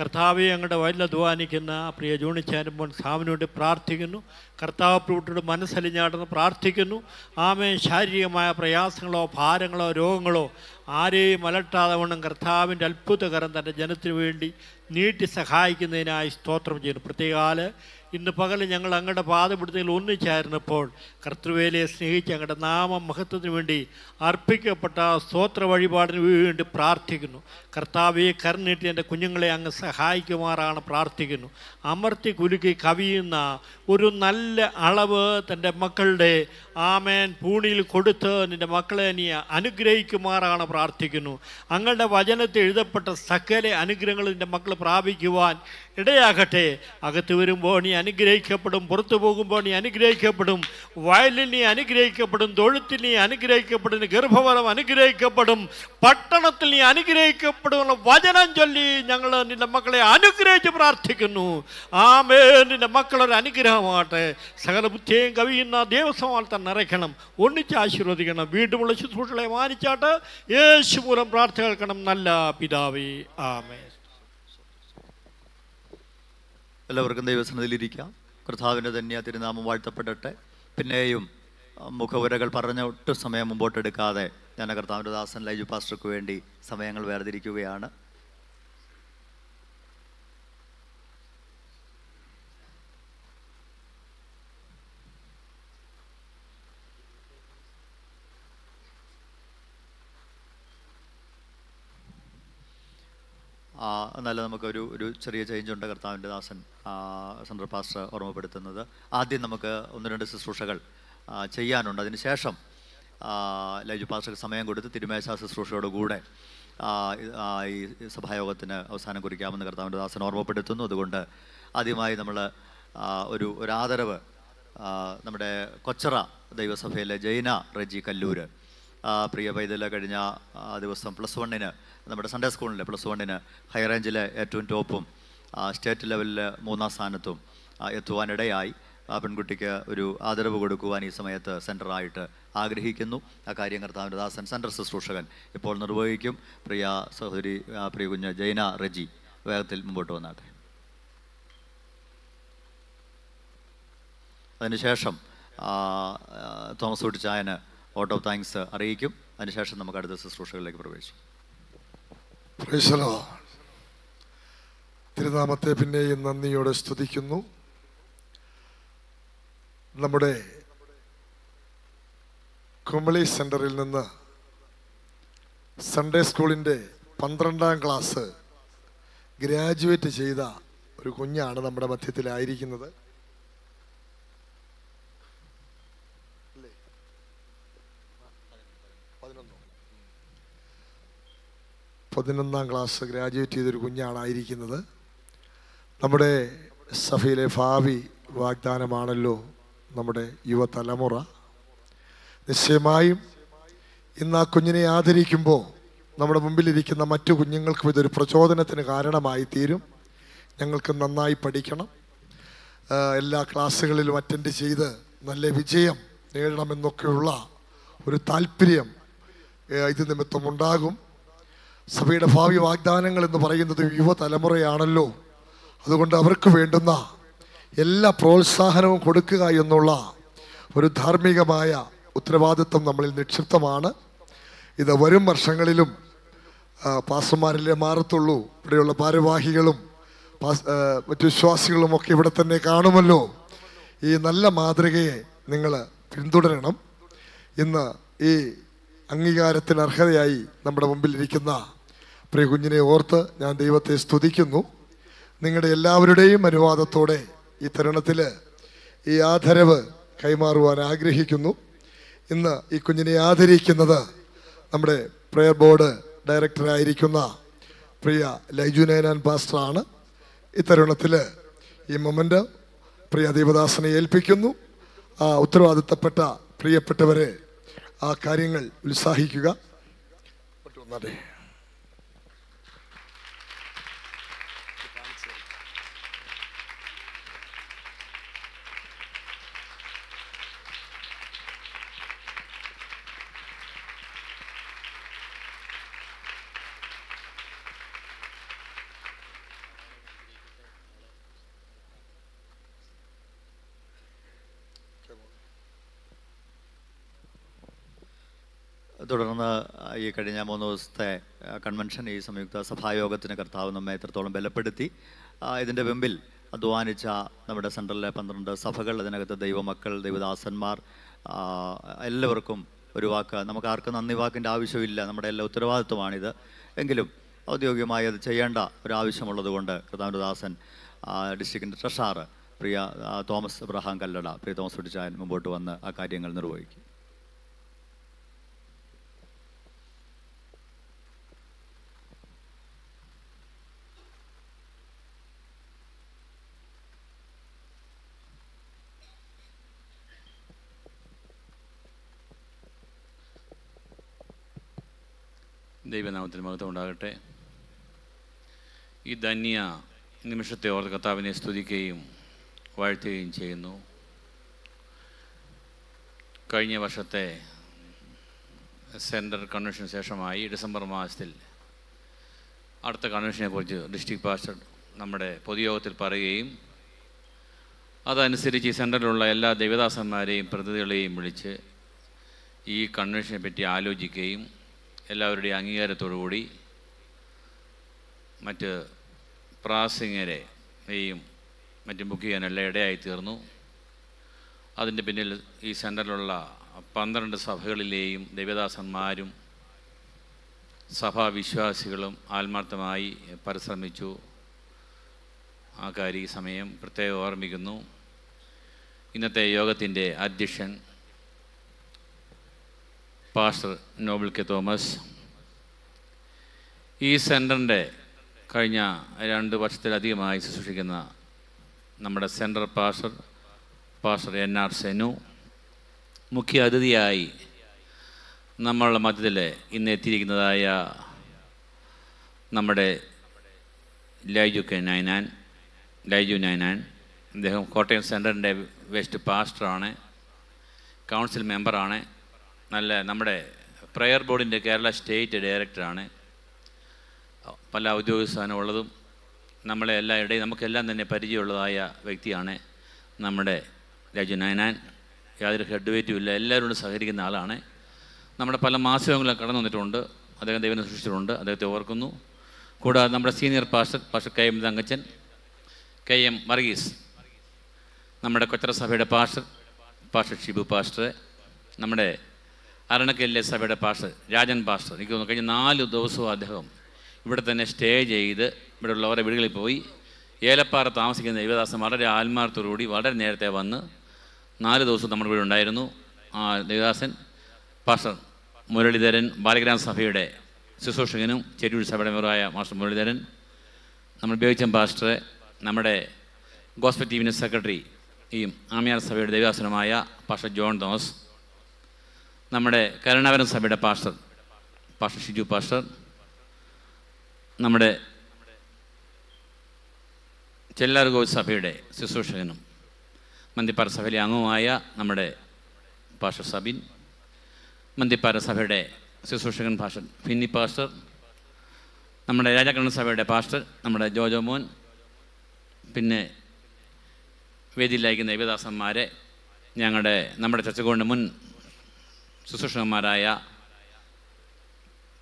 കർത്താവെ ഞങ്ങളുടെ വയലിൽ അധ്വാനിക്കുന്ന പ്രിയ ജോണിച്ചാനും മോൻ സാമിന് വേണ്ടി പ്രാർത്ഥിക്കുന്നു. കർത്താവ് പ്രൂട്ടോട് മനസ്സലിഞ്ഞാടുന്ന പ്രാർത്ഥിക്കുന്നു. ആമേ ശാരീരികമായ പ്രയാസങ്ങളോ ഭാരങ്ങളോ രോഗങ്ങളോ ആരെയും അലട്ടാതെ വണ്ണം കർത്താവിന്റെ അത്ഭുതകരം തന്റെ ജനത്തിനു വേണ്ടി നീട്ടി സഹായിക്കുന്നതിനായി സ്തോത്രം ചെയ്യുന്നു. പ്രത്യേകാൽ ഇന്ന് പകൽ ഞങ്ങൾ അങ്ങയുടെ പാതപിടുത്തത്തിൽ ഒന്നിച്ചായിരുന്നപ്പോൾ കർത്തൃവേലയെ സ്നേഹിച്ച് അങ്ങയുടെ നാമം മഹത്വത്തിന് വേണ്ടി അർപ്പിക്കപ്പെട്ട സ്തോത്ര വഴിപാടിന് വേണ്ടി പ്രാർത്ഥിക്കുന്നു. കർത്താവെ കരുന്നിട്ട് എന്റെ കുഞ്ഞുങ്ങളെ അങ്ങ് സഹായിക്കുമാറാണ് പ്രാർത്ഥിക്കുന്നു. അമർത്തി കുലുക്കി കവിയുന്ന ഒരു നല്ല അളവ് തന്റെ മക്കളുടെ ആമേൻ പൂണിയിൽ കൊടുത്ത് നിന്റെ മക്കളെ നീ അനുഗ്രഹിക്കുമാറാണ് പ്രാർത്ഥിക്കുന്നു. അങ്ങയുടെ വചനത്തിൽ എഴുതപ്പെട്ട സകല അനുഗ്രഹങ്ങൾ നിന്റെ മക്കൾ പ്രാപിക്കുവാൻ ഇടയാകട്ടെ. അകത്ത് വരുമ്പോൾ നീ അനുഗ്രഹിക്കപ്പെടും പുറത്തു പോകുമ്പോൾ നീ അനുഗ്രഹിക്കപ്പെടും വയലിൽ നീ അനുഗ്രഹിക്കപ്പെടും തൊഴുത്തിൽ നീ അനുഗ്രഹിക്കപ്പെടും ഗർഭവനം അനുഗ്രഹിക്കപ്പെടും പട്ടണത്തിൽ നീ അനുഗ്രഹിക്കപ്പെടും. എന്നുള്ള വചനം ചൊല്ലി ഞങ്ങൾ നിന്റെ മക്കളെ അനുഗ്രഹിച്ച് പ്രാർത്ഥിക്കുന്നു. ആമേ നിന്റെ മക്കളൊരു അനുഗ്രഹമാകട്ടെ. സകല ബുദ്ധിയെയും കവിയുന്ന ദേവസ്വമാലത്തെ നിറയ്ക്കണം. ഒന്നിച്ച് ആശീർവദിക്കണം. വീണ്ടുമുള്ള ശുശ്രൂഷകളെ മാനിച്ചാട്ട് യേശു മൂലം പ്രാർത്ഥന കേൾക്കണം. നല്ല പിതാവേ. ആമേ എല്ലാവർക്കും ദൈവസനത്തിലിരിക്കാം കർത്താവിന്റെ തന്നെ തിരുനാമം വാഴ്ത്തപ്പെടട്ടെ. പിന്നെയും മുഖവുരകൾ പറഞ്ഞ ഒട്ടും സമയം മുമ്പോട്ടെടുക്കാതെ ഞാൻ കർത്താവിന്റെ ദാസൻ ലൈജു പാസ്റ്റർക്ക് വേണ്ടി സമയങ്ങൾ വേർതിരിക്കുകയാണ്. എന്നാലും നമുക്കൊരു ഒരു ചെറിയ ചേഞ്ച് ഉണ്ട് കർത്താവിന്റെ ദാസൻ സെൻട്രൽ പാസ്റ്റർ ഓർമ്മപ്പെടുത്തുന്നത്. ആദ്യം നമുക്ക് ഒന്ന് രണ്ട് ശുശ്രൂഷകൾ. ചെയ്യാനുണ്ട്. അതിനുശേഷം ലൈജു പാസ്റ്റർക്ക് സമയം കൊടുത്ത് തിരുമേശ ശുശ്രൂഷയോട് കൂടെ ഈ സഭായോഗത്തിന് അവസാനം കുറിക്കാമെന്ന് കർത്താവിന്റെ ദാസൻ ഓർമ്മപ്പെടുത്തുന്നു. അതുകൊണ്ട് ആദ്യമായി നമ്മൾ ഒരു ഒരു ആദരവ് നമ്മുടെ കൊച്ചറ ദൈവസഭയിലെ ജൈന റജി കല്ലൂര് പ്രിയ പൈതല കഴിഞ്ഞ ദിവസം പ്ലസ് വണ്ണിന് നമ്മുടെ സൺഡേ സ്കൂളിലെ പ്ലസ് വണ്ണിന് ഹൈ റേഞ്ചിലെ ഏറ്റവും ടോപ്പും സ്റ്റേറ്റ് ലെവലിൽ മൂന്നാം സ്ഥാനത്തും എത്തുവാനിടയായി. ആ പെൺകുട്ടിക്ക് ഒരു ആദരവ് കൊടുക്കുവാൻ ഈ സമയത്ത് സെന്ററായിട്ട് ആഗ്രഹിക്കുന്നു. ആ കാര്യം കർത്താവിന്റെ ദാസൻ സെന്റർ ശുശ്രൂഷകൻ ഇപ്പോൾ നിർവഹിക്കും. പ്രിയ സഹോദരി പ്രിയ കുഞ്ഞ് ജൈന റജി വേഗത്തിൽ മുമ്പോട്ട് വന്നാട്ടെ അതിനുശേഷം തോമസ് കുട്ടിച്ചായന് വോട്ട് ഓഫ് താങ്ക്സ് അറിയിക്കും. അതിനുശേഷം നമുക്ക് അടുത്ത ശുശ്രൂഷകളിലേക്ക് പ്രവേശിക്കും. തിരുനാമത്തെ പിന്നെയും നന്ദിയോടെ സ്തുതിക്കുന്നു. നമ്മുടെ കുമളി സെന്ററിൽ നിന്ന് സൺഡേ സ്കൂളിന്റെ പന്ത്രണ്ടാം ക്ലാസ് ഗ്രാജുവേറ്റ് ചെയ്ത ഒരു കുഞ്ഞാണ് നമ്മുടെ മധ്യത്തിലായിരിക്കുന്നത് പതിനൊന്നാം? ക്ലാസ് ഗ്രാജുവേറ്റ് ചെയ്തൊരു കുഞ്ഞാണായിരിക്കുന്നത് നമ്മുടെ സഭയിലെ ഭാവി വാഗ്ദാനമാണല്ലോ നമ്മുടെ യുവതലമുറ. നിശ്ചയമായും ഇന്ന് ആ കുഞ്ഞിനെ ആദരിക്കുമ്പോൾ നമ്മുടെ മുമ്പിലിരിക്കുന്ന മറ്റു കുഞ്ഞുങ്ങൾക്കും ഇതൊരു പ്രചോദനത്തിന് കാരണമായി തീരും. ഞങ്ങൾക്ക് നന്നായി പഠിക്കണം. എല്ലാ ക്ലാസ്സുകളിലും അറ്റൻഡ് ചെയ്ത് നല്ല വിജയം നേടണമെന്നൊക്കെയുള്ള ഒരു താല്പര്യം ഇത് നിമിത്തം ഉണ്ടാകും. സഭയുടെ ഭാവി വാഗ്ദാനങ്ങൾ എന്ന് പറയുന്നത് യുവതലമുറയാണല്ലോ. അതുകൊണ്ട് അവർക്ക് വേണ്ടുന്ന എല്ലാ പ്രോത്സാഹനവും കൊടുക്കുക എന്നുള്ള ഒരു ധാർമ്മികമായ ഉത്തരവാദിത്വം നമ്മളിൽ നിക്ഷിപ്തമാണ്. ഇത് വരും വർഷങ്ങളിലും പാസ്റ്റർമാരിലെ മാറത്തുള്ളൂ. ഇവിടെയുള്ള ഭാരവാഹികളും മറ്റു വിശ്വാസികളുമൊക്കെ ഇവിടെ തന്നെ കാണുമല്ലോ. ഈ നല്ല മാതൃകയെ നിങ്ങൾ പിന്തുടരണം. ഇന്ന് ഈ അംഗീകാരത്തിന് അർഹതയായി നമ്മുടെ മുമ്പിലിരിക്കുന്ന പ്രിയ കുഞ്ഞിനെ ഓർത്ത് ഞാൻ ദൈവത്തെ സ്തുതിക്കുന്നു. നിങ്ങളുടെ എല്ലാവരുടെയും അനുവാദത്തോടെ ഈ തരുണത്തിൽ ഈ ആദരവ് കൈമാറുവാൻ ആഗ്രഹിക്കുന്നു. ഇന്ന് ഈ കുഞ്ഞിനെ ആദരിക്കുന്നത് നമ്മുടെ പ്രെയർ ബോർഡ് ഡയറക്ടറായിരിക്കുന്ന പ്രിയ ലൈജു നയനാൻ പാസ്റ്ററാണ് ഈ തരുണത്തിൽ ഈ മൊമെന്റ് പ്രിയ ദേവദാസനെ ഏൽപ്പിക്കുന്നു. ആ ഉത്തരവാദിത്തപ്പെട്ട പ്രിയപ്പെട്ടവരെ ആ കാര്യങ്ങൾ ഉത്സാഹിക്കുക. മറ്റൊന്നാട്ടെ തുടർന്ന് ഈ കഴിഞ്ഞ മൂന്ന് ദിവസത്തെ കൺവെൻഷൻ ഈ സംയുക്ത സഭായോഗത്തിന് കർത്താവ് നമ്മെ എത്രത്തോളം ബലപ്പെടുത്തി ഇതിന്റെ മുമ്പിൽ അധ്വാനിച്ച നമ്മുടെ സെൻട്രലിലെ പന്ത്രണ്ട് സഭകൾ അതിനകത്ത് ദൈവമക്കൾ ദൈവദാസന്മാർ എല്ലാവർക്കും ഒരു വാക്ക് നമുക്ക് ആർക്കും നന്ദി വാക്കിന്റെ ആവശ്യമില്ല നമ്മുടെ എല്ലാ ഉത്തരവാദിത്വമാണിത്. എങ്കിലും ഔദ്യോഗികമായി അത് ചെയ്യേണ്ട ഒരു ആവശ്യമുള്ളത് കൊണ്ട് കർത്താവിന്റെ ദാസൻ ഡിസ്ട്രിക്റ്റിന്റെ ട്രഷാറ് പ്രിയ തോമസ് എബ്രഹാം കല്ലട പ്രിയ തോമസ് പിടിച്ചാൻ മുമ്പോട്ട് വന്ന് ആ കാര്യങ്ങൾ നിർവഹിക്കും. ദൈവനാമത്തിന് മഹത്വം ഉണ്ടാകട്ടെ ഈ ധന്യ നിമിഷത്തെ ഓർത്ത് കർത്താവിനെ സ്തുതിക്കുകയും വാഴ്ത്തുകയും ചെയ്യുന്നു. കഴിഞ്ഞ വർഷത്തെ സെൻട്രൽ കൺവെൻഷന് ശേഷമായി ഡിസംബർ മാസത്തിൽ അടുത്ത കൺവെൻഷനെ കുറിച്ച് ഡിസ്ട്രിക്ട് പാസ്റ്റർ നമ്മുടെ പൊതുയോഗത്തിൽ പറയുകയും അതനുസരിച്ച് ഈ സെന്ററിലുള്ള എല്ലാ ദേവദാസന്മാരെയും പ്രതിനിധികളെയും വിളിച്ച് ഈ കൺവെൻഷനെ പറ്റി ആലോചിക്കുകയും എല്ലാവരുടെയും അംഗീകാരത്തോടുകൂടി മറ്റ് പ്രാസിംഗരെയും മറ്റും ബുക്ക് ചെയ്യാനെല്ലാം ഇടയായി തീർന്നു. അതിന്റെ പിന്നിൽ ഈ സെന്ററിലുള്ള പന്ത്രണ്ട് സഭകളിലെയും ദേവദാസന്മാരും സഭാവിശ്വാസികളും ആത്മാർത്ഥമായി പരിശ്രമിച്ചു. ആ കാര്യം ഈ സമയം പ്രത്യേകം ഓർമ്മിക്കുന്നു. ഇന്നത്തെ യോഗത്തിന്റെ അധ്യക്ഷൻ പാസ്റ്റർ നോബിൾ കെ തോമസ് ഈ സെന്ററിന്റെ കഴിഞ്ഞ രണ്ട് വർഷത്തിലധികമായി ശുശ്രൂഷിക്കുന്ന നമ്മുടെ center pastor pastor N R Senu മുഖ്യ അതിഥിയായി നമ്മളുടെ മധ്യത്തിൽ ഇന്ന് എത്തിയിരിക്കുന്നതായ നമ്മുടെ ലൈജു കെ നൈനാൻ ലൈജു നൈനാൻ അദ്ദേഹം കോട്ടയം സെന്ററിന്റെ വെസ്റ്റ് പാസ്റ്ററാണ് കൗൺസിൽ മെമ്പറാണ് നല്ല നമ്മുടെ പ്രയർ ബോർഡിന്റെ കേരള സ്റ്റേറ്റ് ഡയറക്ടറാണ്. പല ഔദ്യോഗിക സ്ഥാനമുള്ളതും നമ്മളെ എല്ലാ ഇടയിൽ നമുക്കെല്ലാം തന്നെ പരിചയമുള്ളതായ വ്യക്തിയാണ് നമ്മുടെ രാജു നയനാൻ. യാതൊരു ഹെഡ്വേറ്റും ഇല്ല എല്ലാവരോടും സഹകരിക്കുന്ന ആളാണ്. നമ്മുടെ പല മാസികങ്ങളും കടന്നു വന്നിട്ടുണ്ട് അദ്ദേഹം ദൈവം സൃഷ്ടിച്ചിട്ടുണ്ട് അദ്ദേഹത്തെ ഓർക്കുന്നു. കൂടാതെ നമ്മുടെ senior pastor pastor K M Thankachan K M Varghese നമ്മുടെ കൊച്ചറ സഭയുടെ പാസ്റ്റർ പാസ്റ്റർ ഷിബു പാസ്റ്റർ നമ്മുടെ അരണക്കല്ലെ സഭയുടെ പാസ്റ്റർ രാജൻ പാസ്റ്റർ. എനിക്ക് തോന്നുന്നു കഴിഞ്ഞ നാല് ദിവസവും അദ്ദേഹം ഇവിടെ തന്നെ സ്റ്റേ ചെയ്ത് ഇവിടെ ഉള്ളവരുടെ വീടുകളിൽ പോയി ഏലപ്പാറ താമസിക്കുന്ന ദേവദാസൻ വളരെ ആത്മാർത്ഥത്തോടുകൂടി വളരെ നേരത്തെ വന്ന് നാല് ദിവസം നമ്മുടെ വീട് ഉണ്ടായിരുന്നു. ആ ദേവദാസൻ പാസ്റ്റർ മുരളീധരൻ ബാലഗ്രാം സഭയുടെ ശുശ്രൂഷകനും ചെരൂർ സഭയുടെ മെമ്പറായ മാസ്റ്റർ മുരളീധരൻ നമ്മൾ ഉപയോഗിച്ച പാസ്റ്റർ നമ്മുടെ ഗോസ്പെറ്റീവിന്റെ സെക്രട്ടറി ഈ ആമിയാർ സഭയുടെ ദേവദാസനുമായ പാസ്റ്റർ ജോൺ തോമസ് നമ്മുടെ കരുണാകരൻ സഭയുടെ പാസ്റ്റർ പാസ്റ്റർ ഷിജു പാസ്റ്റർ നമ്മുടെ ചെല്ലാർ ഗോവി സഭയുടെ ശുശ്രൂഷകനും മന്ദിപ്പാറ സഭയിലെ അംഗവുമായ നമ്മുടെ പാസ്റ്റർ സബിൻ മന്ദിപ്പാറ സഭയുടെ ശുശ്രൂഷകൻ പാസ്റ്റർ ഫിന്നി പാസ്റ്റർ നമ്മുടെ രാജാക്കണ്ണ സഭയുടെ പാസ്റ്റർ നമ്മുടെ ജോജോ മോൻ പിന്നെ വേദിയിലായിരിക്കുന്ന ദേവദാസന്മാരെ ഞങ്ങളുടെ നമ്മുടെ ചർച്ചകൊണ്ട് മുൻ ശുശ്രൂഷകന്മാരായ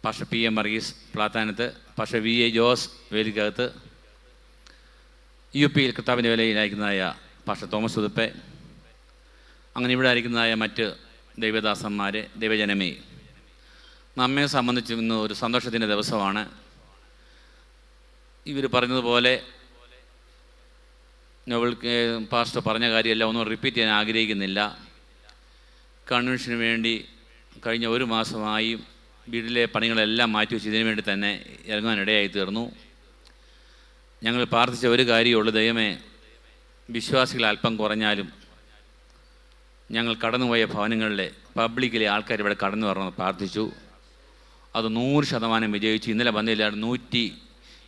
പാഷ പി എം വർഗീസ് പ്ലാത്താനത്ത് പാഷ വി എ ജോസ് വേദിക്കകത്ത് യു പിയിൽ കർത്താവിന്റെ വിലയിലായിരിക്കുന്നതായ പാഷ തോമസ് ഉതുപ്പെ അങ്ങനെ ഇവിടെ ആയിരിക്കുന്നതായ മറ്റ് ദൈവദാസന്മാർ ദൈവജനമേ. നമ്മെ സംബന്ധിച്ച് ഇന്ന് ഒരു സന്തോഷത്തിന്റെ ദിവസമാണ്. ഇവർ പറഞ്ഞതുപോലെ നോവൽ പാസ്റ്റർ പറഞ്ഞ കാര്യമെല്ലാം ഒന്നും റിപ്പീറ്റ് ചെയ്യാൻ ആഗ്രഹിക്കുന്നില്ല. കൺവെൻഷന് വേണ്ടി കഴിഞ്ഞ ഒരു മാസമായി വീട്ടിലെ പണികളെല്ലാം മാറ്റിവെച്ച് ഇതിനു വേണ്ടി തന്നെ ഇറങ്ങാനിടയായി തീർന്നു ഞങ്ങൾ പ്രാർത്ഥിച്ച ഒരു കാര്യമുള്ളൂ ദൈവമേ വിശ്വാസികൾ അല്പം കുറഞ്ഞാലും ഞങ്ങൾ കടന്നുപോയ ഭവനങ്ങളിലെ പബ്ലിക്കിലെ ആൾക്കാർ ഇവിടെ കടന്നു വരണമെന്ന് പ്രാർത്ഥിച്ചു. അത് നൂറ് ശതമാനം വിജയിച്ചു. ഇന്നലെ വന്നില്ല നൂറ്റി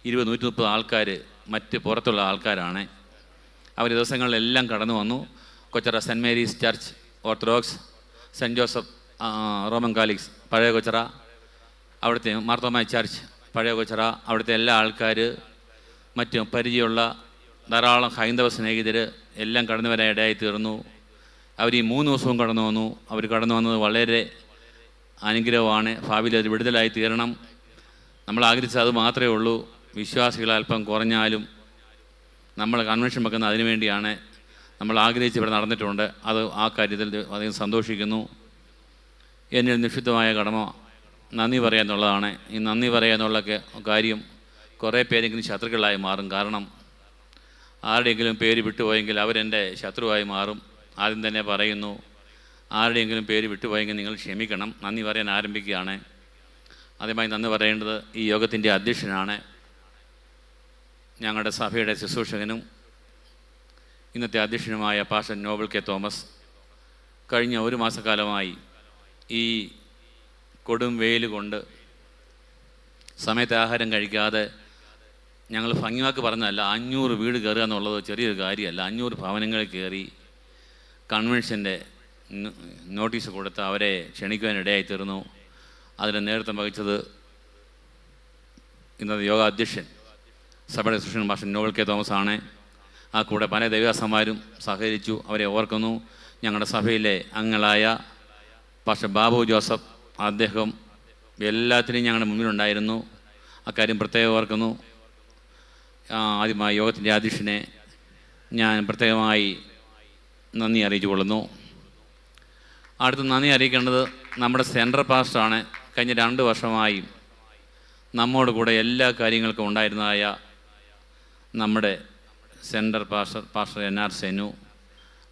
ഇരുപത് നൂറ്റി മുപ്പത് ആൾക്കാർ മറ്റ് പുറത്തുള്ള ആൾക്കാരാണ്. അവർ ദിവസങ്ങളിലെല്ലാം കടന്നു വന്നു. Kochara Saint Mary's church Orthodox Saint Joseph Roman Catholic പഴയ കൊച്ചറ അവിടുത്തെ മാർത്തോമായ ചർച്ച് പഴയ കൊച്ചറ അവിടുത്തെ എല്ലാ ആൾക്കാർ മറ്റ് പരിചയമുള്ള ധാരാളം ഹൈന്ദവ സ്നേഹിതർ എല്ലാം കടന്നു വരാൻ ഇടയായി തീർന്നു. അവർ ഈ മൂന്ന് ദിവസവും കടന്നു വന്നു. അവർ കടന്നു വന്നത് വളരെ അനുഗ്രഹമാണ്. ഭാവിയിൽ അത് വിടുതലായി തീരണം. നമ്മൾ ആഗ്രഹിച്ചത് അത് മാത്രമേ ഉള്ളൂ. വിശ്വാസികൾ അല്പം കുറഞ്ഞാലും നമ്മൾ കൺവെൻഷൻ വെക്കുന്ന അതിനു വേണ്ടിയാണ്. നമ്മൾ ആഗ്രഹിച്ച് ഇവിടെ നടന്നിട്ടുണ്ട്. അത് ആ കാര്യത്തിൽ അധികം സന്തോഷിക്കുന്നു. എന്നിൽ നിക്ഷിപ്തമായ കടമ നന്ദി പറയാന്നുള്ളതാണ് ഈ നന്ദി പറയാന്നുള്ള എന്നുള്ള കാര്യം കുറേ പേരെങ്കിലും ശത്രുക്കളായി മാറും. കാരണം ആരുടെയെങ്കിലും പേര് വിട്ടുപോയെങ്കിൽ അവരെന്റെ ശത്രുവായി മാറും. ആദ്യം തന്നെ പറയുന്നു ആരുടെയെങ്കിലും പേര് വിട്ടുപോയെങ്കിൽ നിങ്ങൾ ക്ഷമിക്കണം. നന്ദി പറയാൻ ആരംഭിക്കുകയാണ്. ആദ്യമായി നന്ദി പറയേണ്ടത് ഈ യോഗത്തിന്റെ അധ്യക്ഷനാണ്. ഞങ്ങളുടെ സഭയുടെ ശുശ്രൂഷകനും ഇന്നത്തെ അധ്യക്ഷനുമായ പാഷൻ നോബൽ കെ തോമസ്. കഴിഞ്ഞ ഒരു മാസക്കാലമായി ഈ കൊടും വെയിൽ കൊണ്ട് സമയത്ത് ആഹാരം കഴിക്കാതെ ഞങ്ങൾ ഭംഗിവാക്ക് പറഞ്ഞതല്ല അഞ്ഞൂറ് വീട് കയറുക എന്നുള്ളത് ചെറിയൊരു കാര്യമല്ല. അഞ്ഞൂറ് ഭവനങ്ങൾ കയറി കൺവെൻഷന്റെ നോട്ടീസ് കൊടുത്ത് അവരെ ക്ഷണിക്കുവാൻ ഇടയായി തീർന്നു. അതിന് നേതൃത്വം വഹിച്ചത് ഇന്നത്തെ യോഗ അധ്യക്ഷൻ സഭയുടെ സുഷൻ ഭാഷൻ നോവൽ കെ തോമസ് ആണ് ആ കൂടെ പല ദേവദാസന്മാരും സഹകരിച്ചു അവരെ ഓർക്കുന്നു. ഞങ്ങളുടെ സഭയിലെ അംഗങ്ങളായ പാഷ ബാബു ജോസഫ് അദ്ദേഹം എല്ലാത്തിനും ഞങ്ങളുടെ മുമ്പിലുണ്ടായിരുന്നു അക്കാര്യം പ്രത്യേകം ഓർക്കുന്നു. ആദ്യമായി യോഗത്തിന്റെ അധ്യക്ഷനെ ഞാൻ പ്രത്യേകമായി നന്ദി അറിയിച്ചു കൊള്ളുന്നു. അടുത്ത് നന്ദി അറിയിക്കേണ്ടത് നമ്മുടെ സെൻട്രൽ പാസ്റ്ററാണ്. കഴിഞ്ഞ രണ്ട് വർഷമായി നമ്മോട് കൂടെ എല്ലാ കാര്യങ്ങൾക്കും ഉണ്ടായിരുന്നതായ നമ്മുടെ central pastor pastor N R Senu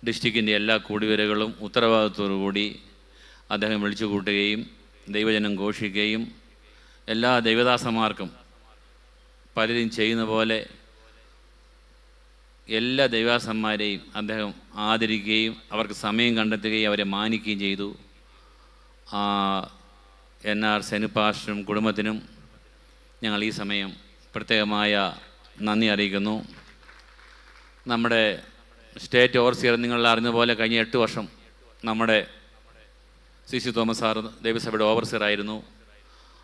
ഡിസ്ട്രിക്റ്റിന്റെ എല്ലാ കൂടിവരകളും ഉത്തരവാദിത്വത്തോടു കൂടി അദ്ദേഹം വിളിച്ചു കൂട്ടുകയും ദൈവജനം ഘോഷിക്കുകയും എല്ലാ ദൈവദാസന്മാർക്കും പലരും ചെയ്യുന്ന പോലെ എല്ലാ ദൈവദാസന്മാരെയും അദ്ദേഹം ആദരിക്കുകയും അവർക്ക് സമയം കണ്ടെത്തുകയും അവരെ മാനിക്കുകയും ചെയ്തു. എൻ ആർ സെനുപാഷനും കുടുംബത്തിനും ഞങ്ങൾ ഈ സമയം പ്രത്യേകമായ നന്ദി അറിയിക്കുന്നു. നമ്മുടെ സ്റ്റേറ്റ് ഓവർസിയർ നിങ്ങൾ അറിഞ്ഞ പോലെ കഴിഞ്ഞ എട്ട് വർഷം നമ്മുടെ സി സി തോമസ് സാർ ദേവസഭയുടെ ഓവർസിയർ ആയിരുന്നു.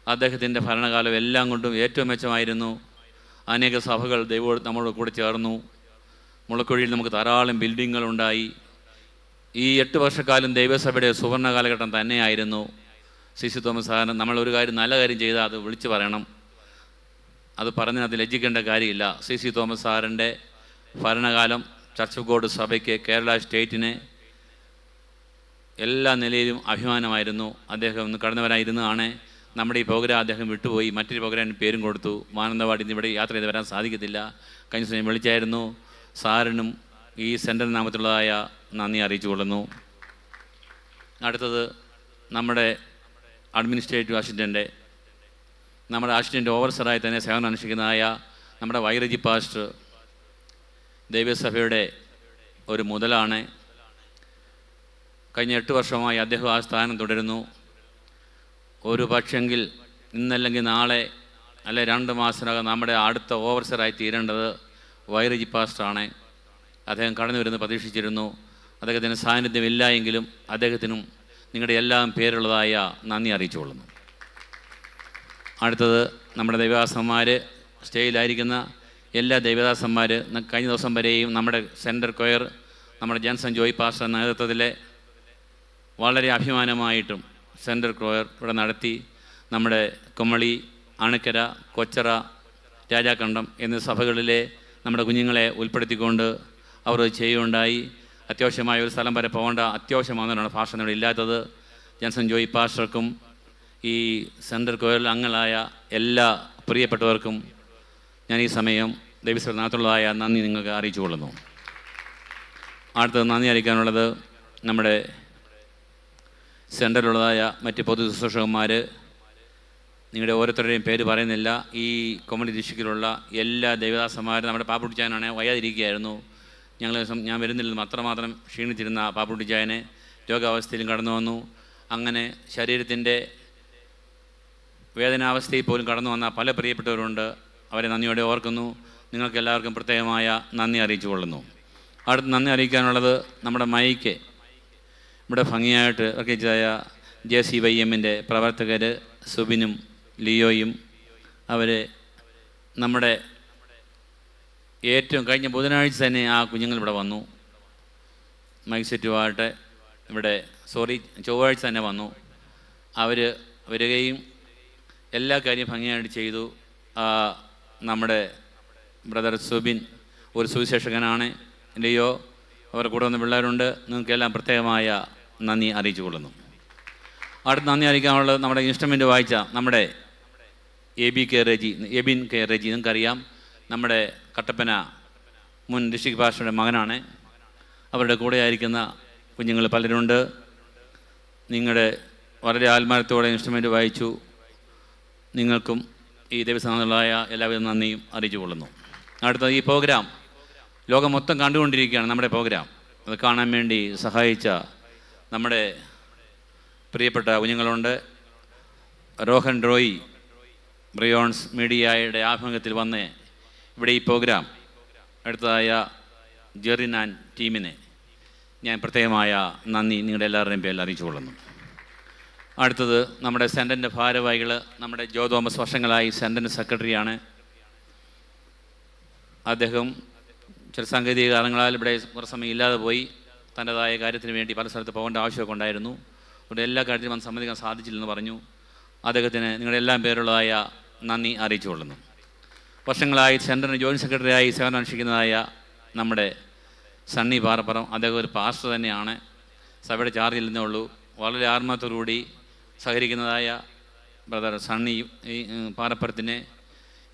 അദ്ദേഹത്തിന്റെ ഭരണകാലം എല്ലാം കൊണ്ടും ഏറ്റവും മെച്ചമായിരുന്നു. അനേക സഭകൾ ദൈവം നമ്മളോട് കൂടെ ചേർന്നു. മുളക്കുഴിയിൽ നമുക്ക് ധാരാളം ബിൽഡിങ്ങുകളുണ്ടായി. ഈ എട്ട് വർഷക്കാലം ദൈവസഭയുടെ സുവർണ കാലഘട്ടം തന്നെയായിരുന്നു. സി സി തോമസ് സാറിന് നമ്മളൊരു കാര്യം നല്ല കാര്യം ചെയ്താൽ അത് വിളിച്ചു പറയണം. അത് പറഞ്ഞ് അത് ലജ്ജിക്കേണ്ട കാര്യമില്ല. സി സി തോമസ് സാറിന്റെ ഭരണകാലം ചർച്ച് ഗോഡ് സഭയ്ക്ക് കേരള സ്റ്റേറ്റിന് എല്ലാ നിലയിലും അഭിമാനമായിരുന്നു. അദ്ദേഹം ഒന്ന് കടന്നു വരാനിരുന്നതാണ് നമ്മുടെ ഈ പ്രോഗ്രാം അദ്ദേഹം വിട്ടുപോയി. മറ്റൊരു പ്രോഗ്രാമിന് പേരും കൊടുത്തു. മാനന്തവാടി ഇവിടെ യാത്ര ചെയ്ത് വരാൻ സാധിക്കത്തില്ല. കഴിഞ്ഞ സമയം വിളിച്ചായിരുന്നു. സാറിനും ഈ സെൻട്രൽ നാമത്തിലുള്ളതായ നന്ദി അറിയിച്ചു കൊള്ളുന്നു. അടുത്തത് നമ്മുടെ അഡ്മിനിസ്ട്രേറ്റീവ് അസിസ്റ്റന്റ് നമ്മുടെ അസിസ്റ്റന്റ് ഓവർസറായി തന്നെ സേവനം അനുഷ്ഠിക്കുന്നതായ നമ്മുടെ വൈറജി പാസ്റ്റർ ദേവസഭയുടെ ഒരു മുതലാണ്. കഴിഞ്ഞ എട്ട് വർഷമായി അദ്ദേഹം ആ സ്ഥാനം തുടരുന്നു. ഒരു പക്ഷെങ്കിൽ ഇന്നല്ലെങ്കിൽ നാളെ അല്ലെ രണ്ട് മാസത്തിനകം നമ്മുടെ അടുത്ത ഓവർസറായി തീരേണ്ടത് വൈറജി പാസ്റ്ററാണ്. അദ്ദേഹം കടന്നു വരുന്നത് പ്രതീക്ഷിച്ചിരുന്നു. അദ്ദേഹത്തിന് സാന്നിധ്യമില്ല എങ്കിലും അദ്ദേഹത്തിനും നിങ്ങളുടെ എല്ലാം പേരുള്ളതായ നന്ദി അറിയിച്ചുകൊള്ളുന്നു. അടുത്തത് നമ്മുടെ ദൈവദാസന്മാർ സ്റ്റേജിലായിരിക്കുന്ന എല്ലാ ദൈവദാസന്മാർ കഴിഞ്ഞ ദിവസം വരെയും നമ്മുടെ സെന്റർ കൊയർ നമ്മുടെ ജൻസൺ ജോയ് പാസ്റ്റർ നേതൃത്വത്തിലെ വളരെ അഭിമാനമായിട്ടും സെൻട്രൽ ക്രോയർ ഇവിടെ നടത്തി നമ്മുടെ കുമ്മളി അണക്കര കൊച്ചറ രാജാക്കണ്ടം എന്നീ സഭകളിലെ നമ്മുടെ കുഞ്ഞുങ്ങളെ ഉൾപ്പെടുത്തിക്കൊണ്ട് അവർ ചെയ്യുകയുണ്ടായി. അത്യാവശ്യമായ ഒരു സ്ഥലം വരെ പോകേണ്ട അത്യാവശ്യമാണെന്നാണ് ഭാഷ ഇവിടെ ഇല്ലാത്തത്. ജൻസൺ ജോയി പാസ്റ്റർക്കും ഈ സെൻട്രൽ കോയൽ അംഗങ്ങളായ എല്ലാ പ്രിയപ്പെട്ടവർക്കും ഞാൻ ഈ സമയം ദൈവസ്വരനാഥുള്ളതായ നന്ദി നിങ്ങൾക്ക് അറിയിച്ചു കൊള്ളുന്നു അടുത്തത് നന്ദി അറിയിക്കാനുള്ളത് നമ്മുടെ സെന്ററിലുള്ളതായ മറ്റ് പൊതു ശുശ്രൂഷകന്മാർ നിങ്ങളുടെ ഓരോരുത്തരുടെയും പേര് പറയുന്നില്ല. ഈ കോമഡി ഡിസ്ട്രിക്റ്റിലുള്ള എല്ലാ ദേവദാസന്മാരും നമ്മുടെ പാപ്പുട്ടിച്ചായനാണ് വയ്യാതിരിക്കുകയായിരുന്നു. ഞങ്ങൾ ഞാൻ വരുന്നില്ലെന്നും അത്രമാത്രം ക്ഷീണിച്ചിരുന്ന പാപ്പുട്ടിച്ചായനെ രോഗാവസ്ഥയിലും കടന്നു വന്നു. അങ്ങനെ ശരീരത്തിന്റെ വേദനാവസ്ഥയിൽ പോലും കടന്നു വന്ന പല പ്രിയപ്പെട്ടവരുണ്ട്. അവരെ നന്ദിയോടെ ഓർക്കുന്നു. നിങ്ങൾക്ക് എല്ലാവർക്കും പ്രത്യേകമായ നന്ദി അറിയിച്ചു കൊള്ളുന്നു അടുത്ത് നന്ദി അറിയിക്കാനുള്ളത് നമ്മുടെ മൈക്ക് ഇവിടെ ഭംഗിയായിട്ട് ഇറക്കിച്ചതായ ജെ സി വൈ എമ്മിന്റെ പ്രവർത്തകർ സുബിനും ലിയോയും അവർ നമ്മുടെ ഏറ്റവും കഴിഞ്ഞ ബുധനാഴ്ച തന്നെ ആ കുഞ്ഞുങ്ങൾ ഇവിടെ വന്നു. മൈക്ക് ഇവിടെ സോറി ചൊവ്വാഴ്ച തന്നെ വന്നു. അവർ വരികയും എല്ലാ കാര്യവും ഭംഗിയായിട്ട് ചെയ്തു. നമ്മുടെ ബ്രദർ സുബിൻ ഒരു സുവിശേഷകനാണ്. ലിയോ അവരുടെ കൂടെ വന്ന പിള്ളേരുണ്ട്. നിങ്ങൾക്കെല്ലാം പ്രത്യേകമായ നന്ദി അറിയിച്ചു കൊള്ളുന്നു അടുത്ത നന്ദി അറിയിക്കാനുള്ളത് നമ്മുടെ ഇൻസ്ട്രുമെന്റ് വായിച്ച നമ്മുടെ A B K Reji Ebin K Reji നിങ്ങൾക്കറിയാം. നമ്മുടെ കട്ടപ്പന മുൻ ഋഷിക് ഭാഷയുടെ മകനാണ്. അവരുടെ കൂടെ ആയിരിക്കുന്ന കുഞ്ഞുങ്ങൾ പലരുണ്ട്. നിങ്ങളുടെ വളരെ ആത്മാർത്ഥത്തോടെ ഇൻസ്ട്രുമെന്റ് വായിച്ചു. നിങ്ങൾക്കും ഈ ദേവസ്ഥാനങ്ങളായ എല്ലാവിധ നന്ദിയും അറിയിച്ചു കൊള്ളുന്നു അടുത്തത് ഈ പ്രോഗ്രാം ലോകം മൊത്തം കണ്ടുകൊണ്ടിരിക്കുകയാണ് നമ്മുടെ പ്രോഗ്രാം അത് കാണാൻ വേണ്ടി സഹായിച്ച നമ്മുടെ പ്രിയപ്പെട്ട കുഞ്ഞുങ്ങളുണ്ട്. രോഹൻ റോയ് ബ്രിയോൺസ് മീഡിയയുടെ ആഭിമുഖ്യത്തിൽ വന്ന് ഇവിടെ ഈ പ്രോഗ്രാം അടുത്തതായ ജെറിനാൻ ടീമിനെ ഞാൻ പ്രത്യേകമായ നന്ദി നിങ്ങളുടെ എല്ലാവരുടെയും പേരിൽ അറിയിച്ചുകൊള്ളുന്നു അടുത്തത് നമ്മുടെ സെന്റന്റെ ഭാരവാഹികൾ നമ്മുടെ ജോ തോമസ് വർഷങ്ങളായി സെന്ററിന്റെ സെക്രട്ടറിയാണ്. അദ്ദേഹം ചില സാങ്കേതിക കാരണങ്ങളാൽ ഇവിടെ കുറച്ച് സമയം ഇല്ലാതെ പോയി. തന്റെതായ കാര്യത്തിന് വേണ്ടി പല സ്ഥലത്ത് പോകേണ്ട ആവശ്യമൊക്കെ ഉണ്ടായിരുന്നു. അതുകൊണ്ട് എല്ലാ കാര്യത്തിലും വന്ന് സമ്മതിക്കാൻ സാധിച്ചില്ലെന്ന് പറഞ്ഞു. അദ്ദേഹത്തിന് നിങ്ങളുടെ എല്ലാം പേരുള്ളതായ നന്ദി അറിയിച്ചുകൊള്ളുന്നു വർഷങ്ങളായി സെന്ററിന് ജോയിന്റ് സെക്രട്ടറിയായി സേവനം അനുഷ്ഠിക്കുന്നതായ നമ്മുടെ സണ്ണി പാറപ്പുറം അദ്ദേഹം ഒരു പാസ്റ്റർ തന്നെയാണ്. സഭയുടെ ചാർജ് നിന്നേ ഉള്ളൂ. വളരെ ആത്മാർത്ഥത്തോടുകൂടി സഹകരിക്കുന്നതായ ബ്രദർ സണ്ണി ഈ പാറപ്പുറത്തിനെ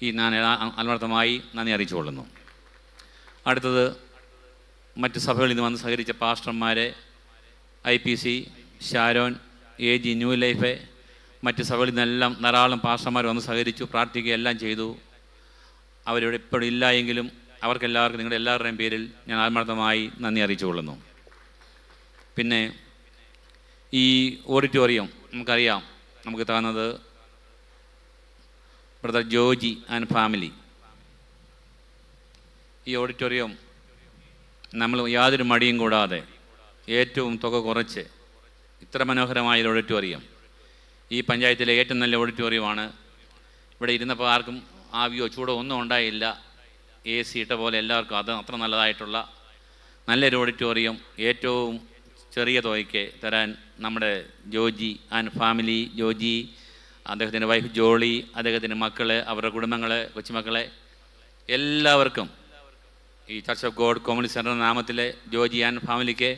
ഈ ഞാൻ ആത്മാർത്ഥമായി നന്ദി അറിയിച്ചു കൊള്ളുന്നു. അടുത്തത് മറ്റ് സഭകളിൽ നിന്ന് വന്ന് സഹകരിച്ച പാസ്റ്റർമാരെ I P C Sharon A G new life മറ്റ് സഭകളിൽ നിന്നെല്ലാം ധാരാളം പാസ്റ്റർമാർ വന്ന് സഹകരിച്ചു പ്രാർത്ഥിക്കുക എല്ലാം ചെയ്തു. അവരിവിടെ ഇപ്പോഴും ഇല്ല എങ്കിലും അവർക്കെല്ലാവർക്കും നിങ്ങളുടെ എല്ലാവരുടെയും പേരിൽ ഞാൻ ആത്മാർത്ഥമായി നന്ദി അറിയിച്ചു കൊള്ളുന്നു. പിന്നെ ഈ ഓഡിറ്റോറിയം നമുക്കറിയാം നമുക്ക് തന്നത് ബ്രദർ ജോജി ആൻഡ് ഫാമിലി. ഈ ഓഡിറ്റോറിയം നമ്മൾ യാതൊരു മടിയും കൂടാതെ ഏറ്റവും തുക കുറച്ച് ഇത്ര മനോഹരമായ ഒരു ഓഡിറ്റോറിയം. ഈ പഞ്ചായത്തിലെ ഏറ്റവും നല്ല ഓഡിറ്റോറിയമാണ്. ഇവിടെ ഇരുന്നപ്പോൾ ആർക്കും ആവിയോ ചൂടോ ഒന്നും ഉണ്ടായില്ല. എ സി ഇട്ട പോലെ എല്ലാവർക്കും അത് അത്ര നല്ലതായിട്ടുള്ള നല്ലൊരു ഓഡിറ്റോറിയം. ഏറ്റവും ചെറിയ തുകയ്ക്ക് തരാൻ നമ്മുടെ ജോജി ആൻഡ് ഫാമിലി ജോജി അദ്ദേഹത്തിന്റെ വൈഫ് ജോളി അദ്ദേഹത്തിന്റെ മക്കൾ അവരുടെ കുടുംബങ്ങൾ കൊച്ചുമക്കളെ എല്ലാവർക്കും ഈ church of God comedy centre നാമത്തിലെ Joji and ഫാമിലിക്ക്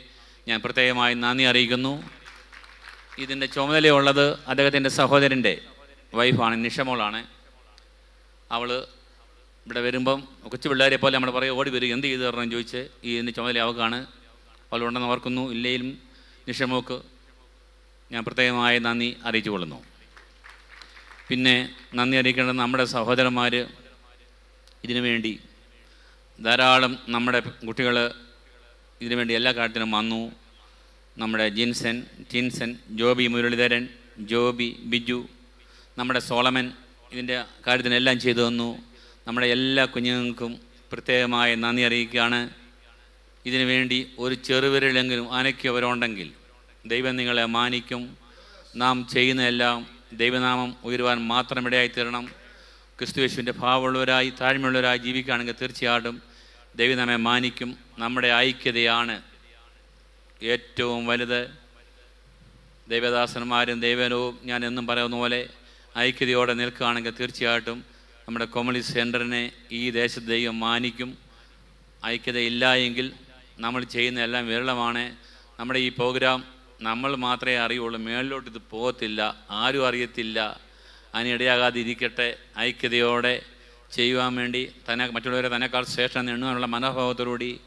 ഞാൻ പ്രത്യേകമായി നന്ദി അറിയിക്കുന്നു. ഇതിന്റെ ചുമതലയുള്ളത് അദ്ദേഹത്തിന്റെ സഹോദരന്റെ വൈഫാണ് നിഷമോളാണ്. അവൾ ഇവിടെ വരുമ്പം കൊച്ചു പിള്ളേരെ പോലെ നമ്മൾ പറയും ഓടി വരും എന്ത് ചെയ്തു തരണം? ചോദിച്ച് ഈ ഇതിന്റെ ചുമതല അവൾക്കാണ് അവളുണ്ടെന്ന് ഓർക്കുന്നു ഇല്ലേലും നിഷമോക്ക് ഞാൻ പ്രത്യേകമായി നന്ദി അറിയിച്ചു കൊള്ളുന്നു പിന്നെ നന്ദി അറിയിക്കേണ്ടത് നമ്മുടെ സഹോദരന്മാർ ഇതിനു വേണ്ടി ധാരാളം നമ്മുടെ കുട്ടികൾ ഇതിനുവേണ്ടി എല്ലാ കാര്യത്തിനും വന്നു. നമ്മുടെ ജിൻസൻ ടിൻസൻ ജോബി മുരളീധരൻ ജോബി ബിജു നമ്മുടെ സോളമൻ ഇതിന്റെ കാര്യത്തിനെല്ലാം ചെയ്തു തന്നു. നമ്മുടെ എല്ലാ കുഞ്ഞുങ്ങൾക്കും പ്രത്യേകമായ നന്ദി അറിയിക്കുകയാണ്. ഇതിനുവേണ്ടി ഒരു ചെറുവിരലെങ്കിലും അനക്കിയവരുണ്ടെങ്കിൽ ദൈവം നിങ്ങളെ മാനിക്കും. നാം ചെയ്യുന്നതെല്ലാം ദൈവനാമം ഉയരുവാൻ മാത്രം ഇടയായി തീരണം ക്രിസ്തുയേശുവിന്റെ ഭാവമുള്ളവരായി താഴ്മയുള്ളവരായി ജീവിക്കുകയാണെങ്കിൽ തീർച്ചയായിട്ടും ദൈവം നമ്മെ മാനിക്കും. നമ്മുടെ ഐക്യതയാണ് ഏറ്റവും വലുത്. ദൈവദാസന്മാരും ദൈവനവും ഞാൻ എന്നും പറയുന്ന പോലെ ഐക്യതയോടെ നിൽക്കുകയാണെങ്കിൽ തീർച്ചയായിട്ടും നമ്മുടെ കോമഡി സെന്ററിനെ ഈ ദേശത്ത് ദൈവം മാനിക്കും. ഐക്യത ഇല്ല എങ്കിൽ നമ്മൾ ചെയ്യുന്ന എല്ലാം വിരളമാണ്. നമ്മുടെ ഈ പ്രോഗ്രാം നമ്മൾ മാത്രമേ അറിയുള്ളൂ. മേളിലോട്ട് ഇത് പോകത്തില്ല. ആരും അറിയത്തില്ല. അതിനിടയാകാതെ ഇരിക്കട്ടെ ഐക്യതയോടെ ചെയ്യുവാൻ വേണ്ടി തന്നെ മറ്റുള്ളവരെ തന്നെക്കാൾ ശ്രേഷ്ഠം എണ്ണുവാനുള്ള മനോഭാവത്തോടുകൂടി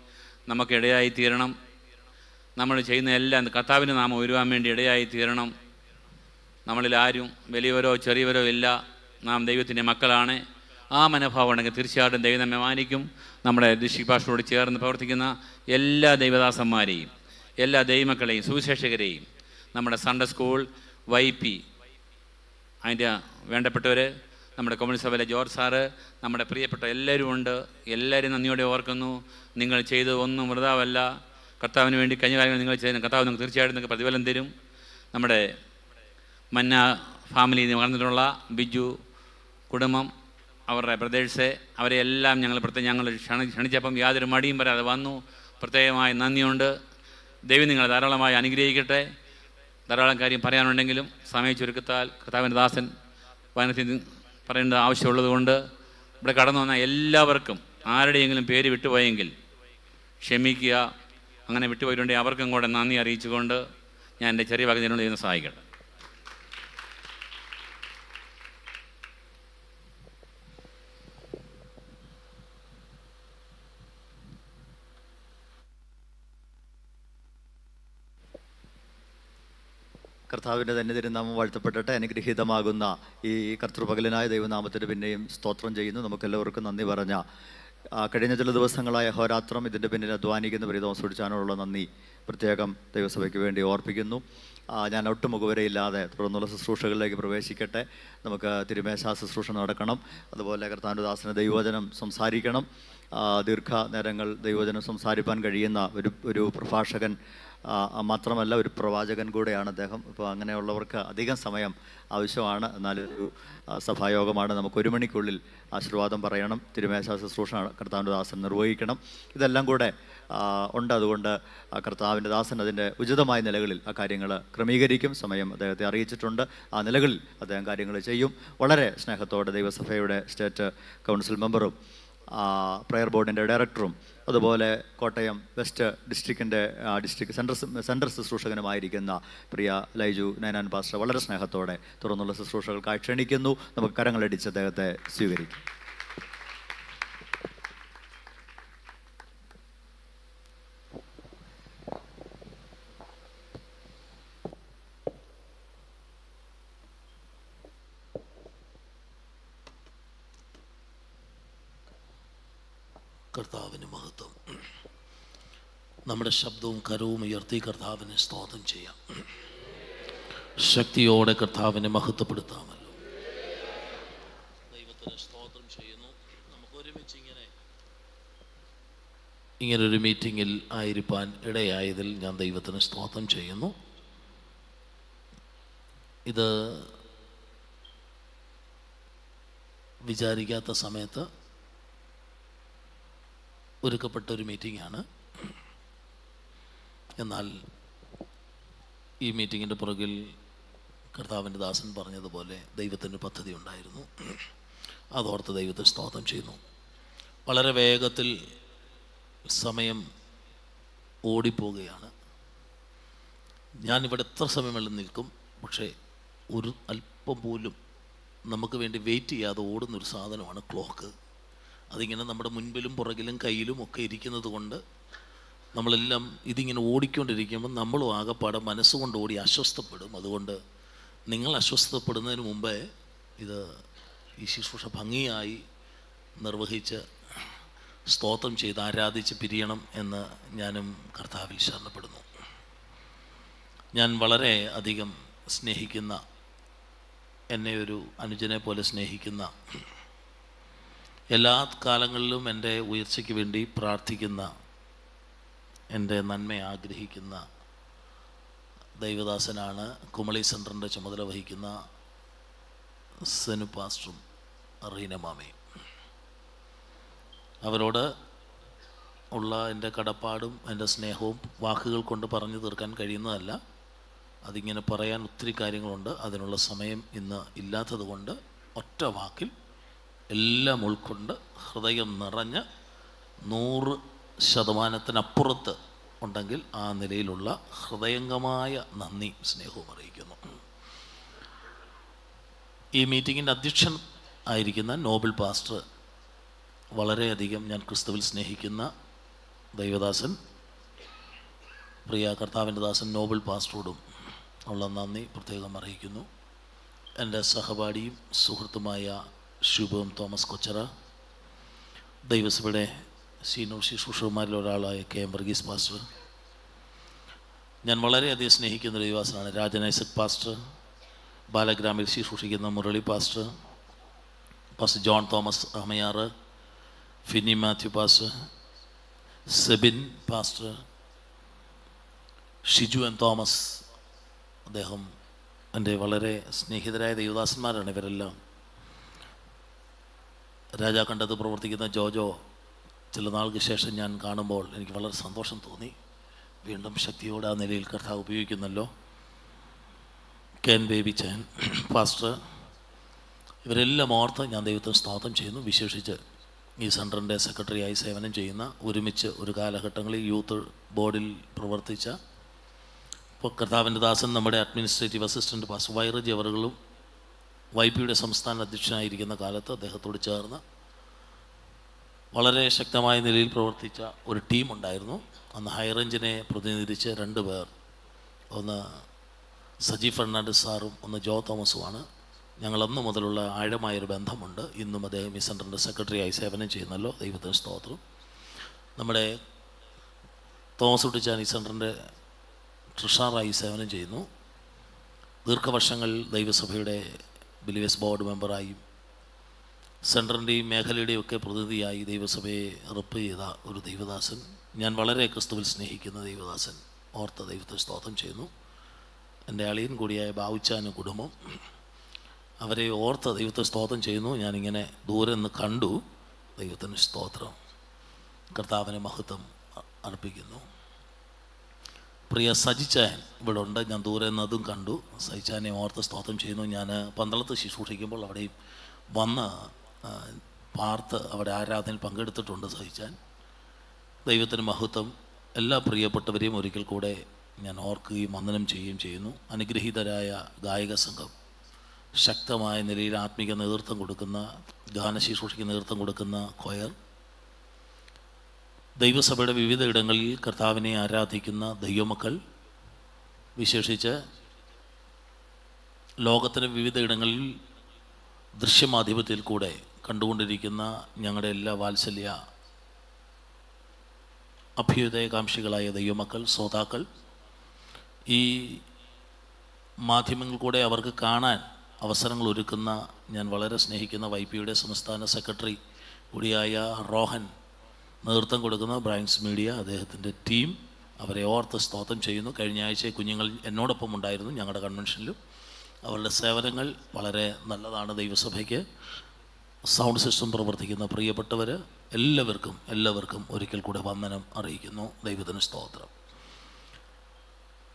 നമുക്ക് ഇടയായി തീരണം നമ്മൾ ചെയ്യുന്ന എല്ലാം കർത്താവിന് നാം ഉയരുവാൻ വേണ്ടി ഇടയായി തീരണം നമ്മളിൽ ആരും വലിയവരോ ചെറിയവരോ ഇല്ല. നാം ദൈവത്തിന്റെ മക്കളാണ്. ആ മനോഭാവം ഉണ്ടെങ്കിൽ തീർച്ചയായിട്ടും ദൈവം നമ്മെ മാനിക്കും. നമ്മുടെ ഡിസ്ട്രിക്ട് ഭാഷയോട് ചേർന്ന് പ്രവർത്തിക്കുന്ന എല്ലാ ദൈവദാസന്മാരെയും എല്ലാ ദൈവമക്കളെയും സുവിശേഷകരെയും നമ്മുടെ സൺഡേ സ്കൂൾ വൈ പി അതിന്റെ വേണ്ടപ്പെട്ടവർ നമ്മുടെ കമ്മ്യൂണിസ്റ്റ് സഭയിലെ ജോർജ് സാറ് നമ്മുടെ പ്രിയപ്പെട്ട എല്ലാവരും ഉണ്ട്. എല്ലാവരും നന്ദിയോടെ ഓർക്കുന്നു. നിങ്ങൾ ചെയ്തത് ഒന്നും വൃതാവല്ല. കർത്താവിന് വേണ്ടി കഴിഞ്ഞ കാര്യങ്ങൾ നിങ്ങൾ ചെയ്യുന്ന കർത്താവ് നിങ്ങൾക്ക് തീർച്ചയായിട്ടും നിങ്ങൾക്ക് പ്രതിഫലം തരും. നമ്മുടെ മന്ന ഫാമിലി വളർന്നിട്ടുള്ള ബിജു കുടുംബം അവരുടെ ബ്രദേഴ്സ് അവരെ എല്ലാം ഞങ്ങൾ പ്രത്യേകം ഞങ്ങൾ ക്ഷണി ക്ഷണിച്ചപ്പം യാതൊരു മടിയും വരാതെ വന്നു. പ്രത്യേകമായ നന്ദിയുണ്ട്. ദൈവം നിങ്ങളെ ധാരാളമായി അനുഗ്രഹിക്കട്ടെ. ധാരാളം കാര്യം പറയാനുണ്ടെങ്കിലും സമയം ചുരുക്കത്താൽ കർത്താവിന്റെ ദാസൻ വനത്തിൽ പറയേണ്ട ആവശ്യമുള്ളതുകൊണ്ട് ഇവിടെ കടന്നു വന്ന എല്ലാവർക്കും ആരുടെയെങ്കിലും പേര് വിട്ടുപോയെങ്കിൽ ക്ഷമിക്കുക അങ്ങനെ വിട്ടുപോയിട്ടുണ്ടെങ്കിൽ അവർക്കും കൂടെ നന്ദി അറിയിച്ചുകൊണ്ട് ഞാൻ എന്റെ ചെറിയ പകുതിയിനോട് ചെയ്യുന്ന സഹായിക്കട്ടെ. കർത്താവിന്റെ തന്നെ തിരുനാമം വാഴ്ത്തപ്പെട്ടിട്ട് അനുഗ്രഹീതമാകുന്ന ഈ കർത്തൃപകലനായ ദൈവനാമത്തിന് പിന്നെയും സ്തോത്രം ചെയ്യുന്നു. നമുക്കെല്ലാവർക്കും നന്ദി പറഞ്ഞ കഴിഞ്ഞ ചില ദിവസങ്ങളായ ഹോരാത്രം ഇതിന്റെ പിന്നിൽ അധ്വാനിക്കുന്ന പ്രീതം സൂക്ഷിച്ചാനുള്ള നന്ദി പ്രത്യേകം ദൈവസഭയ്ക്ക് വേണ്ടി ഓർപ്പിക്കുന്നു. ഞാൻ ഒട്ടും മുഖവരയില്ലാതെ തുടർന്നുള്ള ശുശ്രൂഷകളിലേക്ക് പ്രവേശിക്കട്ടെ. നമുക്ക് തിരുമേശ ശുശ്രൂഷ നടക്കണം. അതുപോലെ കർത്താനുദാസന ദൈവവചനം സംസാരിക്കണം. ദീർഘ നേരങ്ങൾ ദൈവവചനം സംസാരിപ്പാൻ കഴിയുന്ന ഒരു ഒരു പ്രഭാഷകൻ മാത്രമല്ല ഒരു പ്രവാചകൻ കൂടെയാണ് അദ്ദേഹം. ഇപ്പോൾ അങ്ങനെയുള്ളവർക്ക് അധികം സമയം ആവശ്യമാണ്. എന്നാലൊരു സഭായോഗമാണ്. നമുക്ക് ഒരു മണിക്കുള്ളിൽ ആശീർവാദം പറയണം. തിരുമേശ ശുശ്രൂഷ കർത്താവിന്റെ ദാസൻ നിർവഹിക്കണം. ഇതെല്ലാം കൂടെ ഉണ്ട്. അതുകൊണ്ട് കർത്താവിന്റെ ദാസൻ അതിന്റെ ഉചിതമായ നിലകളിൽ ആ കാര്യങ്ങൾ ക്രമീകരിക്കും. സമയം അദ്ദേഹത്തെ അറിയിച്ചിട്ടുണ്ട്. ആ നിലകളിൽ അദ്ദേഹം കാര്യങ്ങൾ ചെയ്യും. വളരെ സ്നേഹത്തോടെ ദൈവസഭയുടെ സ്റ്റേറ്റ് കൗൺസിൽ മെമ്പറും പ്രെയർ ബോർഡിന്റെ ഡയറക്ടറും അതുപോലെ കോട്ടയം വെസ്റ്റ് ഡിസ്ട്രിക്റ്റിന്റെ ഡിസ്ട്രിക്ട് സെൻട്രൽ സെൻട്രൽ ശുശ്രൂഷകനുമായിരിക്കുന്ന പ്രിയ ലൈജു നൈനാൻ പാസ്റ്റർ വളരെ സ്നേഹത്തോടെ തുറന്നുള്ള ശുശ്രൂഷകൾക്കായി ക്ഷണിക്കുന്നു. നമുക്ക് കരങ്ങളടിച്ച് അദ്ദേഹത്തെ സ്വീകരിക്കും. കർത്താവിന് മഹത്വം. നമ്മുടെ ശബ്ദവും കരവും ഉയർത്തി കർത്താവിനെ സ്തോത്രം ചെയ്യാം. ശക്തിയോടെ കർത്താവിനെ മഹത്വപ്പെടുത്താമല്ലോ. ദൈവത്തിന് സ്തോത്രം ചെയ്യുന്നു. നമുക്ക് ഒരുമിച്ച് ഇങ്ങനെ ഇങ്ങനൊരു മീറ്റിങ്ങിൽ ആയിരിക്കാൻ ഇടയായതിൽ ഞാൻ ദൈവത്തിന് സ്തോത്രം ചെയ്യുന്നു. ഇത് വിചാരിക്കാത്ത സമയത്ത് ഒരുക്കപ്പെട്ട ഒരു മീറ്റിംഗാണ്. എന്നാൽ ഈ മീറ്റിങ്ങിന്റെ പുറകിൽ കർത്താവിന്റെ ദാസൻ പറഞ്ഞതുപോലെ ദൈവത്തിന്റെ പദ്ധതി ഉണ്ടായിരുന്നു. അതോർത്ത് ദൈവത്തെ സ്തോത്രം ചെയ്യുന്നു. വളരെ വേഗത്തിൽ സമയം ഓടിപ്പോവുകയാണ്. ഞാനിവിടെ എത്ര സമയം വേണം നിൽക്കും പക്ഷേ ഒരു അല്പം പോലും നമുക്ക് വേണ്ടി വെയിറ്റ് ചെയ്യാതെ ഓടുന്നൊരു സാധനമാണ് ക്ലോക്ക്. അതിങ്ങനെ നമ്മുടെ മുൻപിലും പുറകിലും കയ്യിലും ഒക്കെ ഇരിക്കുന്നത് കൊണ്ട് നമ്മളെല്ലാം ഇതിങ്ങനെ ഓടിക്കൊണ്ടിരിക്കുമ്പോൾ നമ്മളും ആകെപ്പാടെ മനസ്സുകൊണ്ട് ഓടി അസ്വസ്ഥപ്പെടും. അതുകൊണ്ട് നിങ്ങൾ അസ്വസ്ഥപ്പെടുന്നതിന് മുമ്പേ ഇത് ഈ ശുശ്രൂഷ ഭംഗിയായി നിർവഹിച്ച് സ്തോത്രം ചെയ്ത് ആരാധിച്ച് പിരിയണം എന്ന് ഞാനും കർത്താവിൽ ശരണപ്പെടുന്നു. ഞാൻ വളരെ അധികം സ്നേഹിക്കുന്ന എന്നെ ഒരു അനുജനെ പോലെ സ്നേഹിക്കുന്ന എല്ലാ കാലങ്ങളിലും എന്റെ ഉയർച്ചയ്ക്ക് വേണ്ടി പ്രാർത്ഥിക്കുന്ന എന്റെ നന്മ ആഗ്രഹിക്കുന്ന ദൈവദാസനാണ് കുമളി സെന്ററിന്റെ ചുമതല വഹിക്കുന്ന സെനു പാസ്റ്ററും റീന മാമയും അവരോട് ഉള്ള എന്റെ കടപ്പാടും എന്റെ സ്നേഹവും വാക്കുകൾ കൊണ്ട് പറഞ്ഞു തീർക്കാൻ കഴിയുന്നതല്ല. അതിങ്ങനെ പറയാൻ ഒത്തിരി കാര്യങ്ങളുണ്ട്. അതിനുള്ള സമയം ഇന്ന് ഇല്ലാത്തതുകൊണ്ട് ഒറ്റ വാക്കിൽ എല്ലാം ഉൾക്കൊണ്ട് ഹൃദയം നിറഞ്ഞ് നൂറ് ശതമാനത്തിനപ്പുറത്ത് ഉണ്ടെങ്കിൽ ആ നിലയിലുള്ള ഹൃദയംഗമായ നന്ദി സ്നേഹവും അറിയിക്കുന്നു. ഈ മീറ്റിങ്ങിന്റെ അധ്യക്ഷൻ ആയിരിക്കുന്ന നോബൽ പാസ്റ്റർ വളരെയധികം ഞാൻ ക്രിസ്തുവിൽ സ്നേഹിക്കുന്ന ദൈവദാസൻ പ്രിയ കർത്താവിന്റെ ദാസൻ നോബൽ പാസ്റ്ററോടും ഉള്ള നന്ദി പ്രത്യേകം അറിയിക്കുന്നു. എന്റെ സഹപാഠിയും സുഹൃത്തുമായ ശുഭം തോമസ് കൊച്ചറ ദൈവസഭയുടെ സീനിയർ ശുശ്രൂഷകന്മാരിൽ ഒരാളായ കെ എം വർഗീസ് പാസ്റ്റർ. ഞാൻ വളരെയധികം സ്നേഹിക്കുന്ന ഒരു രാജൻ ഐസക് പാസ്റ്റർ ബാലഗ്രാമിൽ ശുശ്രൂഷിക്കുന്ന Murali pastor pastor John Thomas Amayar Fini Mathew pastor Sebin pastor Shiju N Thomas. അദ്ദേഹം എന്റെ വളരെ സ്നേഹിതരായ ദൈവദാസന്മാരാണ് ഇവരെല്ലാം. രാജാക്കണ്ടത്ത് പ്രവർത്തിക്കുന്ന ജോജോ ചില നാൾക്ക് ശേഷം ഞാൻ കാണുമ്പോൾ എനിക്ക് വളരെ സന്തോഷം തോന്നി. വീണ്ടും ശക്തിയോടെ ആ നിലയിൽ കർത്താവ് ഉപയോഗിക്കുന്നല്ലോ. കെൻ ബേബി ചേൻ ഫാസ്റ്റർ ഇവരെല്ലാം ഓർത്ത് ഞാൻ ദൈവത്തെ സ്തോത്രം ചെയ്യുന്നു. വിശേഷിച്ച് ഈ സെന്ററിന്റെ സെക്രട്ടറിയായി സേവനം ചെയ്യുന്ന ഒരുമിച്ച് ഒരു കാലഘട്ടങ്ങളിൽ യൂത്ത് ബോർഡിൽ പ്രവർത്തിച്ച ഇപ്പോൾ കർത്താവിന്റെ ദാസൻ നമ്മുടെ അഡ്മിനിസ്ട്രേറ്റീവ് അസിസ്റ്റന്റ് പാസ് വൈറജ് അവറുകളും വൈപ്പിയുടെ സംസ്ഥാന അധ്യക്ഷനായിരിക്കുന്ന കാലത്ത് അദ്ദേഹത്തോട് ചേർന്ന് വളരെ ശക്തമായ നിലയിൽ പ്രവർത്തിച്ച ഒരു ടീമുണ്ടായിരുന്നു അന്ന് ഹൈറേഞ്ചിനെ പ്രതിനിധീകരിച്ച് രണ്ട് പേർ. ഒന്ന് സജി ഫെർണാണ്ടസ് സാറും ഒന്ന് ജോ തോമസുമാണ്. ഞങ്ങൾ അന്ന് മുതലുള്ള ആഴമായൊരു ബന്ധമുണ്ട്. ഇന്നും അദ്ദേഹം ഈ സെന്ററിന്റെ സെക്രട്ടറിയായി സേവനം ചെയ്യുന്നല്ലോ. ദൈവത്തിന് സ്തോത്രം. നമ്മുടെ തോമസ് കുട്ടിച്ചാൻ ഈ സെന്ററിന്റെ ട്രഷറായി സേവനം ചെയ്യുന്നു. ദീർഘവർഷങ്ങൾ ദൈവസഭയുടെ ബിലിവേസ് ബോർഡ് മെമ്പറായും സെന്ററിന്റെയും മേഖലയുടെയും ഒക്കെ പ്രതിനിധിയായി ദൈവസഭയെ റെപ്പ് ചെയ്ത ഒരു ദൈവദാസൻ. ഞാൻ വളരെ ക്രിസ്തുവിൽ സ്നേഹിക്കുന്ന ദൈവദാസൻ. ഓർത്ത ദൈവത്തെ സ്തോത്രം ചെയ്യുന്നു. എന്റെ അളിയൻ കൂടിയായ ബാവുച്ചാന് കുടുംബം. അവരെ ഓർത്ത ദൈവത്തെ സ്തോത്രം ചെയ്യുന്നു. ഞാനിങ്ങനെ ദൂരെ നിന്ന് കണ്ടു ദൈവത്തിന് സ്തോത്രം. കർത്താവിന് മഹത്വം അർപ്പിക്കുന്നു. പ്രിയ സജിച്ചാൻ ഇവിടെ ഉണ്ട് ഞാൻ ദൂരെ നിന്ന് അതും കണ്ടു. സജിച്ചാനെ ഓർത്ത് സ്തോത്രം ചെയ്യുന്നു. ഞാൻ പന്തളത്ത് ശുശ്രൂഷിക്കുമ്പോൾ അവിടെയും വന്ന് പാർത്ത് അവിടെ ആരാധനയിൽ പങ്കെടുത്തിട്ടുണ്ട് സഹിച്ചാൻ ദൈവത്തിന് മഹത്വം. എല്ലാ പ്രിയപ്പെട്ടവരെയും ഒരിക്കൽ കൂടെ ഞാൻ ഓർക്കുകയും വന്ദനം ചെയ്യുകയും ചെയ്യുന്നു. അനുഗ്രഹീതരായ ഗായക സംഘം ശക്തമായ നിലയിൽ ആത്മീക നേതൃത്വം കൊടുക്കുന്ന ഗാനശുശ്രൂഷയ്ക്ക് നേതൃത്വം കൊടുക്കുന്ന കൊയർ ദൈവസഭയുടെ വിവിധ ഇടങ്ങളിൽ കർത്താവിനെ ആരാധിക്കുന്ന ദൈവമക്കൾ വിശേഷിച്ച് ലോകത്തിന്റെ വിവിധ ഇടങ്ങളിൽ ദൃശ്യമാധ്യമത്തിൽ കൂടെ കണ്ടുകൊണ്ടിരിക്കുന്ന ഞങ്ങളുടെ എല്ലാ വാത്സല്യ അഭ്യുദയകാംക്ഷികളായ ദൈവമക്കൾ ശ്രോതാക്കൾ ഈ മാധ്യമങ്ങൾ കൂടെ അവർക്ക് കാണാൻ അവസരങ്ങൾ ഒരുക്കുന്ന ഞാൻ വളരെ സ്നേഹിക്കുന്ന വൈ പിയുടെ സംസ്ഥാന സെക്രട്ടറി കൂടിയായ റോഹൻ നേതൃത്വം കൊടുക്കുന്ന ബ്രൈൻസ് മീഡിയ അദ്ദേഹത്തിന്റെ ടീം അവരെ ഓർത്ത് സ്തോത്രം ചെയ്യുന്നു. കഴിഞ്ഞ ആഴ്ച കുഞ്ഞുങ്ങൾ എന്നോടൊപ്പം ഉണ്ടായിരുന്നു ഞങ്ങളുടെ കൺവെൻഷനിലും അവരുടെ സേവനങ്ങൾ വളരെ നല്ലതാണ് ദൈവസഭയ്ക്ക്. സൗണ്ട് സിസ്റ്റം പ്രവർത്തിക്കുന്ന പ്രിയപ്പെട്ടവർ എല്ലാവർക്കും എല്ലാവർക്കും ഒരിക്കൽ കൂടെ വന്ദനം അറിയിക്കുന്നു. ദൈവത്തിന് സ്തോത്രം.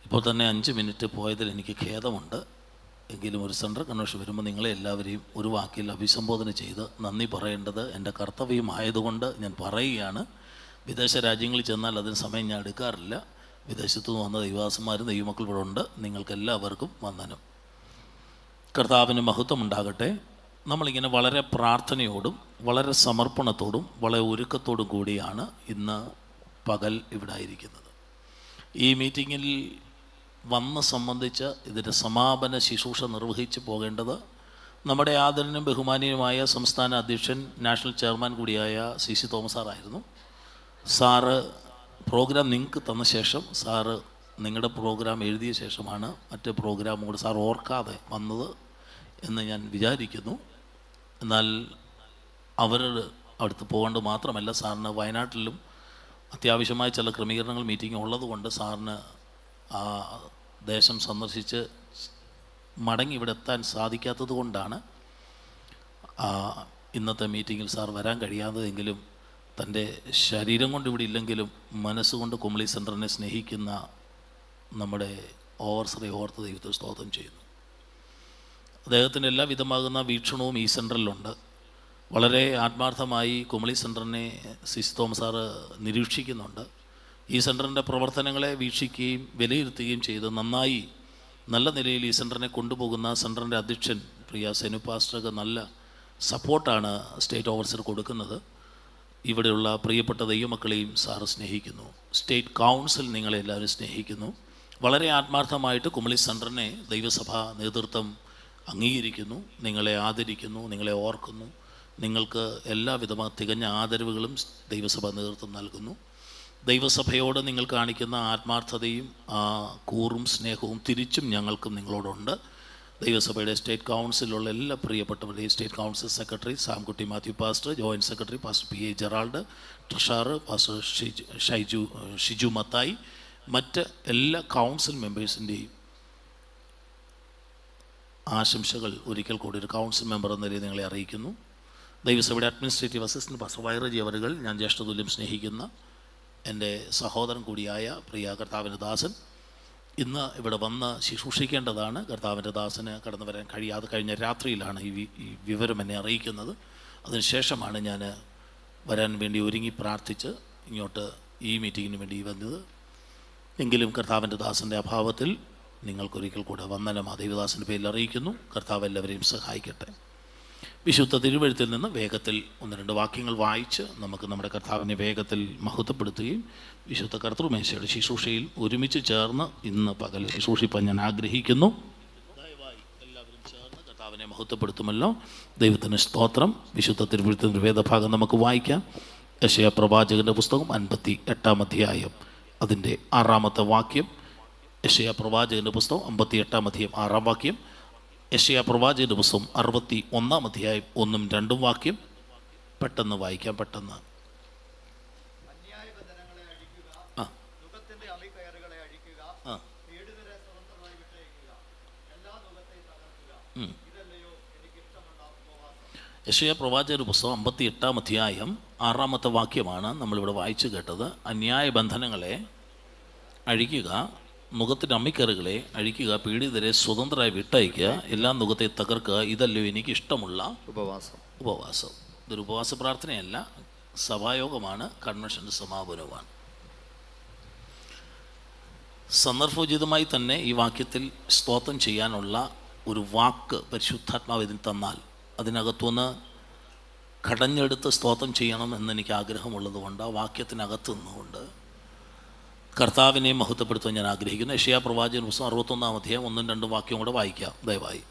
ഇപ്പോൾ തന്നെ അഞ്ച് മിനിറ്റ് പോയതിൽ എനിക്ക് ഖേദമുണ്ട്. എങ്കിലും ഒരു സെൻട്രൽ കൺവെൻഷൻ വരുമ്പോൾ നിങ്ങളെ എല്ലാവരെയും ഒരു വാക്കിൽ അഭിസംബോധന ചെയ്ത് നന്ദി പറയേണ്ടത് എന്റെ കർത്തവ്യമായതുകൊണ്ട് ഞാൻ പറയുകയാണ്. വിദേശ രാജ്യങ്ങളിൽ ചെന്നാൽ അതിന് സമയം ഞാൻ എടുക്കാറില്ല. വിദേശത്തു നിന്ന് വന്ന ദൈവാസന്മാരും ദൈവമക്കൾ ഇവിടെ ഉണ്ട്. നിങ്ങൾക്കെല്ലാവർക്കും വന്ദനം. കർത്താവിന് മഹത്വം ഉണ്ടാകട്ടെ നമ്മളിങ്ങനെ വളരെ പ്രാർത്ഥനയോടും വളരെ സമർപ്പണത്തോടും വളരെ ഒരുക്കത്തോടും കൂടിയാണ് ഇന്ന് പകൽ ഇവിടെ ആയിരിക്കുന്നത് ഈ മീറ്റിങ്ങിൽ വന്ന് സംബന്ധിച്ച് ഇതിന്റെ സമാപന ശുശ്രൂഷ നിർവഹിച്ച് പോകേണ്ടത് നമ്മുടെ ആദരനും ബഹുമാനീയമായ സംസ്ഥാന അധ്യക്ഷൻ നാഷണൽ ചെയർമാൻ കൂടിയായ സി സി തോമസ് സാറായിരുന്നു സാറ് പ്രോഗ്രാം നിങ്ങൾക്ക് തന്ന ശേഷം സാറ് നിങ്ങളുടെ പ്രോഗ്രാം എഴുതിയ ശേഷമാണ് മറ്റ് പ്രോഗ്രാം കൂടെ സാർ ഓർക്കാതെ വന്നത് എന്ന് ഞാൻ വിചാരിക്കുന്നു. എന്നാൽ അവർ അടുത്ത് പോകേണ്ടത് മാത്രമല്ല സാറിന് വയനാട്ടിലും അത്യാവശ്യമായ ചില ക്രമീകരണങ്ങൾ മീറ്റിംഗ് ഉള്ളതുകൊണ്ട് സാറിന് ആ ദേശം സന്ദർശിച്ച് മടങ്ങി ഇവിടെ എത്താൻ സാധിക്കാത്തത് കൊണ്ടാണ് ഇന്നത്തെ മീറ്റിങ്ങിൽ സാർ വരാൻ കഴിയാത്തതെങ്കിലും തന്റെ ശരീരം കൊണ്ട് ഇവിടെ ഇല്ലെങ്കിലും മനസ്സുകൊണ്ട് കുമളി സെന്ററിനെ സ്നേഹിക്കുന്ന നമ്മുടെ ഓവർസറെ ഓർത്ത് ദൈവത്തെ സ്തോത്രം ചെയ്യുന്നു. അദ്ദേഹത്തിന്റെ എല്ലാ വിധമാകുന്ന വീക്ഷണവും ഈ സെന്ററിലുണ്ട് വളരെ ആത്മാർത്ഥമായി കുമളി സെന്ററിനെ സിസ് തോമസ് സാറ് നിരീക്ഷിക്കുന്നുണ്ട്. ഈ സെന്ററിന്റെ പ്രവർത്തനങ്ങളെ വീക്ഷിക്കുകയും വിലയിരുത്തുകയും ചെയ്ത് നന്നായി നല്ല നിലയിൽ ഈ സെന്ററിനെ കൊണ്ടുപോകുന്ന സെന്ററിന്റെ അധ്യക്ഷൻ പ്രിയ സെനു പാസ്റ്റർക്ക് നല്ല സപ്പോർട്ടാണ് സ്റ്റേറ്റ് ഓഫീസർ കൊടുക്കുന്നത്. ഇവിടെയുള്ള പ്രിയപ്പെട്ട ദൈവമക്കളെയും സാറ് സ്നേഹിക്കുന്നു. സ്റ്റേറ്റ് കൗൺസിൽ നിങ്ങളെ എല്ലാവരും സ്നേഹിക്കുന്നു. വളരെ ആത്മാർത്ഥമായിട്ട് കുമളി സെന്ററിനെ ദൈവസഭ നേതൃത്വം അംഗീകരിക്കുന്നു നിങ്ങളെ ആദരിക്കുന്നു നിങ്ങളെ ഓർക്കുന്നു നിങ്ങൾക്ക് എല്ലാവിധമായ തികഞ്ഞ ആദരവുകളും ദൈവസഭ നേതൃത്വം നൽകുന്നു. ദൈവസഭയോട് നിങ്ങൾ കാണിക്കുന്ന ആത്മാർത്ഥതയും കൂറും സ്നേഹവും തിരിച്ചും ഞങ്ങൾക്കും നിങ്ങളോടുണ്ട്. ദൈവസഭയുടെ സ്റ്റേറ്റ് കൗൺസിലുള്ള എല്ലാ പ്രിയപ്പെട്ടവരുടെയും state council secretary Samkutty Mathew pastor joint secretary pastor P A Gerald treasurer pastor Shiju Shaiju Shiju Mathai മറ്റ് എല്ലാ കൗൺസിൽ മെമ്പേഴ്സിന്റെയും ആശംസകൾ ഒരിക്കൽ കൂടി ഒരു കൗൺസിൽ മെമ്പർ എന്ന നിലയിൽ നിങ്ങളെ അറിയിക്കുന്നു. ദൈവസഭയുടെ അഡ്മിനിസ്ട്രേറ്റീവ് അസിസ്റ്റന്റ് പാസ്റ്റർ വൈറജി അവരുകൾ ഞാൻ ജ്യേഷ്ഠതുല്യം സ്നേഹിക്കുന്ന എന്റെ സഹോദരൻ കൂടിയായ പ്രിയ കർത്താവിന്റെ ദാസൻ. ഇന്ന് ഇവിടെ വന്ന് ശുശ്രൂഷിക്കേണ്ടതാണ്. കർത്താവിന്റെ ദാസന് കടന്നു വരാൻ കഴിയാതെ കഴിഞ്ഞ രാത്രിയിലാണ് ഈ ഈ വിവരം എന്നെ അറിയിക്കുന്നത്. അതിനുശേഷമാണ് ഞാൻ വരാൻ വേണ്ടി ഒരുങ്ങി പ്രാർത്ഥിച്ച് ഇങ്ങോട്ട് ഈ മീറ്റിങ്ങിന് വേണ്ടി വന്നത്. എങ്കിലും കർത്താവിന്റെ ദാസന്റെ അഭാവത്തിൽ നിങ്ങൾക്കൊരിക്കൽ കൂടെ വന്ദനം ദൈവദാസന്റെ പേരിൽ അറിയിക്കുന്നു. കർത്താവ് എല്ലാവരെയും സഹായിക്കട്ടെ. വിശുദ്ധ തിരുവഴുത്തിൽ നിന്ന് വേഗത്തിൽ ഒന്ന് രണ്ട് വാക്യങ്ങൾ വായിച്ച് നമുക്ക് നമ്മുടെ കർത്താവിനെ വേഗത്തിൽ മഹത്വപ്പെടുത്തുകയും വിശുദ്ധ കർത്തൃമേശയുടെ ശുശ്രൂഷയിൽ ഒരുമിച്ച് ചേർന്ന് ഇന്ന് പകൽ ശുശ്രൂഷിപ്പാൻ ഞാൻ ആഗ്രഹിക്കുന്നു. എല്ലാവരും ചേർന്ന് കർത്താവിനെ മഹത്വപ്പെടുത്തുമല്ലോ. ദൈവത്തിന് സ്തോത്രം. വിശുദ്ധ തിരുവഴുത്തിന്റെ വേദഭാഗം നമുക്ക് വായിക്കാം. യശയ പ്രവാചകന്റെ പുസ്തകം അൻപത്തി എട്ടാം അധ്യായം. അതിന്റെ ആറാമത്തെ വാക്യം. യശയ പ്രവാചകന്റെ പുസ്തകം അമ്പത്തി എട്ടാം അധ്യായം ആറാം വാക്യം. യശയ പ്രവാചകന്റെ പുസ്തകം അറുപത്തി ഒന്നാം അധ്യായം ഒന്നും രണ്ടും വാക്യം. പെട്ടെന്ന് വായിക്കാം പെട്ടെന്ന്. യശയ പ്രവാചകന്റെ പുസ്തകം അമ്പത്തി എട്ടാം അധ്യായം ആറാമത്തെ വാക്യമാണ് നമ്മളിവിടെ വായിച്ചു കേട്ടത്. അന്യായ ബന്ധനങ്ങളെ അഴിക്കുക മുഖത്തിന്റെ അമ്മിക്കറുകളെ അഴിക്കുക പീഡിതരെ സ്വതന്ത്രമായി വിട്ടയക്കുക എല്ലാ മുഖത്തെ തകർക്കുക ഇതല്ലോ എനിക്ക് ഇഷ്ടമുള്ള ഉപവാസം. ഉപവാസം. ഇതൊരു ഉപവാസ പ്രാർത്ഥനയല്ല സഭായോഗമാണ് കൺവെൻഷന്റെ സമാപനവുമാണ്. സന്ദർഭോചിതമായി തന്നെ ഈ വാക്യത്തിൽ സ്തോത്രം ചെയ്യാനുള്ള ഒരു വാക്ക് പരിശുദ്ധാത്മാവ് ഇതിന് തന്നാൽ അതിനകത്തുനിന്ന് കടഞ്ഞെടുത്ത് സ്തോത്രം ചെയ്യണം എന്ന് എനിക്ക് ആഗ്രഹമുള്ളത് കൊണ്ട് ആ വാക്യത്തിനകത്ത് നിന്നുകൊണ്ട് കർത്താവിനെ മഹത്വപ്പെടുത്താൻ ഞാൻ ആഗ്രഹിക്കുന്നു. ഏഷ്യാ പ്രവാചകൻ പുസ്തകം അറുപത്തൊന്നാം അധ്യായം ഒന്നും രണ്ടും വാക്യം കൂടെ വായിക്കാം. ദയവായി.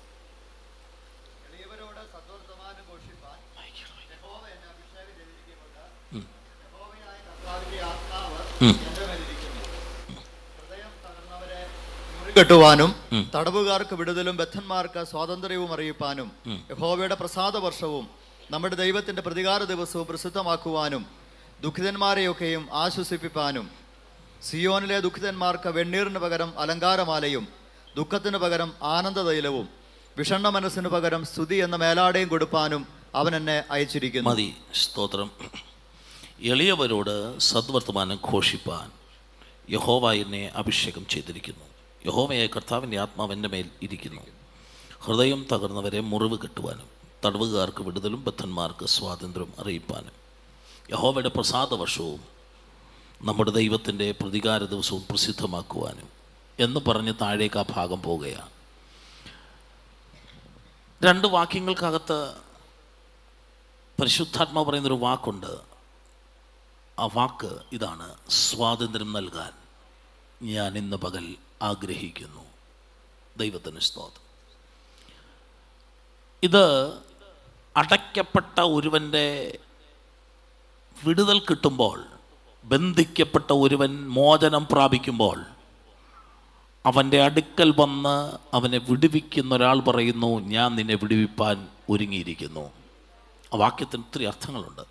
കെട്ടുവാനും തടവുകാർക്ക് വിടുതലും ബദ്ധന്മാർക്ക് സ്വാതന്ത്ര്യവും അറിയിപ്പാനും യഹോവയുടെ പ്രസാദ വർഷവും നമ്മുടെ ദൈവത്തിന്റെ പ്രതികാര ദിവസവും പ്രസിദ്ധമാക്കുവാനും ദുഃഖിതന്മാരെയൊക്കെയും ആശ്വസിപ്പിപ്പാനും സിയോനിലെ ദുഃഖിതന്മാർക്ക് വെണ്ണീറിന് പകരം അലങ്കാരമാലയും ദുഃഖത്തിന് പകരം ആനന്ദതൈലവും വിഷണ്ണ മനസ്സിന് പകരം സ്തുതി എന്ന മേലാടയും കൊടുപ്പാനും അവൻ എന്നെ അയച്ചിരിക്കുന്നു. മതി സ്തോത്രം. എളിയവരോട് സദ്വർത്തമാനം ഘോഷിപ്പാൻ യഹോവ എന്നെ അഭിഷേകം ചെയ്തിരിക്കുന്നു. യഹോവയെ കർത്താവിന്റെ ആത്മാവ് എന്റെ മേൽ ഇരിക്കുന്നു. ഹൃദയം തകർന്നവരെ മുറിവ് കെട്ടുവാനും തടവുകാർക്ക് വിടുതലും ബദ്ധന്മാർക്ക് സ്വാതന്ത്ര്യം അറിയിപ്പാനും യഹോവയുടെ പ്രസാദ വർഷവും നമ്മുടെ ദൈവത്തിന്റെ പ്രതികാര ദിവസവും പ്രസിദ്ധമാക്കുവാനും എന്ന് പറഞ്ഞ് താഴേക്ക് ആ ഭാഗം പോവുകയാണ്. രണ്ട് വാക്യങ്ങൾക്കകത്ത് പരിശുദ്ധാത്മ പറയുന്നൊരു വാക്കുണ്ട്. ആ വാക്ക് ഇതാണ് സ്വാതന്ത്ര്യം നൽകാൻ ഞാൻ ഇന്ന് പകൽ ആഗ്രഹിക്കുന്നു. ദൈവത്തിന് സ്തോത്രം. ഇത് അടയ്ക്കപ്പെട്ട ഒരുവന്റെ വിടുതൽ കിട്ടുമ്പോൾ ബന്ധിക്കപ്പെട്ട ഒരുവൻ മോചനം പ്രാപിക്കുമ്പോൾ അവന്റെ അടുക്കൽ വന്ന് അവനെ വിടുവിക്കുന്ന ഒരാൾ പറയുന്നു ഞാൻ നിന്നെ വിടുവിപ്പാൻ ഒരുങ്ങിയിരിക്കുന്നു. ആ വാക്യത്തിന് ഒത്തിരി അർത്ഥങ്ങളുണ്ട്.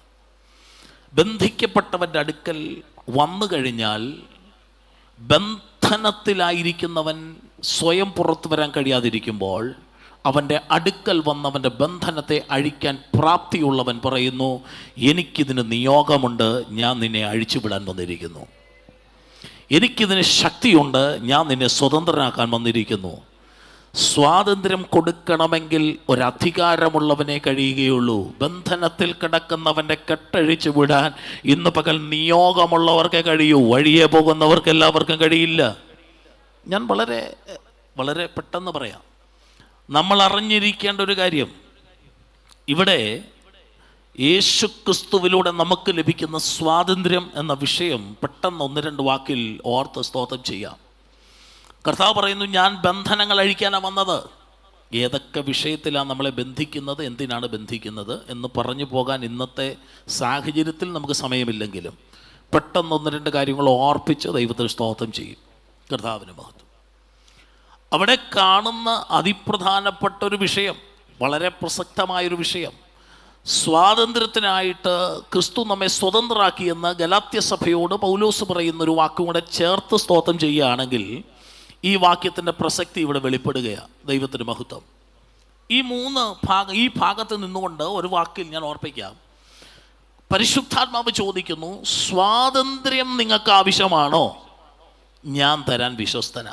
ബന്ധിക്കപ്പെട്ടവന്റെ അടുക്കൽ വന്നു കഴിഞ്ഞാൽ ബന്ധനത്തിലായിരിക്കുന്നവൻ സ്വയം പുറത്തു വരാൻ കഴിയാതിരിക്കുമ്പോൾ അവന്റെ അടുക്കൽ വന്നവന്റെ ബന്ധനത്തെ അഴിക്കാൻ പ്രാപ്തിയുള്ളവൻ പറയുന്നു എനിക്കിതിന് നിയോഗമുണ്ട് ഞാൻ നിന്നെ അഴിച്ചുവിടാൻ വന്നിരിക്കുന്നു. എനിക്കിതിന് ശക്തിയുണ്ട് ഞാൻ നിന്നെ സ്വതന്ത്രനാക്കാൻ വന്നിരിക്കുന്നു. സ്വാതന്ത്ര്യം കൊടുക്കണമെങ്കിൽ ഒരധികാരമുള്ളവനെ കഴിയുകയുള്ളൂ. ബന്ധനത്തിൽ കിടക്കുന്നവന്റെ കെട്ടഴിച്ചു വിടാൻ ഇന്ന് പകൽ നിയോഗമുള്ളവർക്കേ കഴിയൂ. വഴിയെ പോകുന്നവർക്ക് എല്ലാവർക്കും കഴിയില്ല. ഞാൻ വളരെ വളരെ പെട്ടെന്ന് പറയാം. നമ്മൾ അറിഞ്ഞിരിക്കേണ്ട ഒരു കാര്യം. ഇവിടെ യേശുക്രിസ്തുവിലൂടെ നമുക്ക് ലഭിക്കുന്ന സ്വാതന്ത്ര്യം എന്ന വിഷയം പെട്ടെന്ന് ഒന്ന് രണ്ട് വാക്കിൽ ഓർത്ത് സ്തോത്രം ചെയ്യാം. കർത്താവ് പറയുന്നു ഞാൻ ബന്ധനങ്ങൾ അഴിക്കാനാണ് വന്നത്. ഏതൊക്കെ വിഷയത്തിലാണ് നമ്മളെ ബന്ധിക്കുന്നത് എന്തിനാണ് ബന്ധിക്കുന്നത് എന്ന് പറഞ്ഞു പോകാൻ ഇന്നത്തെ സാഹചര്യത്തിൽ നമുക്ക് സമയമില്ലെങ്കിലും പെട്ടെന്ന് ഒന്ന് രണ്ട് കാര്യങ്ങൾ ഓർപ്പിച്ച് ദൈവത്തിന് സ്തോത്രം ചെയ്യും. കർത്താവിന് മഹത്വം. അവിടെ കാണുന്ന അതിപ്രധാനപ്പെട്ട ഒരു വിഷയം വളരെ പ്രസക്തമായൊരു വിഷയം. സ്വാതന്ത്ര്യത്തിനായിട്ട് ക്രിസ്തു നമ്മെ സ്വതന്ത്രരാക്കിയെന്ന് ഗലാത്യ സഭയോട് പൗലോസ് പറയുന്ന ഒരു വാക്കും കൂടെ ചേർത്ത് സ്തോത്രം ചെയ്യുകയാണെങ്കിൽ ഈ വാക്യത്തിന്റെ പ്രസക്തി ഇവിടെ വെളിപ്പെടുകയാണ്. ദൈവത്തിന് മഹത്വം. ഈ മൂന്ന് ഭാഗ ഈ ഭാഗത്ത് നിന്നുകൊണ്ട് ഒരു വാക്കിൽ ഞാൻ ഓർപ്പിക്കാം. പരിശുദ്ധാത്മാവ് ചോദിക്കുന്നു സ്വാതന്ത്ര്യം നിങ്ങൾക്ക് ആവശ്യമാണോ? ഞാൻ തരാൻ വിശ്വസ്തന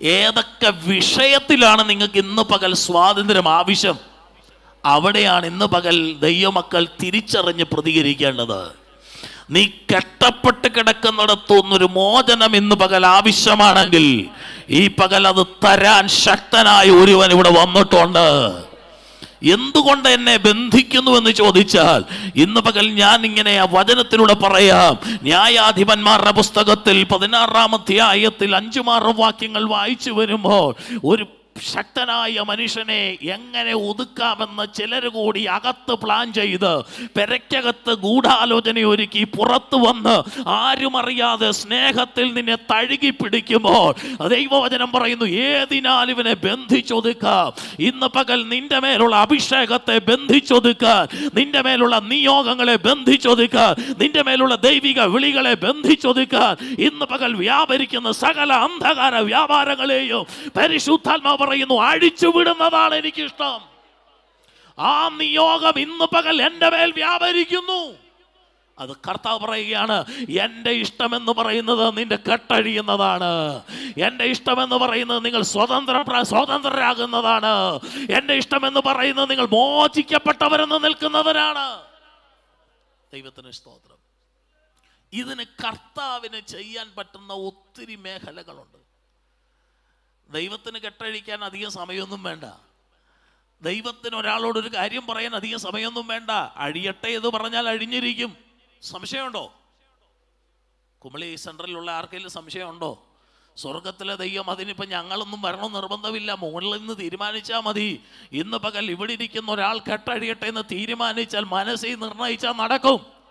ഏതൊക്കെ വിഷയത്തിലാണ് നിങ്ങൾക്ക് ഇന്ന് പകൽ സ്വാതന്ത്ര്യം ആവശ്യം? അവിടെയാണ് ഇന്ന് പകൽ ദൈവമക്കൾ തിരിച്ചറിഞ്ഞ് പ്രതികരിക്കേണ്ടത്. നീ കെട്ടപ്പെട്ട് കിടക്കുന്നിടത്തുനിന്നൊരു മോചനം ഇന്ന് പകൽ ആവശ്യമാണെങ്കിൽ ഈ പകൽ അത് തരാൻ ശക്തനായ ഒരുവൻ ഇവിടെ വന്നിട്ടുണ്ട്. എന്തുകൊണ്ട് എന്നെ ബന്ധിക്കുന്നു എന്ന് ചോദിച്ചാൽ ഇന്ന് പകൽ ഞാൻ ഇങ്ങനെ ആ വചനത്തിലൂടെ പറയാം. ന്യായാധിപന്മാരുടെ പുസ്തകത്തിൽ പതിനാറാം അധ്യായത്തിൽ അഞ്ചുമാറ് വാക്യങ്ങൾ വായിച്ചു വരുമ്പോൾ ഒരു ശക്തനായ മനുഷ്യനെ എങ്ങനെ ഒതുക്കാമെന്ന് ചിലർ കൂടി അകത്ത് പ്ലാൻ ചെയ്ത് പെരയ്ക്കകത്ത് ഗൂഢാലോചന ഒരുക്കി പുറത്തു വന്ന് ആരും അറിയാതെ സ്നേഹത്തിൽ നിന്നെ തഴുകി പിടിക്കുമ്പോൾ ദൈവവചനം പറയുന്നു ഏതിനാൽ ഇവനെ ബന്ധിച്ചൊതുക്കാം? ഇന്ന് പകൽ നിന്റെ മേലുള്ള അഭിഷേകത്തെ ബന്ധിച്ചൊതുക്കാൻ നിന്റെ മേലുള്ള നിയോഗങ്ങളെ ബന്ധിച്ചൊതുക്കാൻ നിന്റെ മേലുള്ള ദൈവിക വിളികളെ ബന്ധിച്ചൊതുക്കാൻ ഇന്ന് പകൽ വ്യാപരിക്കുന്ന സകല അന്ധകാര വ്യാപാരങ്ങളെയും പരിശുദ്ധാത്മാ പറയുന്നു അഴിച്ചു വിടുന്നതാണ് എനിക്കിഷ്ടം. ആ നിയോഗം ഇന്ന് പകൽ എന്റെ മേൽ വ്യാപരിക്കുന്നു. അത് കർത്താവ് പറയുകയാണ് എന്റെ ഇഷ്ടമെന്ന് പറയുന്നത് നിന്റെ കെട്ടഴിയുന്നതാണ്. എന്റെ ഇഷ്ടമെന്ന് പറയുന്നത് നിങ്ങൾ സ്വതന്ത്ര സ്വതന്ത്രരാകുന്നതാണ്. എന്റെ ഇഷ്ടമെന്ന് പറയുന്നത് നിങ്ങൾ മോചിക്കപ്പെട്ടവരെന്ന് നിൽക്കുന്നവരാണ്. ദൈവത്തിന് സ്തോത്രം. ഇതിന് കർത്താവിന് ചെയ്യാൻ പറ്റുന്ന ഒത്തിരി മേഖലകളുണ്ട്. ദൈവത്തിന് കെട്ടഴിക്കാൻ അധികം സമയമൊന്നും വേണ്ട. ദൈവത്തിന് ഒരാളോടൊരു കാര്യം പറയാൻ അധികം സമയമൊന്നും വേണ്ട. അഴിയട്ടെ എന്ന് പറഞ്ഞാൽ അഴിഞ്ഞിരിക്കും. സംശയമുണ്ടോ? കുമളി സെൻട്രലിലുള്ള ആർക്കെങ്കിലും സംശയമുണ്ടോ? സ്വർഗത്തിലെ ദൈവം അതിനിപ്പോൾ ഞങ്ങളൊന്നും വരണം നിർബന്ധമില്ല. മുകളിൽ നിന്ന് തീരുമാനിച്ചാൽ മതി. ഇന്ന് പകൽ ഇവിടെ ഇരിക്കുന്ന ഒരാൾ കെട്ടഴിയട്ടെ എന്ന് തീരുമാനിച്ചാൽ മനസ്സിൽ നിർണയിച്ചാൽ നടക്കും.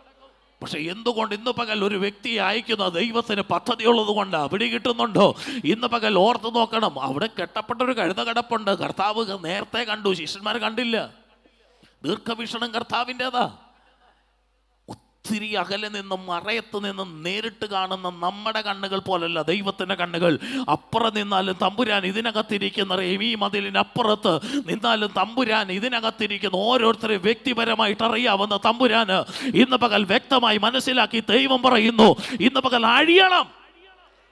പക്ഷെ എന്തുകൊണ്ട് ഇന്ന് പകൽ ഒരു വ്യക്തിയെ അയക്കുന്ന ദൈവത്തിന് പദ്ധതിയുള്ളത് കൊണ്ട്? പിടി കിട്ടുന്നുണ്ടോ? ഇന്ന് പകൽ ഓർത്ത് നോക്കണം. അവിടെ കെട്ടപ്പെട്ട ഒരു കഴുത കിടപ്പുണ്ട്. കർത്താവ് നേരത്തെ കണ്ടു. ശിഷ്യന്മാർ കണ്ടില്ല. ദീർഘവീക്ഷണം കർത്താവിന്റെതാ. ഒത്തിരി അകലെ നിന്നും മറയത്ത് നിന്നും നേരിട്ട് കാണുന്ന നമ്മുടെ കണ്ണുകൾ പോലല്ല ദൈവത്തിന്റെ കണ്ണുകൾ. അപ്പുറം നിന്നാലും തമ്പുരാൻ ഇതിനകത്തിരിക്കുന്ന ഈ മതിലിനപ്പുറത്ത് നിന്നാലും തമ്പുരാൻ ഇതിനകത്തിരിക്കുന്ന ഓരോരുത്തരെ വ്യക്തിപരമായിട്ട് അറിയാവുന്ന തമ്പുരാന് ഇന്ന് പകൽ വ്യക്തമായി മനസ്സിലാക്കി ദൈവം പറയുന്നു. ഇന്ന് പകൽ അഴിയണം.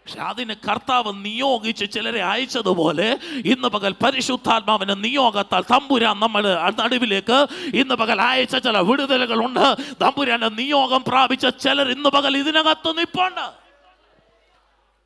പക്ഷെ അതിന് കർത്താവ് നിയോഗിച്ച് ചിലരെ അയച്ചതുപോലെ ഇന്ന് പകൽ പരിശുദ്ധാത്മാവിന് നിയോഗത്താൽ തമ്പുരാൻ നമ്മൾ നടുവിലേക്ക് ഇന്ന് പകൽ അയച്ച ചില വിടുതലുകളുണ്ട്. തമ്പുരാന്റെ നിയോഗം പ്രാപിച്ച ചിലർ ഇന്ന് പകൽ ഇതിനകത്ത് നിപ്പുണ്ട്.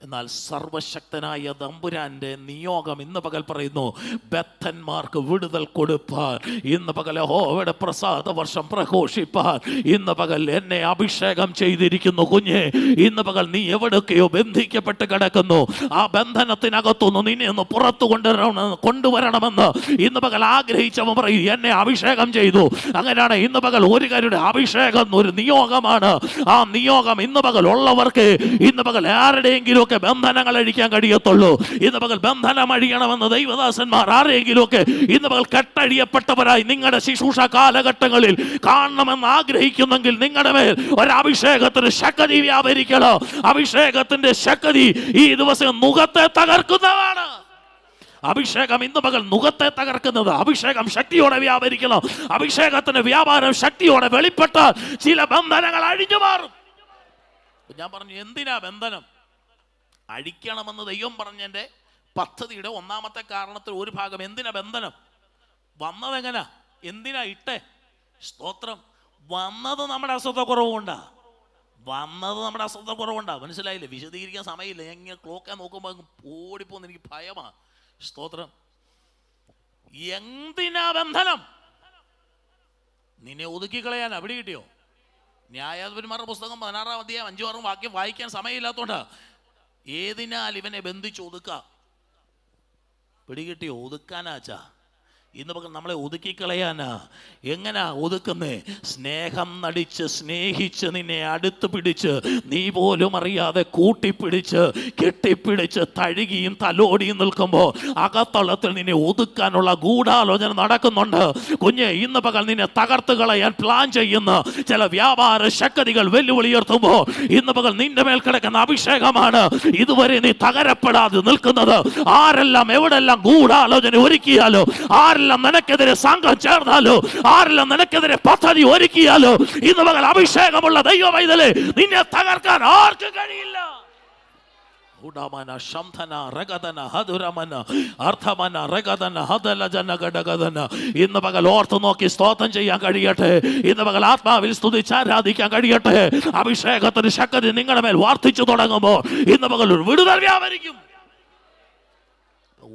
എന്നാൽ സർവശക്തനായ തമ്പുരാന്റെ നിയോഗം ഇന്ന് പകൽ പറയുന്നു ബദ്ധന്മാർക്ക് വിടുതൽ കൊടുപ്പാൻ. ഇന്ന് പകൽ ഹോവയുടെ പ്രസാദ വർഷം പ്രഘോഷിപ്പാൻ. ഇന്ന് പകൽ എന്നെ അഭിഷേകം ചെയ്തിരിക്കുന്നു കുഞ്ഞെ. ഇന്ന് പകൽ നീ എവിടെയൊക്കെയോ ബന്ധിക്കപ്പെട്ട് കിടക്കുന്നു. ആ ബന്ധനത്തിനകത്തുനിന്ന് നിന്നെ ഒന്ന് പുറത്തു കൊണ്ടുവരണം കൊണ്ടുവരണമെന്ന് ഇന്ന് പകൽ ആഗ്രഹിച്ചവൻ പറയും എന്നെ അഭിഷേകം ചെയ്തു. അങ്ങനെയാണ് ഇന്ന് പകൽ ഒരു കാര്യം അഭിഷേകം ഒരു നിയോഗമാണ്. ആ നിയോഗം ഇന്ന് പകൽ ഉള്ളവർക്ക് ഇന്ന് പകൽ ആരുടെയെങ്കിലും ഒക്കെ ബന്ധനങ്ങൾ അഴിക്കാൻ കഴിയത്തുള്ളൂ. ഇന്ന് പകൽ ബന്ധനം അഴിയണമെന്ന് ദൈവദാസന്മാർ ആരെങ്കിലും ഒക്കെ ഇന്ന് പകൽ കെട്ടഴിയപ്പെട്ടവരായി നിങ്ങളുടെ ശുശ്രൂഷ കാലഘട്ടങ്ങളിൽ കാണണമെന്ന് ആഗ്രഹിക്കുന്നെങ്കിൽ നിങ്ങളുടെ മേൽ ഒരഭിഷേകത്തിന് ശക്തി വ്യാപരിക്കണോ. അഭിഷേകത്തിന്റെ ശക്തി ഈ ദിവസം മുഖത്തെ തകർക്കുന്നതാണ്. അഭിഷേകം ഇന്ന് പകൽ മുഖത്തെ തകർക്കുന്നത് അഭിഷേകം ശക്തിയോടെ വ്യാപരിക്കണം. അഭിഷേകത്തിന് വ്യാപാരം ശക്തിയോടെ വെളിപ്പെട്ട ചില ബന്ധനങ്ങൾ അഴിഞ്ഞു മാറും. ഞാൻ പറഞ്ഞു എന്തിനാ ബന്ധനം? അഴിക്കണമെന്ന് ദൈവം പറഞ്ഞതിന്റെ പദ്ധതിയുടെ ഒന്നാമത്തെ കാരണത്തിൽ ഒരു ഭാഗം എന്തിനാ ബന്ധനം? വന്നതെങ്ങനാ? എന്തിനാ ഇട്ടേ? സ്തോത്രം. വന്നത് നമ്മുടെ അശ്രദ്ധക്കുറവുകൊണ്ടാ വന്നത് നമ്മുടെ അശ്രദ്ധക്കുറവുണ്ടാ മനസ്സിലായില്ലേ? വിശദീകരിക്കാൻ സമയമില്ല. ഞാൻ ഇങ്ങനെ ക്ലോക്കെ നോക്കുമ്പോൾ ഓടിപ്പോന്ന് എനിക്ക് ഭയമാ. സ്തോത്രം. എന്തിനാ ബന്ധനം? നിന്നെ ഒതുക്കി കളയാൻ അവിടെ കിട്ടിയോ? ന്യായാധിപന്മാരുടെ പുസ്തകം പതിനാറാം അധ്യായം അഞ്ചു ആറും വാക്യം വായിക്കാൻ സമയമില്ലാത്തോണ്ടാ. ഏതിനാൽ ഇവനെ ബന്ധിച്ച് ഒതുക്കാം? പിടികിട്ടി ഒതുക്കാനാച്ചാ ഇന്ന് പകൽ നമ്മളെ ഒതുക്കിക്കളയാനാ എങ്ങനാ ഒതുക്കുന്നേ? സ്നേഹം നടിച്ച് സ്നേഹിച്ച് നിന്നെ അടുത്ത് പിടിച്ച് നീ പോലും അറിയാതെ കൂട്ടിപ്പിടിച്ച് കെട്ടിപ്പിടിച്ച് തഴുകിയും തലോടിയും നിൽക്കുമ്പോൾ അകത്തളത്തിൽ നിന്നെ ഒതുക്കാനുള്ള ഗൂഢാലോചന നടക്കുന്നുണ്ട്. കുഞ്ഞെ ഇന്ന് പകൽ നിന്നെ തകർത്ത് കളയാൻ പ്ലാൻ ചെയ്യുന്ന ചില വ്യാപാര ശക്തികൾ വെല്ലുവിളിയുയർത്തുമ്പോൾ ഇന്ന് പകൽ നിന്റെ മേൽ കിടക്കുന്ന അഭിഷേകമാണ് ഇതുവരെ നീ തകരപ്പെടാതെ നിൽക്കുന്നത്. ആരെല്ലാം എവിടെല്ലാം ഗൂഢാലോചന ഒരുക്കിയാലോ ആരെല്ലാം നിനക്കെതിരെ സംഘം ചേർന്നാലോ? ആരെല്ലാം നിനക്കെതിരെ പദ്ധതി ഒരുക്കിയാലോ? ഇന്ന് മകൾ അഭിഷേകമുള്ള ദൈവമൈതലേ നിന്നെ തകർക്കാൻ ആർക്കും കഴിയില്ല. ഉടമന ശംധന രഗതന ഹതുരമന അർത്ഥമന രഗതന ഹതലജന ഘടകതന. ഇന്ന് പകൽ ഓർത്ത് നോക്കി സ്തോത്രം ചെയ്യാൻ കഴിയട്ടെ. ഇന്ന് പകൽ ആത്മാവിൽ സ്തുതിച്ച് ആരാധിക്കാൻ കഴിയട്ടെ. അഭിഷേകത്തിന് ശക്തി നിങ്ങളുടെ മേൽ വാർത്തിച്ചു തുടങ്ങുമ്പോൾ ഇന്ന് പകൽ ഒരു വിടുതൽ വ്യാപരിക്കും.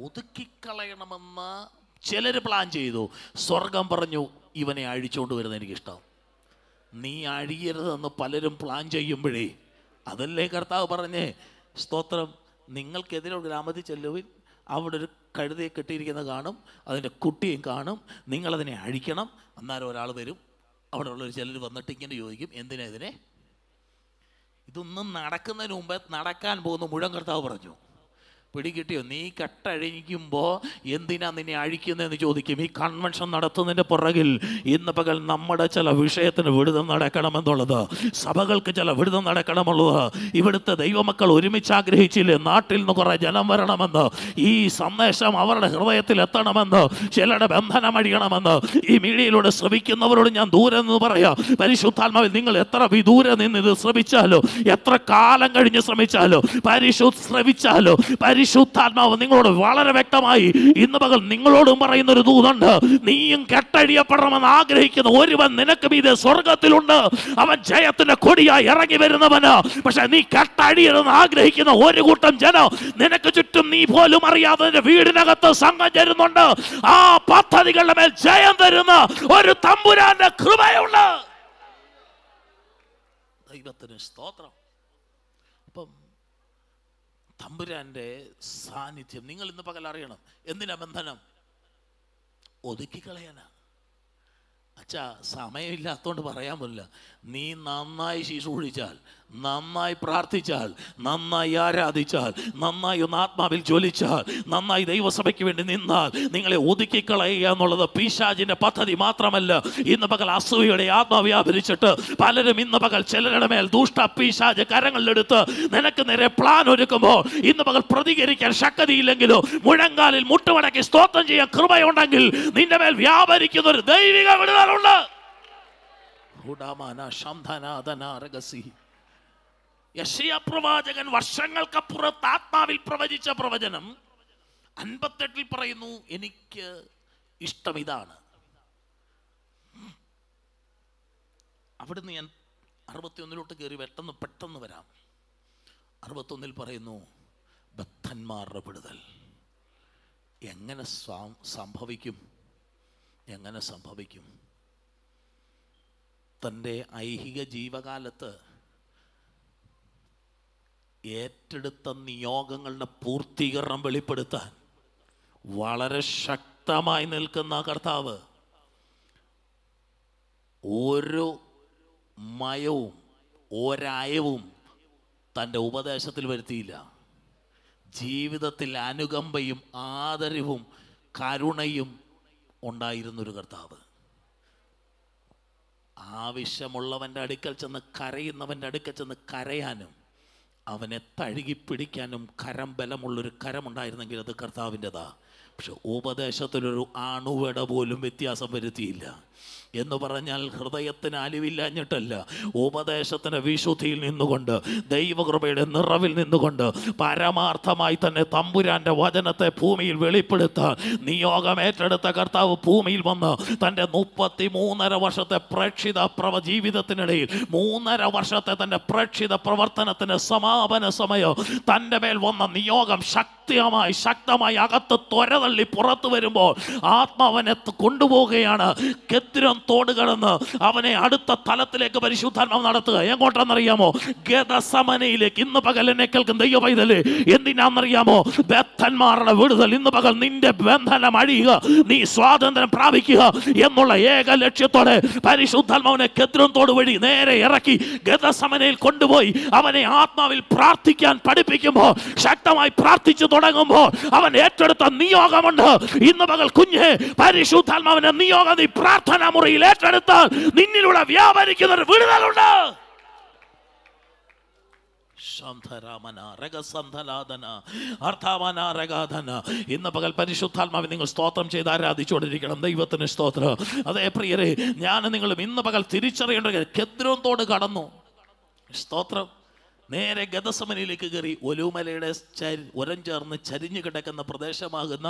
ഒതുക്കിക്കളയണമെന്ന് ചിലർ പ്ലാൻ ചെയ്തു. സ്വർഗം പറഞ്ഞു ഇവനെ അഴിച്ചുകൊണ്ട് വരുന്നത് എനിക്കിഷ്ടം. നീ അഴിയരുതെന്ന് പലരും പ്ലാൻ ചെയ്യുമ്പോഴേ. അതല്ലേ കർത്താവ് പറഞ്ഞേ? സ്തോത്രം. നിങ്ങൾക്കെതിരെ ഗ്രാമത്തിൽ ചെല്ലുവിൻ. അവിടെ ഒരു കഴുതയെ കെട്ടിയിരിക്കുന്നത് കാണും. അതിന്റെ കുട്ടിയും കാണും. നിങ്ങളതിനെ അഴിക്കണം. അന്നേരം ഒരാൾ വരും. അവിടെ ഉള്ളൊരു ചിലർ വന്നിട്ട് ഇങ്ങനെ ചോദിക്കും എന്തിനാ ഇതിനെ? ഇതൊന്നും നടക്കുന്നതിന് മുമ്പേ നടക്കാൻ പോകുന്ന മുഴുവൻ കർത്താവ് പറഞ്ഞു. പിടികിട്ടിയോ? നീ കെട്ടഴിക്കുമ്പോൾ എന്തിനാ നിന്നെ അഴിക്കുന്നതെന്ന് ചോദിക്കും. ഈ കൺവെൻഷൻ നടത്തുന്നതിന്റെ പുറകിൽ ഇന്ന് പകൽ നമ്മുടെ ചില വിഷയത്തിന് വിടുതം നടക്കണമെന്നുള്ളത് സഭകൾക്ക് ചില വിടുതം നടക്കണമുള്ളത് ഇവിടുത്തെ ദൈവമക്കൾ ഒരുമിച്ച് ആഗ്രഹിച്ചില്ലേ? നാട്ടിൽ നിന്ന് കുറേ ജനം വരണമെന്ന് ഈ സന്ദേശം അവരുടെ ഹൃദയത്തിൽ എത്തണമെന്ന് ചിലരുടെ ബന്ധനം അഴിയണമെന്ന് ഈ മീഡിയയിലൂടെ ശ്രമിക്കുന്നവരോട് ഞാൻ ദൂരെ നിന്ന് പറയാം. പരിശുദ്ധാത്മാവിൽ നിങ്ങൾ എത്ര വിദൂരെ നിന്ന് ഇത് ശ്രമിച്ചാലോ എത്ര കാലം കഴിഞ്ഞ് ശ്രമിച്ചാലോ പരിശുദ്ധ ശ്രമിച്ചാലോ പരിശുദ്ധാത്മാവ് നിങ്ങളോട് വളരെ വ്യക്തമായി ഇന്ന് പകൽ നിങ്ങളോടും പറയുന്ന ഒരു ദൂതുണ്ട്. നീയും കെട്ടഴിയപ്പെടണമെന്ന് ആഗ്രഹിക്കുന്ന ഒരുവൻ നിനക്ക് മീതെ സ്വർഗത്തിലുണ്ട് അവൻ ജയത്തിന്റെ കൊടിയായി ഇറങ്ങി വരുന്നവന്. പക്ഷെ നീ കെട്ടഴിയണമെന്ന് ആഗ്രഹിക്കുന്ന ഒരു കൂട്ടം ജനം നിനക്ക് ചുറ്റും നീ പോലും അറിയാതെ വീടിനകത്ത് സംഘം ചേരുന്നുണ്ട്. ആ പദ്ധതികളുടെ മേൽ ജയം തരുന്ന ഒരു തമ്പുരാന്റെ കൃപയുണ്ട്. ദൈവത്തിന് സ്തോത്രം. അപ്പം തമ്പുരാന്റെ സാന്നിധ്യം നിങ്ങൾ ഇന്ന് പകൽ അറിയണം. എന്തിനാ ബന്ധനം? ഒതുക്കിക്കളയാനാ അച്ഛാ സമയമില്ലാത്തോണ്ട് പറയാൻ പറ്റില്ല. നീ നന്നായി ശുശ്രൂഷിച്ചാൽ നന്നായി പ്രാർത്ഥിച്ചാൽ നന്നായി ആരാധിച്ചാൽ നന്നായി ഒന്ന് ആത്മാവിൽ ജ്വലിച്ചാൽ നന്നായി ദൈവസഭയ്ക്ക് വേണ്ടി നിന്നാൽ നിങ്ങളെ ഒതുക്കിക്കളയുക എന്നുള്ളത് പീശാജിന്റെ പദ്ധതി മാത്രമല്ല. ഇന്ന് പകൽ അസൂയയുടെ ആത്മാവ് വ്യാപരിച്ചിട്ട് പലരും ഇന്ന് പകൽ ചിലരുടെ മേൽ ദുഷ്ട പീശാജ് കരങ്ങളിലെടുത്ത് നിനക്ക് നേരെ പ്ലാൻ ഒരുക്കുമ്പോൾ ഇന്ന് പകൽ പ്രതികരിക്കാൻ ശക്തിയില്ലെങ്കിലോ മുഴങ്കാലിൽ മുട്ടുമടക്കി സ്തോത്രം ചെയ്യാൻ കൃപയുണ്ടെങ്കിൽ നിന്റെ മേൽ വ്യാപരിക്കുന്ന ഒരു ദൈവിക വിടുതലുണ്ട്. ഹുഡാമാന ശംധനാദന രഹസി യശയ പ്രവാചകൻ വർഷങ്ങൾക്കപ്പുറത്ത് ആത്മാവിൽ പ്രവചിച്ച പ്രവചനം അൻപത്തെട്ടിൽ പറയുന്നു എനിക്ക് ഇഷ്ടം ഇതാണ് അവിടുന്ന് ഞാൻ അറുപത്തിയൊന്നിലോട്ട് കയറി പെട്ടെന്ന് പെട്ടെന്ന് വരാം. അറുപത്തൊന്നിൽ പറയുന്നു ബദ്ധന്മാരുടെ വിടുതൽ. എങ്ങനെ സംഭവിക്കും? എങ്ങനെ സംഭവിക്കും? തന്റെ ഐഹിക ജീവകാലത്ത് ഏറ്റെടുത്ത നിയോഗങ്ങളുടെ പൂർത്തീകരണം വെളിപ്പെടുത്താൻ വളരെ ശക്തമായി നിൽക്കുന്ന കർത്താവ് ഒരു മയവും ഒരയവും തന്റെ ഉപദേശത്തിൽ വരുത്തിയില്ല. ജീവിതത്തിൽ അനുകമ്പയും ആദരവും കരുണയും ഉണ്ടായിരുന്നൊരു കർത്താവ്. ആവശ്യമുള്ളവന്റെ അടുക്കൽ ചെന്ന് കരയുന്നവന്റെ അടുക്കൽ ചെന്ന് കരയാനും അവനെ തഴുകി പിടിക്കാനും കരം ബലമുള്ളൊരു കരമുണ്ടായിരുന്നെങ്കിൽ അത് കർത്താവിന്റെതാ. പക്ഷെ ഉപദേശത്തിലൊരു അണുവട പോലും വ്യത്യാസം വരുത്തിയില്ല. എന്ന് പറഞ്ഞാൽ ഹൃദയത്തിന് അലിവില്ലാഞ്ഞിട്ടല്ല ഉപദേശത്തിന് വിശുദ്ധിയിൽ നിന്നുകൊണ്ട് ദൈവകൃപയുടെ നിറവിൽ നിന്നുകൊണ്ട് പരമാർത്ഥമായി തന്നെ തമ്പുരാന്റെ വചനത്തെ ഭൂമിയിൽ വെളിപ്പെടുത്താൻ നിയോഗം ഏറ്റെടുത്ത കർത്താവ് ഭൂമിയിൽ വന്ന് തന്റെ മുപ്പത്തി മൂന്നര വർഷത്തെ പ്രേക്ഷിത പ്രവ ജീവിതത്തിനിടയിൽ മൂന്നര വർഷത്തെ തന്റെ പ്രേക്ഷിത പ്രവർത്തനത്തിന് സമാപന സമയം തന്റെ മേൽ വന്ന നിയോഗം ശക്തിയമായി ശക്തമായി അകത്ത് ത്വരതള്ളി പുറത്തു വരുമ്പോൾ ആത്മാവനെ കൊണ്ടുപോവുകയാണ്. കെത്തിരം തോട് കടന്ന് അവനെ അടുത്ത തലത്തിലേക്ക് പരിശുദ്ധാത്മാവ് നടത്തുക. എങ്ങോട്ടാണെന്നറിയാമോ? ഗതസമനയിലേക്ക് ഇന്ന് പകൽ എന്നെ കേൾക്കും ദൈവ പൈതലേ എന്തിനാണെന്നറിയാമോ? ബദ്ധന്മാരുടെ വിടുതൽ. ഇന്ന് പകൽ നിന്റെ ബന്ധനം അഴിയുക നീ സ്വാതന്ത്ര്യം പ്രാപിക്കുക എന്നുള്ള ഏക ലക്ഷ്യത്തോടെ പരിശുദ്ധാത്മാവിനെ തോട് വഴി നേരെ ഇറക്കി ഗതസമനയിൽ കൊണ്ടുപോയി അവനെ ആത്മാവിൽ പ്രാർത്ഥിക്കാൻ പഠിപ്പിക്കുമ്പോൾ ശക്തമായി പ്രാർത്ഥിച്ചു തുടങ്ങുമ്പോൾ അവൻ ഏറ്റെടുത്ത നിയോഗമുണ്ട്. ഇന്ന് പകൽ കുഞ്ഞ് പരിശുദ്ധാത്മാവിന്റെ നിയോഗം നീ പ്രാർത്ഥനാ മുറിയിൽ ഏറ്റെടുത്താൽ നിന്നിലൂടെ വ്യാപരിക്കുന്ന ഒരു വിടുതലുണ്ട്. ഇന്ന് പകൽ പരിശുദ്ധാത്മാവ് നിങ്ങൾ സ്തോത്രം ചെയ്ത് ആരാധിച്ചുകൊണ്ടിരിക്കണം. ദൈവത്തിന് സ്തോത്രം. അതെ പ്രിയരെ ഞാൻ നിങ്ങളും ഇന്ന് പകൽ തിരിച്ചറിയേണ്ട കെദ്രോന്തോട് കടന്നു. സ്തോത്രം. നേരെ ഗതസമനിലേക്ക് കയറി ഒലുമലയുടെ ചരി ഉരം ചേർന്ന് ചരിഞ്ഞു കിടക്കുന്ന പ്രദേശമാകുന്ന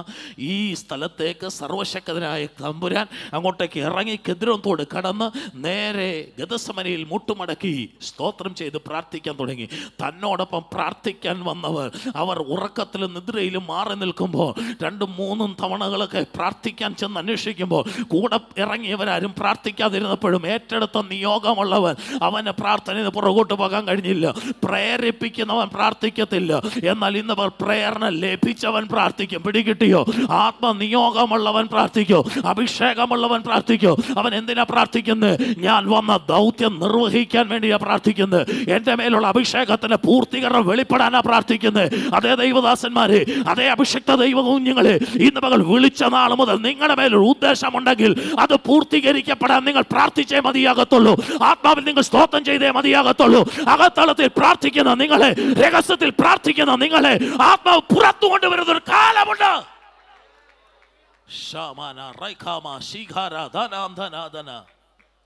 ഈ സ്ഥലത്തേക്ക് സർവശക്തനായ തമ്പുരാൻ അങ്ങോട്ടേക്ക് ഇറങ്ങി കെതിരത്തോട് കടന്ന് നേരെ ഗതസമനയിൽ മുട്ടുമടക്കി സ്തോത്രം ചെയ്ത് പ്രാർത്ഥിക്കാൻ തുടങ്ങി. തന്നോടൊപ്പം പ്രാർത്ഥിക്കാൻ വന്നവർ അവർ ഉറക്കത്തിലും നിദ്രയിലും മാറി നിൽക്കുമ്പോൾ രണ്ടും മൂന്നും തവണകളൊക്കെ പ്രാർത്ഥിക്കാൻ ചെന്ന് അന്വേഷിക്കുമ്പോൾ കൂടെ ഇറങ്ങിയവരാരും പ്രാർത്ഥിക്കാതിരുന്നപ്പോഴും ഏറ്റെടുത്ത നിയോഗമുള്ളവൻ അവന്റെ പ്രാർത്ഥനയിൽ പുറകോട്ട് പോകാൻ കഴിഞ്ഞില്ല. പ്രേരിപ്പിക്കുന്നവൻ പ്രാർത്ഥിക്കത്തില്ല. എന്നാൽ ഇന്ന് പ്രേരണ ലഭിച്ചവൻ പ്രാർത്ഥിക്കും. പിടികിട്ടിയോ? ആത്മനിയോഗമുള്ളവൻ പ്രാർത്ഥിക്കോ? അഭിഷേകമുള്ളവൻ പ്രാർത്ഥിക്കോ? അവൻ എന്തിനാ പ്രാർത്ഥിക്കുന്നത് ഞാൻ വന്ന ദൗത്യം നിർവഹിക്കാൻ വേണ്ടിയാ പ്രാർത്ഥിക്കുന്നത് എന്റെ മേലുള്ള അഭിഷേകത്തിന് പൂർത്തീകരണം വെളിപ്പെടാനാ പ്രാർത്ഥിക്കുന്നത് അതേ ദൈവദാസന്മാരെ അതേ അഭിഷക്ത ദൈവ കുഞ്ഞുങ്ങളെ ഇന്ന് മകൾ വിളിച്ച നാൾ മുതൽ നിങ്ങളുടെ മേലൊരു ഉദ്ദേശമുണ്ടെങ്കിൽ അത് പൂർത്തീകരിക്കപ്പെടാൻ നിങ്ങൾ പ്രാർത്ഥിച്ചേ മതിയാകത്തുള്ളൂ. ആത്മാവിൽ നിങ്ങൾ സ്തോത്രം ചെയ്തേ മതിയാകത്തുള്ളൂ. അകത്തളത്തിൽ പ്രാർത്ഥിക്കുന്ന നിങ്ങളെ രഹസ്യത്തിൽ പ്രാർത്ഥിക്കുന്ന നിങ്ങളെ ആത്മാവ് പുറത്തു കൊണ്ടുവരുന്ന ഒരു കാലമുണ്ട്.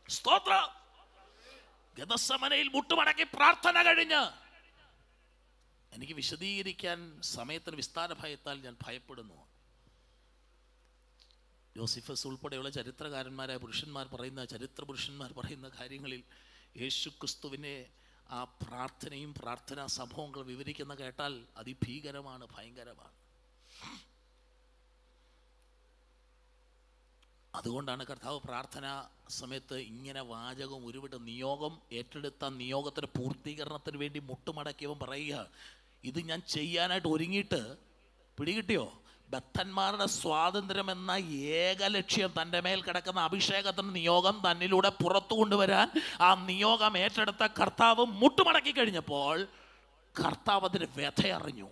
സ്തോത്ര. ഗതസമനയിൽ മുട്ടുമടക്കി പ്രാർത്ഥന കഴിഞ്ഞ്. എനിക്ക് വിശദീകരിക്കാൻ സമയത്തിന് വിസ്താര ഭയത്താൽ ഞാൻ ഭയപ്പെടുന്നു. ജോസിഫസ് ഉൾപ്പെടെയുള്ള ചരിത്രകാരന്മാരായ പുരുഷന്മാർ പറയുന്ന ചരിത്ര പുരുഷന്മാർ പറയുന്ന കാര്യങ്ങളിൽ യേശു ക്രിസ്തുവിനെ ആ പ്രാർത്ഥനയും പ്രാർത്ഥനാ സംഭവങ്ങൾ വിവരിക്കുന്ന കേട്ടാൽ അതിഭീകരമാണ് ഭയങ്കരമാണ്. അതുകൊണ്ടാണ് കർത്താവ് പ്രാർത്ഥന സമയത്ത് ഇങ്ങനെ വാചകം ഉരുവിട്ട് നിയോഗം ഏറ്റെടുത്ത നിയോഗത്തിന് പൂർത്തീകരണത്തിന് വേണ്ടി മുട്ടുമടക്കിയവൻ പറയുക ഇത് ഞാൻ ചെയ്യാനായിട്ട് ഒരുങ്ങിയിട്ട് പിടികിട്ടിയോ? ബദ്ധന്മാരുടെ സ്വാതന്ത്ര്യം എന്ന ഏക ലക്ഷ്യം തന്റെ മേൽ കിടക്കുന്ന അഭിഷേകത്തിന് നിയോഗം തന്നിലൂടെ പുറത്തു കൊണ്ടുവരാൻ ആ നിയോഗം ഏറ്റെടുത്ത കർത്താവ് മുട്ടുമടക്കി കഴിഞ്ഞപ്പോൾ കർത്താവ് അതിന് വ്യഥയറിഞ്ഞു.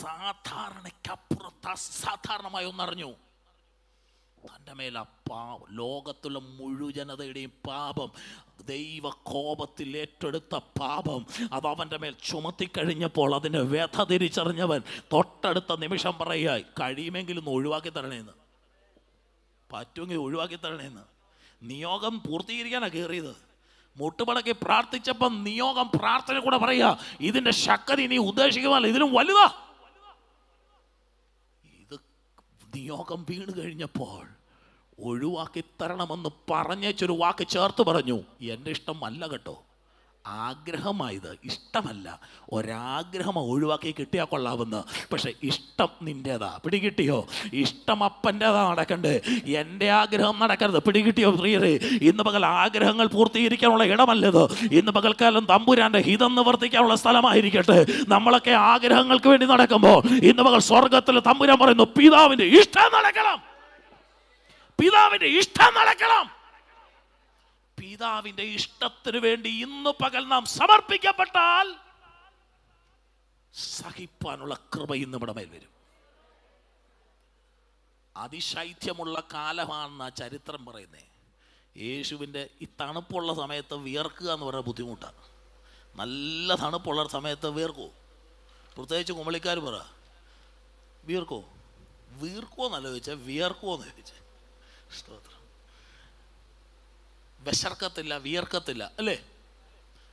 സാധാരണക്കപ്പുറത്ത് അസാധാരണമായി ഒന്നറിഞ്ഞു. തന്റെ മേൽ ആ പാ ലോകത്തുള്ള മുഴുജനതയുടെയും പാപം ദൈവ കോപത്തിൽ ഏറ്റെടുത്ത പാപം അത് അവന്റെ മേൽ ചുമത്തിക്കഴിഞ്ഞപ്പോൾ അതിന്റെ വ്യഥ തിരിച്ചറിഞ്ഞവൻ തൊട്ടടുത്ത നിമിഷം പറയുക കഴിയുമെങ്കിലും ഒന്ന് ഒഴിവാക്കി തരണേന്ന് പറ്റുമെങ്കിൽ ഒഴിവാക്കി തരണേന്ന് നിയോഗം പൂർത്തീകരിക്കാനാണ് കയറിയത്. മുട്ടുപടക്കി പ്രാർത്ഥിച്ചപ്പം നിയോഗം പ്രാർത്ഥന കൂടെ പറയുക ഇതിന്റെ ശക്തി നീ ഉദ്ദേശിക്കുമല്ല ഇതിലും വലുതാ ഇത് നിയോഗം വീണ് കഴിഞ്ഞപ്പോൾ ഒഴിവാക്കി തരണമെന്ന് പറഞ്ഞേച്ചൊരു വാക്ക് ചേർത്ത് പറഞ്ഞു. എന്റെ ഇഷ്ടം അല്ല കേട്ടോ. ആഗ്രഹമായത്. ഇഷ്ടമല്ല. ഒരാഗ്രഹം ഒഴിവാക്കി കിട്ടിയാൽ കൊള്ളാവുന്ന. പക്ഷെ ഇഷ്ടം നിന്റേതാ പിടികിട്ടിയോ? ഇഷ്ടം അപ്പന്റെതാ നടക്കണ്ടേ. എന്റെ ആഗ്രഹം നടക്കരുത്. പിടികിട്ടിയോ പ്രിയരെ? ഇന്ന് പകൽ ആഗ്രഹങ്ങൾ പൂർത്തീകരിക്കാനുള്ള ഇടമല്ലത്. ഇന്ന് പകൽക്കാലം തമ്പുരാന്റെ ഹിതം നിവർത്തിക്കാനുള്ള സ്ഥലമായിരിക്കട്ടെ. നമ്മളൊക്കെ ആഗ്രഹങ്ങൾക്ക് വേണ്ടി നടക്കുമ്പോൾ ഇന്ന് പകൽ സ്വർഗത്തിൽ തമ്പുരാൻ പറയുന്നു പിതാവിന്റെ ഇഷ്ടം നടക്കണം. പിതാവിന്റെ ഇഷ്ടം നടക്കണം. പിതാവിന്റെ ഇഷ്ടത്തിന് വേണ്ടി ഇന്ന് പകൽ നാം സമർപ്പിക്കപ്പെട്ടാൽ സഹിപ്പാനുള്ള കൃപ ഇന്ന് ഇവിടെ മേൽ വരും. അതിശൈത്യമുള്ള കാലമാണെന്ന് ചരിത്രം പറയുന്നത് യേശുവിന്റെ ഈ തണുപ്പുള്ള സമയത്ത് വിയർക്കുക എന്ന് പറയുന്ന ബുദ്ധിമുട്ടാണ്. നല്ല തണുപ്പുള്ള സമയത്ത് വീർക്കോ പ്രത്യേകിച്ച് കുമളിക്കാർ പറ വീർക്കോ വീർക്കോ എന്നല്ല ചോദിച്ചാൽ വിയർക്കോ എന്ന് ചോദിച്ചാൽ സ്തോത്രം വിശർക്കത്തില്ല വിയർക്കത്തില്ല അല്ലേ?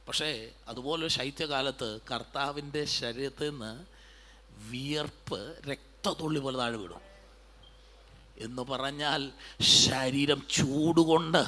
പക്ഷേ അതുപോലെ ശൈത്യകാലത്ത് കർത്താവിന്റെ ശരീരത്തിൽ നിന്ന് വിയർപ്പ് രക്തത്തുള്ളി പോലെ താഴെ വിടും എന്ന് പറഞ്ഞാൽ ശരീരം ചൂടുകൊണ്ട്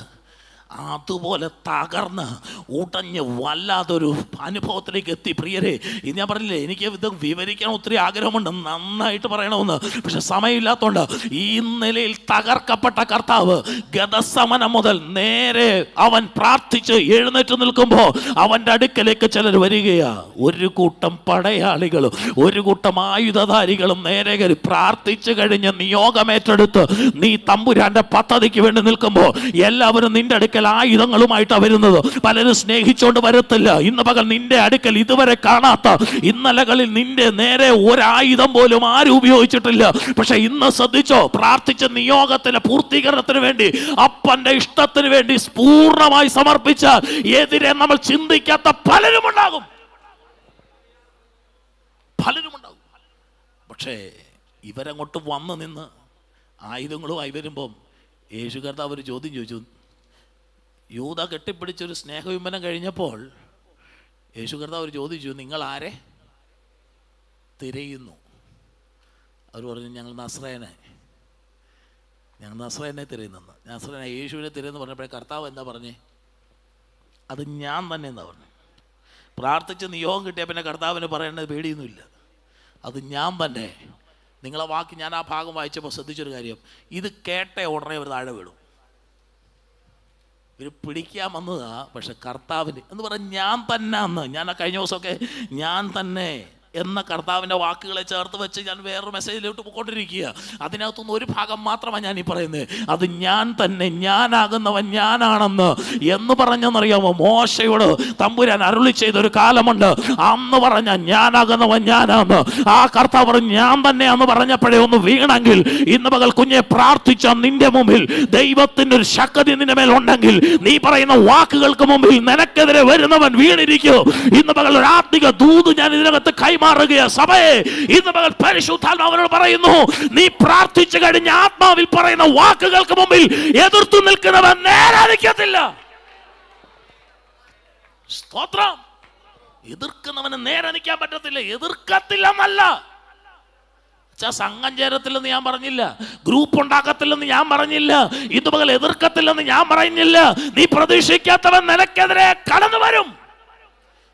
അതുപോലെ തകർന്ന് ഉടഞ്ഞ് വല്ലാതൊരു അനുഭവത്തിലേക്ക് എത്തി. പ്രിയരെ ഇത് ഞാൻ പറഞ്ഞില്ലേ എനിക്ക് ഇത് വിവരിക്കാൻ ഒത്തിരി ആഗ്രഹമുണ്ട്. നന്നായിട്ട് പറയണമെന്ന്. പക്ഷെ സമയമില്ലാത്തതുകൊണ്ട് ഈ നിലയിൽ തകർക്കപ്പെട്ട കർത്താവ് ഗതസമനം മുതൽ നേരെ അവൻ പ്രാർത്ഥിച്ച് എഴുന്നേറ്റ് നിൽക്കുമ്പോൾ അവന്റെ അടുക്കലേക്ക് ചിലർ വരികയാ. ഒരു കൂട്ടം പടയാളികളും ഒരു കൂട്ടം ആയുധധാരികളും നേരെ കയറി പ്രാർത്ഥിച്ചു കഴിഞ്ഞ് നിയോഗമേറ്റെടുത്ത് നീ തമ്പുരാന്റെ പദ്ധതിക്ക് വേണ്ടി നിൽക്കുമ്പോൾ എല്ലാവരും നിന്റെ അടുക്കൽ ആയുധങ്ങളുമായിട്ടാണ് വരുന്നത്. പലരും സ്നേഹിച്ചുകൊണ്ട് വരത്തില്ല. ഇന്ന് പകൽ നിന്റെ അടുക്കൽ ഇതുവരെ കാണാത്ത ഇന്നലകളിൽ നിന്റെ നേരെ ഒരായുധം പോലും ആരും ഉപയോഗിച്ചിട്ടില്ല. പക്ഷെ ഇന്ന് ശ്രദ്ധിച്ചോ പ്രാർത്ഥിച്ച നിയോഗത്തിന്റെ പൂർത്തീകരണത്തിന് വേണ്ടി അപ്പന്റെ ഇഷ്ടത്തിന് വേണ്ടി പൂർണമായി സമർപ്പിച്ച എതിരെ നമ്മൾ ചിന്തിക്കാത്ത പലരും ഉണ്ടാകും. പലരും ഉണ്ടാകും. പക്ഷേ ഇവരങ്ങോട്ട് വന്ന് നിന്ന് ആയുധങ്ങളുമായി വരുമ്പം യേശു കർത്താവ് ഒരു ചോദ്യം ചോദിച്ചു. യൂത കെട്ടിപ്പിടിച്ചൊരു സ്നേഹവിമനം കഴിഞ്ഞപ്പോൾ യേശു കർത്താവ് ചോദിച്ചു നിങ്ങൾ ആരെ തിരയുന്നു? അവർ പറഞ്ഞു ഞങ്ങൾ നസ്രയനെ ഞങ്ങൾ നസ്രയനെ തിരയുന്നെന്ന്. നസ്രയനെ യേശുവിനെ തിരയെന്ന് പറഞ്ഞപ്പോഴേ കർത്താവ് എന്താ പറഞ്ഞേ? അത് ഞാൻ തന്നെ എന്താ പറഞ്ഞു. പ്രാർത്ഥിച്ച് നിയോഗം കിട്ടിയ പിന്നെ കർത്താവിന് പറയേണ്ടത് പേടിയൊന്നുമില്ല. അത് ഞാൻ തന്നെ. നിങ്ങളെ വാക്ക് ഞാൻ ആ ഭാഗം വായിച്ചപ്പോൾ ശ്രദ്ധിച്ചൊരു കാര്യം ഇത് കേട്ട ഉടനെ ഒരു താഴെ വീടും ഇവർ പിടിക്കാൻ വന്നതാ പക്ഷെ കർത്താവിന് എന്ന് പറഞ്ഞാൽ ഞാൻ തന്നെ അന്ന് ഞാൻ ആ കഴിഞ്ഞ ദിവസമൊക്കെ ഞാൻ തന്നെ എന്ന കർത്താവിന്റെ വാക്കുകളെ ചേർത്ത് വെച്ച് ഞാൻ വേറൊരു മെസ്സേജിലോട്ട് പോയിക്കൊണ്ടിരിക്കുക. അതിനകത്തുനിന്ന് ഒരു ഭാഗം മാത്രമാണ് ഞാൻ ഈ പറയുന്നത്. അത് ഞാൻ തന്നെ ഞാനാകുന്നവൻ ഞാനാണെന്ന് എന്ന് പറഞ്ഞെന്നറിയാമോ? മോശയോട് തമ്പുരാൻ അരുളി ചെയ്ത ഒരു കാലമുണ്ട്. അന്ന് പറഞ്ഞ ഞാനാകുന്നവൻ ഞാനാന്ന് ആ കർത്താവ് ഞാൻ തന്നെയാന്ന് പറഞ്ഞപ്പോഴേ ഒന്ന് വീണെങ്കിൽ ഇന്ന് പകൽ കുഞ്ഞെ പ്രാർത്ഥിച്ച നിന്റെ മുമ്പിൽ ദൈവത്തിന്റെ ഒരു ശക്തി നിന്റെ മേൽ ഉണ്ടെങ്കിൽ നീ പറയുന്ന വാക്കുകൾക്ക് മുമ്പിൽ നിനക്കെതിരെ വരുന്നവൻ വീണിരിക്കൂ. ഇന്ന് പകൽ ഒരു ആത്മിക ദൂത് ഞാൻ ഇതിനകത്ത് കൈമാറുകയാ. സഭയെ ഇന്ന് മകൾ പരിശുദ്ധാത്മാവനോട് പറയുന്നു നീ പ്രാർത്ഥിച്ചു കഴിഞ്ഞ ആത്മാവിൽ പറയുന്ന വാക്കുകൾക്ക് മുമ്പിൽ എതിർത്തു നിൽക്കുന്നവൻ നേരാധിക്കത്തില്ല സ്തോത്രം. എതിർക്കുന്നവന് നേരെ നിൽക്കാൻ പറ്റത്തില്ല. എതിർക്കത്തില്ലെന്നല്ല. എന്നല്ല സംഘം ചേരത്തില്ലെന്ന് ഞാൻ പറഞ്ഞില്ല. ഗ്രൂപ്പ് ഉണ്ടാക്കത്തില്ലെന്ന് ഞാൻ പറഞ്ഞില്ല. ഇത് പകൽ എതിർക്കത്തില്ലെന്ന് ഞാൻ പറഞ്ഞില്ല നീ പ്രതീക്ഷിക്കാത്തവൻ നിനക്കെതിരെ കടന്നു വരും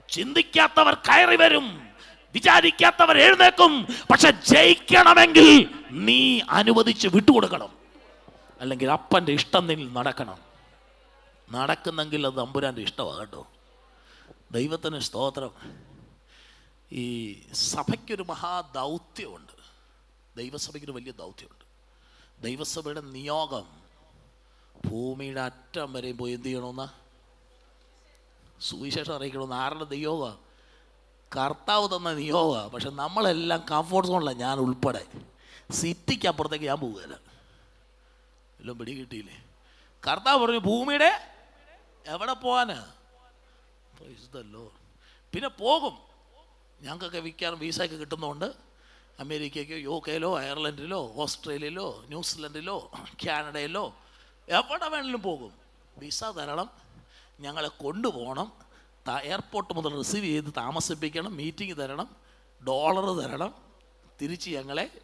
ചിന്തിക്കാത്തവർ കയറി വരും വിചാരിക്കാത്തവർ എഴുന്നേക്കും പക്ഷെ ജയിക്കണമെങ്കിൽ നീ അനുവദിച്ച് വിട്ടുകൊടുക്കണം. അല്ലെങ്കിൽ അപ്പന്റെ ഇഷ്ടം നിന്നിൽ നടക്കണം. നടക്കുന്നെങ്കിൽ അത് അമ്പുരാന്റെ ഇഷ്ടമാണ് കേട്ടോ. ദൈവത്തിന് സ്തോത്രം. ഈ സഭയ്ക്കൊരു മഹാദൗത്യമുണ്ട്. ദൈവസഭയ്ക്കൊരു വലിയ ദൗത്യമുണ്ട്. ദൈവസഭയുടെ നിയോഗം ഭൂമിയുടെ അറ്റം വരെ പോയി എന്ത് ചെയ്യണമെന്ന്? സുവിശേഷം അറിയിക്കണമെന്ന് ആരുടെ നിയോഗ? കർത്താവ് തന്ന നിയോഗ പക്ഷെ നമ്മളെല്ലാം കംഫോർട്ട് സോണിലാണ് ഞാൻ ഉൾപ്പെടെ. സിറ്റിക്ക് അപ്പുറത്തേക്ക് ഞാൻ പോകുകയില്ല എല്ലാം പിടി കിട്ടിയില്ലേ കർത്താവ് പറഞ്ഞു ഭൂമിയുടെ എവിടെ the Lord. പിന്നെ പോകും. ഞങ്ങൾക്കൊക്കെ വിൽക്കാൻ വീസയൊക്കെ കിട്ടുന്നതുകൊണ്ട് അമേരിക്കയ്ക്കോ യു കെയിലോ അയർലൻഡിലോ ഓസ്ട്രേലിയയിലോ ന്യൂസിലൻഡിലോ കാനഡയിലോ എവിടെ വേണമെങ്കിലും പോകും. വിസ തരണം ഞങ്ങളെ കൊണ്ടുപോകണം. എയർപോർട്ട് മുതൽ റിസീവ് ചെയ്ത് താമസിപ്പിക്കണം മീറ്റിംഗ് തരണം ഡോളർ തരണം തിരിച്ച് ഞങ്ങളെ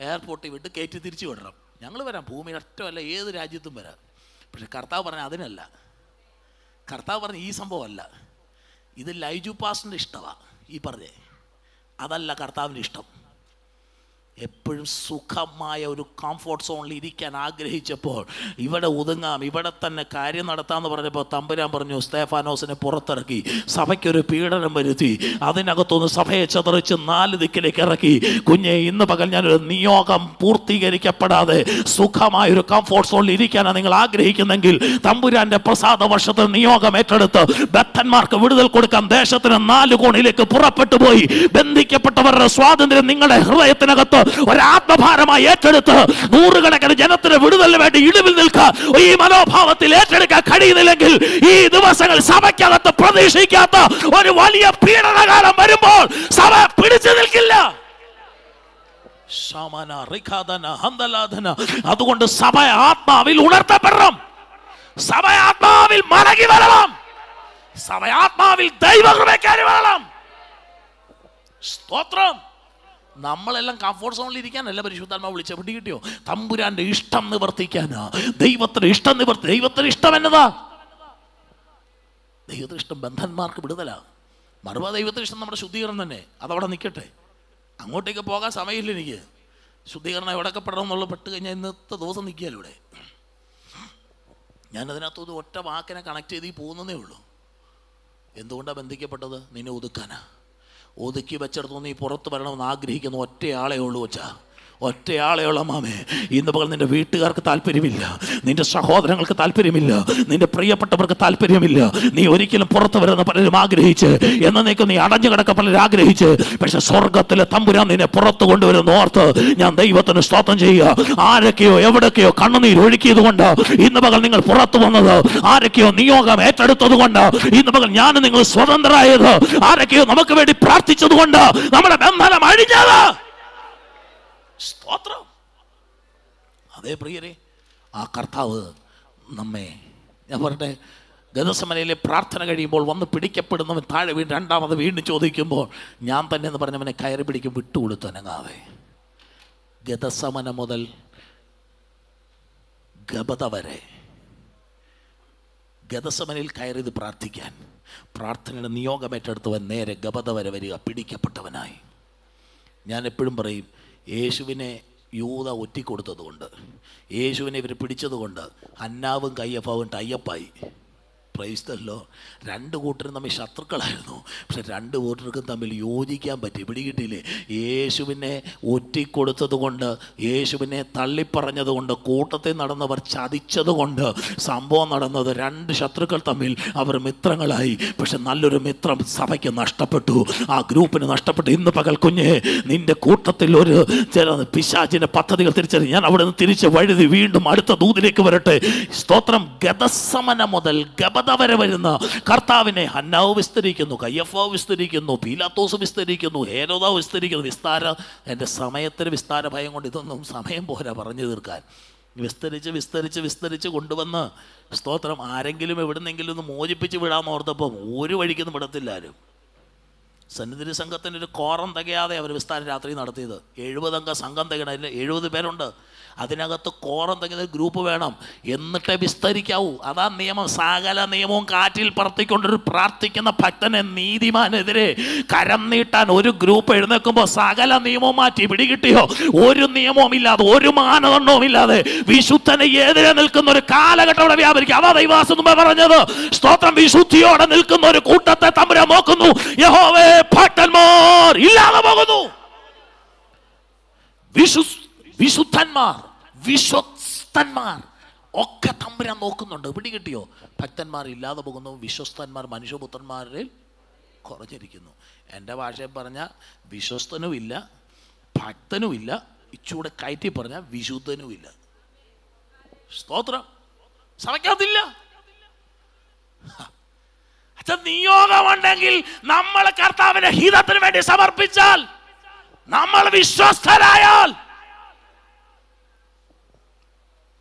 എയർപോർട്ടിൽ വിട്ട് കയറ്റി തിരിച്ചു വിടണം. ഞങ്ങൾ വരാം ഭൂമിയിൽ ഒറ്റമല്ല ഏത് രാജ്യത്തും വരാം. പക്ഷെ കർത്താവ് പറഞ്ഞ അതിനല്ല. കർത്താവ് പറഞ്ഞ ഈ സംഭവമല്ല. ഇത് ലൈജു പാസിന്റെ ഇഷ്ടമാണ് ഈ പറഞ്ഞേ. അതല്ല കർത്താവിന്റെ ഇഷ്ടം. എപ്പോഴും സുഖമായ ഒരു കംഫോർട്ട് സോണിൽ ഇരിക്കാൻ ആഗ്രഹിച്ചപ്പോൾ ഇവിടെ ഒതുങ്ങാം ഇവിടെ തന്നെ കാര്യം നടത്താമെന്ന് പറഞ്ഞപ്പോൾ തമ്പുരാൻ പറഞ്ഞു സ്തേഫാനോസിനെ പുറത്തിറക്കി സഭയ്ക്കൊരു പീഡനം വരുത്തി അതിനകത്തുനിന്ന് സഭയെ ചതറിച്ച് നാല് ദിക്കിലേക്ക് ഇറക്കി. കുഞ്ഞെ ഇന്ന് പകൽ ഞാനൊരു നിയോഗം പൂർത്തീകരിക്കപ്പെടാതെ സുഖമായ ഒരു കംഫോർട്ട് സോണിൽ ഇരിക്കാനാണ് നിങ്ങൾ ആഗ്രഹിക്കുന്നെങ്കിൽ തമ്പുരാന്റെ പ്രസാദ വർഷത്തിൽ നിയോഗം ഏറ്റെടുത്ത് ബദ്ധന്മാർക്ക് വിടുതൽ കൊടുക്കാൻ ദേശത്തിന് നാല് കോണിലേക്ക് പുറപ്പെട്ടു പോയി. ബന്ധിക്കപ്പെട്ടവരുടെ സ്വാതന്ത്ര്യം നിങ്ങളുടെ ഹൃദയത്തിനകത്ത് ഒരാത്മഭാരമായി ഏറ്റെടുത്ത് നൂറുകണക്കിന് ജനത്തിന് വിടുതലിന് വേണ്ടി ഇടിവിൽ നിൽക്കുക ഈ മനോഭാവത്തിൽ ഏറ്റെടുക്കാൻ കഴിയുന്നില്ലെങ്കിൽ ഈ ദിവസങ്ങൾ സഭയ്ക്കകത്ത് പ്രതീക്ഷിക്കാത്ത ഒരു വലിയ പീഡനകാലം വരുമ്പോൾ സഭ പിടിച്ചു നിൽക്കില്ല. അതുകൊണ്ട് സഭ ആത്മാവിൽ ഉണർത്തപ്പെടണം. സഭ ആത്മാവിൽ മടങ്ങി വരണം. സഭ ആത്മാവിൽ ദൈവകൃപക്കാരി വരണം. സ്തോത്രം. നമ്മളെല്ലാം കംഫോർട്ട് സോണിൽ ഇരിക്കാനല്ല പരിശുദ്ധാത്മാവ് വിളിച്ച പിടി കിട്ടിയോ? തമ്പുരാന്റെ ഇഷ്ടം നിവർത്തിക്കാനാ. ദൈവത്തിന് ഇഷ്ടം നിവർത്തി ദൈവത്തിന് ഇഷ്ടം എന്നതാ? ദൈവത്തിന് ഇഷ്ടം ബന്ധന്മാർക്ക് വിടുതലാ. മറുപ ദൈവത്തിന് ഇഷ്ടം നമ്മുടെ ശുദ്ധീകരണം തന്നെ. അതവിടെ നിൽക്കട്ടെ അങ്ങോട്ടേക്ക് പോകാൻ സമയമില്ല എനിക്ക്. ശുദ്ധീകരണം എവിടെയൊക്കെ പെടണം എന്നുള്ള പെട്ട് കഴിഞ്ഞാൽ ഇന്നത്തെ ദിവസം നിൽക്കുകയല്ലോ ഇവിടെ. ഞാൻ അതിനകത്തൊരു ഒറ്റ വാക്കിനെ കണക്ട് ചെയ്ത് പോകുന്നതേ ഉള്ളൂ. എന്തുകൊണ്ടാണ് ബന്ധിക്കപ്പെട്ടത്? നിന്നെ ഒതുക്കാനാ. ഒതുക്കി വെച്ചെടുത്തു നീ പുറത്ത് വരണമെന്ന് ആഗ്രഹിക്കുന്ന ഒറ്റയാളേ ഉള്ളൂ വച്ചാ ഒറ്റയാളേ ഉള്ള മാമേ. ഇന്ന് പകൽ നിന്റെ വീട്ടുകാർക്ക് താല്പര്യമില്ല. നിന്റെ സഹോദരങ്ങൾക്ക് താല്പര്യമില്ല. നിന്റെ പ്രിയപ്പെട്ടവർക്ക് താല്പര്യമില്ല. നീ ഒരിക്കലും പുറത്ത് വരുന്ന പലരും ആഗ്രഹിച്ച് എന്നേക്കും നീ അടഞ്ഞു കിടക്ക പലരും ആഗ്രഹിച്ച് പക്ഷെ സ്വർഗത്തിലെ തമ്പുരാൻ നിന്നെ പുറത്ത് കൊണ്ടുവരുന്ന ഓർത്ത് ഞാൻ ദൈവത്തിന് സ്തോത്രം ചെയ്യുക. ആരൊക്കെയോ എവിടൊക്കെയോ കണ്ണുനീർ ഒഴുക്കിയത് കൊണ്ട് ഇന്ന് പകൽ നിങ്ങൾ പുറത്തു വന്നത്. ആരൊക്കെയോ നിയോഗം ഏറ്റെടുത്തത് കൊണ്ട് ഇന്ന് പകൽ ഞാൻ നിങ്ങൾ സ്വതന്ത്രരായത്. ആരൊക്കെയോ നമുക്ക് വേണ്ടി പ്രാർത്ഥിച്ചത് കൊണ്ട് നമ്മുടെ ബന്ധനം അഴിഞ്ഞത്. സ്തോത്രം. അതേ പ്രിയരെ ആ കർത്താവ് നമ്മെ ഞാൻ പറയട്ടെ ഗതസമനയിലെ പ്രാർത്ഥന കഴിയുമ്പോൾ വന്ന് പിടിക്കപ്പെടുന്നവൻ താഴെ വീണ് രണ്ടാമത് വീണ്ടും ചോദിക്കുമ്പോൾ ഞാൻ തന്നെ എന്ന് പറഞ്ഞവനെ കയറി പിടിക്കും വിട്ടുകൊടുത്തനങ്ങാതെ ഗതസമനം മുതൽ ഗപത വരെ. ഗതസമനിൽ കയറിയത് പ്രാർത്ഥിക്കാൻ. പ്രാർത്ഥനയുടെ നിയോഗം ഏറ്റെടുത്തവൻ നേരെ ഗപത വരെ വരിക പിടിക്കപ്പെട്ടവനായി. ഞാൻ എപ്പോഴും പറയും യേശുവിനെ യൂത ഒറ്റിക്കൊടുത്തതുകൊണ്ട് യേശുവിനെ ഇവർ പിടിച്ചതുകൊണ്ട് അന്നാവും കയ്യപ്പാവും പ്രൈസ്തല്ലോ രണ്ട് കൂട്ടരും തമ്മിൽ ശത്രുക്കളായിരുന്നു. പക്ഷെ രണ്ട് കൂട്ടർക്കും തമ്മിൽ യോജിക്കാൻ പറ്റി. പിടികിട്ടില്ലേ യേശുവിനെ ഒറ്റിക്കൊടുത്തത് കൊണ്ട് യേശുവിനെ തള്ളിപ്പറഞ്ഞത് കൊണ്ട് കൂട്ടത്തിൽ നടന്നവർ ചതിച്ചത് കൊണ്ട് സംഭവം നടന്നത് രണ്ട് ശത്രുക്കൾ തമ്മിൽ അവർ മിത്രങ്ങളായി. പക്ഷെ നല്ലൊരു മിത്രം സഭയ്ക്ക് നഷ്ടപ്പെട്ടു. ആ ഗ്രൂപ്പിന് നഷ്ടപ്പെട്ടു. ഇന്ന് പകൽ കുഞ്ഞെ നിന്റെ കൂട്ടത്തിൽ ഒരു ചില പിശാചിന്റെ പദ്ധതികൾ തിരിച്ചറിഞ്ഞ് ഞാൻ അവിടെ നിന്ന് തിരിച്ച് വഴുതി വീണ്ടും അടുത്ത ദൂതിലേക്ക് വരട്ടെ. സ്തോത്രം ഗതസമന മുതൽ ഗബത വരെ വരുന്ന. കർത്താവിനെ ഹന്നാവ് വിസ്തരിക്കുന്നു കയ്യഫാവ് വിസ്തരിക്കുന്നു പീലാത്തോസ് വിസ്തരിക്കുന്നു ഹേരോദ വിസ്തരിക്കുന്നു. വിസ്താര എന്റെ സമയത്തിന് വിസ്താര ഭയം കൊണ്ട് ഇതൊന്നും സമയം പോരാ പറഞ്ഞു തീർക്കാൻ. വിസ്തരിച്ച് വിസ്തരിച്ച് വിസ്തരിച്ച് കൊണ്ടുവന്ന് സ്തോത്രം. ആരെങ്കിലും എവിടുന്നെങ്കിലും ഒന്ന് മോചിപ്പിച്ച് വിടാമെന്ന് ഓർത്തപ്പം ഒരു വഴിക്കൊന്നും വിടത്തില്ല ആരും. സന്നിധി സംഘത്തിന്റെ ഒരു കോറം തികയാതെ അവർ വിസ്താര രാത്രി നടത്തിയത്. എഴുപതംഗ സംഘം തികയണതിൽ എഴുപത് പേരുണ്ട്. അതിനകത്ത് കോറം ഒരു ഗ്രൂപ്പ് വേണം. എന്നിട്ടേ വിസ്തരിക്കാവൂ. അതാ നിയമം. സകല നിയമവും കാറ്റിൽ പറത്തിക്കൊണ്ടൊരു പ്രാർത്ഥിക്കുന്ന ഭക്തനെ നീതിമാനെതിരെ കരം നീട്ടാൻ ഒരു ഗ്രൂപ്പ് എഴുന്നേൽക്കുമ്പോൾ സകല നിയമവും മാറ്റി പിടികിട്ടിയോ? ഒരു നിയമവും ഇല്ലാതെ ഒരു മാനദണ്ഡവും ഇല്ലാതെ വിശുദ്ധനെ എതിരെ നിൽക്കുന്ന ഒരു കാലഘട്ടം അവിടെ വ്യാപരിക്കും. അതാ ദൈവാസം പറഞ്ഞത്. സ്തോത്രം വിശുദ്ധിയോടെ നിൽക്കുന്ന ഒരു കൂട്ടത്തെ തമ്പുരാൻ നോക്കുന്നു. യഹോവേ ഭക്തന്മാർ ഇല്ലാതെ പോകുന്നു. വിശു വിശുദ്ധന്മാർ വിശ്വസ്തന്മാർ ഒക്കെ തമ്പുരാൻ നോക്കുന്നുണ്ട്. പിടികിട്ടിയോ? ഭക്തന്മാർ ഇല്ലാതെ പോകുന്നു. വിശ്വസ്തന്മാർ മനുഷ്യപുത്രന്മാരിൽ കുറഞ്ഞിരിക്കുന്നു. എന്റെ ഭാഷയിൽ പറഞ്ഞാൽ വിശ്വസ്തനുമില്ല ഭക്തനുമില്ല ഇച്ചൂടെ കയറ്റി പറഞ്ഞാൽ വിശുദ്ധനുമില്ല. സ്തോത്രം. സഭയ്ക്കകത്തില്ല. അച്ഛൻ നിയോഗമുണ്ടെങ്കിൽ നമ്മൾ കർത്താവിന്റെ ഹിതത്തിന് വേണ്ടി സമർപ്പിച്ചാൽ നമ്മൾ വിശ്വസ്തരായാൽ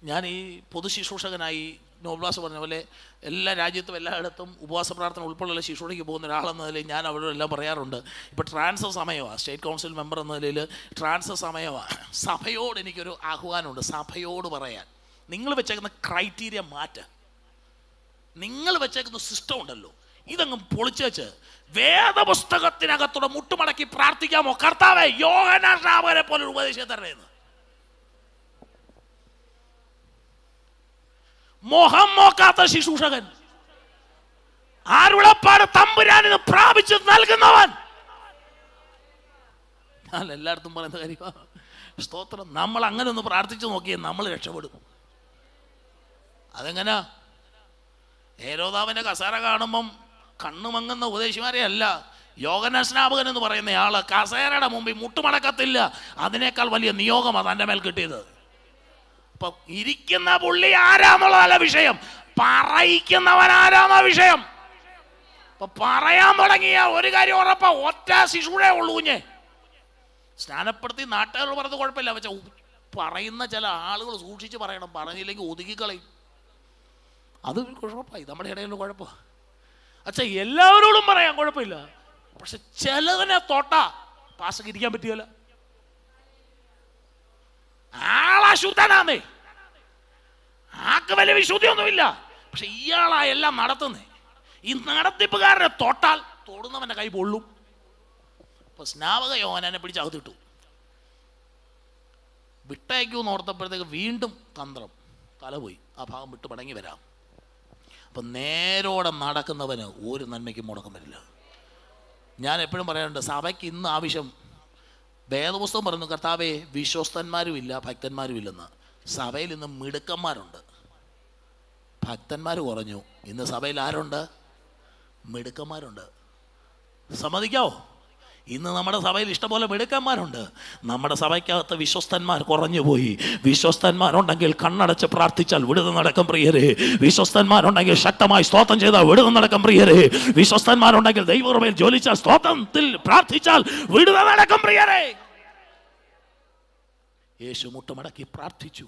ഞാൻ ഈ പൊതു ശുശ്രൂഷകനായി നോബ്ലാസ് പറഞ്ഞ പോലെ എല്ലാ രാജ്യത്തും എല്ലായിടത്തും ഉപവാസ പ്രാർത്ഥന ഉൾപ്പെടെയുള്ള ശുശ്രൂഷയ്ക്ക് പോകുന്ന ഒരാളെന്ന നിലയിൽ ഞാൻ അവരോടെല്ലാം പറയാറുണ്ട്. ഇപ്പോൾ ട്രാൻസ്ഫർ സമയമാണ് സ്റ്റേറ്റ് കൗൺസിൽ മെമ്പർ എന്ന നിലയിൽ ട്രാൻസ്ഫർ സമയമാണ് സഭയോട് എനിക്കൊരു ആഹ്വാനമുണ്ട്. സഭയോട് പറയാൻ. നിങ്ങൾ വെച്ചേക്കുന്ന ക്രൈറ്റീരിയ മാറ്റുക നിങ്ങൾ വെച്ചേക്കുന്ന സിസ്റ്റം ഉണ്ടല്ലോ. ഇതങ്ങ് പൊളിച്ചേച്ച് വേദപുസ്തകത്തിനകത്തൂടെ മുട്ടുമടക്കി പ്രാർത്ഥിക്കാമോ? കർത്താവേ യോഹനാവരെ പോലെ ഉപദേശം തരണേന്ന്. മോഹം നോക്കാത്ത ശിശൂഷകൻ ആരുളപ്പാട് തമ്പുരാനിന് പ്രാപിച്ച് നൽകുന്നവൻ. ഞാൻ എല്ലായിടത്തും പറയുന്ന കാര്യമാണ് സ്തോത്രം. നമ്മൾ അങ്ങനെ ഒന്ന് പ്രാർത്ഥിച്ചു നോക്കിയേ നമ്മൾ രക്ഷപ്പെടും. അതെങ്ങനാ? ഏരോദാവിന്റെ കസേര കാണുമ്പം കണ്ണു മങ്ങുന്ന ഉപദേശിമാരെ അല്ല യോഗനസ്നാപകൻ എന്ന് പറയുന്ന ആൾ കസേരയുടെ മുമ്പിൽ മുട്ടുമടക്കത്തില്ല. അതിനേക്കാൾ വലിയ നിയോഗമാണ് തന്റെ മേൽ കിട്ടിയത്. അപ്പൊ ഇരിക്കുന്ന പുള്ളി ആരാന്നുള്ളതല്ല വിഷയം. പറയിക്കുന്നവൻ ആരാന്ന വിഷയം. അപ്പൊ പറയാൻ തുടങ്ങിയ ഒരു കാര്യം ഉറപ്പാ ഒറ്റ ശിശുടെ ഉള്ളൂ കുഞ്ഞെ. സ്നാനപ്പെടുത്തി നാട്ടുകാർ പറഞ്ഞത് കുഴപ്പമില്ല. പക്ഷെ പറയുന്ന ചില ആളുകൾ സൂക്ഷിച്ച് പറയണം. പറഞ്ഞില്ലെങ്കിൽ ഒതുക്കിക്കളയും അത് കുഴപ്പമായി നമ്മുടെ ഇടയിൽ കുഴപ്പമാണ് അച്ഛാ എല്ലാവരോടും പറയാം കുഴപ്പമില്ല. പക്ഷെ ചിലതിനെ തൊട്ട പാസ്സൊക്കെ ഇരിക്കാൻ പറ്റിയല്ല. ആളാശുദ്ധനാന്നേ ആക്ക് വലിയ വിശുദ്ധിയൊന്നുമില്ല. പക്ഷെ ഇയാളാ എല്ലാം നടത്തുന്നേ. ഈ നടത്തിപ്പുകാരനെ തൊട്ടാൽ തൊടുന്നവന്റെ കൈ പൊള്ളും. അപ്പൊ സ്നാപക യോഹനെ പിടിച്ച് അകത്തിട്ടു. വിട്ടയക്കൂന്ന് ഓർത്തപ്പോഴത്തേക്ക് വീണ്ടും തന്ത്രം. തല പോയി. ആ ഭാഗം വിട്ട് മടങ്ങി വരാം. അപ്പൊ നേരോടെ നടക്കുന്നവന് ഒരു നന്മയ്ക്കും മുടക്കം വരില്ല. ഞാൻ എപ്പോഴും പറയാറുണ്ട് സഭയ്ക്ക് ഇന്ന് ആവശ്യം വേദപുസ്തകം പറയുന്നു കർത്താവേ വിശ്വസ്തന്മാരും ഇല്ല ഭക്തന്മാരും ഇല്ലെന്ന് സഭയിൽ ഇന്ന് മിടുക്കന്മാരുണ്ട്. ഭക്തന്മാർ കുറഞ്ഞു. ഇന്ന് സഭയിൽ ആരുണ്ട്? മിടുക്കന്മാരുണ്ട്. സമ്മതിക്കാവോ? ഇന്ന് നമ്മുടെ സഭയിൽ ഇഷ്ടംപോലെ മിടുക്കന്മാരുണ്ട്. നമ്മുടെ സഭയ്ക്കകത്ത് വിശ്വസ്തന്മാർ കുറഞ്ഞു പോയി വിശ്വസ്തന്മാരുണ്ടെങ്കിൽ കണ്ണടച്ച് പ്രാർത്ഥിച്ചാൽ വിടുതൽ നടക്കും പ്രിയരെ. വിശ്വസ്തന്മാരുണ്ടെങ്കിൽ ശക്തമായി സ്തോത്രം ചെയ്താൽ വിടുതൽ നടക്കും പ്രിയരെ. വിശ്വസ്തന്മാരുണ്ടെങ്കിൽ ദൈവമേൽ ജോലിച്ചാൽ സ്തോത്രത്തിൽ പ്രാർത്ഥിച്ചാൽ വിടുതൽ നടക്കും പ്രിയരെ. യേശു മുട്ടുമടക്കി പ്രാർത്ഥിച്ചു.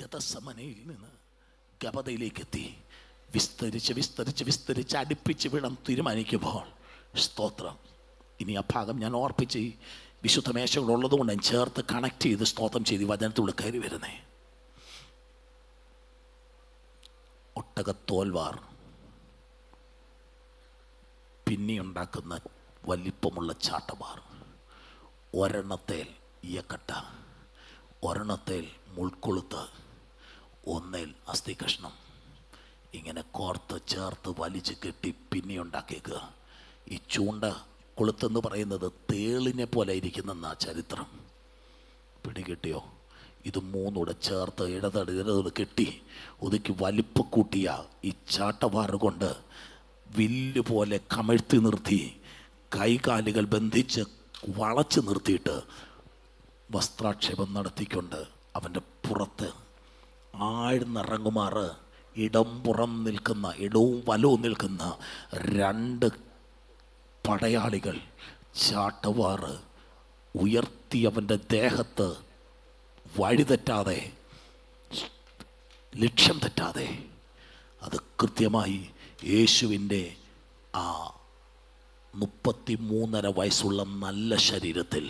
ഗതസമനയിൽ നിന്ന് ഗപതയിലേക്ക് എത്തി വിസ്തരിച്ച് വിസ്തരിച്ച് വിസ്തരിച്ച് അടുപ്പിച്ച് വിടം തീരുമാനിക്കുമ്പോൾ സ്തോത്രം. ഇനി ആ ഭാഗം ഞാൻ ഓർപ്പിച്ച് വിശുദ്ധ മേശകളുള്ളത് കൊണ്ട് ഞാൻ ചേർത്ത് കണക്ട് ചെയ്ത് സ്തോത്രം ചെയ്ത് ഈ വചനത്തിലൂടെ കയറി വരുന്നേ. ഒട്ടകത്തോൽവാർ പിന്നെയുണ്ടാക്കുന്ന വലിപ്പമുള്ള ചാട്ടമാർ ഒരെണ്ണത്തേൽ ഇയക്കട്ട. ഒരെണ്ണത്തേൽ മുൾക്കൊളുത്ത് ഒന്നേൽ അസ്ഥി കഷ്ണം. ഇങ്ങനെ കോർത്ത് ചേർത്ത് വലിച്ചു കെട്ടി പിന്നെ ഉണ്ടാക്കിയേക്കുക ഈ ചൂണ്ട കൊളുത്തെന്ന് പറയുന്നത് തേളിനെ പോലെ ഇരിക്കുന്നെന്നാ ചരിത്രം. പിടികിട്ടിയോ? ഇത് മൂന്നൂടെ ചേർത്ത് ഇടതട ഇടതോട് കെട്ടി ഒതുക്കി വലിപ്പ് കൂട്ടിയ ഈ ചാട്ടവാറ് കൊണ്ട് വില്ല് പോലെ കമഴ്ത്തി നിർത്തി കൈകാലുകൾ ബന്ധിച്ച് വളച്ച് നിർത്തിയിട്ട് വസ്ത്രാക്ഷേപം നടത്തിക്കൊണ്ട് അവന്റെ പുറത്ത് ആഴ്ന്നിറങ്ങുമാറ് ഇടം പുറം നിൽക്കുന്ന ഇടവും വലവും നിൽക്കുന്ന രണ്ട് പടയാളികൾ ചാട്ടവാറ് ഉയർത്തി അവന്റെ ദേഹത്ത് വഴിതെറ്റാതെ ലക്ഷ്യം തെറ്റാതെ. അത് കൃത്യമായി യേശുവിന്റെ ആ മുപ്പത്തി മൂന്നര വയസ്സുള്ള നല്ല ശരീരത്തിൽ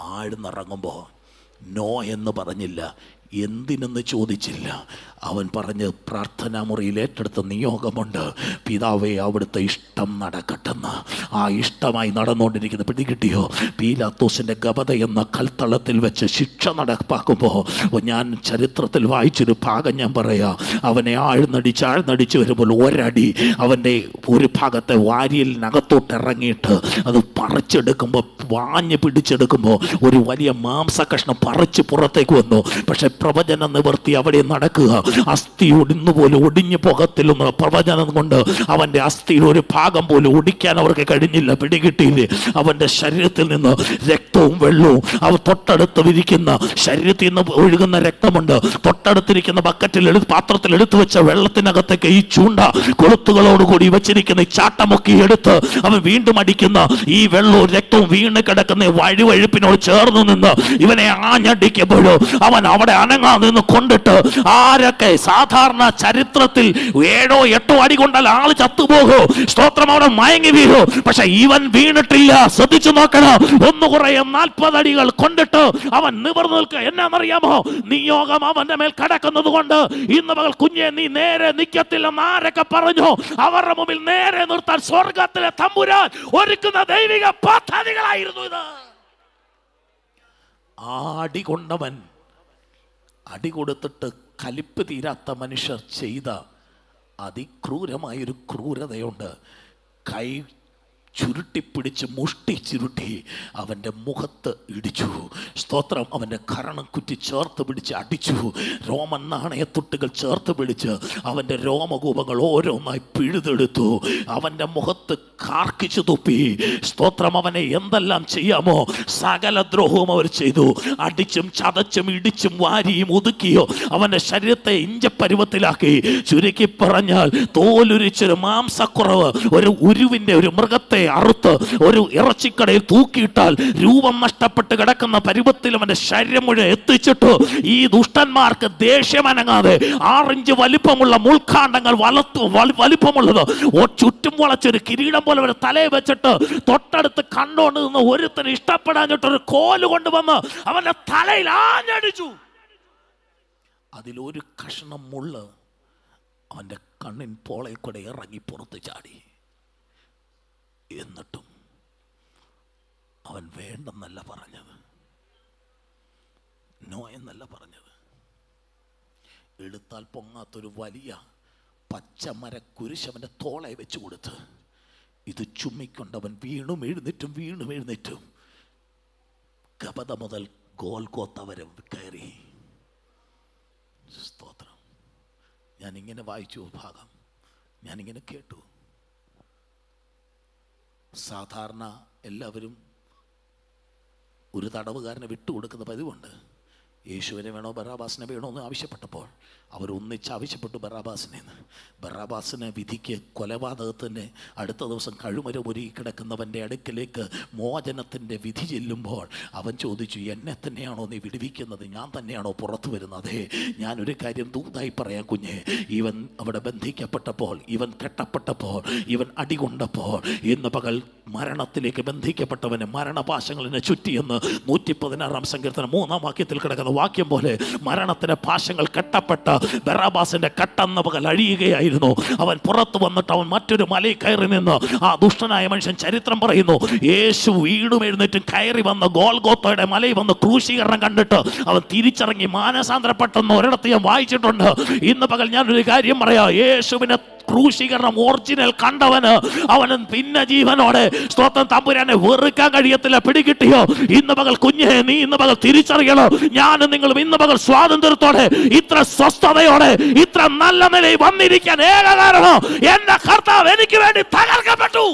ആഴ്ന്നിറങ്ങുമ്പോൾ നോ എന്ന് പറഞ്ഞില്ല. എന്തിനെന്ന് ചോദിച്ചില്ല. അവൻ പറഞ്ഞ് പ്രാർത്ഥനാ മുറിയിൽ ഏറ്റെടുത്ത നിയോഗമുണ്ട്. പിതാവേ അവിടുത്തെ ഇഷ്ടം നടക്കട്ടെന്ന്. ആ ഇഷ്ടമായി നടന്നുകൊണ്ടിരിക്കുന്ന പിടികിട്ടിയോ പീലാത്തോസിന്റെ ഗപത എന്ന കൽത്തളത്തിൽ വെച്ച് ശിക്ഷ നടപ്പാക്കുമ്പോൾ ഞാൻ ചരിത്രത്തിൽ വായിച്ചൊരു ഭാഗം ഞാൻ പറയാം. അവനെ ആഴ്ന്നടിച്ച് ആഴ്ന്നടിച്ച് വരുമ്പോൾ ഒരടി അവന്റെ ഒരു ഭാഗത്തെ വാരിയലിനകത്തോട്ട് ഇറങ്ങിയിട്ട് അത് പറിച്ചെടുക്കുമ്പോൾ വാഞ്ഞ് പിടിച്ചെടുക്കുമ്പോൾ ഒരു വലിയ മാംസ കഷ്ണം പറിച്ച് പുറത്തേക്ക് വന്നു. പക്ഷെ പ്രവചന നിവർത്തി അവിടെ നടക്കുക. അസ്ഥി ഒടിന്നു പോലും ഒടിഞ്ഞു പോകത്തില്ലെന്ന് പ്രവചനം കൊണ്ട് അവന്റെ അസ്ഥിയിൽ ഒരു ഭാഗം പോലും ഒടിക്കാൻ അവർക്ക് കഴിഞ്ഞില്ല പിടികിട്ടിയില്ലേ? അവന്റെ ശരീരത്തിൽ നിന്ന് രക്തവും വെള്ളവും അവ തൊട്ടടുത്ത് വിരിക്കുന്ന ശരീരത്തിൽ നിന്ന് ഒഴുകുന്ന രക്തമുണ്ട്. തൊട്ടടുത്തിരിക്കുന്ന ബക്കറ്റിൽ എടുത്ത് പാത്രത്തിൽ എടുത്തു വെച്ച വെള്ളത്തിനകത്തേക്ക് ഈ ചൂണ്ട കൊളുത്തുകളോടുകൂടി വെച്ചിരിക്കുന്ന ഈ ചാട്ടമൊക്കെ എടുത്ത് അവൻ വീണ്ടും അടിക്കുന്ന ഈ വെള്ളവും രക്തവും വീണ് കിടക്കുന്ന വഴിവഴുപ്പിനോട് ചേർന്ന് നിന്ന് ഇവനെ ആഞ്ഞടിക്കുമ്പോഴോ അവൻ അവിടെ അനങ്ങാതെ നിന്ന് കൊണ്ടിട്ട് ആരൊക്കെ സാധാരണ ചരിത്രത്തിൽ ഏഴോ എട്ടോ അടി കൊണ്ടാൽ ആൾ ചത്തുപോകോ? സ്തോത്രം അവിടെ മയങ്ങി വീഴോ? പക്ഷെ ഇവൻ വീണിട്ടില്ല. ശ്രദ്ധിച്ചു നോക്കണം. ഒന്ന് കുറേ നാൽപ്പത് അടികൾ കൊണ്ടിട്ട് അവൻ നിവർന്നു നിൽക്കുക എന്നാന്നറിയാമോ? നിയോഗം അവന്റെ മേൽ കടക്കുന്നത് കൊണ്ട് ഇന്ന് പകൽ കുഞ്ഞെ നീ നേരെ നിൽക്കത്തില്ലെന്ന് ആരൊക്കെ പറഞ്ഞു? അവരുടെ മുമ്പിൽ നേരെ നിർത്താൻ സ്വർഗത്തിലെ തമ്പുരാൻ ഒരുക്കുന്ന ദൈവിക പദ്ധതികളായിരുന്നു ഇത്. ആടി കൊണ്ടവൻ അടി കൊടുത്തിട്ട് കലിപ്പ് തീരാത്ത മനുഷ്യർ ചെയ്ത അതിക്രൂരമായൊരു ക്രൂരതയുണ്ട്. കൈ ചുരുട്ടിപ്പിടിച്ച് മുഷ്ടി ചുരുട്ടി അവന്റെ മുഖത്ത് ഇടിച്ചു. സ്തോത്രം അവന്റെ കരണം കുറ്റി ചേർത്ത് പിടിച്ച് അടിച്ചു. രോമൻ നാണയത്തൊട്ടുകൾ ചേർത്ത് പിടിച്ച് അവന്റെ രോമകൂപങ്ങൾ ഓരോന്നായി പിഴുതെടുത്തു. അവന്റെ മുഖത്ത് കാർക്കിച്ചു തുപ്പി. സ്തോത്രം അവനെ എന്തെല്ലാം ചെയ്യാമോ? സകല ദ്രോഹവും അവർ ചെയ്തു. അടിച്ചും ചതച്ചും ഇടിച്ചും വാരിയും ഒതുക്കിയോ അവന്റെ ശരീരത്തെ ഇഞ്ചപ്പരുവത്തിലാക്കി. ചുരുക്കി പറഞ്ഞാൽ തോലുരിച്ചൊരു മാംസക്കുറവ് ഒരു ഉരുവിന്റെ ഒരു മൃഗത്തെ അറുത്ത് ഒരു ഇറച്ചിക്കടയിൽ തൂക്കിയിട്ടാൽ രൂപം നഷ്ടപ്പെട്ട് കിടക്കുന്ന പരുവത്തിൽ അവന്റെ ശരീരം മുഴുവൻ എത്തിച്ചിട്ട്. ഈ ദുഷ്ടന്മാർക്ക് ദേഷ്യമനങ്ങാതെ ആറിഞ്ച് വലിപ്പമുള്ള മുൾക്കാണ്ടങ്ങൾ വളർത്തു വളി- വലിപ്പമുള്ളത് ചുറ്റും വളച്ചൊരു കിരീടം പോലെ ഒരു തലയെ വെച്ചിട്ട് തൊട്ടടുത്ത് കണ്ടോണ്ട് നിന്ന് ഒരുത്തിന് ഇഷ്ടപ്പെടാഞ്ഞിട്ട് ഒരു കോൽ കൊണ്ടുവന്ന് അവന്റെ തലയിൽ ആഞ്ഞടിച്ചു. അതിലൊരു കഷ്ണം മുള്ള് അവന്റെ കണ്ണിൻ പോളയിൽ കൂടെ ഇറങ്ങി പുറത്ത് ചാടി. എന്നിട്ടും അവൻ വേണ്ടെന്നല്ല പറഞ്ഞത്. നോ എന്നല്ല പറഞ്ഞത്. എടുത്താൽ പൊങ്ങാത്തൊരു വലിയ പച്ചമര കുരിശവന്റെ തോളെ വെച്ച് കൊടുത്ത് ഇത് ചുമ്മിക്കൊണ്ടവൻ വീണും എഴുന്നേറ്റും വീണും എഴുന്നേറ്റും. കപത മുതൽ ഗോൽഗോത്ത വരെ കയറി. സ്തോത്രം. ഞാനിങ്ങനെ വായിച്ചു ഭാഗം ഞാനിങ്ങനെ കേട്ടു. സാധാരണ എല്ലാവരും ഒരു തടവുകാരനെ വിട്ടുകൊടുക്കുന്ന പതിവുണ്ട്. യേശുവിനെ വേണോ ബറാബാസിനെ വേണോ എന്ന് ആവശ്യപ്പെട്ടപ്പോൾ അവർ ഒന്നിച്ച് ആവശ്യപ്പെട്ടു ബറാബാസിനെ. ബറാബാസിനെ വിധിക്ക് കൊലപാതകത്തിന് അടുത്ത ദിവസം കഴുമരം ഒരുക്കി കിടക്കുന്നവന്റെ അടുക്കിലേക്ക് മോചനത്തിന്റെ വിധി ചെല്ലുമ്പോൾ അവൻ ചോദിച്ചു എന്നെ തന്നെയാണോ നീ വിടുവിക്കുന്നത്? ഞാൻ തന്നെയാണോ പുറത്തു വരുന്നത്? ഞാനൊരു കാര്യം ദൂതായി പറയാം കുഞ്ഞെ. ഇവൻ അവിടെ ബന്ധിക്കപ്പെട്ടപ്പോൾ ഇവൻ കെട്ടപ്പെട്ടപ്പോൾ ഇവൻ അടികൊണ്ടപ്പോൾ ഇന്ന് പകൽ മരണത്തിലേക്ക് ബന്ധിക്കപ്പെട്ടവന് മരണപാശങ്ങളിനെ ചുറ്റിയെന്ന് നൂറ്റി പതിനാറാം സങ്കീർത്തനം മൂന്നാം വാക്യത്തിൽ കിടക്കുന്ന വാക്യം പോലെ മരണത്തിന് പാശങ്ങൾ കെട്ടപ്പെട്ട ബറാബാസിന്റെ കട്ടെന്ന പകൽ അഴിയുകയായിരുന്നു. അവൻ പുറത്തു വന്നിട്ട് അവൻ മറ്റൊരു മലയിൽ കയറി നിന്ന് ആ ദുഷ്ടനായ മനുഷ്യൻ ചരിത്രം പറയുന്നു. യേശു വീണു എഴുന്നേറ്റും കയറി വന്ന ഗോൽഗോത്തയുടെ മലയിൽ വന്ന് ക്രൂശീകരണം കണ്ടിട്ട് അവൻ തിരിച്ചിറങ്ങി മാനസാന്തരപ്പെട്ടെന്ന് ഒരിടത്ത് ഞാൻ വായിച്ചിട്ടുണ്ട്. ഇന്ന് പകൽ ഞാനൊരു കാര്യം പറയാം. യേശുവിനെ ക്രൂശീകരണം ഒറിജിനൽ കണ്ടവന് അവന് പിന്നെ ജീവനോടെ. സ്തോത്രം തമ്പുരാനെ വെറുക്കാൻ കഴിയത്തില്ല. പിടികിട്ടിയോ? ഇന്ന് പകൽ കുഞ്ഞെ നീ ഇന്ന് പകൽ തിരിച്ചറിയണോ. ഞാനും നിങ്ങളും ഇന്ന് പകൽ സ്വാതന്ത്ര്യത്തോടെ ഇത്ര സ്വസ്ഥതയോടെ ഇത്ര നല്ല നിലയിൽ വന്നിരിക്കാൻ ഏക കാരണം എന്റെ കർത്താവ് എനിക്ക് വേണ്ടി തകർക്കപ്പെട്ടു.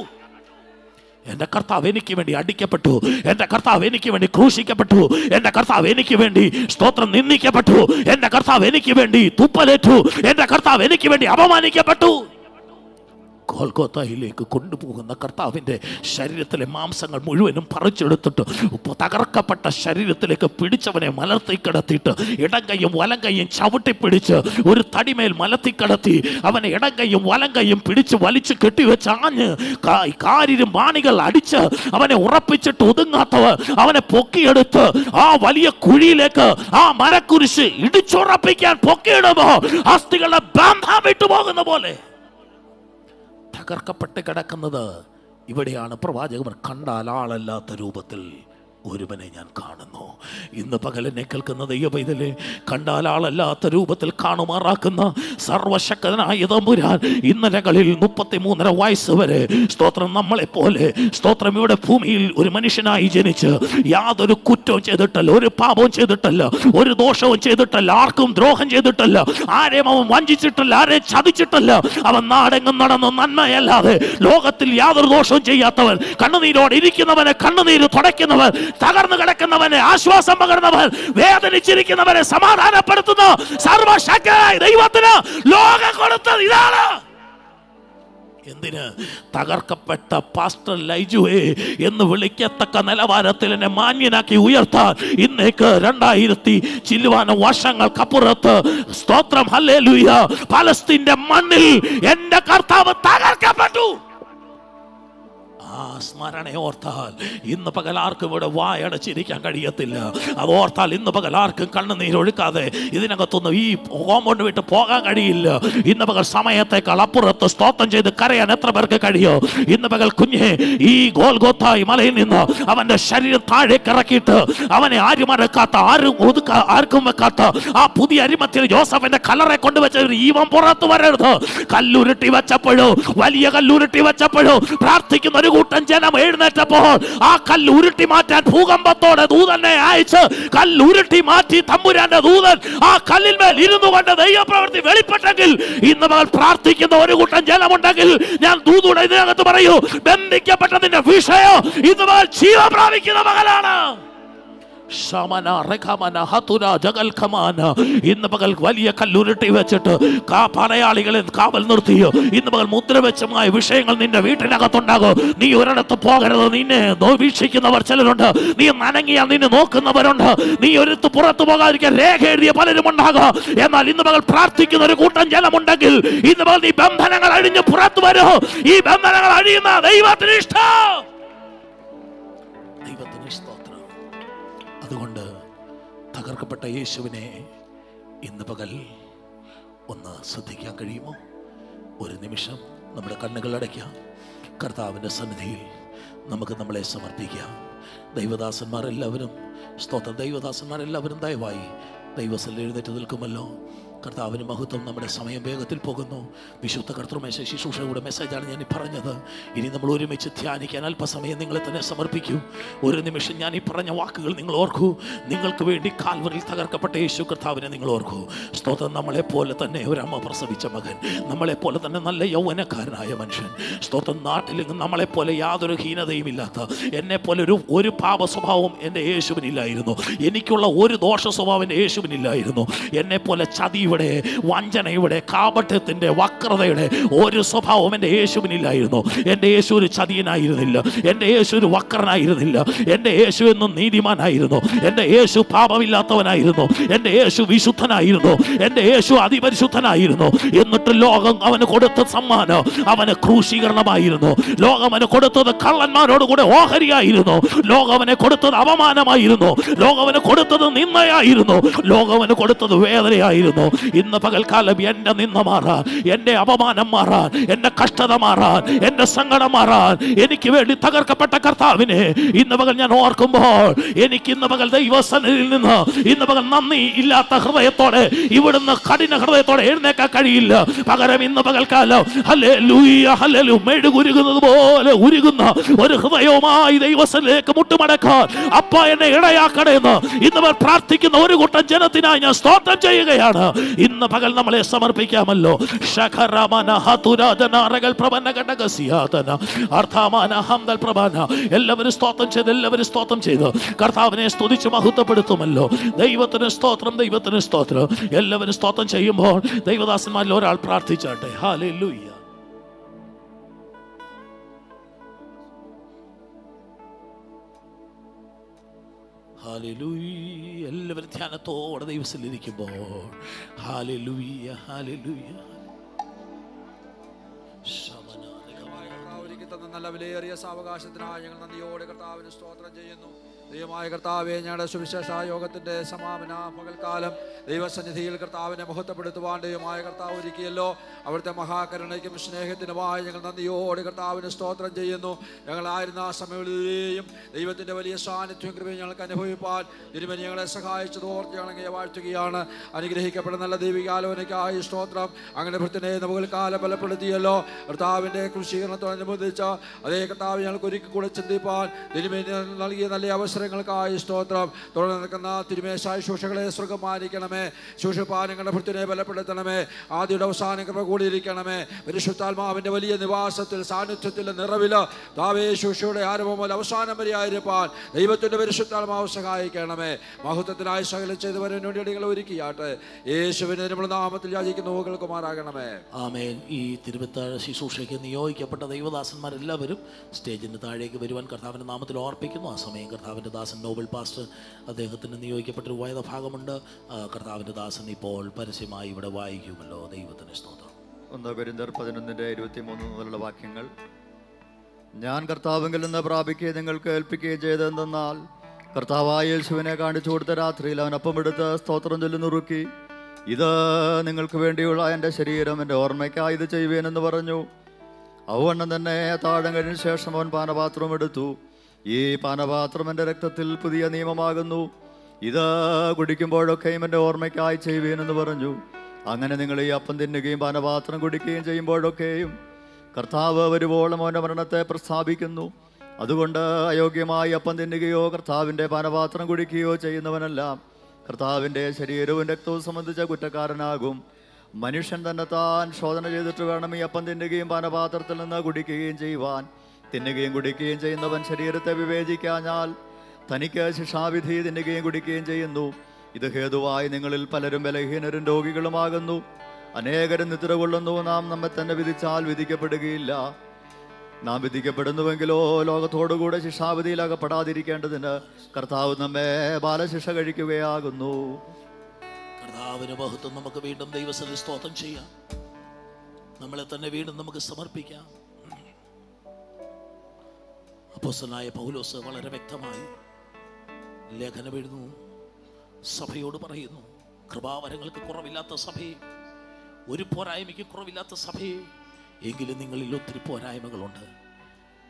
എന്റെ കർത്താവ് എനിക്ക് വേണ്ടി അടിക്കപ്പെട്ടു. എന്റെ കർത്താവ് എനിക്ക് വേണ്ടി ക്രൂശിക്കപ്പെട്ടു. എന്റെ കർത്താവ് എനിക്ക് വേണ്ടി സ്തോത്രം നിന്ദിക്കപ്പെട്ടു. എന്റെ കർത്താവ് എനിക്ക് വേണ്ടി തുപ്പലേറ്റു. എന്റെ കർത്താവ് എനിക്ക് വേണ്ടി അപമാനിക്കപ്പെട്ടു. കോൽക്കോത്തയിലേക്ക് കൊണ്ടുപോകുന്ന കർത്താവിന്റെ ശരീരത്തിലെ മാംസങ്ങൾ മുഴുവനും പറിച്ചെടുത്തിട്ട് തകർക്കപ്പെട്ട ശരീരത്തിലേക്ക് പിടിച്ചവനെ മലർത്തി കിടത്തിയിട്ട് ഇടം കൈയും വലം കൈയും ചവിട്ടി ഒരു തടിമേൽ മലത്തി കിടത്തി അവനെ ഇടം കൈയും വലം കൈയും പിടിച്ച് വലിച്ചു കെട്ടിവെച്ച് ആഞ്ഞ് കാരിരും മാണികൾ അടിച്ച് അവനെ ഉറപ്പിച്ചിട്ട് ഒതുങ്ങാത്തവർ അവനെ പൊക്കിയെടുത്ത് ആ വലിയ കുഴിയിലേക്ക് ആ മരക്കുരിശ് ഇടിച്ചുറപ്പിക്കാൻ പൊക്കിയിടുമോ അസ്ഥികളുടെ ബന്ധം വിട്ടുപോകുന്ന പോലെ. തകർക്കപ്പെട്ട് കിടക്കുന്നത്. ഇവിടെയാണ് പ്രവാചകർ കണ്ടാൽ ആളല്ലാത്ത രൂപത്തിൽ ഒരുവനെ ഞാൻ കാണുന്നു. ഇന്ന് പകലെന്നെ കേൾക്കുന്ന ദൈവപൈതലെ കണ്ടാൽ ആളല്ലാത്ത രൂപത്തിൽ കാണുമാറാക്കുന്ന സർവശക്തനായ തമ്പുരാൻ ഇന്നലകളിൽ മുപ്പത്തി മൂന്നര വയസ്സ് വരെ സ്തോത്രം നമ്മളെ പോലെ സ്തോത്രം ഇവിടെ ഭൂമിയിൽ ഒരു മനുഷ്യനായി ജനിച്ച് യാതൊരു കുറ്റവും ചെയ്തിട്ടല്ല ഒരു പാപവും ചെയ്തിട്ടല്ല ഒരു ദോഷവും ചെയ്തിട്ടല്ല ആർക്കും ദ്രോഹം ചെയ്തിട്ടല്ല ആരെയും അവൻ വഞ്ചിച്ചിട്ടല്ല ആരെയും ചതിച്ചിട്ടല്ല. അവൻ നാടെങ്ങും നടന്നു നന്മയല്ലാതെ ലോകത്തിൽ യാതൊരു ദോഷവും ചെയ്യാത്തവൻ കണ്ണുനീരോടെ ഇരിക്കുന്നവനെ കണ്ണുനീര് തുടയ്ക്കുന്നവൻ തകർന്നു കിടക്കുന്നവനെ ആശ്വാസം പകർന്നവൻ വേദനിച്ചിരിക്കുന്നവനെ സമാധാനപ്പെടുത്തുന്നു. സർവശക്തനായ ദൈവത്തിന് ലോകം കൊടുത്തത് ഇതാണ്. എന്തിന്? തകർക്കപ്പെട്ട പാസ്റ്റർ ലൈജുവേ എന്ന് വിളിക്കത്തക്ക നിലവാരത്തിൽ എന്നെ മാന്യനാക്കി ഉയർത്താൻ ഇന്നേക്ക് രണ്ടായിരത്തി ചില്ലുവാന വർഷങ്ങൾക്കപ്പുറത്ത് സ്തോത്രം ഹല്ലേ ഹല്ലേലൂയ. പലസ്തീന്റെ മണ്ണിൽ എന്റെ കർത്താവ് തകർക്കപ്പെട്ടു. ആ സ്മരണ ഓർത്താൽ ഇന്ന് പകൽ ആർക്കും ഇവിടെ വായടച്ചിരിക്കാൻ കഴിയത്തില്ല. അത് ഓർത്താൽ ഇന്ന് പകൽ ആർക്കും കണ്ണുനീരൊഴുക്കാതെ ഇതിനകത്തൊന്നും ഈ കോമ്പൗണ്ട് വിട്ട് പോകാൻ കഴിയില്ല. ഇന്ന് പകൽ സമയത്തേക്കാൾ അപ്പുറത്ത് സ്തോത്രം ചെയ്ത് കരയാൻ എത്ര പേർക്ക് കഴിയോ? ഇന്ന് പകൽ കുഞ്ഞെ ഈ ഗോൽഗോത്തായി മലയിൽ നിന്ന് അവന്റെ ശരീരം താഴേക്ക് ഇറക്കിയിട്ട് അവനെ ആരും അടക്കാത്ത ആരും ആർക്കും വെക്കാത്ത ആ പുതിയ അരിമത്തിൽ ജോസഫിന്റെ കലറെ കൊണ്ടുവച്ച ഈവൻ പുറത്തു വരരുത്. കല്ലുരുട്ടി വെച്ചപ്പോഴോ വലിയ കല്ലുരുട്ടി വെച്ചപ്പോഴോ പ്രാർത്ഥിക്കുന്ന ഒരു കൂട്ടം ജനം എഴുന്നേറ്റപ്പോൾ ആ കല്ല് ഉരുട്ടി മാറ്റാൻ ഭൂകമ്പത്തോടെ ദൂതനെ അയച്ച് കല്ലുരുട്ടി മാറ്റി തമ്പുരാന്റെ ദൂതൻ ആ കല്ലിന്മേൽ ഇരുന്നു കൊണ്ട് ദൈവപ്രവൃത്തി വെളിപ്പെട്ടെങ്കിൽ ഇന്ന് മകൾ പ്രാർത്ഥിക്കുന്ന ഒരു കൂട്ടം ജനമുണ്ടെങ്കിൽ ഞാൻ ദൂതൂടെ ഇതിനകത്ത് പറയൂ ബന്ധിക്കപ്പെട്ടതിന്റെ വിഷയം ഇന്ന് മകൾ ജീവ പ്രാപിക്കുന്ന മകളാണ് ഇന്ന് പകൽ വലിയ കല്ലുരുട്ടി വെച്ചിട്ട് കാ പടയാളികളെ കാവൽ നിർത്തിയോ? ഇന്ന് പകൽ മുദ്ര വെച്ചമായ വിഷയങ്ങൾ നിന്റെ വീട്ടിനകത്തുണ്ടാകും? നീ ഒരിടത്ത് പോകരുത് നിന്നെ വീക്ഷിക്കുന്നവർ ചിലരുണ്ട്. നീ നനങ്ങിയ നിന്നെ നോക്കുന്നവരുണ്ട്. നീ ഒരിടത്ത് പുറത്തു പോകാതിരിക്കാൻ രേഖ എഴുതിയ പലരും ഉണ്ടാകും. എന്നാൽ ഇന്ന് പകൽ പ്രാർത്ഥിക്കുന്ന ഒരു കൂട്ടം ജലമുണ്ടെങ്കിൽ ഇന്ന് പകൽ നീ ബന്ധനങ്ങൾ അഴിഞ്ഞ് പുറത്തു വരുമോ ഈ ബന്ധനങ്ങൾ അഴിയുന്ന ദൈവത്തിന് ഇഷ്ടം തകർക്കപ്പെട്ട യേശുവിനെ ഇന്ന് പകൽ ഒന്ന് ശ്രദ്ധിക്കാൻ കഴിയുമോ? ഒരു നിമിഷം നമ്മുടെ കണ്ണുകൾ അടയ്ക്കാം. കർത്താവിന്റെ സന്നിധിയിൽ നമുക്ക് നമ്മളെ സമർപ്പിക്കാം. ദൈവദാസന്മാരെല്ലാവരും സ്തോത്ര ദൈവദാസന്മാരെല്ലാവരും ദയവായി ദൈവസ്ഥലിൽ എഴുന്നേറ്റ് നിൽക്കുമല്ലോ. കർത്താവിന് മഹത്വം നമ്മുടെ സമയം വേഗത്തിൽ പോകുന്നു. വിശുദ്ധ കർത്തൃമേശ ശുശ്രൂഷയുടെ മെസ്സേജാണ് ഞാൻ പറഞ്ഞത്. ഇനി നമ്മൾ ഒരുമിച്ച് ധ്യാനിക്കാൻ അല്പസമയം നിങ്ങളെ തന്നെ സമർപ്പിക്കൂ. ഒരു നിമിഷം ഞാൻ ഈ പറഞ്ഞ വാക്കുകൾ നിങ്ങൾ ഓർക്കൂ. നിങ്ങൾക്ക് വേണ്ടി കാൽവറിൽ തകർക്കപ്പെട്ട യേശു കർത്താവിനെ നിങ്ങൾ ഓർക്കൂ. സ്തോത്രം നമ്മളെ പോലെ തന്നെ ഒരമ്മ പ്രസവിച്ച മകൻ നമ്മളെ പോലെ തന്നെ നല്ല യൗവനക്കാരനായ മനുഷ്യൻ. സ്തോത്രം നാട്ടിൽ നമ്മളെ പോലെ യാതൊരു ഹീനതയും ഇല്ലാത്ത എന്നെ പോലെ ഒരു ഒരു പാപ സ്വഭാവം എന്റെ യേശുവിനില്ലായിരുന്നു. എനിക്കുള്ള ഒരു ദോഷ സ്വഭാവം എന്റെ യേശുവിനില്ലായിരുന്നു. എന്നെ പോലെ ചതിയുടെ വഞ്ചനയുടെ കാപട്യത്തിന്റെ വക്രതയുടെ ഒരു സ്വഭാവം എന്റെ യേശുവിനില്ലായിരുന്നു. എന്റെ യേശു ഒരു ചതിയനായിരുന്നില്ല. എന്റെ യേശു ഒരു വക്രനായിരുന്നില്ല. എന്റെ യേശു എന്നും നീതിമാനായിരുന്നു. എന്റെ യേശു പാപമില്ലാത്തവനായിരുന്നു. എന്റെ യേശു വിശുദ്ധനായിരുന്നു. എന്റെ യേശു അതിപരിശുദ്ധനായിരുന്നു. എന്നിട്ട് ലോകം അവന് കൊടുത്ത സമ്മാനം അവന് ക്രൂശീകരണമായിരുന്നു. ലോകം അവന് കൊടുത്തത് കള്ളന്മാരോട് കൂടെ ഓഹരിയായിരുന്നു. ലോകം അവനെ കൊടുത്തത് അപമാനമായിരുന്നു. ലോകം കൊടുത്തത് നിന്നയായിരുന്നു ലോകം കൊടുത്തത് വേദനയായിരുന്നു. ഇന്ന് പകൽക്കാലം എന്നെ നിന്ന് മാറാൻ എന്റെ അപമാനം മാറാൻ എന്റെ കഷ്ടത മാറാൻ എന്റെ സങ്കടം മാറാൻ എനിക്ക് വേണ്ടി തകർക്കപ്പെട്ട കർത്താവിനെ ഇന്ന് പകൽ ഞാൻ ഓർക്കുമ്പോൾ എനിക്ക് ഇന്ന് പകൽ ദൈവസന്നിധിയിൽ നിന്ന് ഇന്ന് പകൽ നന്ദി ഇല്ലാത്ത ഹൃദയത്തോടെ ഇവിടുന്ന് കഠിന ഹൃദയത്തോടെ എഴുന്നേക്കാൻ കഴിയില്ല. പകരം ഇന്ന് പകൽക്കാലം പോലെ ഉരുകുന്ന ഒരു ഹൃദയവുമായി ദൈവസനിലേക്ക് മുട്ടുമടക്കാൻ അപ്പ എന്നെ ഇടയാക്കണേന്ന് ഇന്ന് പ്രാർത്ഥിക്കുന്ന ഒരു കൂട്ടം ജനത്തിനായി ഞാൻ സ്തോത്രം ചെയ്യുകയാണ്. ഇന്ന് പകൽ നമ്മളെ സമർപ്പിക്കാമല്ലോ. എല്ലാവരും സ്തോത്രം എല്ലാവരും സ്തോത്രം കർത്താവിനെ സ്തുതിച്ച് മഹത്വപ്പെടുത്തുമല്ലോ. ദൈവത്തിന് സ്തോത്രം ദൈവത്തിന് സ്തോത്രം. എല്ലാവരും സ്തോത്രം ചെയ്യുമ്പോൾ ദൈവദാസന്മാരിൽ ഒരാൾ പ്രാർത്ഥിച്ചാട്ടെ. ഹാലൂയ്യ ലൂയ്യ എല്ലാവരും ധ്യാനത്തോടെ ദൈവത്തിലിരിക്കുമ്പോൾ ഒരുക്കി തന്ന നല്ല വിലയേറിയ സാവകാശത്തിനായി ഞങ്ങൾ നന്ദിയോടെ കർത്താവിന് സ്തോത്രം ചെയ്യുന്നു. ദൈവമായ കർത്താവെ ഞങ്ങളുടെ സുവിശേഷ യോഗത്തിന്റെ സമാപന പകൽക്കാലം ദൈവസന്നിധിയിൽ കർത്താവിനെ മഹത്വപ്പെടുത്തുവാൻ ദൈവമായ കർത്താവ് ഒരുക്കിയല്ലോ. അവിടുത്തെ മഹാകരുണയ്ക്കും സ്നേഹത്തിനുമായി ഞങ്ങൾ നന്ദിയോടെ കർത്താവിന് സ്തോത്രം ചെയ്യുന്നു. ഞങ്ങളായിരുന്ന ആ സമയങ്ങളിലെയും ദൈവത്തിന്റെ വലിയ സാന്നിധ്യം കൃപയും ഞങ്ങൾക്ക് അനുഭവിപ്പാൻ തിരുമനി ഞങ്ങളെ സഹായിച്ചത് ഓർത്ത് ഞങ്ങളെ വാഴ്ത്തുകയാണ്. അനുഗ്രഹിക്കപ്പെടുന്ന നല്ല ദൈവികാലോചനയ്ക്കായി സ്തോത്രം. അങ്ങനെ ഭൃത്തിനെ നമുക്ക് ബലപ്പെടുത്തിയല്ലോ. കർത്താവിന്റെ കൃഷീകരണത്തോടനുബന്ധിച്ച് അതേ കർത്താവ് ഞങ്ങൾക്ക് ഒരുക്കി കൂടെ ചിന്തിപ്പാൻ തിരുമനി നൽകിയ നല്ല അവസരം അവസരങ്ങൾക്കായി സ്തോത്രം. തുടർന്ന് നിൽക്കുന്ന തിരുമേശായ ശുശ്രൂഷകളെ സ്വർഗമാനിക്കണമേ. ശുശ്രൂപാനങ്ങളുടെ ഭൃത്തിനെ ബലപ്പെടുത്തണമേ. ആദ്യയുടെ അവസാന കൃപ കൂടിയിരിക്കണമേ. പരിശുദ്ധാത്മാവിന്റെ വലിയ നിവാസത്തിൽ സാന്നിധ്യത്തിൽ നിറവിൽ താവേ ശുശ്രൂഷയുടെ ആരംഭം മുതൽ അവസാനം വരെ ആയിരിക്കാൻ ദൈവത്തിന്റെ പരിശുദ്ധാത്മാവ് സഹായിക്കണമേ. മഹത്വത്തിനായി സകലം ചെയ്തവരെ വേണ്ടികൾ ഒരുക്കിയാട്ടെ. യേശുവിനെ നമ്മൾ നാമത്തിൽ യാചിക്കുന്ന കേൾക്കുമാറാകണമേ ആമേൻ. ഈ തിരുവത്താഴ ശുശ്രൂഷയ്ക്ക് നിയോഗിക്കപ്പെട്ട ദൈവദാസന്മാരെല്ലാവരും സ്റ്റേജിന്റെ താഴേക്ക് വരുവാൻ കർത്താവിന്റെ നാമത്തിൽ ഓർപ്പിക്കുന്നു. ആ സമയം കർത്താവിന്റെ ദാസൻ നോബൽ പാസ്റ്റർ അദ്ദേഹത്തിന് നിയോഗിക്കപ്പെട്ടൊരു വായന ഭാഗമുണ്ട് കർത്താവിന്റെ ദാസൻ ഇപ്പോൾ പരസ്യമായി ഇവിടെ വായിക്കുമല്ലോ. ദൈവത്തിന് സ്തോത്രം. ഒന്ന് പെരുന്തർ പതിനൊന്നിന്റെ ഇരുപത്തി മൂന്ന് മുതലുള്ള വാക്യങ്ങൾ. ഞാൻ കർത്താവെങ്കിൽ നിന്ന് പ്രാപിക്കുകയും നിങ്ങൾക്ക് ഏൽപ്പിക്കുകയും ചെയ്തതെന്നാൽ കർത്താവായ യേശുവിനെ കാണിച്ചു കൊടുത്ത രാത്രിയിൽ അവൻ അപ്പമെടുത്ത് സ്തോത്രം ചൊല്ലി നുറുക്കി. ഇത് നിങ്ങൾക്ക് വേണ്ടിയുള്ള എന്റെ ശരീരം എന്റെ ഓർമ്മയ്ക്കായി ഇത് ചെയ്യുവേനെന്ന് പറഞ്ഞു. അവണ്ണം തന്നെ താഴം കഴിഞ്ഞ ശേഷം അവൻ പാനപാത്രം എടുത്തു. ഈ പാനപാത്രം എന്റെ രക്തത്തിൽ പുതിയ നിയമമാകുന്നു. ഇത് കുടിക്കുമ്പോഴൊക്കെയും എന്റെ ഓർമ്മയ്ക്കായി ചെയ്യുവേനെന്ന് പറഞ്ഞു. അങ്ങനെ നിങ്ങൾ ഈ അപ്പം തിന്നുകയും പാനപാത്രം കുടിക്കുകയും ചെയ്യുമ്പോഴൊക്കെയും കർത്താവ് വരുവോളം അവന്റെ മരണത്തെ പ്രസ്താവിക്കുന്നു. അതുകൊണ്ട് അയോഗ്യമായി അപ്പം തിന്നുകയോ കർത്താവിന്റെ പാനപാത്രം കുടിക്കുകയോ ചെയ്യുന്നവനെല്ലാം കർത്താവിന്റെ ശരീരവും രക്തവും സംബന്ധിച്ച കുറ്റക്കാരനാകും. മനുഷ്യൻ തന്നെ താൻ ശോധന ചെയ്തിട്ട് വേണം ഈ അപ്പം തിന്നുകയും പാനപാത്രത്തിൽ നിന്ന് കുടിക്കുകയും ചെയ്യുവാൻ. തിന്നുകയും കുടിക്കുകയും ചെയ്യുന്നവൻ ശരീരത്തെ വിവേചിക്കാഞ്ഞാൽ തനിക്ക് ശിക്ഷാവിധി തിന്നുകയും കുടിക്കുകയും ചെയ്യുന്നു. ഇത് ഹേതുവായി നിങ്ങളിൽ പലരും ബലഹീനരും രോഗികളുമാകുന്നു. അനേകരും നിദ്ര കൊള്ളുന്നു. നാം നമ്മെ തന്നെ വിധിച്ചാൽ വിധിക്കപ്പെടുകയില്ല. നാം വിധിക്കപ്പെടുന്നുവെങ്കിലോ ലോകത്തോടുകൂടെ ശിക്ഷാവിധിയിൽ അകപ്പെടാതിരിക്കേണ്ടതിന് കർത്താവ് നമ്മെ ബാലശിക്ഷ കഴിക്കുകയാകുന്നു. കർത്താവിന് ബഹുത്വം നമുക്ക് വീണ്ടും ദൈവസ്ഥ സ്തോത്രം ചെയ്യാം. നമ്മളെ തന്നെ വീണ്ടും നമുക്ക് സമർപ്പിക്കാം. അപ്പോസ്തലനായ പൗലോസ് വളരെ വ്യക്തമായി ലേഖനം എഴുതുന്നു. സഭയോട് പറയുന്നു കൃപാവരങ്ങൾക്ക് കുറവില്ലാത്ത സഭയെ ഒരു പോരായ്മയ്ക്ക് കുറവില്ലാത്ത സഭയെ എങ്കിലും നിങ്ങളിൽ ഒത്തിരി പോരായ്മകളുണ്ട്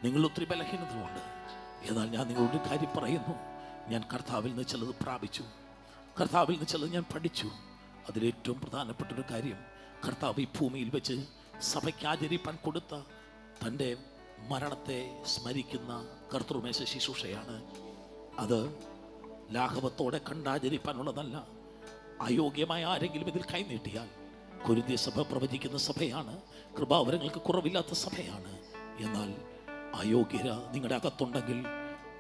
നിങ്ങൾ ഒത്തിരി ബലഹീനതകളുണ്ട്. എന്നാൽ ഞാൻ നിങ്ങളോട് കാര്യം പറയുന്നു ഞാൻ കർത്താവിൽ നിന്ന് ചിലത് പ്രാപിച്ചു കർത്താവിൽ നിന്ന് ചിലത് ഞാൻ പഠിച്ചു. അതിലേറ്റവും പ്രധാനപ്പെട്ട ഒരു കാര്യം കർത്താവ് ഈ ഭൂമിയിൽ വെച്ച് സഭയ്ക്ക് ആചരിപ്പാൻ കൊടുത്ത തന്റെ മരണത്തെ സ്മരിക്കുന്ന കർത്തൃമേശ ശുശ്രൂഷയാണ് അത്. ലാഘവത്തോടെ കണ്ടാചരിപ്പാനുള്ളതല്ല. അയോഗ്യമായ ആരെങ്കിലും ഇതിൽ കൈനീട്ടിയാൽ കുരുതിയ സഭ പ്രവചിക്കുന്ന സഭയാണ്. കൃപാവരങ്ങൾക്ക് കുറവില്ലാത്ത സഭയാണ്. എന്നാൽ അയോഗ്യത നിങ്ങളുടെ അകത്തുണ്ടെങ്കിൽ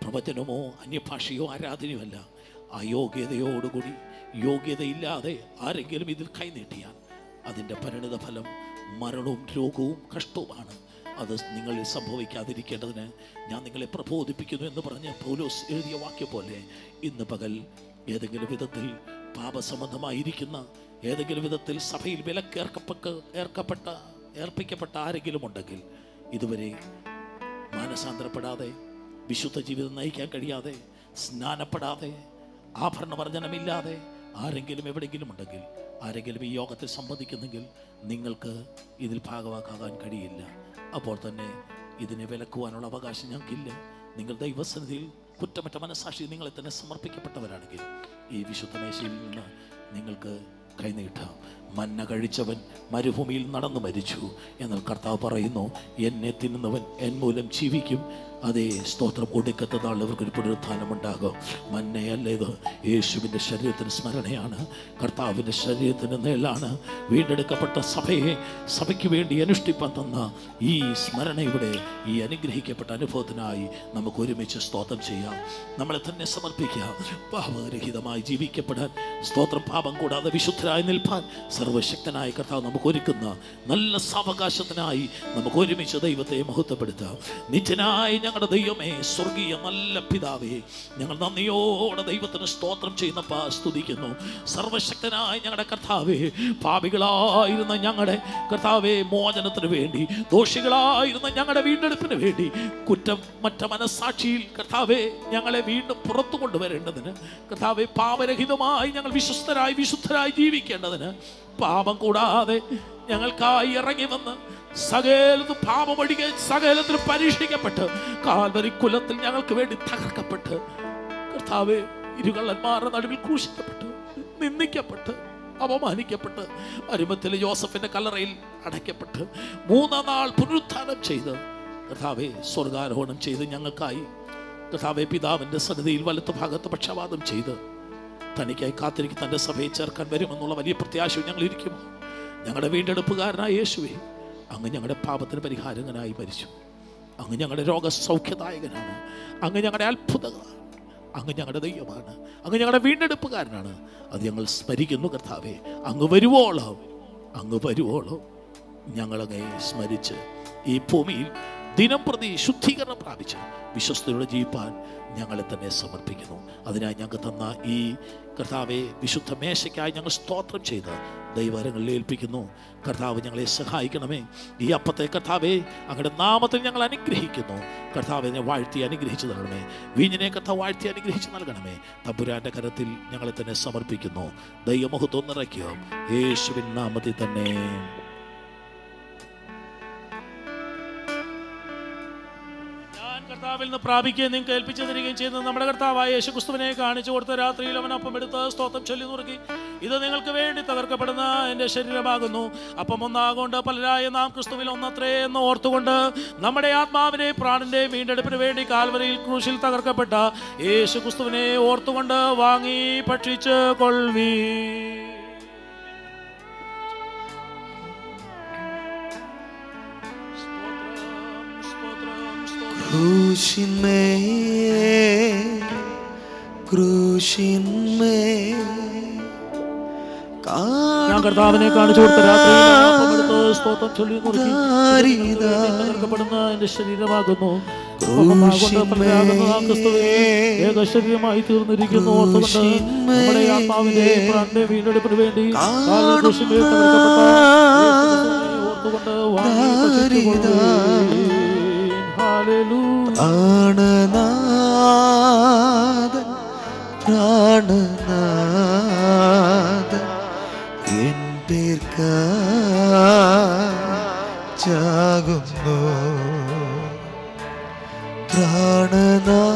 പ്രവചനമോ അന്യഭാഷയോ ആരാധനയുമല്ല. അയോഗ്യതയോടുകൂടി യോഗ്യതയില്ലാതെ ആരെങ്കിലും ഇതിൽ കൈനീട്ടിയാൽ അതിന്റെ പരിണിത ഫലം മരണവും രോഗവും കഷ്ടവുമാണ്. അത് നിങ്ങളിൽ സംഭവിക്കാതിരിക്കേണ്ടതിന് ഞാൻ നിങ്ങളെ പ്രബോധിപ്പിക്കുന്നു എന്ന് പറഞ്ഞ് പൗലോസ് എഴുതിയ വാക്യം പോലെ ഇന്ന് പകൽ ഏതെങ്കിലും വിധത്തിൽ പാപസംബന്ധമായിരിക്കുന്ന ഏതെങ്കിലും വിധത്തിൽ സഭയിൽ വിലക്കേർക്കപ്പെട്ട ഏർക്കപ്പെട്ട ഏർപ്പിക്കപ്പെട്ട ആരെങ്കിലും ഉണ്ടെങ്കിൽ ഇതുവരെ മാനസാന്തരപ്പെടാതെ വിശുദ്ധ ജീവിതം നയിക്കാൻ കഴിയാതെ സ്നാനപ്പെടാതെ ആഭരണവർജനമില്ലാതെ ആരെങ്കിലും എവിടെയെങ്കിലും ഉണ്ടെങ്കിൽ ആരെങ്കിലും ഈ യോഗത്തെ സംബന്ധിക്കുന്നെങ്കിൽ നിങ്ങൾക്ക് ഇതിൽ ഭാഗവാക്കാകാൻ കഴിയില്ല. അപ്പോൾ തന്നെ ഇതിനെ വിലക്കുവാനുള്ള അവകാശം ഞങ്ങൾക്കില്ല. നിങ്ങൾ ദൈവസന്നിധിയിൽ കുറ്റമറ്റ മനസാക്ഷി നിങ്ങളെ തന്നെ സമർപ്പിക്കപ്പെട്ടവരാണെങ്കിൽ ഈ വിശുദ്ധ മേശയിൽ നിന്ന് നിങ്ങൾക്ക് കൈനീട്ടാം. മന്ന കഴിച്ചവൻ മരുഭൂമിയിൽ നടന്നു മരിച്ചു എന്നാൽ കർത്താവ് പറയുന്നു എന്നെ തിന്നുന്നവൻ എൻ മൂലം ജീവിക്കും. അതേ സ്തോത്രം ഒടുക്കത്തെ നാൾ ഇവർക്കൊരു പുനരുത്ഥാനം ഉണ്ടാകും മന്നയല്ല ഇത് യേശുവിന്റെ ശരീരത്തിന് സ്മരണയാണ്. കർത്താവിന്റെ ശരീരത്തിന് നേലാണ് വീണ്ടെടുക്കപ്പെട്ട സഭയെ സഭയ്ക്ക് വേണ്ടി അനുഷ്ഠിപ്പാൻ തന്ന ഈ സ്മരണയുടെ ഈ അനുഗ്രഹിക്കപ്പെട്ട അനുഭവത്തിനായി നമുക്ക് ഒരുമിച്ച് സ്തോത്രം ചെയ്യാം. നമ്മളെ തന്നെ സമർപ്പിക്കാം. പാപരഹിതമായി ജീവിക്കപ്പെടാൻ സ്തോത്രം പാപം കൂടാതെ വിശുദ്ധരായി നിൽപ്പാൻ സർവശക്തനായ കർത്താവ് നമുക്ക് ഒരുക്കുന്ന നല്ല സാവകാശത്തിനായി നമുക്ക് ഒരുമിച്ച് ദൈവത്തെ മഹത്വപ്പെടുത്താം. നിത്യനായ ഞങ്ങളുടെ ദൈവമേ സ്വർഗീയ നല്ല പിതാവേ ഞങ്ങൾ നന്ദിയോടെ ദൈവത്തിന് സ്തോത്രം ചെയ്യുന്ന പാ സ്തുതിക്കുന്നു. സർവശക്തനായ ഞങ്ങളുടെ കർത്താവേ പാപികളായിരുന്ന ഞങ്ങളുടെ കർത്താവേ മോചനത്തിന് വേണ്ടി ദോഷികളായിരുന്ന ഞങ്ങളുടെ വീണ്ടെടുപ്പിന് വേണ്ടി കുറ്റം മറ്റ മനസാക്ഷിയിൽ കർത്താവേ ഞങ്ങളെ വീണ്ടും പുറത്തു കൊണ്ടുവരേണ്ടതിന് കർത്താവേ പാപരഹിതമായി ഞങ്ങൾ വിശ്വസ്തരായി വിശുദ്ധരായി ജീവിക്കേണ്ടതിന് പാപം കൂടാതെ ഞങ്ങൾക്കായി ഇറങ്ങി വന്ന് സകലത്ത് പാപമൊഴികെ സകലത്തിൽ പരീക്ഷിക്കപ്പെട്ട് കാൽവരി കുലത്തിൽ ഞങ്ങൾക്ക് വേണ്ടി തകർക്കപ്പെട്ട് കർത്താവ് ഇരുകള്ളന്മാരുടെ നടുവിൽ ക്രൂശിക്കപ്പെട്ട് നിന്ദിക്കപ്പെട്ട് അപമാനിക്കപ്പെട്ട് അരുമത്തിലെ ജോസഫിന്റെ കല്ലറയിൽ അടയ്ക്കപ്പെട്ട് മൂന്നാം നാൾ പുനരുത്ഥാനം ചെയ്ത് കർത്താവെ സ്വർഗാരോഹണം ചെയ്ത് ഞങ്ങൾക്കായി കഥാവെ പിതാവിന്റെ സന്നിധിയിൽ വലത്ത് ഭാഗത്ത് പക്ഷപാതം ചെയ്ത് തനിക്കായി കാത്തിരിക്കും തന്റെ സഭയിൽ ചേർക്കാൻ വരുമെന്നുള്ള വലിയ പ്രത്യാശയും ഞങ്ങൾ ഇരിക്കുമോ? ഞങ്ങളുടെ വീണ്ടെടുപ്പുകാരനായ യേശുവെ അങ്ങ് ഞങ്ങളുടെ പാപത്തിന് പരിഹാരകനായി മരിച്ചു. അങ്ങ് ഞങ്ങളുടെ രോഗസൗഖ്യദായകനാണ്. അങ്ങ് ഞങ്ങളുടെ അത്ഭുതങ്ങൾ അങ്ങ് ഞങ്ങളുടെ ദൈവമാണ്. അങ്ങ് ഞങ്ങളുടെ വീണ്ടെടുപ്പുകാരനാണ്. അത് ഞങ്ങൾ സ്മരിക്കുന്നു കർത്താവേ. അങ്ങ് വരുവോളം. അങ്ങ് വരുവോളം. ഞങ്ങളങ്ങെ സ്മരിച്ച് ഈ ഭൂമിയിൽ ദിനം പ്രതി ശുദ്ധീകരണം പ്രാപിച്ച് വിശ്വസ്തയോടെ ജീവിപ്പാൻ ഞങ്ങളെ തന്നെ സമർപ്പിക്കുന്നു. അതിനായി ഞങ്ങൾക്ക് തന്ന ഈ കർത്താവെ വിശുദ്ധ മേശയ്ക്കായി ഞങ്ങൾ സ്തോത്രം ചെയ്ത് ദൈവരങ്ങളിൽ ഏൽപ്പിക്കുന്നു. കർത്താവ് ഞങ്ങളെ സഹായിക്കണമേ. ഈ അപ്പത്തെ കർത്താവെ അങ്ങയുടെ നാമത്തിൽ ഞങ്ങൾ അനുഗ്രഹിക്കുന്നു. കർത്താവിനെ വാഴ്ത്തി അനുഗ്രഹിച്ചു നൽകണമേ. വീഞ്ഞിനെ കർത്താവ് വാഴ്ത്തി അനുഗ്രഹിച്ചു നൽകണമേ. തമ്പുരാന്റെ കരത്തിൽ ഞങ്ങളെ തന്നെ സമർപ്പിക്കുന്നു. ദൈവമഹത്വം യേശുവിൻ നാമത്തിൽ തന്നെ. കർത്താവിൽ നിന്ന് പ്രാപിക്കുകയും നിങ്ങൾക്ക് ഏൽപ്പിച്ചു തരികയും ചെയ്യുന്നത് നമ്മുടെ കർത്താവായ യേശു ക്രിസ്തുവിനെ കാണിച്ചു കൊടുത്ത രാത്രിയിൽ അവൻ അപ്പം എടുത്ത് സ്തോത്രം ചൊല്ലി നുറുക്കി. ഇത് നിങ്ങൾക്ക് വേണ്ടി തകർക്കപ്പെടുന്ന എന്റെ ശരീരമാകുന്നു. അപ്പം ഒന്നാകൊണ്ട് പലരായ നാം ക്രിസ്തുവിൽ ഒന്നത്രേ എന്ന് ഓർത്തുകൊണ്ട് നമ്മുടെ ആത്മാവിനെ പ്രാണന്റെ വീണ്ടെടുപ്പിന് വേണ്ടി കാൽവരിയിൽ ക്രൂശിൽ തകർക്കപ്പെട്ട യേശു ക്രിസ്തുവിനെ ഓർത്തുകൊണ്ട് വാങ്ങി ഭക്ഷിച്ച് കൊൾവീ ക്രൂശിന്മേൽ ക്രൂശിന്മേ ഞാൻ കർത്താവിനെ കാണിച്ചു കൊടുത്ത എടുത്ത് സ്തോത്രം ചൊല്ലി നുറുക്കി എന്റെ ശരീരമാകുന്നു. ശരീരമായി തീർന്നിരിക്കുന്നു. ഓർത്തുകൊണ്ട് നമ്മുടെ ആത്മാവിന്റെ പ്രാണന്റെ വീണ്ടെടുപ്പിന് വേണ്ടി ഓർത്തുകൊണ്ട് വാങ്ങി പ്രാണനാ എൻ പേർക്കാകുന്നു പ്രാണനാഥൻ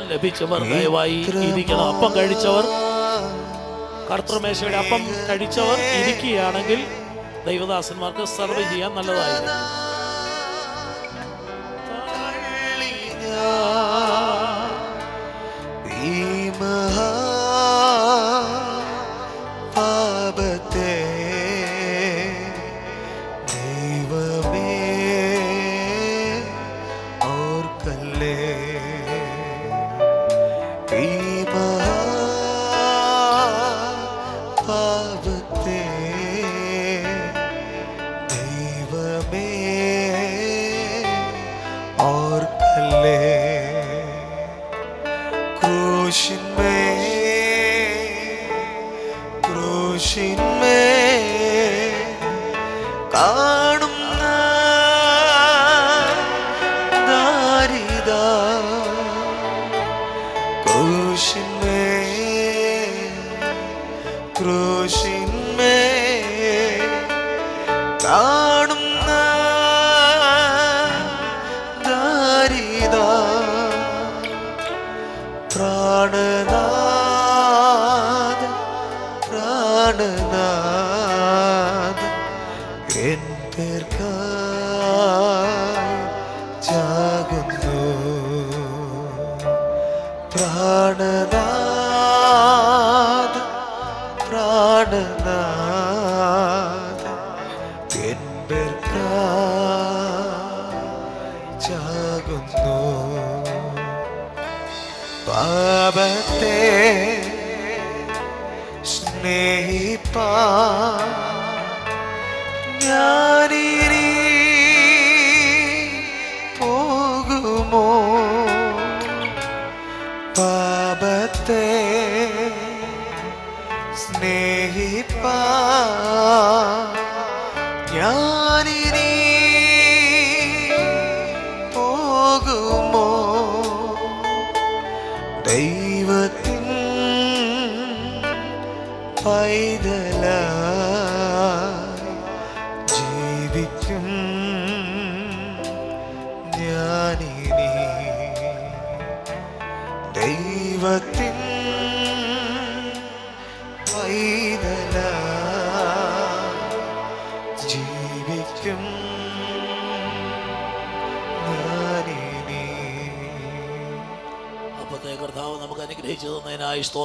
അപ്പം ലഭിച്ചവർ ദയവായി ഇരിക്കണം. അപ്പം കഴിച്ചവർ കർത്തൃമേശയുടെ അപ്പം കഴിച്ചവർ ഇരിക്കുകയാണെങ്കിൽ ദൈവദാസന്മാർക്ക് സർവ് ചെയ്യാൻ നല്ലതായിരുന്നു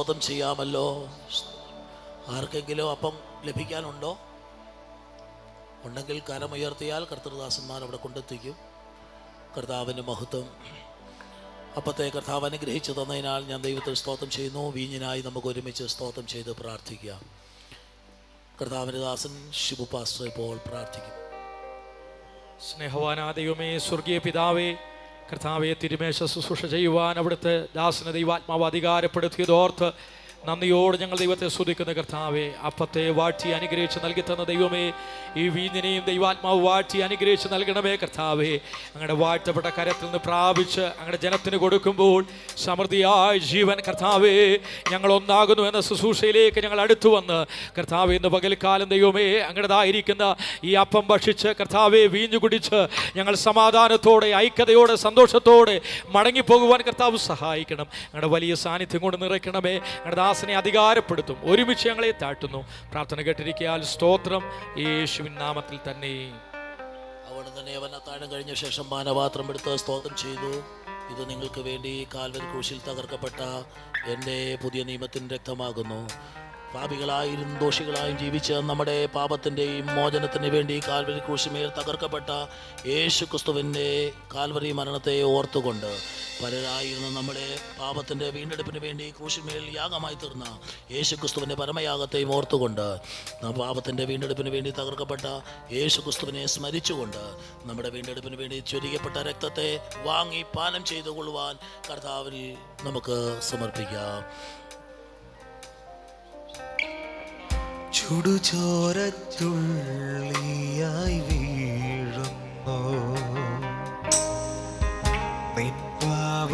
സ്തോത്രം ചെയ്യാമല്ലോ. ആർക്കെങ്കിലും അപ്പം ലഭിക്കാനുണ്ടോ? ഉണ്ടെങ്കിൽ കരമുയർത്തിയാൽ കർത്തൃദാസന്മാർ അവിടെ കൊണ്ടെത്തിക്കും. കർത്താവിന്റെ മഹത്വം. അപ്പത്തെ കർത്താവ് അനുഗ്രഹിച്ചു തന്നതിനാൽ ഞാൻ ദൈവത്തിൽ സ്തോത്രം ചെയ്യുന്നു. വീഞ്ഞിനായി നമുക്ക് ഒരുമിച്ച് സ്തോത്രം ചെയ്ത് പ്രാർത്ഥിക്കാം. കർത്താവിന്റെ ദാസൻ ശിബു പാസ്റ്റർ ഇപ്പോൾ പ്രാർത്ഥിക്കും. സ്നേഹവാനാ ദൈവമേ സ്വർഗീയ പിതാവേ കർത്താവെ തിരുമേശ ശുശ്രൂഷ ചെയ്യുവാൻ അവിടുത്തെ ദാസന ദൈവാത്മാവ് അധികാരപ്പെടുത്തിയതോർത്ത് നന്ദിയോട് ഞങ്ങൾ ദൈവത്തെ സ്തുതിക്കുന്ന കർത്താവെ അപ്പത്തെ വാഴ്ത്തി അനുഗ്രഹിച്ച് നൽകി തന്ന ദൈവമേ ഈ വീഞ്ഞിനെയും ദൈവാത്മാവ് വാഴ്ത്തി അനുഗ്രഹിച്ച് നൽകണമേ കർത്താവെ. അങ്ങയുടെ വാഴ്ത്തപ്പെട്ട കരത്തിൽ നിന്ന് പ്രാപിച്ച് അങ്ങയുടെ ജനത്തിന് കൊടുക്കുമ്പോൾ സമൃദ്ധിയായ ജീവൻ കർത്താവെ ഞങ്ങൾ ഒന്നാകുന്നു എന്ന ശുശ്രൂഷയിലേക്ക് ഞങ്ങൾ അടുത്തു വന്ന്. കർത്താവ് ഇന്ന് പകൽക്കാലം ദൈവമേ അങ്ങടേതായിരിക്കുന്ന ഈ അപ്പം ഭക്ഷിച്ച് കർത്താവെ വീഞ്ഞു കുടിച്ച് ഞങ്ങൾ സമാധാനത്തോടെ ഐക്യതയോടെ സന്തോഷത്തോടെ മടങ്ങിപ്പോകുവാൻ കർത്താവ് സഹായിക്കണം. ഞങ്ങളുടെ വലിയ സാന്നിധ്യം കൊണ്ട് നിറയ്ക്കണമേ. ഞങ്ങളുടെ ദാസനെ അധികാരപ്പെടുത്തും ഒരുമിച്ച് ഞങ്ങളെ താഴ്ത്തുന്നു. പ്രാർത്ഥന കേട്ടിരിക്കാൻ സ്തോത്രം. യേശുവിൻ നാമത്തിൽ തന്നെ. അവിടെ തന്നെ അവൻ അത്താഴം കഴിഞ്ഞ ശേഷം പാനപാത്രം എടുത്ത് സ്തോത്രം ചെയ്തു. ഇത് നിങ്ങൾക്ക് വേണ്ടി കാൽവരി ക്രൂശിൽ തകർക്കപ്പെട്ട എന്റെ പുതിയ നിയമത്തിന്റെ രക്തമാകുന്നു. പാപികളായും ദോഷികളായും ജീവിച്ച് നമ്മുടെ പാപത്തിന്റെയും മോചനത്തിന് വേണ്ടി കാൽവരി ക്രൂശിമേൽ തകർക്കപ്പെട്ട യേശു ക്രിസ്തുവിന്റെ കാൽവരി മരണത്തെ ഓർത്തുകൊണ്ട് പലരായിരുന്ന നമ്മുടെ പാപത്തിന്റെ വീണ്ടെടുപ്പിന് വേണ്ടി ക്രൂശിന്മേൽ യാഗമായി തീർന്ന യേശു ക്രിസ്തുവിന്റെ പരമയാഗത്തെയും ഓർത്തുകൊണ്ട് പാപത്തിന്റെ വീണ്ടെടുപ്പിന് വേണ്ടി തകർക്കപ്പെട്ട യേശുക്രിസ്തുവിനെ സ്മരിച്ചുകൊണ്ട് നമ്മുടെ വീണ്ടെടുപ്പിന് വേണ്ടി ചൊരിയപ്പെട്ട രക്തത്തെ വാങ്ങി പാനം ചെയ്തു കൊള്ളുവാൻ കർത്താവിൽ നമുക്ക് സമർപ്പിക്കാം. ചുടുചോരത്തുള്ളിയായി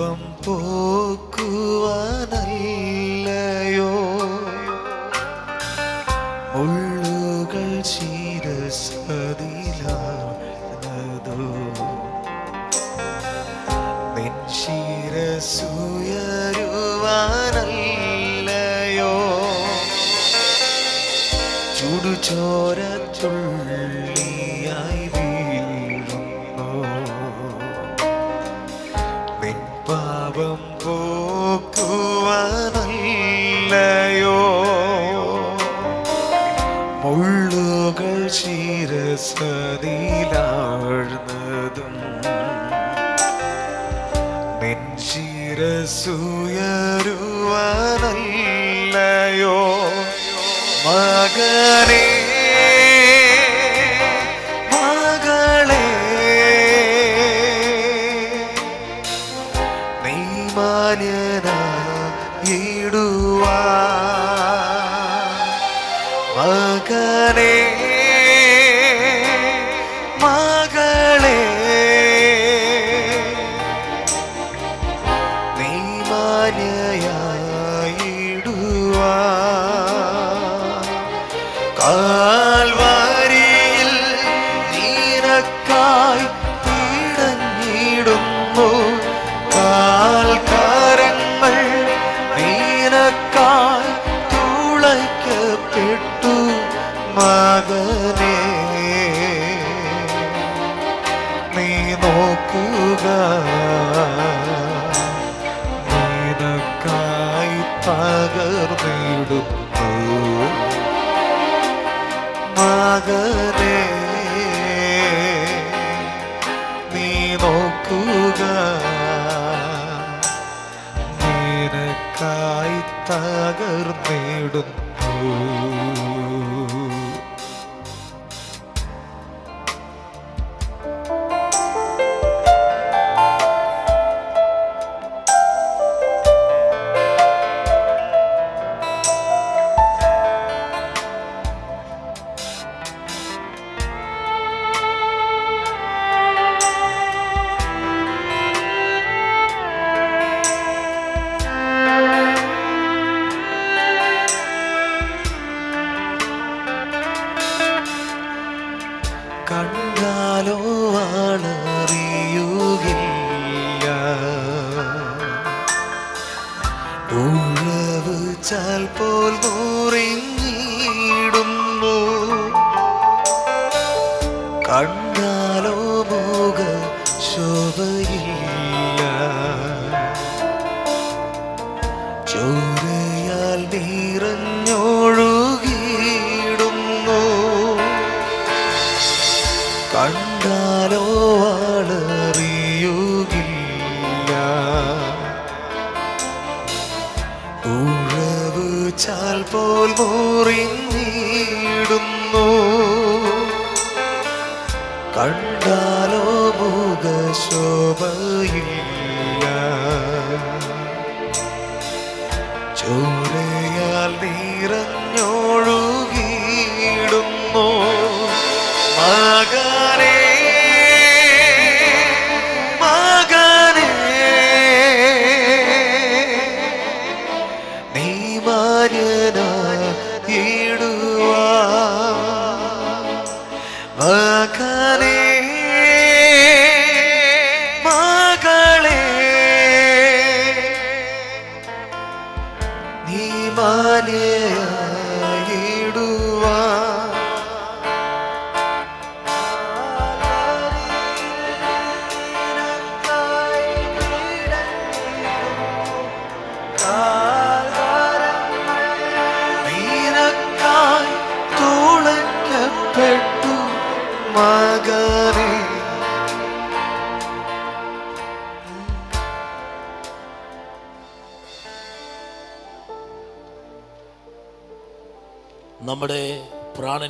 പാപം പോക്കുവാനല്ലയോ? ഉള്ളുകൾ ശിരസതിലാണതോ നിൻ ശിരസുയരുവാനല്ലയോ? ചുടുചോരത്തുള്ളിയായി ശിരസതിലാഴ്ന്നതും നിൻ ശിരസുയരുവാനല്ലയോ മകനേ മകനേ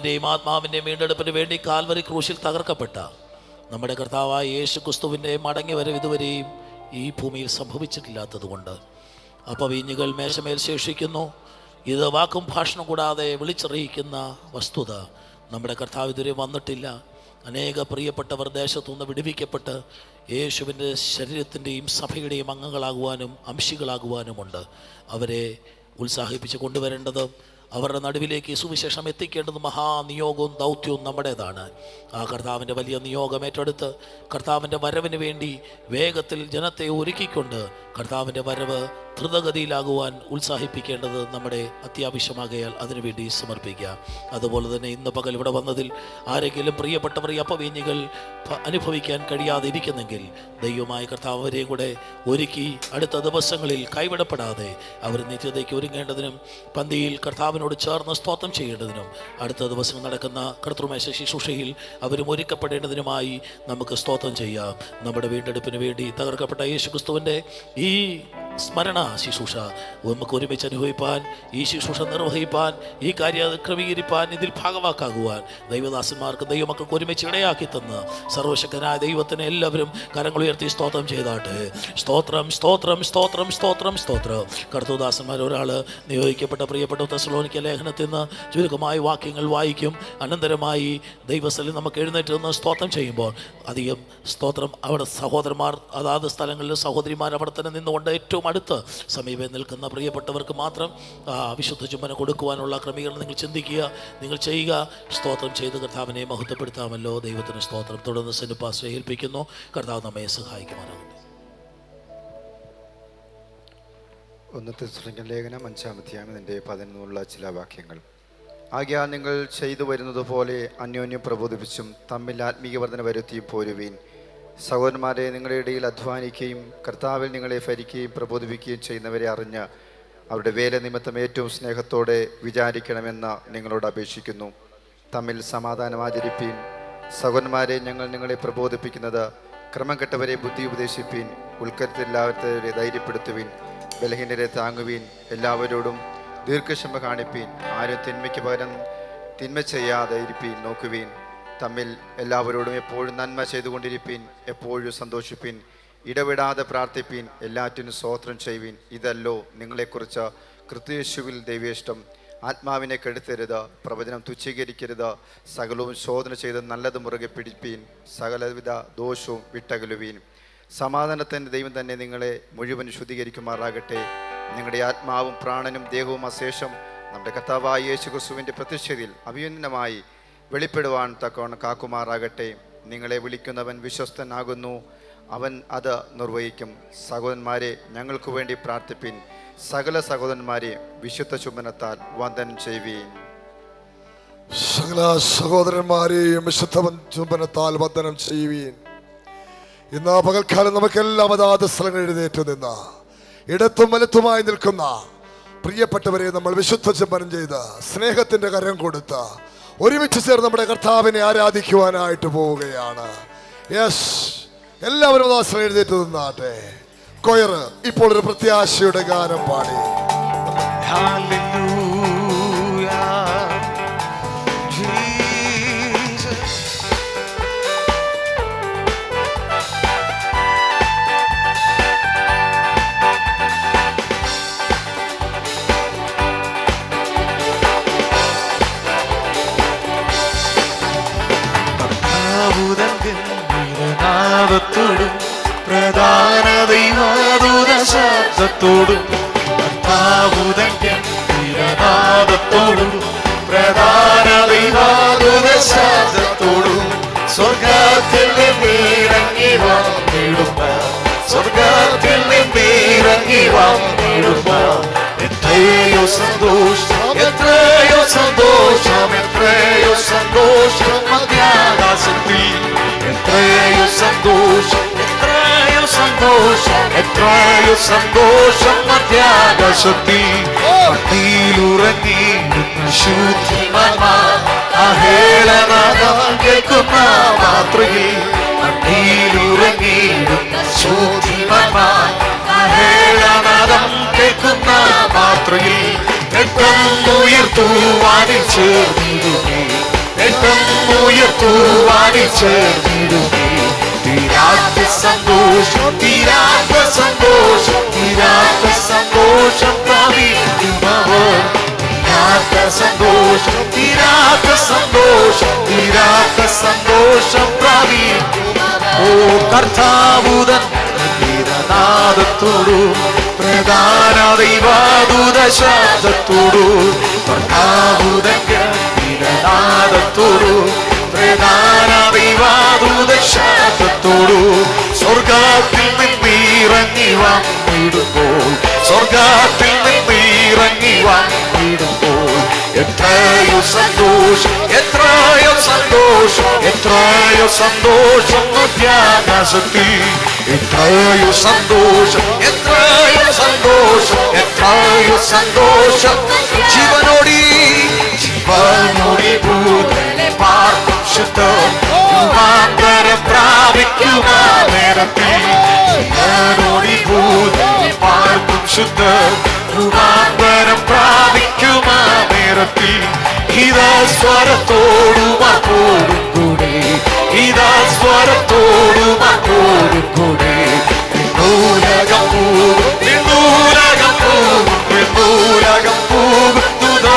പ്രാണന്റെയും ആത്മാവിന്റെയും വീണ്ടെടുപ്പിന് വേണ്ടി കാൽവരി ക്രൂശിൽ തകർക്കപ്പെട്ട നമ്മുടെ കർത്താവായ യേശു ക്രിസ്തുവിന്റെ മടങ്ങി വരവ് ഇതുവരെയും ഈ ഭൂമിയിൽ സംഭവിച്ചിട്ടില്ലാത്തതുകൊണ്ട്. അപവീഞ്ഞുകൾ മേശമേൽ ശേഷിക്കുന്നു. ഇത് വാക്കും ഭാഷണം കൂടാതെ വിളിച്ചറിയിക്കുന്ന വസ്തുത നമ്മുടെ കർത്താവ് ഇതുവരെ വന്നിട്ടില്ല. അനേക പ്രിയപ്പെട്ടവർ ദേശത്തുനിന്ന് വിടുവിക്കപ്പെട്ട് യേശുവിന്റെ ശരീരത്തിന്റെയും സഭയുടെയും അംഗങ്ങളാകുവാനും അംശികളാകുവാനുമുണ്ട്. അവരെ ഉത്സാഹിപ്പിച്ച് കൊണ്ടുവരേണ്ടത് അവരുടെ നടുവിലേക്ക് സുവിശേഷം എത്തിക്കേണ്ടത് മഹാനിയോഗവും ദൗത്യവും നമ്മുടേതാണ്. ആ കർത്താവിന്റെ വലിയ നിയോഗം ഏറ്റെടുത്ത് കർത്താവിന്റെ വരവിന് വേണ്ടി വേഗത്തിൽ ജനത്തെ ഒരുക്കിക്കൊണ്ട് കർത്താവിന്റെ വരവ് ദ്രുതഗതിയിലാകുവാൻ ഉത്സാഹിപ്പിക്കേണ്ടത് നമ്മുടെ അത്യാവശ്യമാകയാൽ അതിനുവേണ്ടി സമർപ്പിക്കുക. അതുപോലെ തന്നെ ഇന്ന് പകൽ ഇവിടെ വന്നതിൽ ആരെങ്കിലും പ്രിയപ്പെട്ടവർ ഈ അപവീഞ്ഞികൾ അനുഭവിക്കാൻ കഴിയാതെ ഇരിക്കുന്നെങ്കിൽ ദൈവമായ കർത്താവ് അവരെയും കൂടെ ഒരുക്കി അടുത്ത ദിവസങ്ങളിൽ കൈവിടപ്പെടാതെ അവർ നിത്യതയ്ക്ക് ഒരുങ്ങേണ്ടതിനും പന്തിയിൽ കർത്താവിനോട് ചേർന്ന് സ്തോത്രം ചെയ്യേണ്ടതിനും അടുത്ത ദിവസം നടക്കുന്ന കർത്തൃമേശ ശുശ്രൂഷയിൽ അവരും ഒരുക്കപ്പെടേണ്ടതിനുമായി നമുക്ക് സ്തോത്രം ചെയ്യാം. നമ്മുടെ വീണ്ടെടുപ്പിന് വേണ്ടി തകർക്കപ്പെട്ട യേശു ക്രിസ്തുവിന്റെ ഈ സ്മരണ ശുശ്രൂഷ. നമുക്ക് ഒരുമിച്ച് അനുഭവിപ്പാൻ ഈ ശുശ്രൂഷ നിർവഹിപ്പാൻ ഈ കാര്യം ക്രമീകരിപ്പാൻ ഇതിൽ ഭാഗവാക്കാകുവാൻ ദൈവദാസന്മാർക്ക് ദൈവമക്കൾക്ക് ഒരുമിച്ച് ഇടയാക്കി തന്ന്. സർവശക്തനായ ദൈവത്തിന് എല്ലാവരും കരങ്ങൾ ഉയർത്തി സ്തോത്രം ചെയ്താട്ടെ. സ്തോത്രം സ്തോത്രം സ്തോത്രം സ്തോത്രം സ്തോത്രം. കർത്തദാസന്മാർ ഒരാൾ നിയോഗിക്കപ്പെട്ട പ്രിയപ്പെട്ട തെസലോനിക്ക ലേഖനത്തിൽ നിന്ന് ചുരുക്കമായ വാക്യങ്ങൾ വായിക്കും. അനന്തരമായി ദൈവസ്ഥലിൽ നമുക്ക് എഴുന്നേറ്റ് നിന്ന് സ്തോത്രം ചെയ്യുമ്പോൾ അധികം സ്തോത്രം അവിടെ സഹോദരന്മാർ അതാത് സ്ഥലങ്ങളിൽ സഹോദരിമാർ അവിടെ തന്നെ നിന്നുകൊണ്ട് ഏറ്റവും അടുത്ത് സമീപം നിൽക്കുന്ന പ്രിയപ്പെട്ടവർക്ക് മാത്രം വിശുദ്ധ ചുമന കൊടുക്കുവാനുള്ള ക്രമീകരണം നിങ്ങൾ ചിന്തിക്കുക നിങ്ങൾ ചെയ്യുക. സ്തോത്രം ചെയ്ത് കർത്താവിനെ മഹത്വപ്പെടുത്താമല്ലോ. ദൈവത്തിന് സ്തോത്രം. തുടർന്ന് സെനുപ്പാസ് ഏൽപ്പിക്കുന്നു. കർത്താവ് നമ്മെ സഹായിക്കുമാറാകും ഒന്നത്തെ ലേഖനം അഞ്ചാം എന്റെ പതിനൊന്നുള്ള ചില വാക്യങ്ങൾ. ആകയാൽ നിങ്ങൾ ചെയ്തു വരുന്നത് പോലെ അന്യോന്യം പ്രബോധിപ്പിച്ചും തമ്മിൽ ആത്മീയ വർധന വരുത്തിയും പോരുവീൻ. സഹോദരന്മാരെ നിങ്ങളുടെ ഇടയിൽ അധ്വാനിക്കുകയും കർത്താവിൽ നിങ്ങളെ ഭരിക്കുകയും പ്രബോധിപ്പിക്കുകയും ചെയ്യുന്നവരെ അറിഞ്ഞ് അവരുടെ വേല നിമിത്തം ഏറ്റവും സ്നേഹത്തോടെ വിചാരിക്കണമെന്ന് നിങ്ങളോട് അപേക്ഷിക്കുന്നു. തമ്മിൽ സമാധാനം ആചരിപ്പീൻ. സഹോദരന്മാരെ ഞങ്ങൾ നിങ്ങളെ പ്രബോധിപ്പിക്കുന്നത് ക്രമം കെട്ടവരെ ബുദ്ധി ഉപദേശിപ്പീൻ. ഉൾക്കരുത്തില്ലാത്തവരെ ധൈര്യപ്പെടുത്തുവീൻ. ബലഹീനരെ താങ്ങുവീൻ. എല്ലാവരോടും ദീർഘക്ഷമ കാണിപ്പീൻ. ആരും തിന്മയ്ക്ക് പകരം തിന്മ ചെയ്യാതെ ഇരിപ്പീൻ. നോക്കുവീൻ. തമ്മിൽ എല്ലാവരോടും എപ്പോഴും നന്മ ചെയ്തുകൊണ്ടിരിപ്പീൻ എപ്പോഴും സന്തോഷിപ്പീൻ ഇടവിടാതെ പ്രാർത്ഥിപ്പീൻ എല്ലാറ്റിനും സ്വോത്രം ചെയ്യുവീൻ. ഇതല്ലോ നിങ്ങളെക്കുറിച്ച് കൃത്യശുവിൽ ദൈവേഷ്ടം. ആത്മാവിനെ കെടുത്തരുത് പ്രവചനം തുച്ഛീകരിക്കരുത് സകലവും ശോധന ചെയ്ത് നല്ലത് മുറുകെ പിടിപ്പീൻ സകലവിധ ദോഷവും വിട്ടകലുവീൻ. സമാധാനത്തിന്റെ ദൈവം തന്നെ നിങ്ങളെ മുഴുവൻ ശുദ്ധീകരിക്കുമാറാകട്ടെ. നിങ്ങളുടെ ആത്മാവും പ്രാണനും ദേഹവും അശേഷം നമ്മുടെ കർത്താവായ യേശു ക്രിസ്തുവിന്റെ പ്രതിഷ്ഠയിൽ അഭിനന്ദനമായി വെളിപ്പെടുവാൻ തക്കവണ്ണം കാക്കുമാറാകട്ടെ. നിങ്ങളെ വിളിക്കുന്നവൻ വിശ്വസ്തനാകുന്നു. അവൻ അത് നിർവഹിക്കും. സഹോദരന്മാരെ ഞങ്ങൾക്ക് വേണ്ടി പ്രാർത്ഥിപ്പിൻ. സകല സഹോദരന്മാരെ വിശുദ്ധ ചുമനത്താൽ വന്ദനം ചെയ്യുവീൻ. സകല സഹോദരന്മാരെയും വിശുദ്ധ ചുംബനത്താൽ വന്ദനം ചെയ്യുവീൻ. ഇന്ന് പകൽക്കാലം നമുക്കെല്ലാം അതാത് സ്ഥലങ്ങൾ എഴുന്നേറ്റ് നിന്ന ഇടത്തും വലത്തുമായി നിൽക്കുന്ന പ്രിയപ്പെട്ടവരെ നമ്മൾ വിശുദ്ധ ചുംബനം ചെയ്ത് സ്നേഹത്തിന്റെ കരം കൊടുത്ത് ഒരുമിച്ച് ചേർന്ന് നമ്മുടെ കർത്താവിനെ ആരാധിക്കുവാനായിട്ട് പോവുകയാണ്. യെസ് എല്ലാവരും ആ സ്ഥലം എഴുന്നേറ്റ് നിന്നാട്ടെ. കൊയർ ഇപ്പോൾ ഒരു പ്രത്യാശയുടെ ഗാനം പാടി. ശബ്ദത്തോടും കർത്താവുതൻ ഗംഭീരനാദത്തോടും പ്രധാന ദൈവാദൂത ശബ്ദത്തോടും സ്വർഗത്തിൽ നിന്നിറങ്ങി വന്നിടുമ്പ സ്വർഗത്തിൽ നിന്നിറങ്ങി വന്നിടുമ്പ എത്രയോ സന്തോഷം എത്രയോ സന്തോഷം എത്രയോ സന്തോഷം മധ്യാകാശത്തിൽ. എത്രയോ സന്തോഷം സന്തോഷം എത്രയോ സന്തോഷം മധ്യാകാശത്തിൽ. പട്ടിയിലുറങ്ങിയിരുന്ന ശുദ്ധിമാന്മ അഹേളനാദം കേൾക്കുന്ന മാത്രയിൽ പട്ടിയിലുറങ്ങിയിരുന്ന ശുദ്ധിമാന്മ അഹേളനാദം കേൾക്കുന്ന മാത്രയിൽ പെട്ടെന്നുയർത്തുവാനിൽ ചേർന്നിടുമേ ചേർന്നിടുമേ തീരാത്ത സന്തോഷം തീരാത്ത സന്തോഷം തീരാത്ത സന്തോഷം തീരാത്ത സന്തോഷം തീരാത്ത സന്തോഷം തീരാത്ത സന്തോഷം പ്രാപിക്കുന്നവർ ഓ കർത്താവുതൻ ഗീതനാദത്തോടു പ്രധാന ദൈവാദൂത ശബ്ദത്തോടു കർത്താവുതൻ ഗീതനാദത്തോടു ശബ്ദത്തോടു സ്വർഗത്തിൽ നിന്നിറങ്ങി വന്നിടുമ്പോൾ സ്വർഗത്തിൽ നിന്നിറങ്ങി വന്നിടുമ്പോൾ എത്രയോ സന്തോഷം എത്രയോ സന്തോഷം എത്രയോ സന്തോഷം മധ്യാകാശത്തിൽ എത്രയോ സന്തോഷം എത്രയോ സന്തോഷം എത്രയോ സന്തോഷം. ജീവനോടി ജീവനോടി ഭൂതനെ പാർക്കും. ശുദ്ധം രൂപാന്തരം പ്രാപിക്കുമാ? നേരത്തിൽ പാർക്കും ശുദ്ധം. രൂപാന്തരം പ്രാപിക്കുമാ? നേരത്തിൽ ഇതാ സ്വരത്തോടുമാ കൂടും ഇതാ സ്വരത്തോടുമാ കൂടും നിന്നൂലകം പോകും നിന്നൂലകം പോകും തുതാ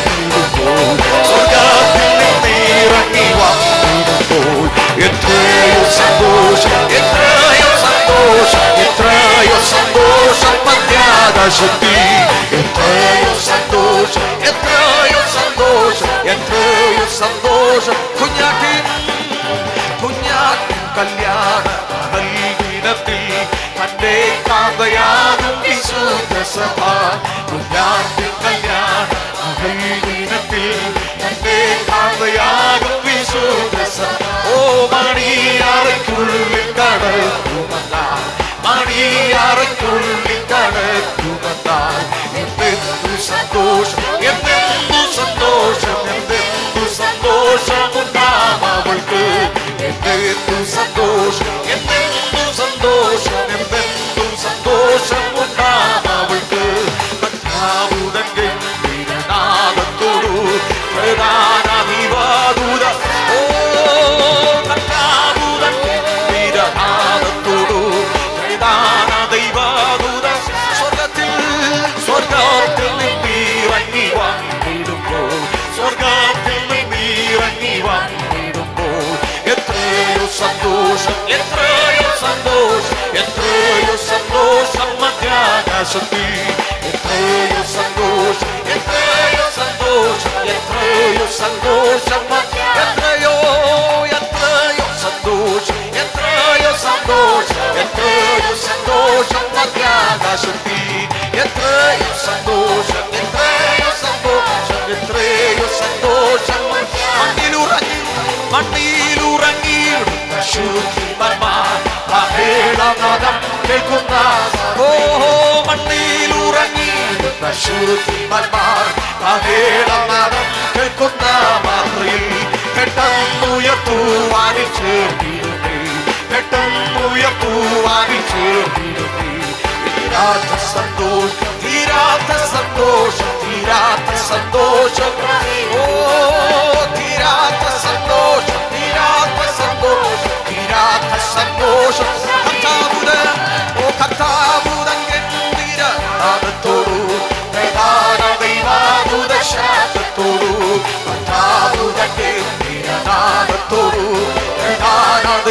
വന്നിടുമ്പോൾ എത്രയോ സന്തോഷം എത്രയോ സന്തോഷം എത്രയോ സന്തോഷം മധ്യാകാശത്തിൽ എത്രയോ സന്തോഷം എത്രയോ സന്തോഷം എത്രയോ സന്തോഷം കുഞ്ഞാട്ടി കുഞ്ഞാട്ടി കല്യാണ നൽകിടത്തിൽ തന്റെ കാതയാകും വിശുദ്ധ സഭ കുഞ്ഞാട്ടി ഓഹോ മണ്ണിലുറങ്ങിയിടുന്ന ശുദ്ധിമാന്മാർ മഹേളനാദം കേൾക്കുന്ന മാത്രയിൽ പെട്ടെന്നുയർത്തുവാനിൽ ചേർന്നിടുന്നേ പെട്ടെന്നുയർത്തുവാനിൽ ചേർന്നിടുന്നേ തീരാത്ത സന്തോഷം തീരാത്ത സന്തോഷം തീരാത്ത സന്തോഷം ഓ തീരാത്ത സന്തോഷം തീരാത്ത സന്തോഷം തീരാത്ത സന്തോഷം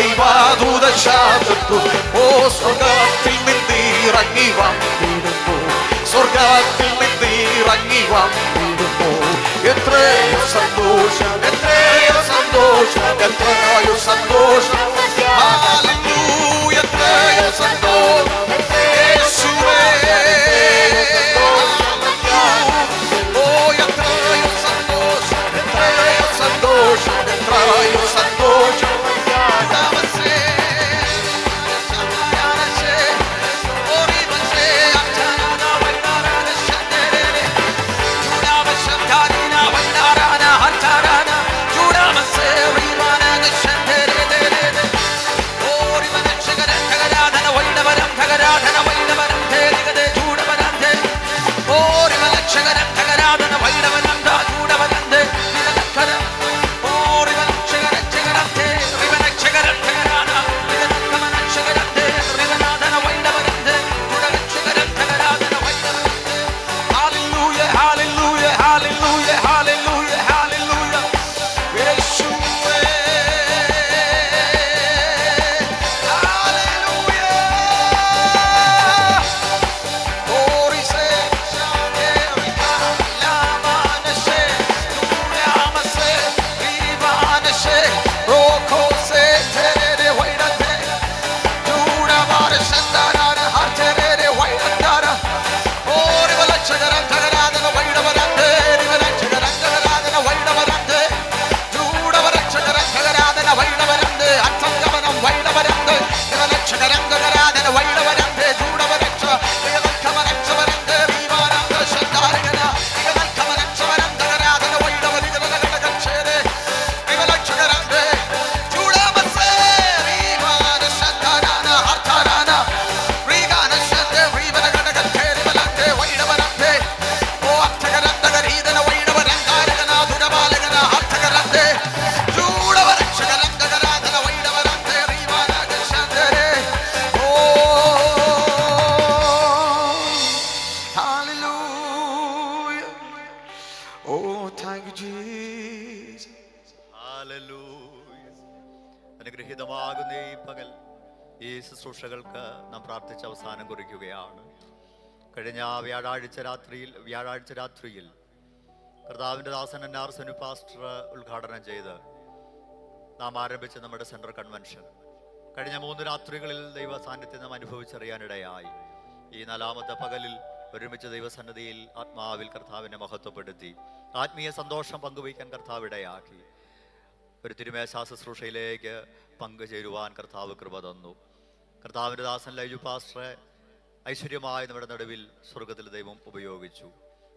പ്രധാന ദൈവാദൂത ശാപത്തു ഓ സ്വർഗത്തിൽ നിന്നിറങ്ങി വന്നിടുന്നു സ്വർഗത്തിൽ നിന്നിറങ്ങി വന്നിടുന്നു എത്രയോ സന്തോഷം എത്രയോ സന്തോഷം എത്രയോ സന്തോഷം പ്രാർത്ഥിച്ച അവസാനം കുറിക്കുകയാണ്. കഴിഞ്ഞ വ്യാഴാഴ്ച രാത്രിയിൽ വ്യാഴാഴ്ച രാത്രിയിൽ കർത്താവിന്റെ ദാസൻ എൻ ആർ സനു പാസ്റ്റർ ഉദ്ഘാടനം ചെയ്ത് നാം ആരംഭിച്ച നമ്മുടെ സെൻട്രൽ കൺവെൻഷൻ. കഴിഞ്ഞ മൂന്ന് രാത്രികളിൽ ദൈവ സാന്നിധ്യം നാം അനുഭവിച്ചറിയാനിടയായി. ഈ നാലാമത്തെ പകലിൽ ഒരുമിച്ച് ദൈവസന്നിധിയിൽ ആത്മാവിൽ കർത്താവിനെ മഹത്വപ്പെടുത്തി ആത്മീയ സന്തോഷം പങ്കുവയ്ക്കാൻ കർത്താവ് ഇടയാക്കി. ഒരു തിരുമേശാ ശുശ്രൂഷയിലേക്ക് പങ്കുചേരുവാൻ കർത്താവ് കൃപ തന്നു. കർത്താവിന്റെ ദാസൻ ലൈജു പാസ്റ്ററെ. ഐശ്വര്യമായി നമ്മുടെ നടുവിൽ സ്വർഗത്തിൽ ദൈവം ഉപയോഗിച്ചു.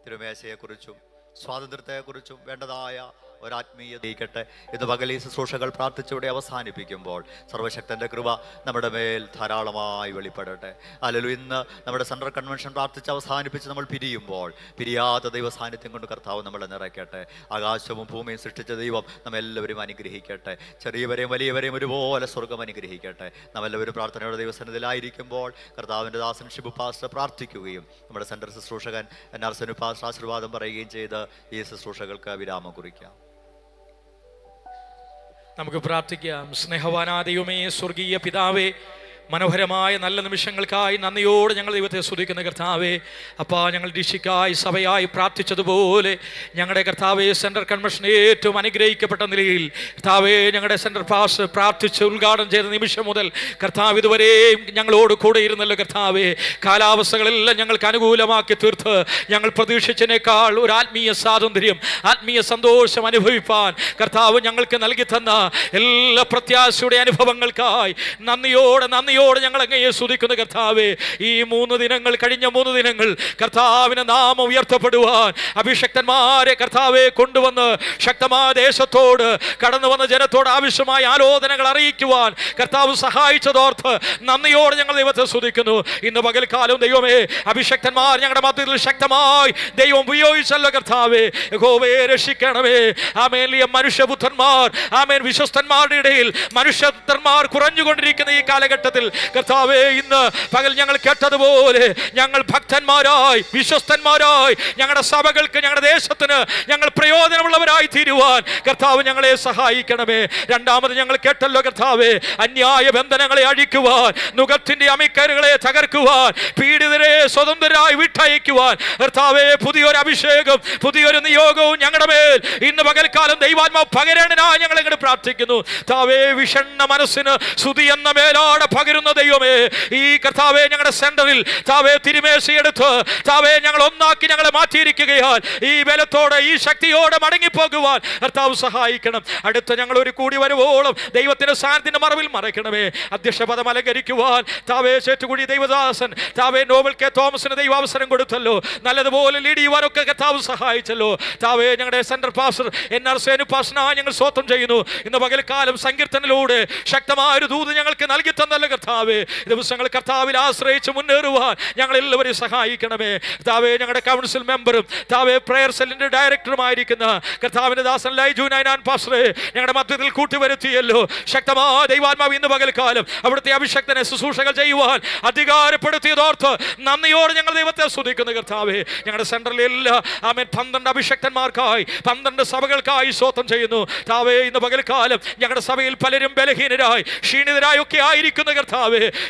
തിരുമേശയെക്കുറിച്ചും സ്വാതന്ത്ര്യത്തെക്കുറിച്ചും വേണ്ടതായ ഒരാത്മീയ നീക്കട്ടെ ഇന്ന് പകൽ ഈ ശുശ്രൂഷകൾ പ്രാർത്ഥിച്ചുകൂടെ അവസാനിപ്പിക്കുമ്പോൾ സർവശക്തന്റെ കൃപ നമ്മുടെ മേൽ ധാരാളമായി വെളിപ്പെടട്ടെ. അല്ലല്ലോ ഇന്ന് നമ്മുടെ സെൻട്രൽ കൺവെൻഷൻ പ്രാർത്ഥിച്ച് അവസാനിപ്പിച്ച് നമ്മൾ പിരിയുമ്പോൾ പിരിയാത്ത ദൈവ സാന്നിധ്യം കൊണ്ട് കർത്താവ് നമ്മളെ നിറയ്ക്കട്ടെ. ആകാശവും ഭൂമിയും സൃഷ്ടിച്ച ദൈവം നമ്മെല്ലാവരും അനുഗ്രഹിക്കട്ടെ. ചെറിയവരെയും വലിയവരെയും ഒരുപോലെ സ്വർഗം അനുഗ്രഹിക്കട്ടെ. നമ്മെല്ലാവരും പ്രാർത്ഥനയുടെ ദൈവസന്നിധിയിലായിരിക്കുമ്പോൾ കർത്താവിന്റെ ദാസൻ ഷിബു പാസ്റ്റർ പ്രാർത്ഥിക്കുകയും നമ്മുടെ സെൻട്രൽ ശുശ്രൂഷകൻ എൻ ആർ പാസ്റ്റർ ആശീർവാദം പറയുകയും ചെയ്ത് ഈ ശുശ്രൂഷകൾക്ക് വിരാമം കുറിക്കാം. നമുക്ക് പ്രാർത്ഥിക്കാം. സ്നേഹവാനാ ദൈവമേ സ്വർഗീയ പിതാവേ മനോഹരമായ നല്ല നിമിഷങ്ങൾക്കായി നന്ദിയോട് ഞങ്ങൾ ദൈവത്തെ സ്തുതിക്കുന്ന കർത്താവേ അപ്പാ ഞങ്ങൾ ഡിഷിക്കായി സഭയായി പ്രാർത്ഥിച്ചതുപോലെ ഞങ്ങളുടെ കർത്താവേ സെൻട്രൽ കൺവെൻഷൻ ഏറ്റവും അനുഗ്രഹിക്കപ്പെട്ട നിലയിൽ കർത്താവേ ഞങ്ങളുടെ സെൻട്രൽ പാസ് പ്രാർത്ഥിച്ച് ഉദ്ഘാടനം ചെയ്ത നിമിഷം മുതൽ കർത്താവ് ഇതുവരെയും ഞങ്ങളോട് കൂടെ ഇരുന്നല്ലോ കർത്താവേ. കാലാവസ്ഥകളെല്ലാം ഞങ്ങൾക്ക് അനുകൂലമാക്കി തീർത്ത് ഞങ്ങൾ പ്രതീക്ഷിച്ചതിനേക്കാൾ ഒരു ആത്മീയ സ്വാതന്ത്ര്യം ആത്മീയ സന്തോഷം അനുഭവിപ്പാൻ കർത്താവ് ഞങ്ങൾക്ക് നൽകി തന്ന എല്ലാ പ്രത്യാശയുടെ അനുഭവങ്ങൾക്കായി നന്ദിയോടെ നന്ദി നന്ദിയോടെ ഞങ്ങൾ അങ്ങയെ സ്തുതിക്കുന്നു കർത്താവേ. ഈ മൂന്ന് ദിനങ്ങൾ കഴിഞ്ഞ മൂന്ന് ദിനങ്ങൾ കർത്താവിന് നാമം ഉയർത്തപ്പെടുവാൻ അഭിഷക്തന്മാരെ കർത്താവെ കൊണ്ടുവന്ന് ശക്തമായ ദേശത്തോട് കടന്നു വന്ന ജനത്തോട് ആവശ്യമായ ആലോചനകൾ അറിയിക്കുവാൻ കർത്താവ് സഹായിച്ചതോർത്ത് നന്ദിയോടെ ഞങ്ങൾ ദൈവത്തെ സ്തുതിക്കുന്നു. ഇന്ന് പകൽക്കാലം ദൈവമേ അഭിഷക്തന്മാർ ഞങ്ങളുടെ മധ്യത്തിൽ ശക്തമായി ദൈവം ഉപയോഗിച്ചല്ലോ കർത്താവേ. ഗോവയെ രക്ഷിക്കണമേ. ആമേലിയ മനുഷ്യപുത്രന്മാർ ആമേൻ. വിശ്വസ്തന്മാരുടെ ഇടയിൽ മനുഷ്യപുത്രന്മാർ കുറഞ്ഞുകൊണ്ടിരിക്കുന്ന ഈ കാലഘട്ടത്തിൽ കർത്താവേ ഇന്ന് പകൽ ഞങ്ങൾ കേട്ടതുപോലെ ഞങ്ങൾ ഭക്തന്മാരായി വിശ്വസ്തന്മാരായി ഞങ്ങളുടെ സഭകൾക്ക് ഞങ്ങളുടെ ദേശത്തിന് ഞങ്ങൾ പ്രയോജനമുള്ളവരായി തീരുവാൻ കർത്താവ് ഞങ്ങളെ സഹായിക്കണമേ. രണ്ടാമത് ഞങ്ങൾ കേട്ടല്ലോ കർത്താവേ അന്യായ ബന്ധനങ്ങളെ അഴിക്കുവാൻ നുഖത്തിന്റെ അമിക്കരുകളെ തകർക്കുവാൻ പീഡിതരെ സ്വതന്ത്രരായി വിട്ടയക്കുവാൻ. കർത്താവേ പുതിയൊരു അഭിഷേകം പുതിയൊരു നിയോഗവും ഞങ്ങളുടെ മേൽ ഇന്ന് പകൽക്കാലം ദൈവാത്മാവ് പകരണനായി ഞങ്ങൾ ഇങ്ങോട്ട് പ്രാർത്ഥിക്കുന്നു. താവേ വിഷണ്ണ മനസ്സിന് സ്തുതി എന്ന മേലാടെ പകരുന്ന ദൈവമേ ഈ കർത്താവെ ഞങ്ങളുടെ സെന്ററിൽ താവേ തിരുമേശിയെടുത്ത് താവേ ഞങ്ങൾ ഒന്നാക്കി ഞങ്ങളെ മാറ്റിയിരിക്കുകയാൽ ഈ ബലത്തോടെ ഈ ശക്തിയോടെ മടങ്ങിപ്പോകുവാൻ കർത്താവ് സഹായിക്കണം. അടുത്ത ഞങ്ങൾ ഒരു കൂടി വരുവോളം ദൈവത്തിന്റെ സാന്നിധ്യത്തിന്റെ മറവിൽ മറയ്ക്കണമേ. അധ്യക്ഷപദം അലങ്കരിക്കുവാൻ താവേ ചേറ്റുകുടി ദൈവദാസൻ താവേ നോവൽ കെ തോമസിന് ദൈവ അവസരം കൊടുത്തല്ലോ. നല്ലതുപോലെ ലീഡ് ചെയ്യുവാനൊക്കെ കർത്താവ് സഹായിച്ചല്ലോ. താവേ ഞങ്ങളുടെ center pastor N R Senu പാസ്റ്ററിനായി ഞങ്ങൾ സ്വത്തം ചെയ്യുന്നു. ഇന്ന് പകൽക്കാലം സങ്കീർത്തനിലൂടെ ശക്തമായ ഒരു ദൂത് ഞങ്ങൾക്ക് നൽകി തന്നല്ലോ കർത്താവേ ദിവസങ്ങൾ കർത്താവിൽ ആശ്രയിച്ച് മുന്നേറുവാൻ ഞങ്ങൾ എല്ലാവരെയും സഹായിക്കണമേ. താവേ ഞങ്ങളുടെ കൗൺസിൽ മെമ്പറും താവേ പ്രയർ സെല്ലിന്റെ ഡയറക്ടറുമായിരിക്കുന്ന കർത്താവിന്റെ ദാസൻ ലൈജു നൈനാൻ പാസ്റ്ററെ ഞങ്ങളുടെ മധ്യത്തിൽ കൂട്ടിവരുത്തിയല്ലോ. ശക്തമായ ദൈവാത്മാവ് ഇന്ന് പകൽക്കാലം അവിടുത്തെ അഭിഷക്തനെ ശുശ്രൂഷകൾ ചെയ്യുവാൻ അധികാരപ്പെടുത്തിയതോർത്ത് നന്ദിയോടെ ഞങ്ങൾ ദൈവത്തെ സ്തുതിക്കുന്നു കർത്താവേ. ഞങ്ങളുടെ സെൻട്രലിൽ എല്ലാ ആമേൻ പന്ത്രണ്ട് അഭിഷക്തന്മാർക്കായി പന്ത്രണ്ട് സഭകൾക്കായി സ്വത്തം ചെയ്യുന്നു. താവേ ഇന്ന് പകൽക്കാലം ഞങ്ങളുടെ സഭയിൽ പലരും ബലഹീനരായി ക്ഷീണിതരായി ഒക്കെ ആയിരിക്കുന്ന കർത്താവേ.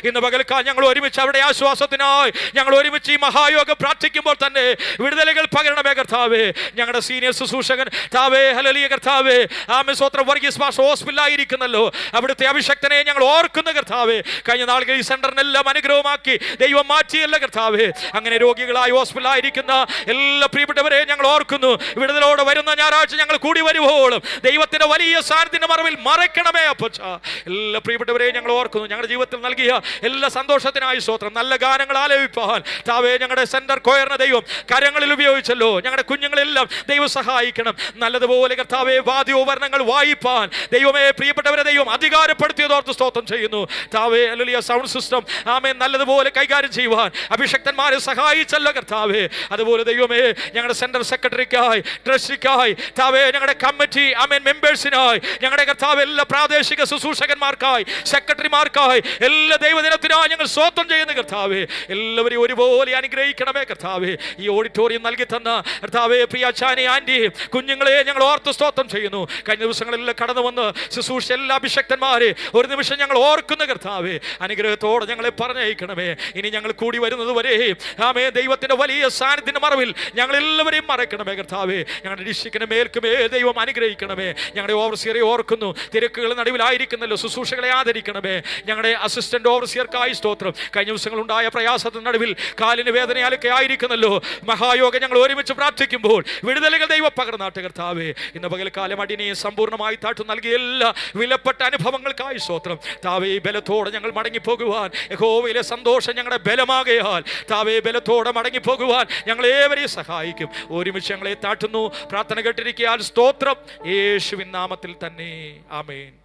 ഇന്ന് പകൽക്കാൻ ഞങ്ങൾ ഒരുമിച്ച് അവിടെ ആശ്വാസത്തിനായി ഞങ്ങൾ ഒരുമിച്ച് ഈ മഹായോഗം പ്രാർത്ഥിക്കുമ്പോൾ തന്നെ വിടുതലുകൾ പകരണമേ കർത്താവേ. ഞങ്ങളുടെ സീനിയർ ശുശ്രൂഷകൻ താവേ ഹലലിയ കർത്താവേ ആമസോത്ര വർഗീസ് ഭാഷ ഹോസ്പിറ്റലായിരിക്കുന്നല്ലോ അവിടുത്തെ അഭിഷക്തനെ ഞങ്ങൾ ഓർക്കുന്ന കർത്താവേ. കഴിഞ്ഞ നാളുകൾ ഈ സെന്ററിനെല്ലാം അനുഗ്രഹമാക്കി. ദൈവം മാറ്റിയല്ല കർത്താവേ. അങ്ങനെ രോഗികളായി ഹോസ്പിറ്റലായിരിക്കുന്ന എല്ലാ പ്രിയപ്പെട്ടവരെ ഞങ്ങൾ ഓർക്കുന്നു. വിടുതലോടെ വരുന്ന ഞായറാഴ്ച ഞങ്ങൾ കൂടി വരുമ്പോഴും ദൈവത്തിന്റെ വലിയ സാന്നിധ്യം മറവിൽ മറയ്ക്കണമേ അപ്പച്ച. എല്ലാ പ്രിയപ്പെട്ടവരെ ഞങ്ങൾ ഓർക്കുന്നു. ഞങ്ങളുടെ ജീവിതത്തിൽ നൽകിയ എല്ലാ സന്തോഷത്തിനായി സ്തോത്രം. നല്ല ഗാനങ്ങൾ ആലപിപ്പാൻ. താവേ ഞങ്ങളുടെ സെന്റർ കോയറിന് ദൈവം കരങ്ങളിൽ ഉപയോഗിച്ചല്ലോ. ഞങ്ങളുടെ കുഞ്ഞുങ്ങളെല്ലാം ദൈവം സഹായിക്കണം. നല്ലതുപോലെ കർത്താവെ വാദ്യോപകരണങ്ങൾ വായിപ്പാൻ. ദൈവമേ പ്രിയപ്പെട്ടവരെ ദൈവം അധികാരപ്പെടുത്തിയതോർത്ത് സ്തോത്രം ചെയ്യുന്നു. താവേ അലുലിയ സൗണ്ട് സിസ്റ്റം ആമേ നല്ലതുപോലെ കൈകാര്യം ചെയ്യുവാൻ. അഭിഷക്തന്മാരെ സഹായിച്ചല്ലോ കർത്താവേ. അതുപോലെ ദൈവമേ ഞങ്ങളുടെ സെന്റർ സെക്രട്ടറിക്കായി ട്രസ്റ്റിക്കായി താവേ ഞങ്ങളുടെ കമ്മിറ്റി ആമേൻ മെമ്പേഴ്സിനായി ഞങ്ങളുടെ കർത്താവ് എല്ലാ പ്രാദേശിക ശുശ്രൂഷകന്മാർക്കായി സെക്രട്ടറിമാർക്കായി എല്ലാ ദൈവദിനത്തിനായി ഞങ്ങൾ സ്വന്തം ചെയ്യുന്ന കർത്താവേ. എല്ലാവരെയും ഒരുപോലെ അനുഗ്രഹിക്കണമേ കർത്താവേ. ഈ ഓഡിറ്റോറിയം നൽകി തന്ന കർത്താവേ പ്രിയ ചാനി ആന്റി കുഞ്ഞുങ്ങളെ ഞങ്ങൾ ഓർത്ത് സ്തോത്രം ചെയ്യുന്നു. കഴിഞ്ഞ ദിവസങ്ങളെല്ലാം കടന്നു വന്ന് ശുശ്രൂഷ എല്ലാ അഭിഷക്തന്മാരെ ഒരു നിമിഷം ഞങ്ങൾ ഓർക്കുന്ന കർത്താവേ. അനുഗ്രഹത്തോടെ ഞങ്ങളെ പറഞ്ഞയക്കണമേ. ഇനി ഞങ്ങൾ കൂടി വരുന്നത് വരെ ആമേ ദൈവത്തിന്റെ വലിയ സാന്നിധ്യത്തിന്റെ മറവിൽ ഞങ്ങൾ എല്ലാവരെയും മറക്കണമേ കർത്താവേ. ഞങ്ങളുടെ ഡിഷിക്കിന് മേൽക്കുമേ ദൈവം അനുഗ്രഹിക്കണമേ. ഞങ്ങളുടെ ഓവർസിയറെ ഓർക്കുന്നു. തിരക്കുകൾ നടുവിലായിരിക്കുന്നല്ലോ ശുശ്രൂഷകളെ ആദരിക്കണമേ. ഞങ്ങളുടെ അസിസ്റ്റന്റ് ഓവർസിയർക്കായി സ്തോത്രം. കഴിഞ്ഞ ദിവസങ്ങളുണ്ടായ പ്രയാസത്തിന് നടുവിൽ കാലിന് വേദനയാലൊക്കെ ആയിരിക്കുന്നല്ലോ. മഹായോഗം ഞങ്ങൾ ഒരുമിച്ച് പ്രാർത്ഥിക്കുമ്പോൾ വിടുതലുകൾ ദൈവ പകർന്നാട്ട് കർത്താവേ. ഇന്ന് പകൽക്കാലം അടിനെ സമ്പൂർണമായി താട്ടു നൽകിയ എല്ലാ വിലപ്പെട്ട അനുഭവങ്ങൾക്കായി സ്തോത്രം. താവേ ബലത്തോടെ ഞങ്ങൾ മടങ്ങിപ്പോകുവാൻ. യഹോവയിലെ സന്തോഷം ഞങ്ങളുടെ ബലമാകയാൽ. താവേ ബലത്തോടെ മടങ്ങിപ്പോകുവാൻ ഞങ്ങൾ ഏവരെയും സഹായിക്കും. ഒരുമിച്ച് ഞങ്ങളെ താട്ടുന്നു പ്രാർത്ഥന കേട്ടിരിക്കാൻ സ്തോത്രം. യേശുവിൻ നാമത്തിൽ തന്നെ. ആമേൻ.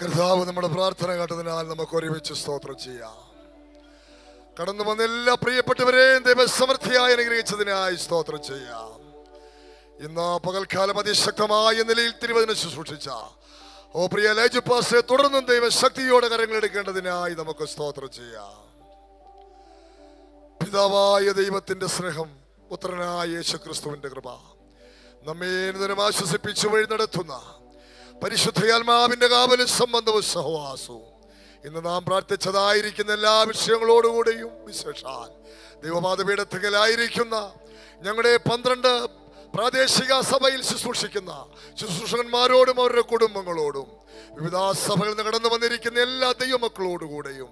കർത്താവ് നമ്മുടെ പ്രാർത്ഥന കേട്ടതിനാൽ നമുക്ക് ഒരുമിച്ച് സ്തോത്രം ചെയ്യാം. കടന്നു വന്ന എല്ലാ പ്രിയപ്പെട്ടവരെയും ദൈവസമൃദ്ധിയായി അനുഗ്രഹിച്ചതിനായി സ്തോത്രം ചെയ്യാം. ഇന്ന് പകൽക്കാലം അതിശക്തമായ നിലയിൽ തിരുവചന ശുശ്രൂഷിച്ച ഓ പ്രിയ ലേജുപ്പാസെ തുടർന്നും ദൈവശക്തിയോടെ കരങ്ങൾ എടുക്കേണ്ടതിനായി നമുക്ക് സ്തോത്രം ചെയ്യാം. പിതാവായ ദൈവത്തിന്റെ സ്നേഹം പുത്രനായ യേശുക്രിസ്തുവിന്റെ കൃപ നമ്മെ നിരന്തരം ആശ്വസിപ്പിച്ചു വഴി നടത്തുന്ന പരിശുദ്ധയാത്മാവിന്റെ കാവലും സംബന്ധവും സഹവാസവും. ഇന്ന് നാം പ്രാർത്ഥിച്ചതായിരിക്കുന്ന എല്ലാ വിഷയങ്ങളോടുകൂടെയും വിശേഷാൽ ദൈവമാതപീഠത്തിലായിരിക്കുന്ന ഞങ്ങളുടെ പന്ത്രണ്ട് പ്രാദേശിക സഭയിൽ ശുശ്രൂഷിക്കുന്ന ശുശ്രൂഷകന്മാരോടും അവരുടെ കുടുംബങ്ങളോടും വിവിധ സഭകളിൽ നിന്ന് കടന്നു വന്നിരിക്കുന്ന എല്ലാ ദൈവമക്കളോടുകൂടെയും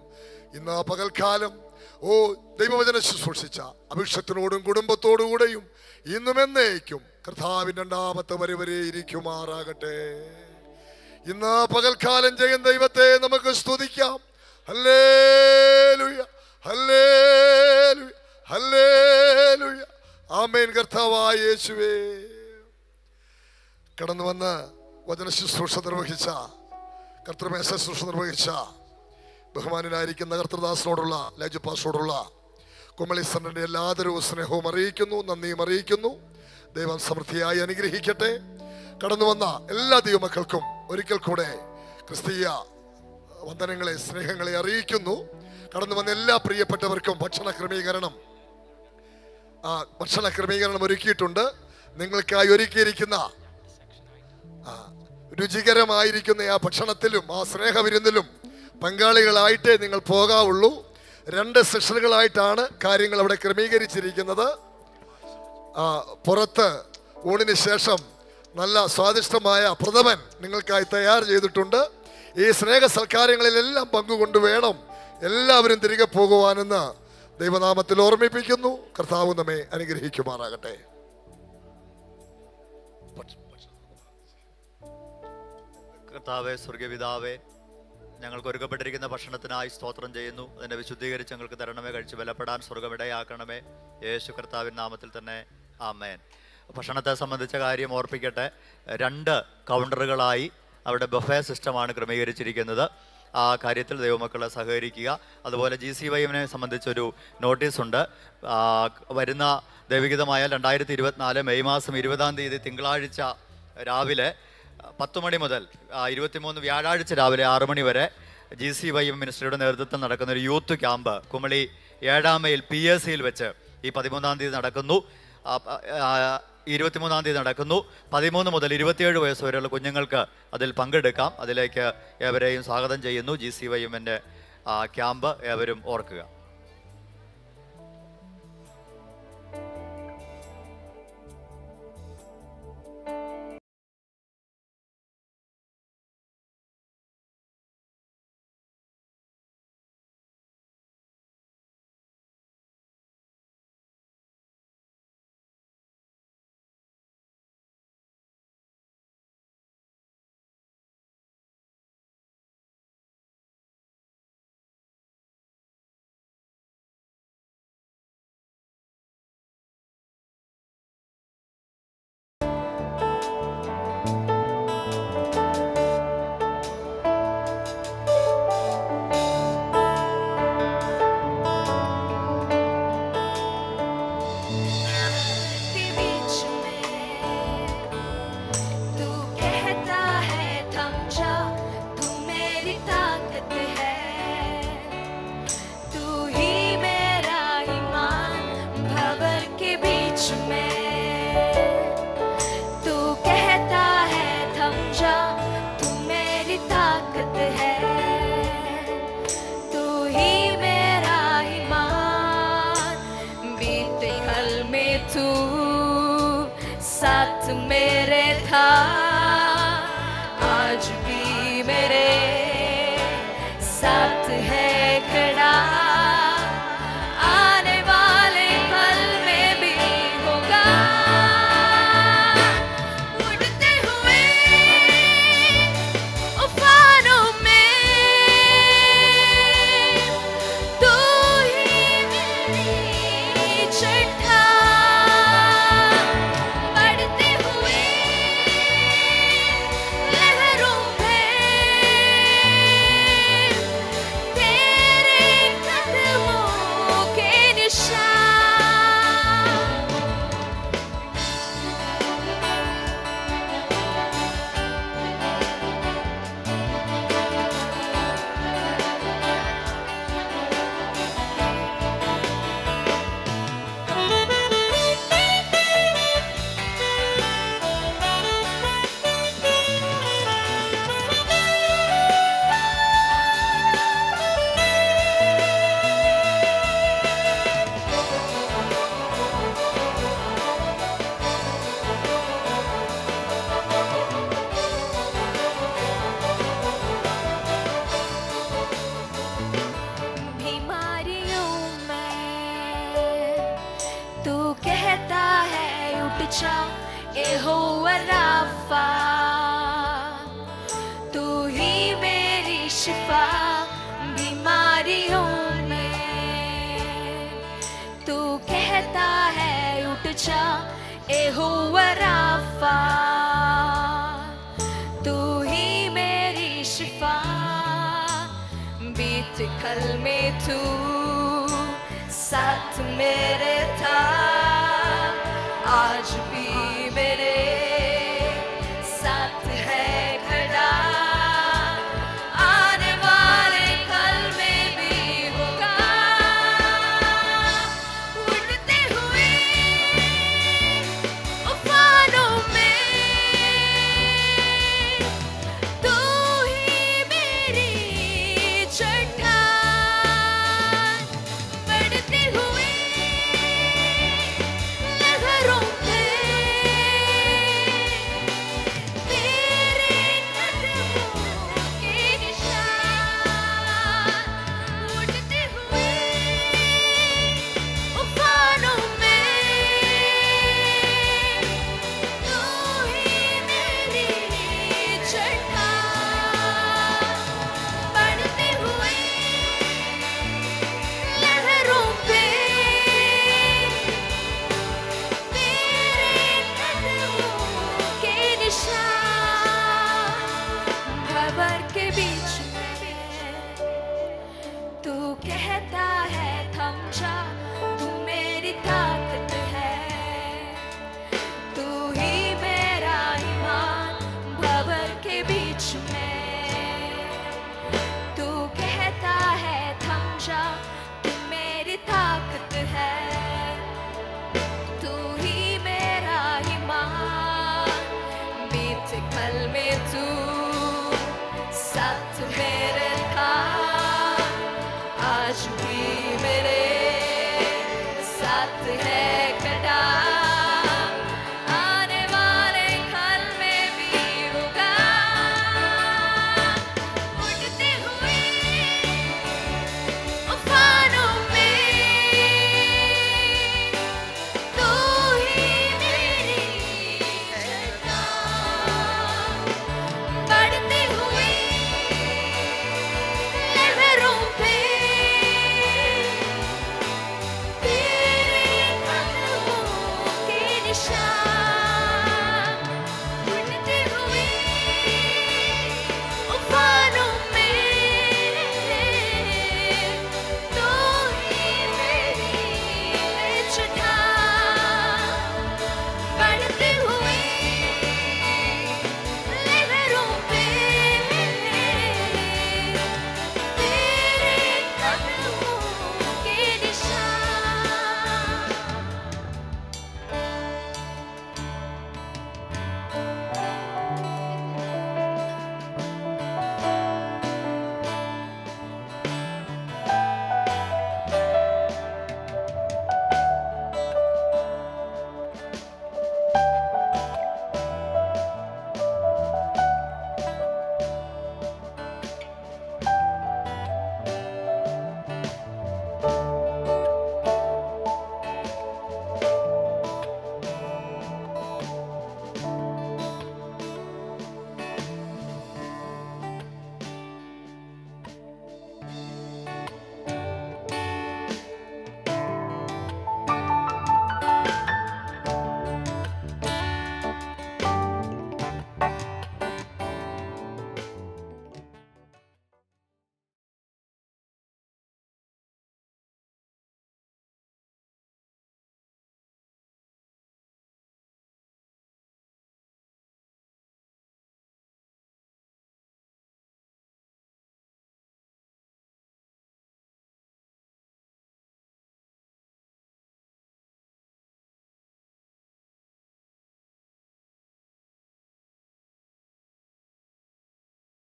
ഇന്ന് പകൽക്കാലം ഓ ദൈവവചന ശുശ്രൂഷിച്ച അഭിഷത്തിനോടും കുടുംബത്തോടുകൂടെയും ഇന്നും എന്നേക്കും കർത്താവിന്റെ രണ്ടാമത്തെ വരെ വരെ ഇരിക്കുമാറാകട്ടെ ഇന്ന് പകൽക്കാലം ചെയ്യുന്ന ദൈവത്തെ നമുക്ക് സ്തുതിക്കാം. ആമേൻ കർത്താവായ യേശുവേ. കടന്നു വന്ന് വചന ശുശ്രൂഷ നിർവഹിച്ച കർത്തൃമേശ ശുശ്രൂഷ നിർവഹിച്ച ബഹുമാനായിരിക്കുന്ന കർത്തൃദാസിനോടുള്ള ലജുപാസോടുള്ള കുമളി സണ്ണന്റെ എല്ലാതരവും സ്നേഹവും അറിയിക്കുന്നു നന്ദിയും അറിയിക്കുന്നു. ദൈവം സമൃദ്ധിയായി അനുഗ്രഹിക്കട്ടെ. കടന്നു വന്ന എല്ലാ ദൈവമക്കൾക്കും ഒരിക്കൽ കൂടെ ക്രിസ്തീയ വന്ദനങ്ങളെ സ്നേഹങ്ങളെ അറിയിക്കുന്നു. കടന്നു വന്ന എല്ലാ പ്രിയപ്പെട്ടവർക്കും ഭക്ഷണ ക്രമീകരണം. ആ ഭക്ഷണ ക്രമീകരണം ഒരുക്കിയിട്ടുണ്ട്. നിങ്ങൾക്കായി ഒരുക്കിയിരിക്കുന്ന രുചികരമായിരിക്കുന്ന ആ ഭക്ഷണത്തിലും ആ സ്നേഹവിരുന്നിലും പങ്കാളികളായിട്ടേ നിങ്ങൾ പോകാവുള്ളൂ. രണ്ട് സെഷനുകളായിട്ടാണ് കാര്യങ്ങൾ അവിടെ ക്രമീകരിച്ചിരിക്കുന്നത്. പുറത്ത് ഊണിന് ശേഷം നല്ല സ്വാദിഷ്ടമായ പ്രഥമൻ നിങ്ങൾക്കായി തയ്യാർ ചെയ്തിട്ടുണ്ട്. ഈ സ്നേഹ സൽക്കാരങ്ങളിലെല്ലാം പങ്കുകൊണ്ട് വേണം എല്ലാവരും തിരികെ പോകുവാനെന്ന് ദൈവനാമത്തിൽ ഓർമ്മിപ്പിക്കുന്നു. കർത്താവ് നമ്മെ അനുഗ്രഹിക്കുമാറാകട്ടെ. കർത്താവേ സ്വർഗപിതാവേ ഞങ്ങൾക്ക് ഒരുക്കപ്പെട്ടിരിക്കുന്ന ഭക്ഷണത്തിനായി സ്തോത്രം ചെയ്യുന്നു. അതിനെ വിശുദ്ധീകരിച്ച് ഞങ്ങൾക്ക് തരണമേ കഴിച്ച് ബലപ്പെടാൻ സ്വർഗമിടയാക്കണമേ യേശു കർത്താവിൻ നാമത്തിൽ തന്നെ. ആമേൻ. ഭക്ഷണത്തെ സംബന്ധിച്ച കാര്യം ഓർപ്പിക്കട്ടെ. രണ്ട് കൗണ്ടറുകളായി അവിടെ ബഫേ സിസ്റ്റമാണ് ക്രമീകരിച്ചിരിക്കുന്നത്. ആ കാര്യത്തിൽ ദൈവമക്കളെ സഹകരിക്കുക. അതുപോലെ ജി സി വൈഎമ്മിനെ സംബന്ധിച്ചൊരു നോട്ടീസുണ്ട്. വരുന്ന ദൈവികതമായ രണ്ടായിരത്തി ഇരുപത്തിനാല് മെയ് മാസം ഇരുപതാം തീയതി തിങ്കളാഴ്ച രാവിലെ പത്ത് മണി മുതൽ ഇരുപത്തിമൂന്ന് വ്യാഴാഴ്ച രാവിലെ ആറു മണി വരെ ജി സി വൈ എം മിനിസ്റ്ററിയുടെ നേതൃത്വത്തിൽ നടക്കുന്ന ഒരു യൂത്ത് ക്യാമ്പ് കുമളി ഏഴാം മൈൽ പി എസ് സിയിൽ വെച്ച് ഈ പതിമൂന്നാം തീയതി നടക്കുന്നു. ഇരുപത്തിമൂന്നാം തീയതി നടക്കുന്നു. പതിമൂന്ന് മുതൽ ഇരുപത്തിയേഴ് വയസ്സ് വരെയുള്ള കുഞ്ഞുങ്ങൾക്ക് അതിൽ പങ്കെടുക്കാം. അതിലേക്ക് ഏവരെയും സ്വാഗതം ചെയ്യുന്നു. ജി സി വൈ എമ്മിന്റെ ക്യാമ്പ് ഏവരും ഓർക്കുക.